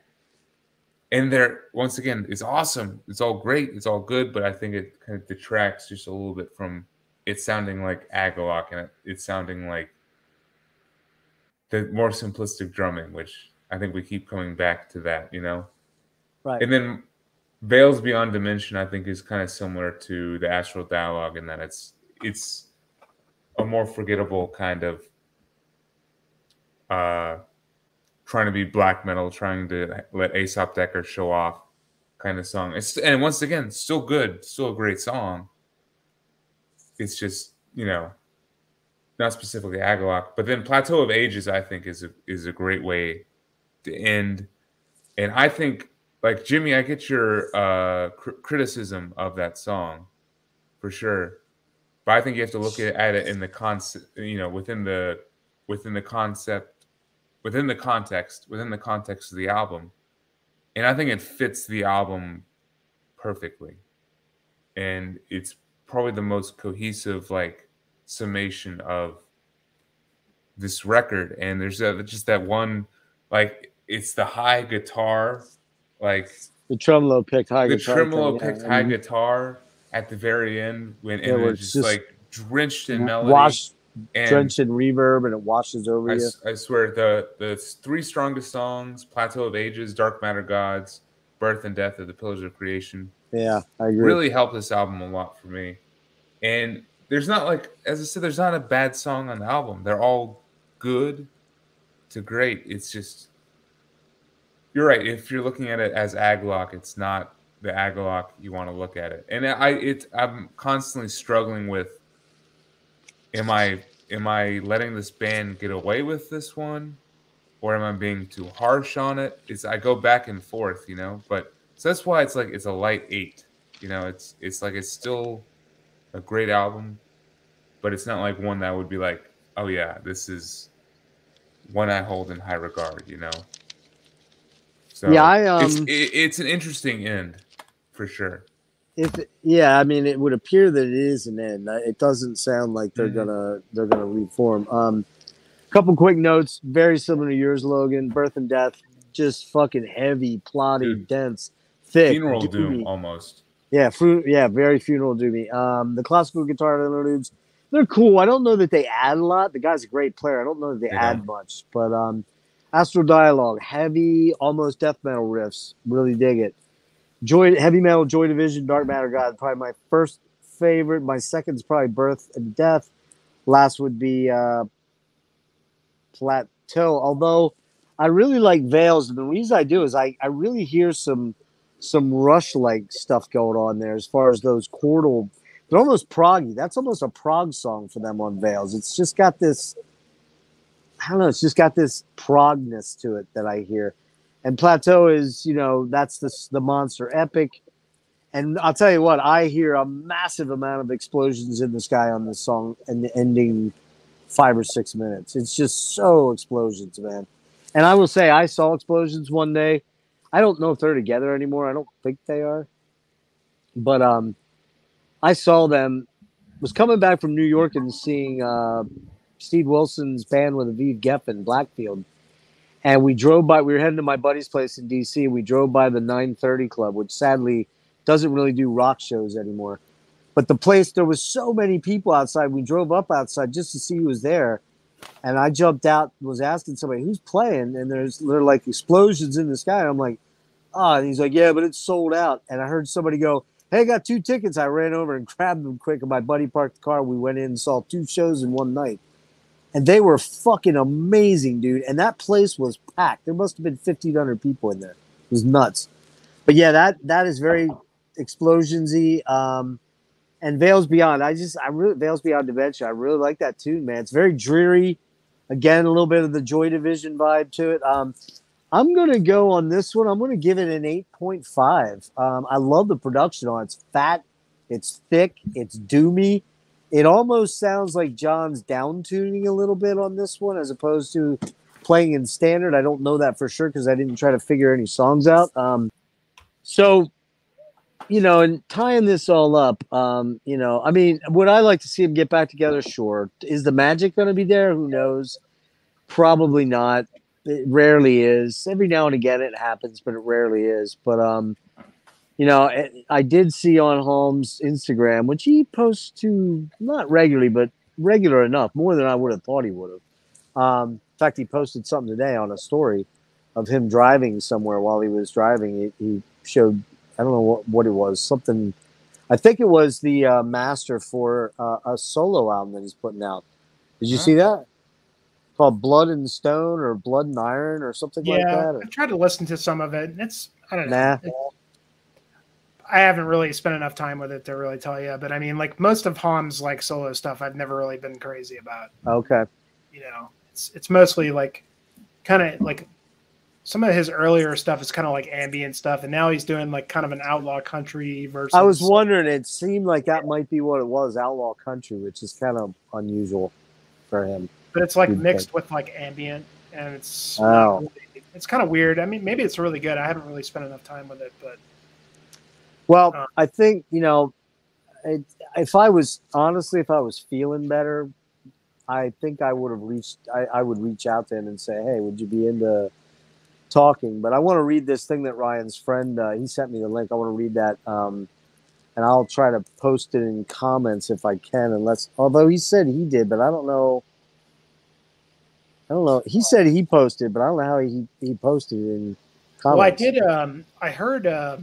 and there once again it's awesome. It's all great. It's all good, but I think it kind of detracts just a little bit from it sounding like Agalloch and it, it sounding like the more simplistic drumming, which I think we keep coming back to that, you know. Right. And then Veils Beyond Dimension, I think, is kind of similar to the Astral Dialogue in that it's it's a more forgettable kind of uh trying to be black metal, trying to let Aesop Dekker show off kind of song. It's and once again, still good, still a great song. It's just, you know, not specifically Agalloch, but then Plateau of Ages, I think, is a is a great way to end. And I think, like Jimmy, I get your uh, cr- criticism of that song, for sure. But I think you have to look at, at it in the concept, you know, within the within the concept, within the context, within the context of the album, and I think it fits the album perfectly. And it's probably the most cohesive, like summation of this record and there's a, just that one like it's the high guitar like The tremolo picked high the guitar. tremolo thing, yeah, picked high guitar at the very end when Yeah, and where it's it's just, just like drenched in melody Wash, and drenched in reverb, and it washes over I, you. I swear the the three strongest songs plateau of ages dark matter gods birth and death of the pillars of creation Yeah, I agree. really helped this album a lot for me. And there's not like, as I said, there's not a bad song on the album. They're all good to great. It's just, you're right. If you're looking at it as Agalloch, it's not the Agalloch you want to look at it. And I, it, I'm constantly struggling with, am I, am I letting this band get away with this one, or am I being too harsh on it? It's I go back and forth, you know. But so that's why it's like it's a light eight. You know, it's it's like it's still a great album, but it's not like one that would be like, oh yeah, this is one I hold in high regard. You know. So Yeah, I, it's um, it, it's an interesting end for sure. if yeah, I mean, it would appear that it is an end. It doesn't sound like they're Mhm. gonna they're gonna reform. Um, couple quick notes, very similar to yours, Logan. Birth and Death, just fucking heavy, plotty, Dude. dense, thick, Funeral Doom almost. Yeah, fu- yeah, very funeral doomy. Um, the classical guitar interludes, they're cool. I don't know that they add a lot. The guy's a great player. I don't know that they, They add much, but um, Astral Dialogue, heavy, almost death metal riffs. Really dig it. Joy, heavy metal, Joy Division, Dark Matter God. Probably my first favorite. My second is probably Birth and Death. Last would be uh, Plateau. Although I really like Veils. And the reason I do is I, I really hear some some rush like stuff going on there as far as those chordal. They're almost proggy. That's almost a prog song for them on Veils. It's just got this. I don't know. It's just got this progness to it that I hear. and Plateau is you know that's the the monster epic. And I'll tell you what, I hear a massive amount of explosions in the sky on this song and the ending five or six minutes. It's just so explosions, man. And I will say, I saw explosions one day. I don't know if they're together anymore. I don't think they are. But um, I saw them. Was coming back from New York and seeing uh, Steve Wilson's band with Aviv Geffen, Blackfield, and we drove by. We were heading to my buddy's place in D.C. We drove by the 930 Club, which sadly doesn't really do rock shows anymore. But the place, there was so many people outside. We drove up outside just to see who was there, and I jumped out, was asking somebody who's playing, and there's there are like explosions in the sky. And I'm like, ah, and he's like, yeah, but it's sold out. And I heard somebody go, hey, I got two tickets. I ran over and grabbed them quick, and my buddy parked the car. We went in and saw two shows in one night. And they were fucking amazing, dude. And that place was packed. There must have been 1,500 people in there. It was nuts. But yeah, that that is very explosionsy. Um, and Veils Beyond. I just, I really, Veils Beyond Dementia. I really like that tune, man. It's very dreary. Again, a little bit of the Joy Division vibe to it. Um, I'm going to go on this one. I'm going to give it an 8.5. Um, I love the production on it. It's fat, it's thick, it's doomy. It almost sounds like John's down tuning a little bit on this one as opposed to playing in standard. I don't know that for sure because I didn't try to figure any songs out. Um, so, you know, and tying this all up, um, you know, I mean, would I like to see them get back together? Sure. Is the magic going to be there? Who knows? Probably not it rarely is. Every now and again it happens, but it rarely is. But um, you know, I did see on Haughm's Instagram, which he posts to not regularly, but regular enough, more than I would have thought he would have. Um, in fact, he posted something today on a story of him driving somewhere while he was driving. He, he showed, I don't know what, what it was, something. I think it was the uh, master for uh, a solo album that he's putting out. Did you see that? Called Blood and Stone or Blood and Iron or something yeah, like that? I tried to listen to some of it. and It's I don't know. Nah. I haven't really spent enough time with it to really tell you, but I mean, like most of Haughm's like solo stuff, I've never really been crazy about. Okay. You know, it's it's mostly like kind of like some of his earlier stuff is kind of like ambient stuff, and now he's doing like kind of an outlaw country version. I was wondering, it seemed like that might be what it was, outlaw country, which is kind of unusual for him but it's like mixed with like ambient, and it's oh. really, it's kind of weird. I mean, maybe it's really good. I haven't really spent enough time with it, but well, uh, I think you know, it, if I was honestly, if I was feeling better, I think I would have reached. I, I would reach out to him and say, "Hey, would you be into talking?" But I want to read this thing that Ryan's friend uh, he sent me the link. I want to read that. Um, and I'll try to post it in comments if I can, unless although he said he did, but I don't know I don't know. He said he posted, but I don't know how he, he posted it in comments. Well, I did. Um, I heard uh,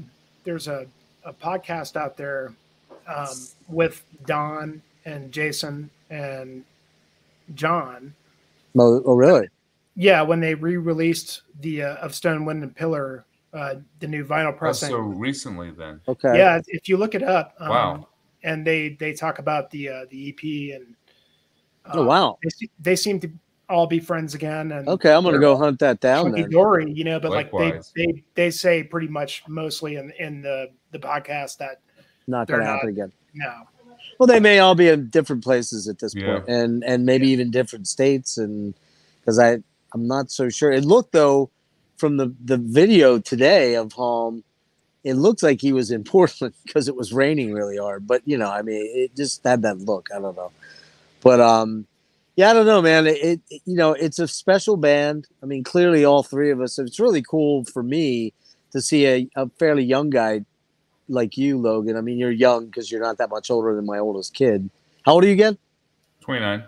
there's a, a podcast out there um, with Don and Jason and John. Oh, oh really? Yeah, when they re-released the uh, of Stone Wind and Pillor, uh, the new vinyl pressing. Oh, so recently, then. Okay. Yeah, if you look it up. Um, wow. And they they talk about the uh, the EP and. oh wow! They, they seem to all be friends again. And okay, I'm gonna go hunt that down. Then. Dory, you know, but Likewise. like they they they say pretty much mostly in in the the podcast that not gonna happen again. No. Well, they may all be in different places at this Yeah. point, and and maybe Yeah. even different states, and because I I'm not so sure. It looked though from the the video today of Haughm, it looked like he was in Portland because it was raining really hard. But you know, I mean, it just had that look. I don't know, but um, yeah, I don't know, man. It, it you know, it's a special band. I mean, clearly all three of us. It's really cool for me to see a, a fairly young guy like you, Logan. I mean, you're young because you're not that much older than my oldest kid. How old are you again? 29.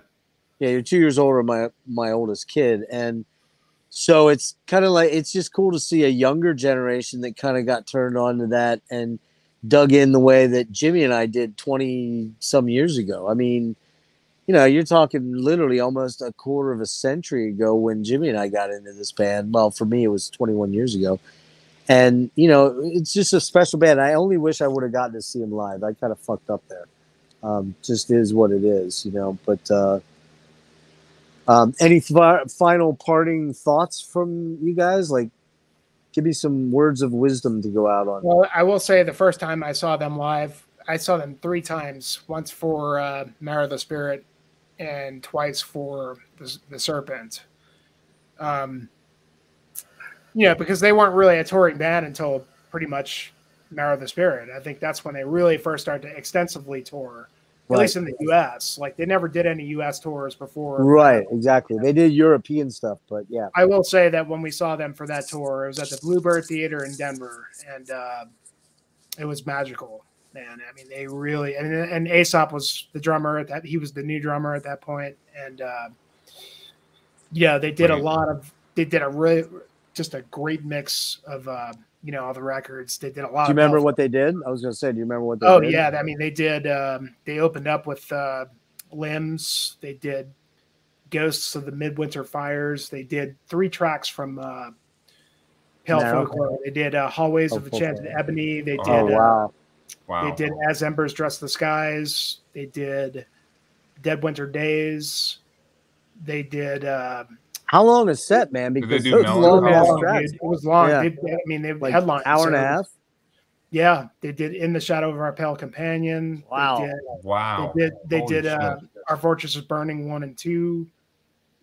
Yeah, you're two years older than my my oldest kid, and so it's kind of like it's just cool to see a younger generation that kind of got turned on to that and dug in the way that Jimmy and I did 20 some years ago. I mean, you know, you're talking literally almost a quarter of a century ago when Jimmy and I got into this band. Well, for me, it was 21 years ago. And, you know, it's just a special band. I only wish I would have gotten to see him live. I kind of fucked up there. Um, just is what it is, you know. But uh, um, any fi- final parting thoughts from you guys? Like, give me some words of wisdom to go out on. Well, I will say the first time I saw them live, I saw them three times. Once for uh, Marrow the Spirit, and twice for the, the Serpent. Um, yeah, because they weren't really a touring band until pretty much Marrow the Spirit. I think that's when they really first started to extensively tour, at least in the U.S. Like they never did any U.S. tours before. Right, exactly. They did European stuff, but yeah. I will say that when we saw them for that tour, it was at the Bluebird Theater in Denver, and uh, it was magical. Man, I mean, they really and and Aesop was the drummer at that. He was the new drummer at that point, and uh, yeah, they did a lot of. They did a really just a great mix of uh, you know all the records. They did a lot. Do you remember what they did? I was going to say, do you remember what they Oh did? yeah, I mean they did. Um, they opened up with uh, limbs. They did ghosts of the midwinter fires. They did three tracks from uh, Pale. Folklore. They did uh, Hallways Oh, of Enchanted. Ebony. They did. Oh uh, wow. Wow. They did As Embers Dress the Skies. They did Dead Winter Days. They did. Uh, How long is set, man? Because do those Melon long long. It was long. Yeah. They, I mean, they like headlined hour and a half. Yeah, they did In the Shadow of Our Pale Companion. Wow. They did, wow. they did. They Holy did. Uh. Our Fortress is Burning one and two.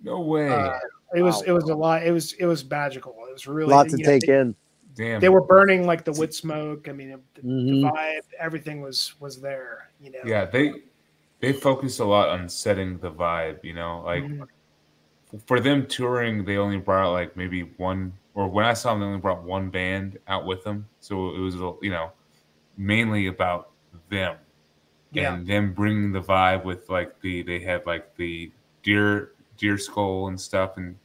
no way. Uh, it was Wow. it was a lot. It was it was magical. It was really a lot to you know, take they, in. Damn. They were burning like the wood smoke. I mean, the, Mhm. the vibe, everything was was there. You know. yeah, they they focused a lot on setting the vibe, you know, like Mhm. for them touring, they only brought like maybe one, or when I saw them, they only brought one band out with them. So it was, you know, mainly about them Yeah. and them bringing the vibe with like the, they had like the deer, deer skull and stuff and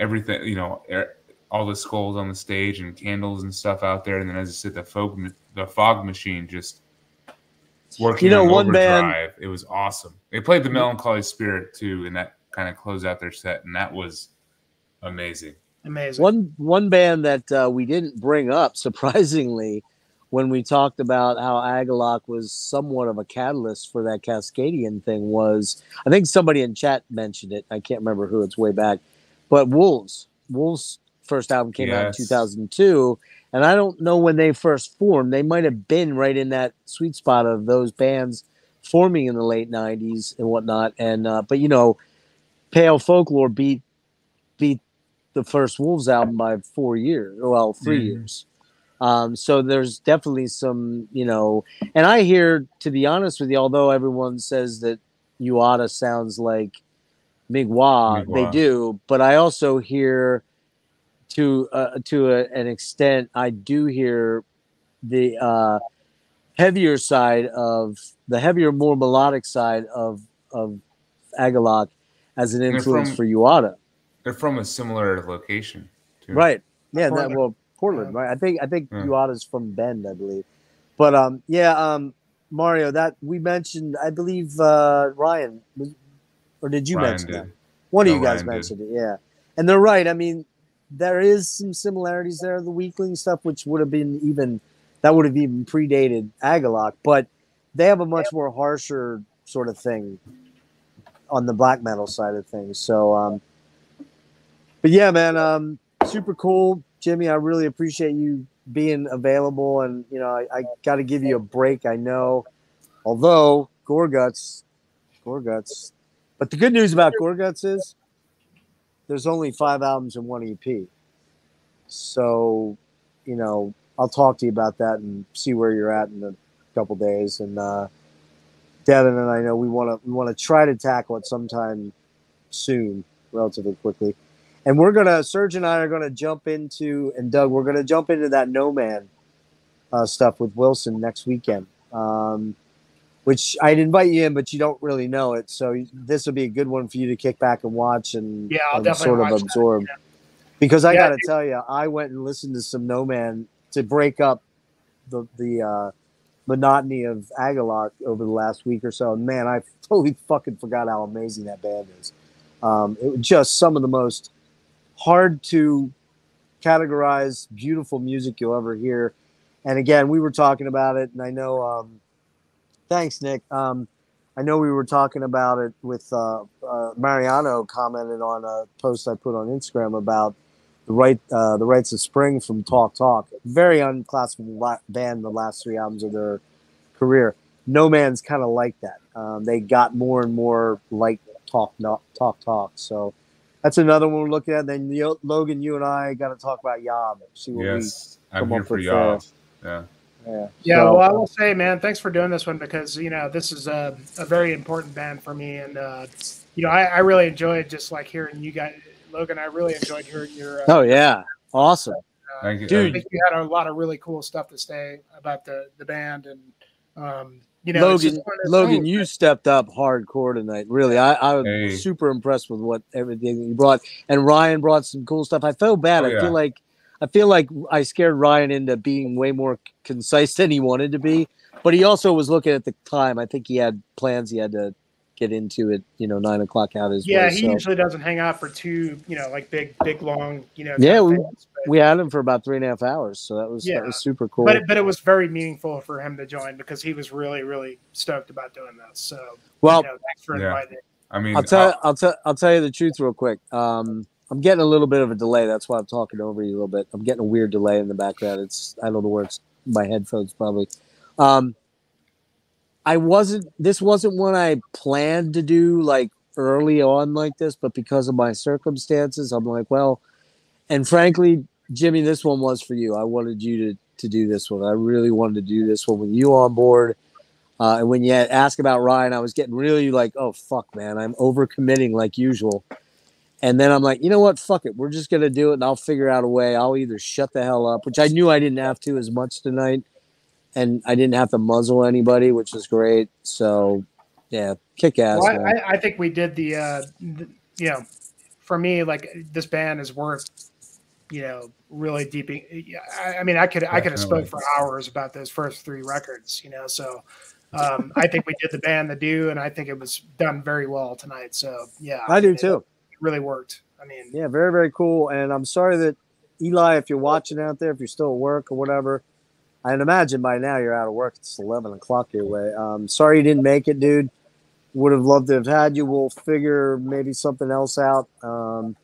everything, you know, er- all the skulls on the stage and candles and stuff out there. And then, as I said, the fog, the fog machine just working You know, on one band- It was awesome. They played the Melancholy Spirit too, and that kind of closed out their set, and that was amazing. Amazing. One one band that uh, we didn't bring up, surprisingly, when we talked about how Agalloch was somewhat of a catalyst for that Cascadian thing was, I think somebody in chat mentioned it. I can't remember who. It's way back, but Wolves. Wolves' first album came out in 2002, and I don't know when they first formed. They might have been right in that sweet spot of those bands forming in the late 90s and whatnot. And uh, but you know, Pale Folklore beat beat the first Wolves album by four years, well, 3 Mhm. years. Um, so there's definitely some, you know, and I hear, to be honest with you, although everyone says that Uada sounds like Mgła, they do, but I also hear to uh, to a, an extent, I do hear the uh, heavier side of the heavier, more melodic side of of Agalloch as an influence from- for Uada. They're from a similar location, too. Right. Yeah. That, well, Portland. Yeah. Right. I think I think Yeah. Uada's from Bend, I believe. But um, yeah. Um, Mario, that we mentioned, I believe uh, Ryan, or did you Ryan mention did. that? One of you guys Ryan did. mentioned it. Yeah. And they're right. I mean, there is some similarities there. The weakling stuff, which would have been even that would have even predated Agalloch, but they have a much more harsher sort of thing on the black metal side of things. So, um, but yeah, man, um, super cool, Jimmy. I really appreciate you being available, and you know, I, I got to give you a break. I know, although Gorguts, Gorguts, but the good news about Gorguts is there's only five albums and one EP. So, you know, I'll talk to you about that and see where you're at in a couple days. And uh, Devin and I know we want to we want to try to tackle it sometime soon, relatively quickly. And we're gonna Serge and I are gonna jump into and Doug, we're gonna jump into that No Man uh, stuff with Wilson next weekend. Um, which I'd invite you in, but you don't really know it. So this will be a good one for you to kick back and watch and, Yeah, and sort of that, absorb. yeah. Because I Yeah, got to tell you, I went and listened to some No Man to break up the the uh, monotony of Agalloch over the last week or so. And man, I totally fucking forgot how amazing that band is. Um, it was just some of the most hard to categorize, beautiful music you'll ever hear. And again, we were talking about it, and I know. Um, thanks, Nick. Um, I know we were talking about it with uh, uh, Mariano commented on a post I put on Instagram about the right uh, the rights of spring from Talk Talk. Very unclassical band. The last three albums of their career. No Man's kind of like that. Um, they got more and more like Talk Talk Talk. So that's another one we're looking at. Then Logan, you and I got to talk about Yob. See what Yes, I'm come here up for with, y'all. uh, Yeah. We. Yeah. Yeah, So, well, I will say, man, thanks for doing this one because you know this is a, a very important band for me, and uh, you know I, I really enjoyed just like hearing you guys, Logan. I really enjoyed hearing your. Uh, oh yeah, awesome. uh, Thank you. Dude. I think you had a lot of really cool stuff to say about the the band, and um, you know, Logan, just one of those Logan, things you stepped up hardcore tonight. Really, I, I was Hey. super impressed with what everything you brought, and Ryan brought some cool stuff. I felt bad. Oh, I yeah. feel like I feel like I scared Ryan into being way more concise than he wanted to be, but he also was looking at the time. I think he had plans he had to get into it. You know, nine o'clock out his Yeah, way. he so. usually doesn't hang out for two, you know, like big, big, long, you know. Yeah, we- things, we had him for about three and a half hours, so that was Yeah. that was super cool. But it, but it was very meaningful for him to join because he was really really stoked about doing this. So well, you know, thanks for Yeah. inviting. I mean, I'll tell uh, I'll tell I'll tell you the truth real quick. Um, I'm getting a little bit of a delay. That's why I'm talking over you a little bit. I'm getting a weird delay in the background. It's I don't know where it's my headphones probably. Um, I wasn't. This wasn't one I planned to do like early on like this, but because of my circumstances, I'm like, well, and frankly, Jimmy, this one was for you. I wanted you to to do this one. I really wanted to do this one with you on board. Uh, and when you asked about Ryan, I was getting really like, oh fuck, man, I'm overcommitting like usual. And then I'm like, you know what? Fuck it. We're just gonna do it, and I'll figure out a way. I'll either shut the hell up, which I knew I didn't have to as much tonight, and I didn't have to muzzle anybody, which was great. So, yeah, kick ass. Well. I, I think we did the, uh, the, you know, for me, like this band is worth, you know, really deep. I, I mean, I could I could have spoke for hours about those first three records, you know. So um, I think we did the band the do, and I think it was done very well tonight. So yeah, I do too. Really worked. I mean, Yeah, very very cool. And I'm sorry that Eli, if you're watching out there, if you're still at work or whatever, I'd imagine by now you're out of work. It's 11 o'clock your way. Um, sorry you didn't make it, dude. Would have loved to have had you. We'll figure maybe something else out. Um,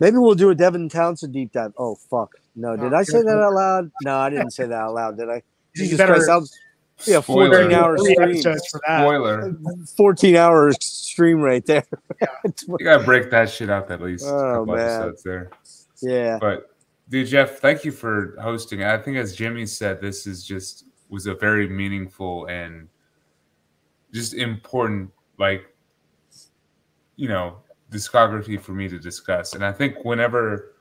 maybe we'll do a Devin Townsend deep dive. Oh fuck, no! Did Oh, I say that out loud? No, I didn't say that out loud. Did I? Jesus better- Christ, that was yeah, Spoiler. 14 hour three stream. for that. spoiler. 14 hour stream right there. You gotta break that shit up at least. Oh, a couple man. episodes there. yeah. But dude, Jeff, thank you for hosting. I think as Jimmy said, this is just was a very meaningful and just important, like you know, discography for me to discuss. And I think whenever,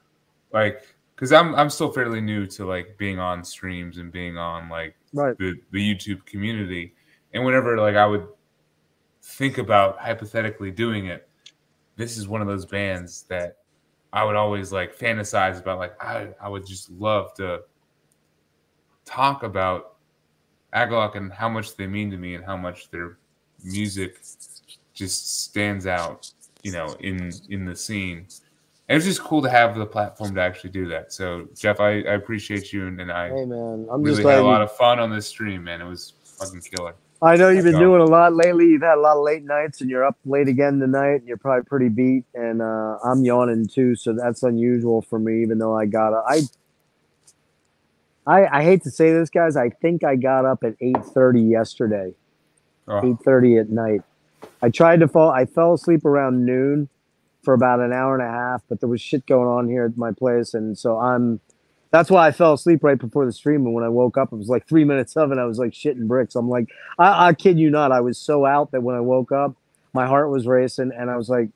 like, because I'm I'm still fairly new to like being on streams and being on like Right. the the YouTube community, and whenever like I would think about hypothetically doing it, this is one of those bands that I would always like fantasize about. Like I I would just love to talk about Agalloch and how much they mean to me and how much their music just stands out, you know, in in the scene. And it's just cool to have the platform to actually do that. So Jeff, I, I appreciate you and, and I Hey man, I'm really just had a you lot of fun on this stream, man. It was fucking killer. I know you've been doing a lot lately. You've had a lot of late nights, and you're up late again tonight. And you're probably pretty beat, and uh, I'm yawning too, so that's unusual for me. Even though I got I, I, I hate to say this, guys. I think I got up at 8:30 yesterday, Oh, 8:30 at night. I tried to fall. I fell asleep around noon for about an hour and a half, but there was shit going on here at my place, and so I'm. That's why I fell asleep right before the stream. And when I woke up, it was like three minutes of it. I was like shitting bricks. I'm like, I, I kid you not. I was so out that when I woke up, my heart was racing, and I was like,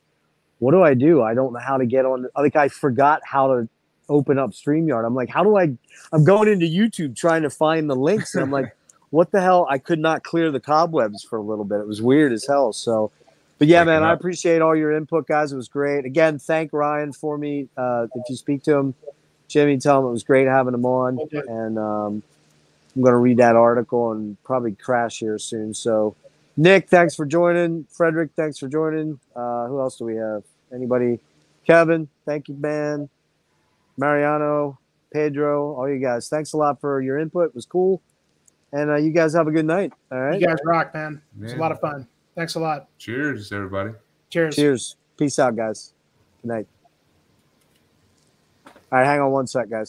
"What do I do? I don't know how to get on." Like I forgot how to open up Streamyard. I'm like, "How do I?" I'm going into YouTube trying to find the links, and I'm like, "What the hell?" I could not clear the cobwebs for a little bit. It was weird as hell. So, but yeah, man, I appreciate all your input, guys. It was great. Again, thank Ryan for me. Uh, if you speak to him, Jimmy, tell him it was great having him on, Okay. and um, I'm going to read that article and probably crash here soon. So, Nick, thanks for joining. Frederick, thanks for joining. Uh, who else do we have? Anybody? Kevin, thank you, man. Mariano, Pedro, all you guys. Thanks a lot for your input. It was cool. And uh, you guys have a good night. All right. You guys rock, man. It's a lot of fun. Thanks a lot. Cheers, everybody. Cheers. Cheers. Peace out, guys. Good night. All right, hang on one sec, guys.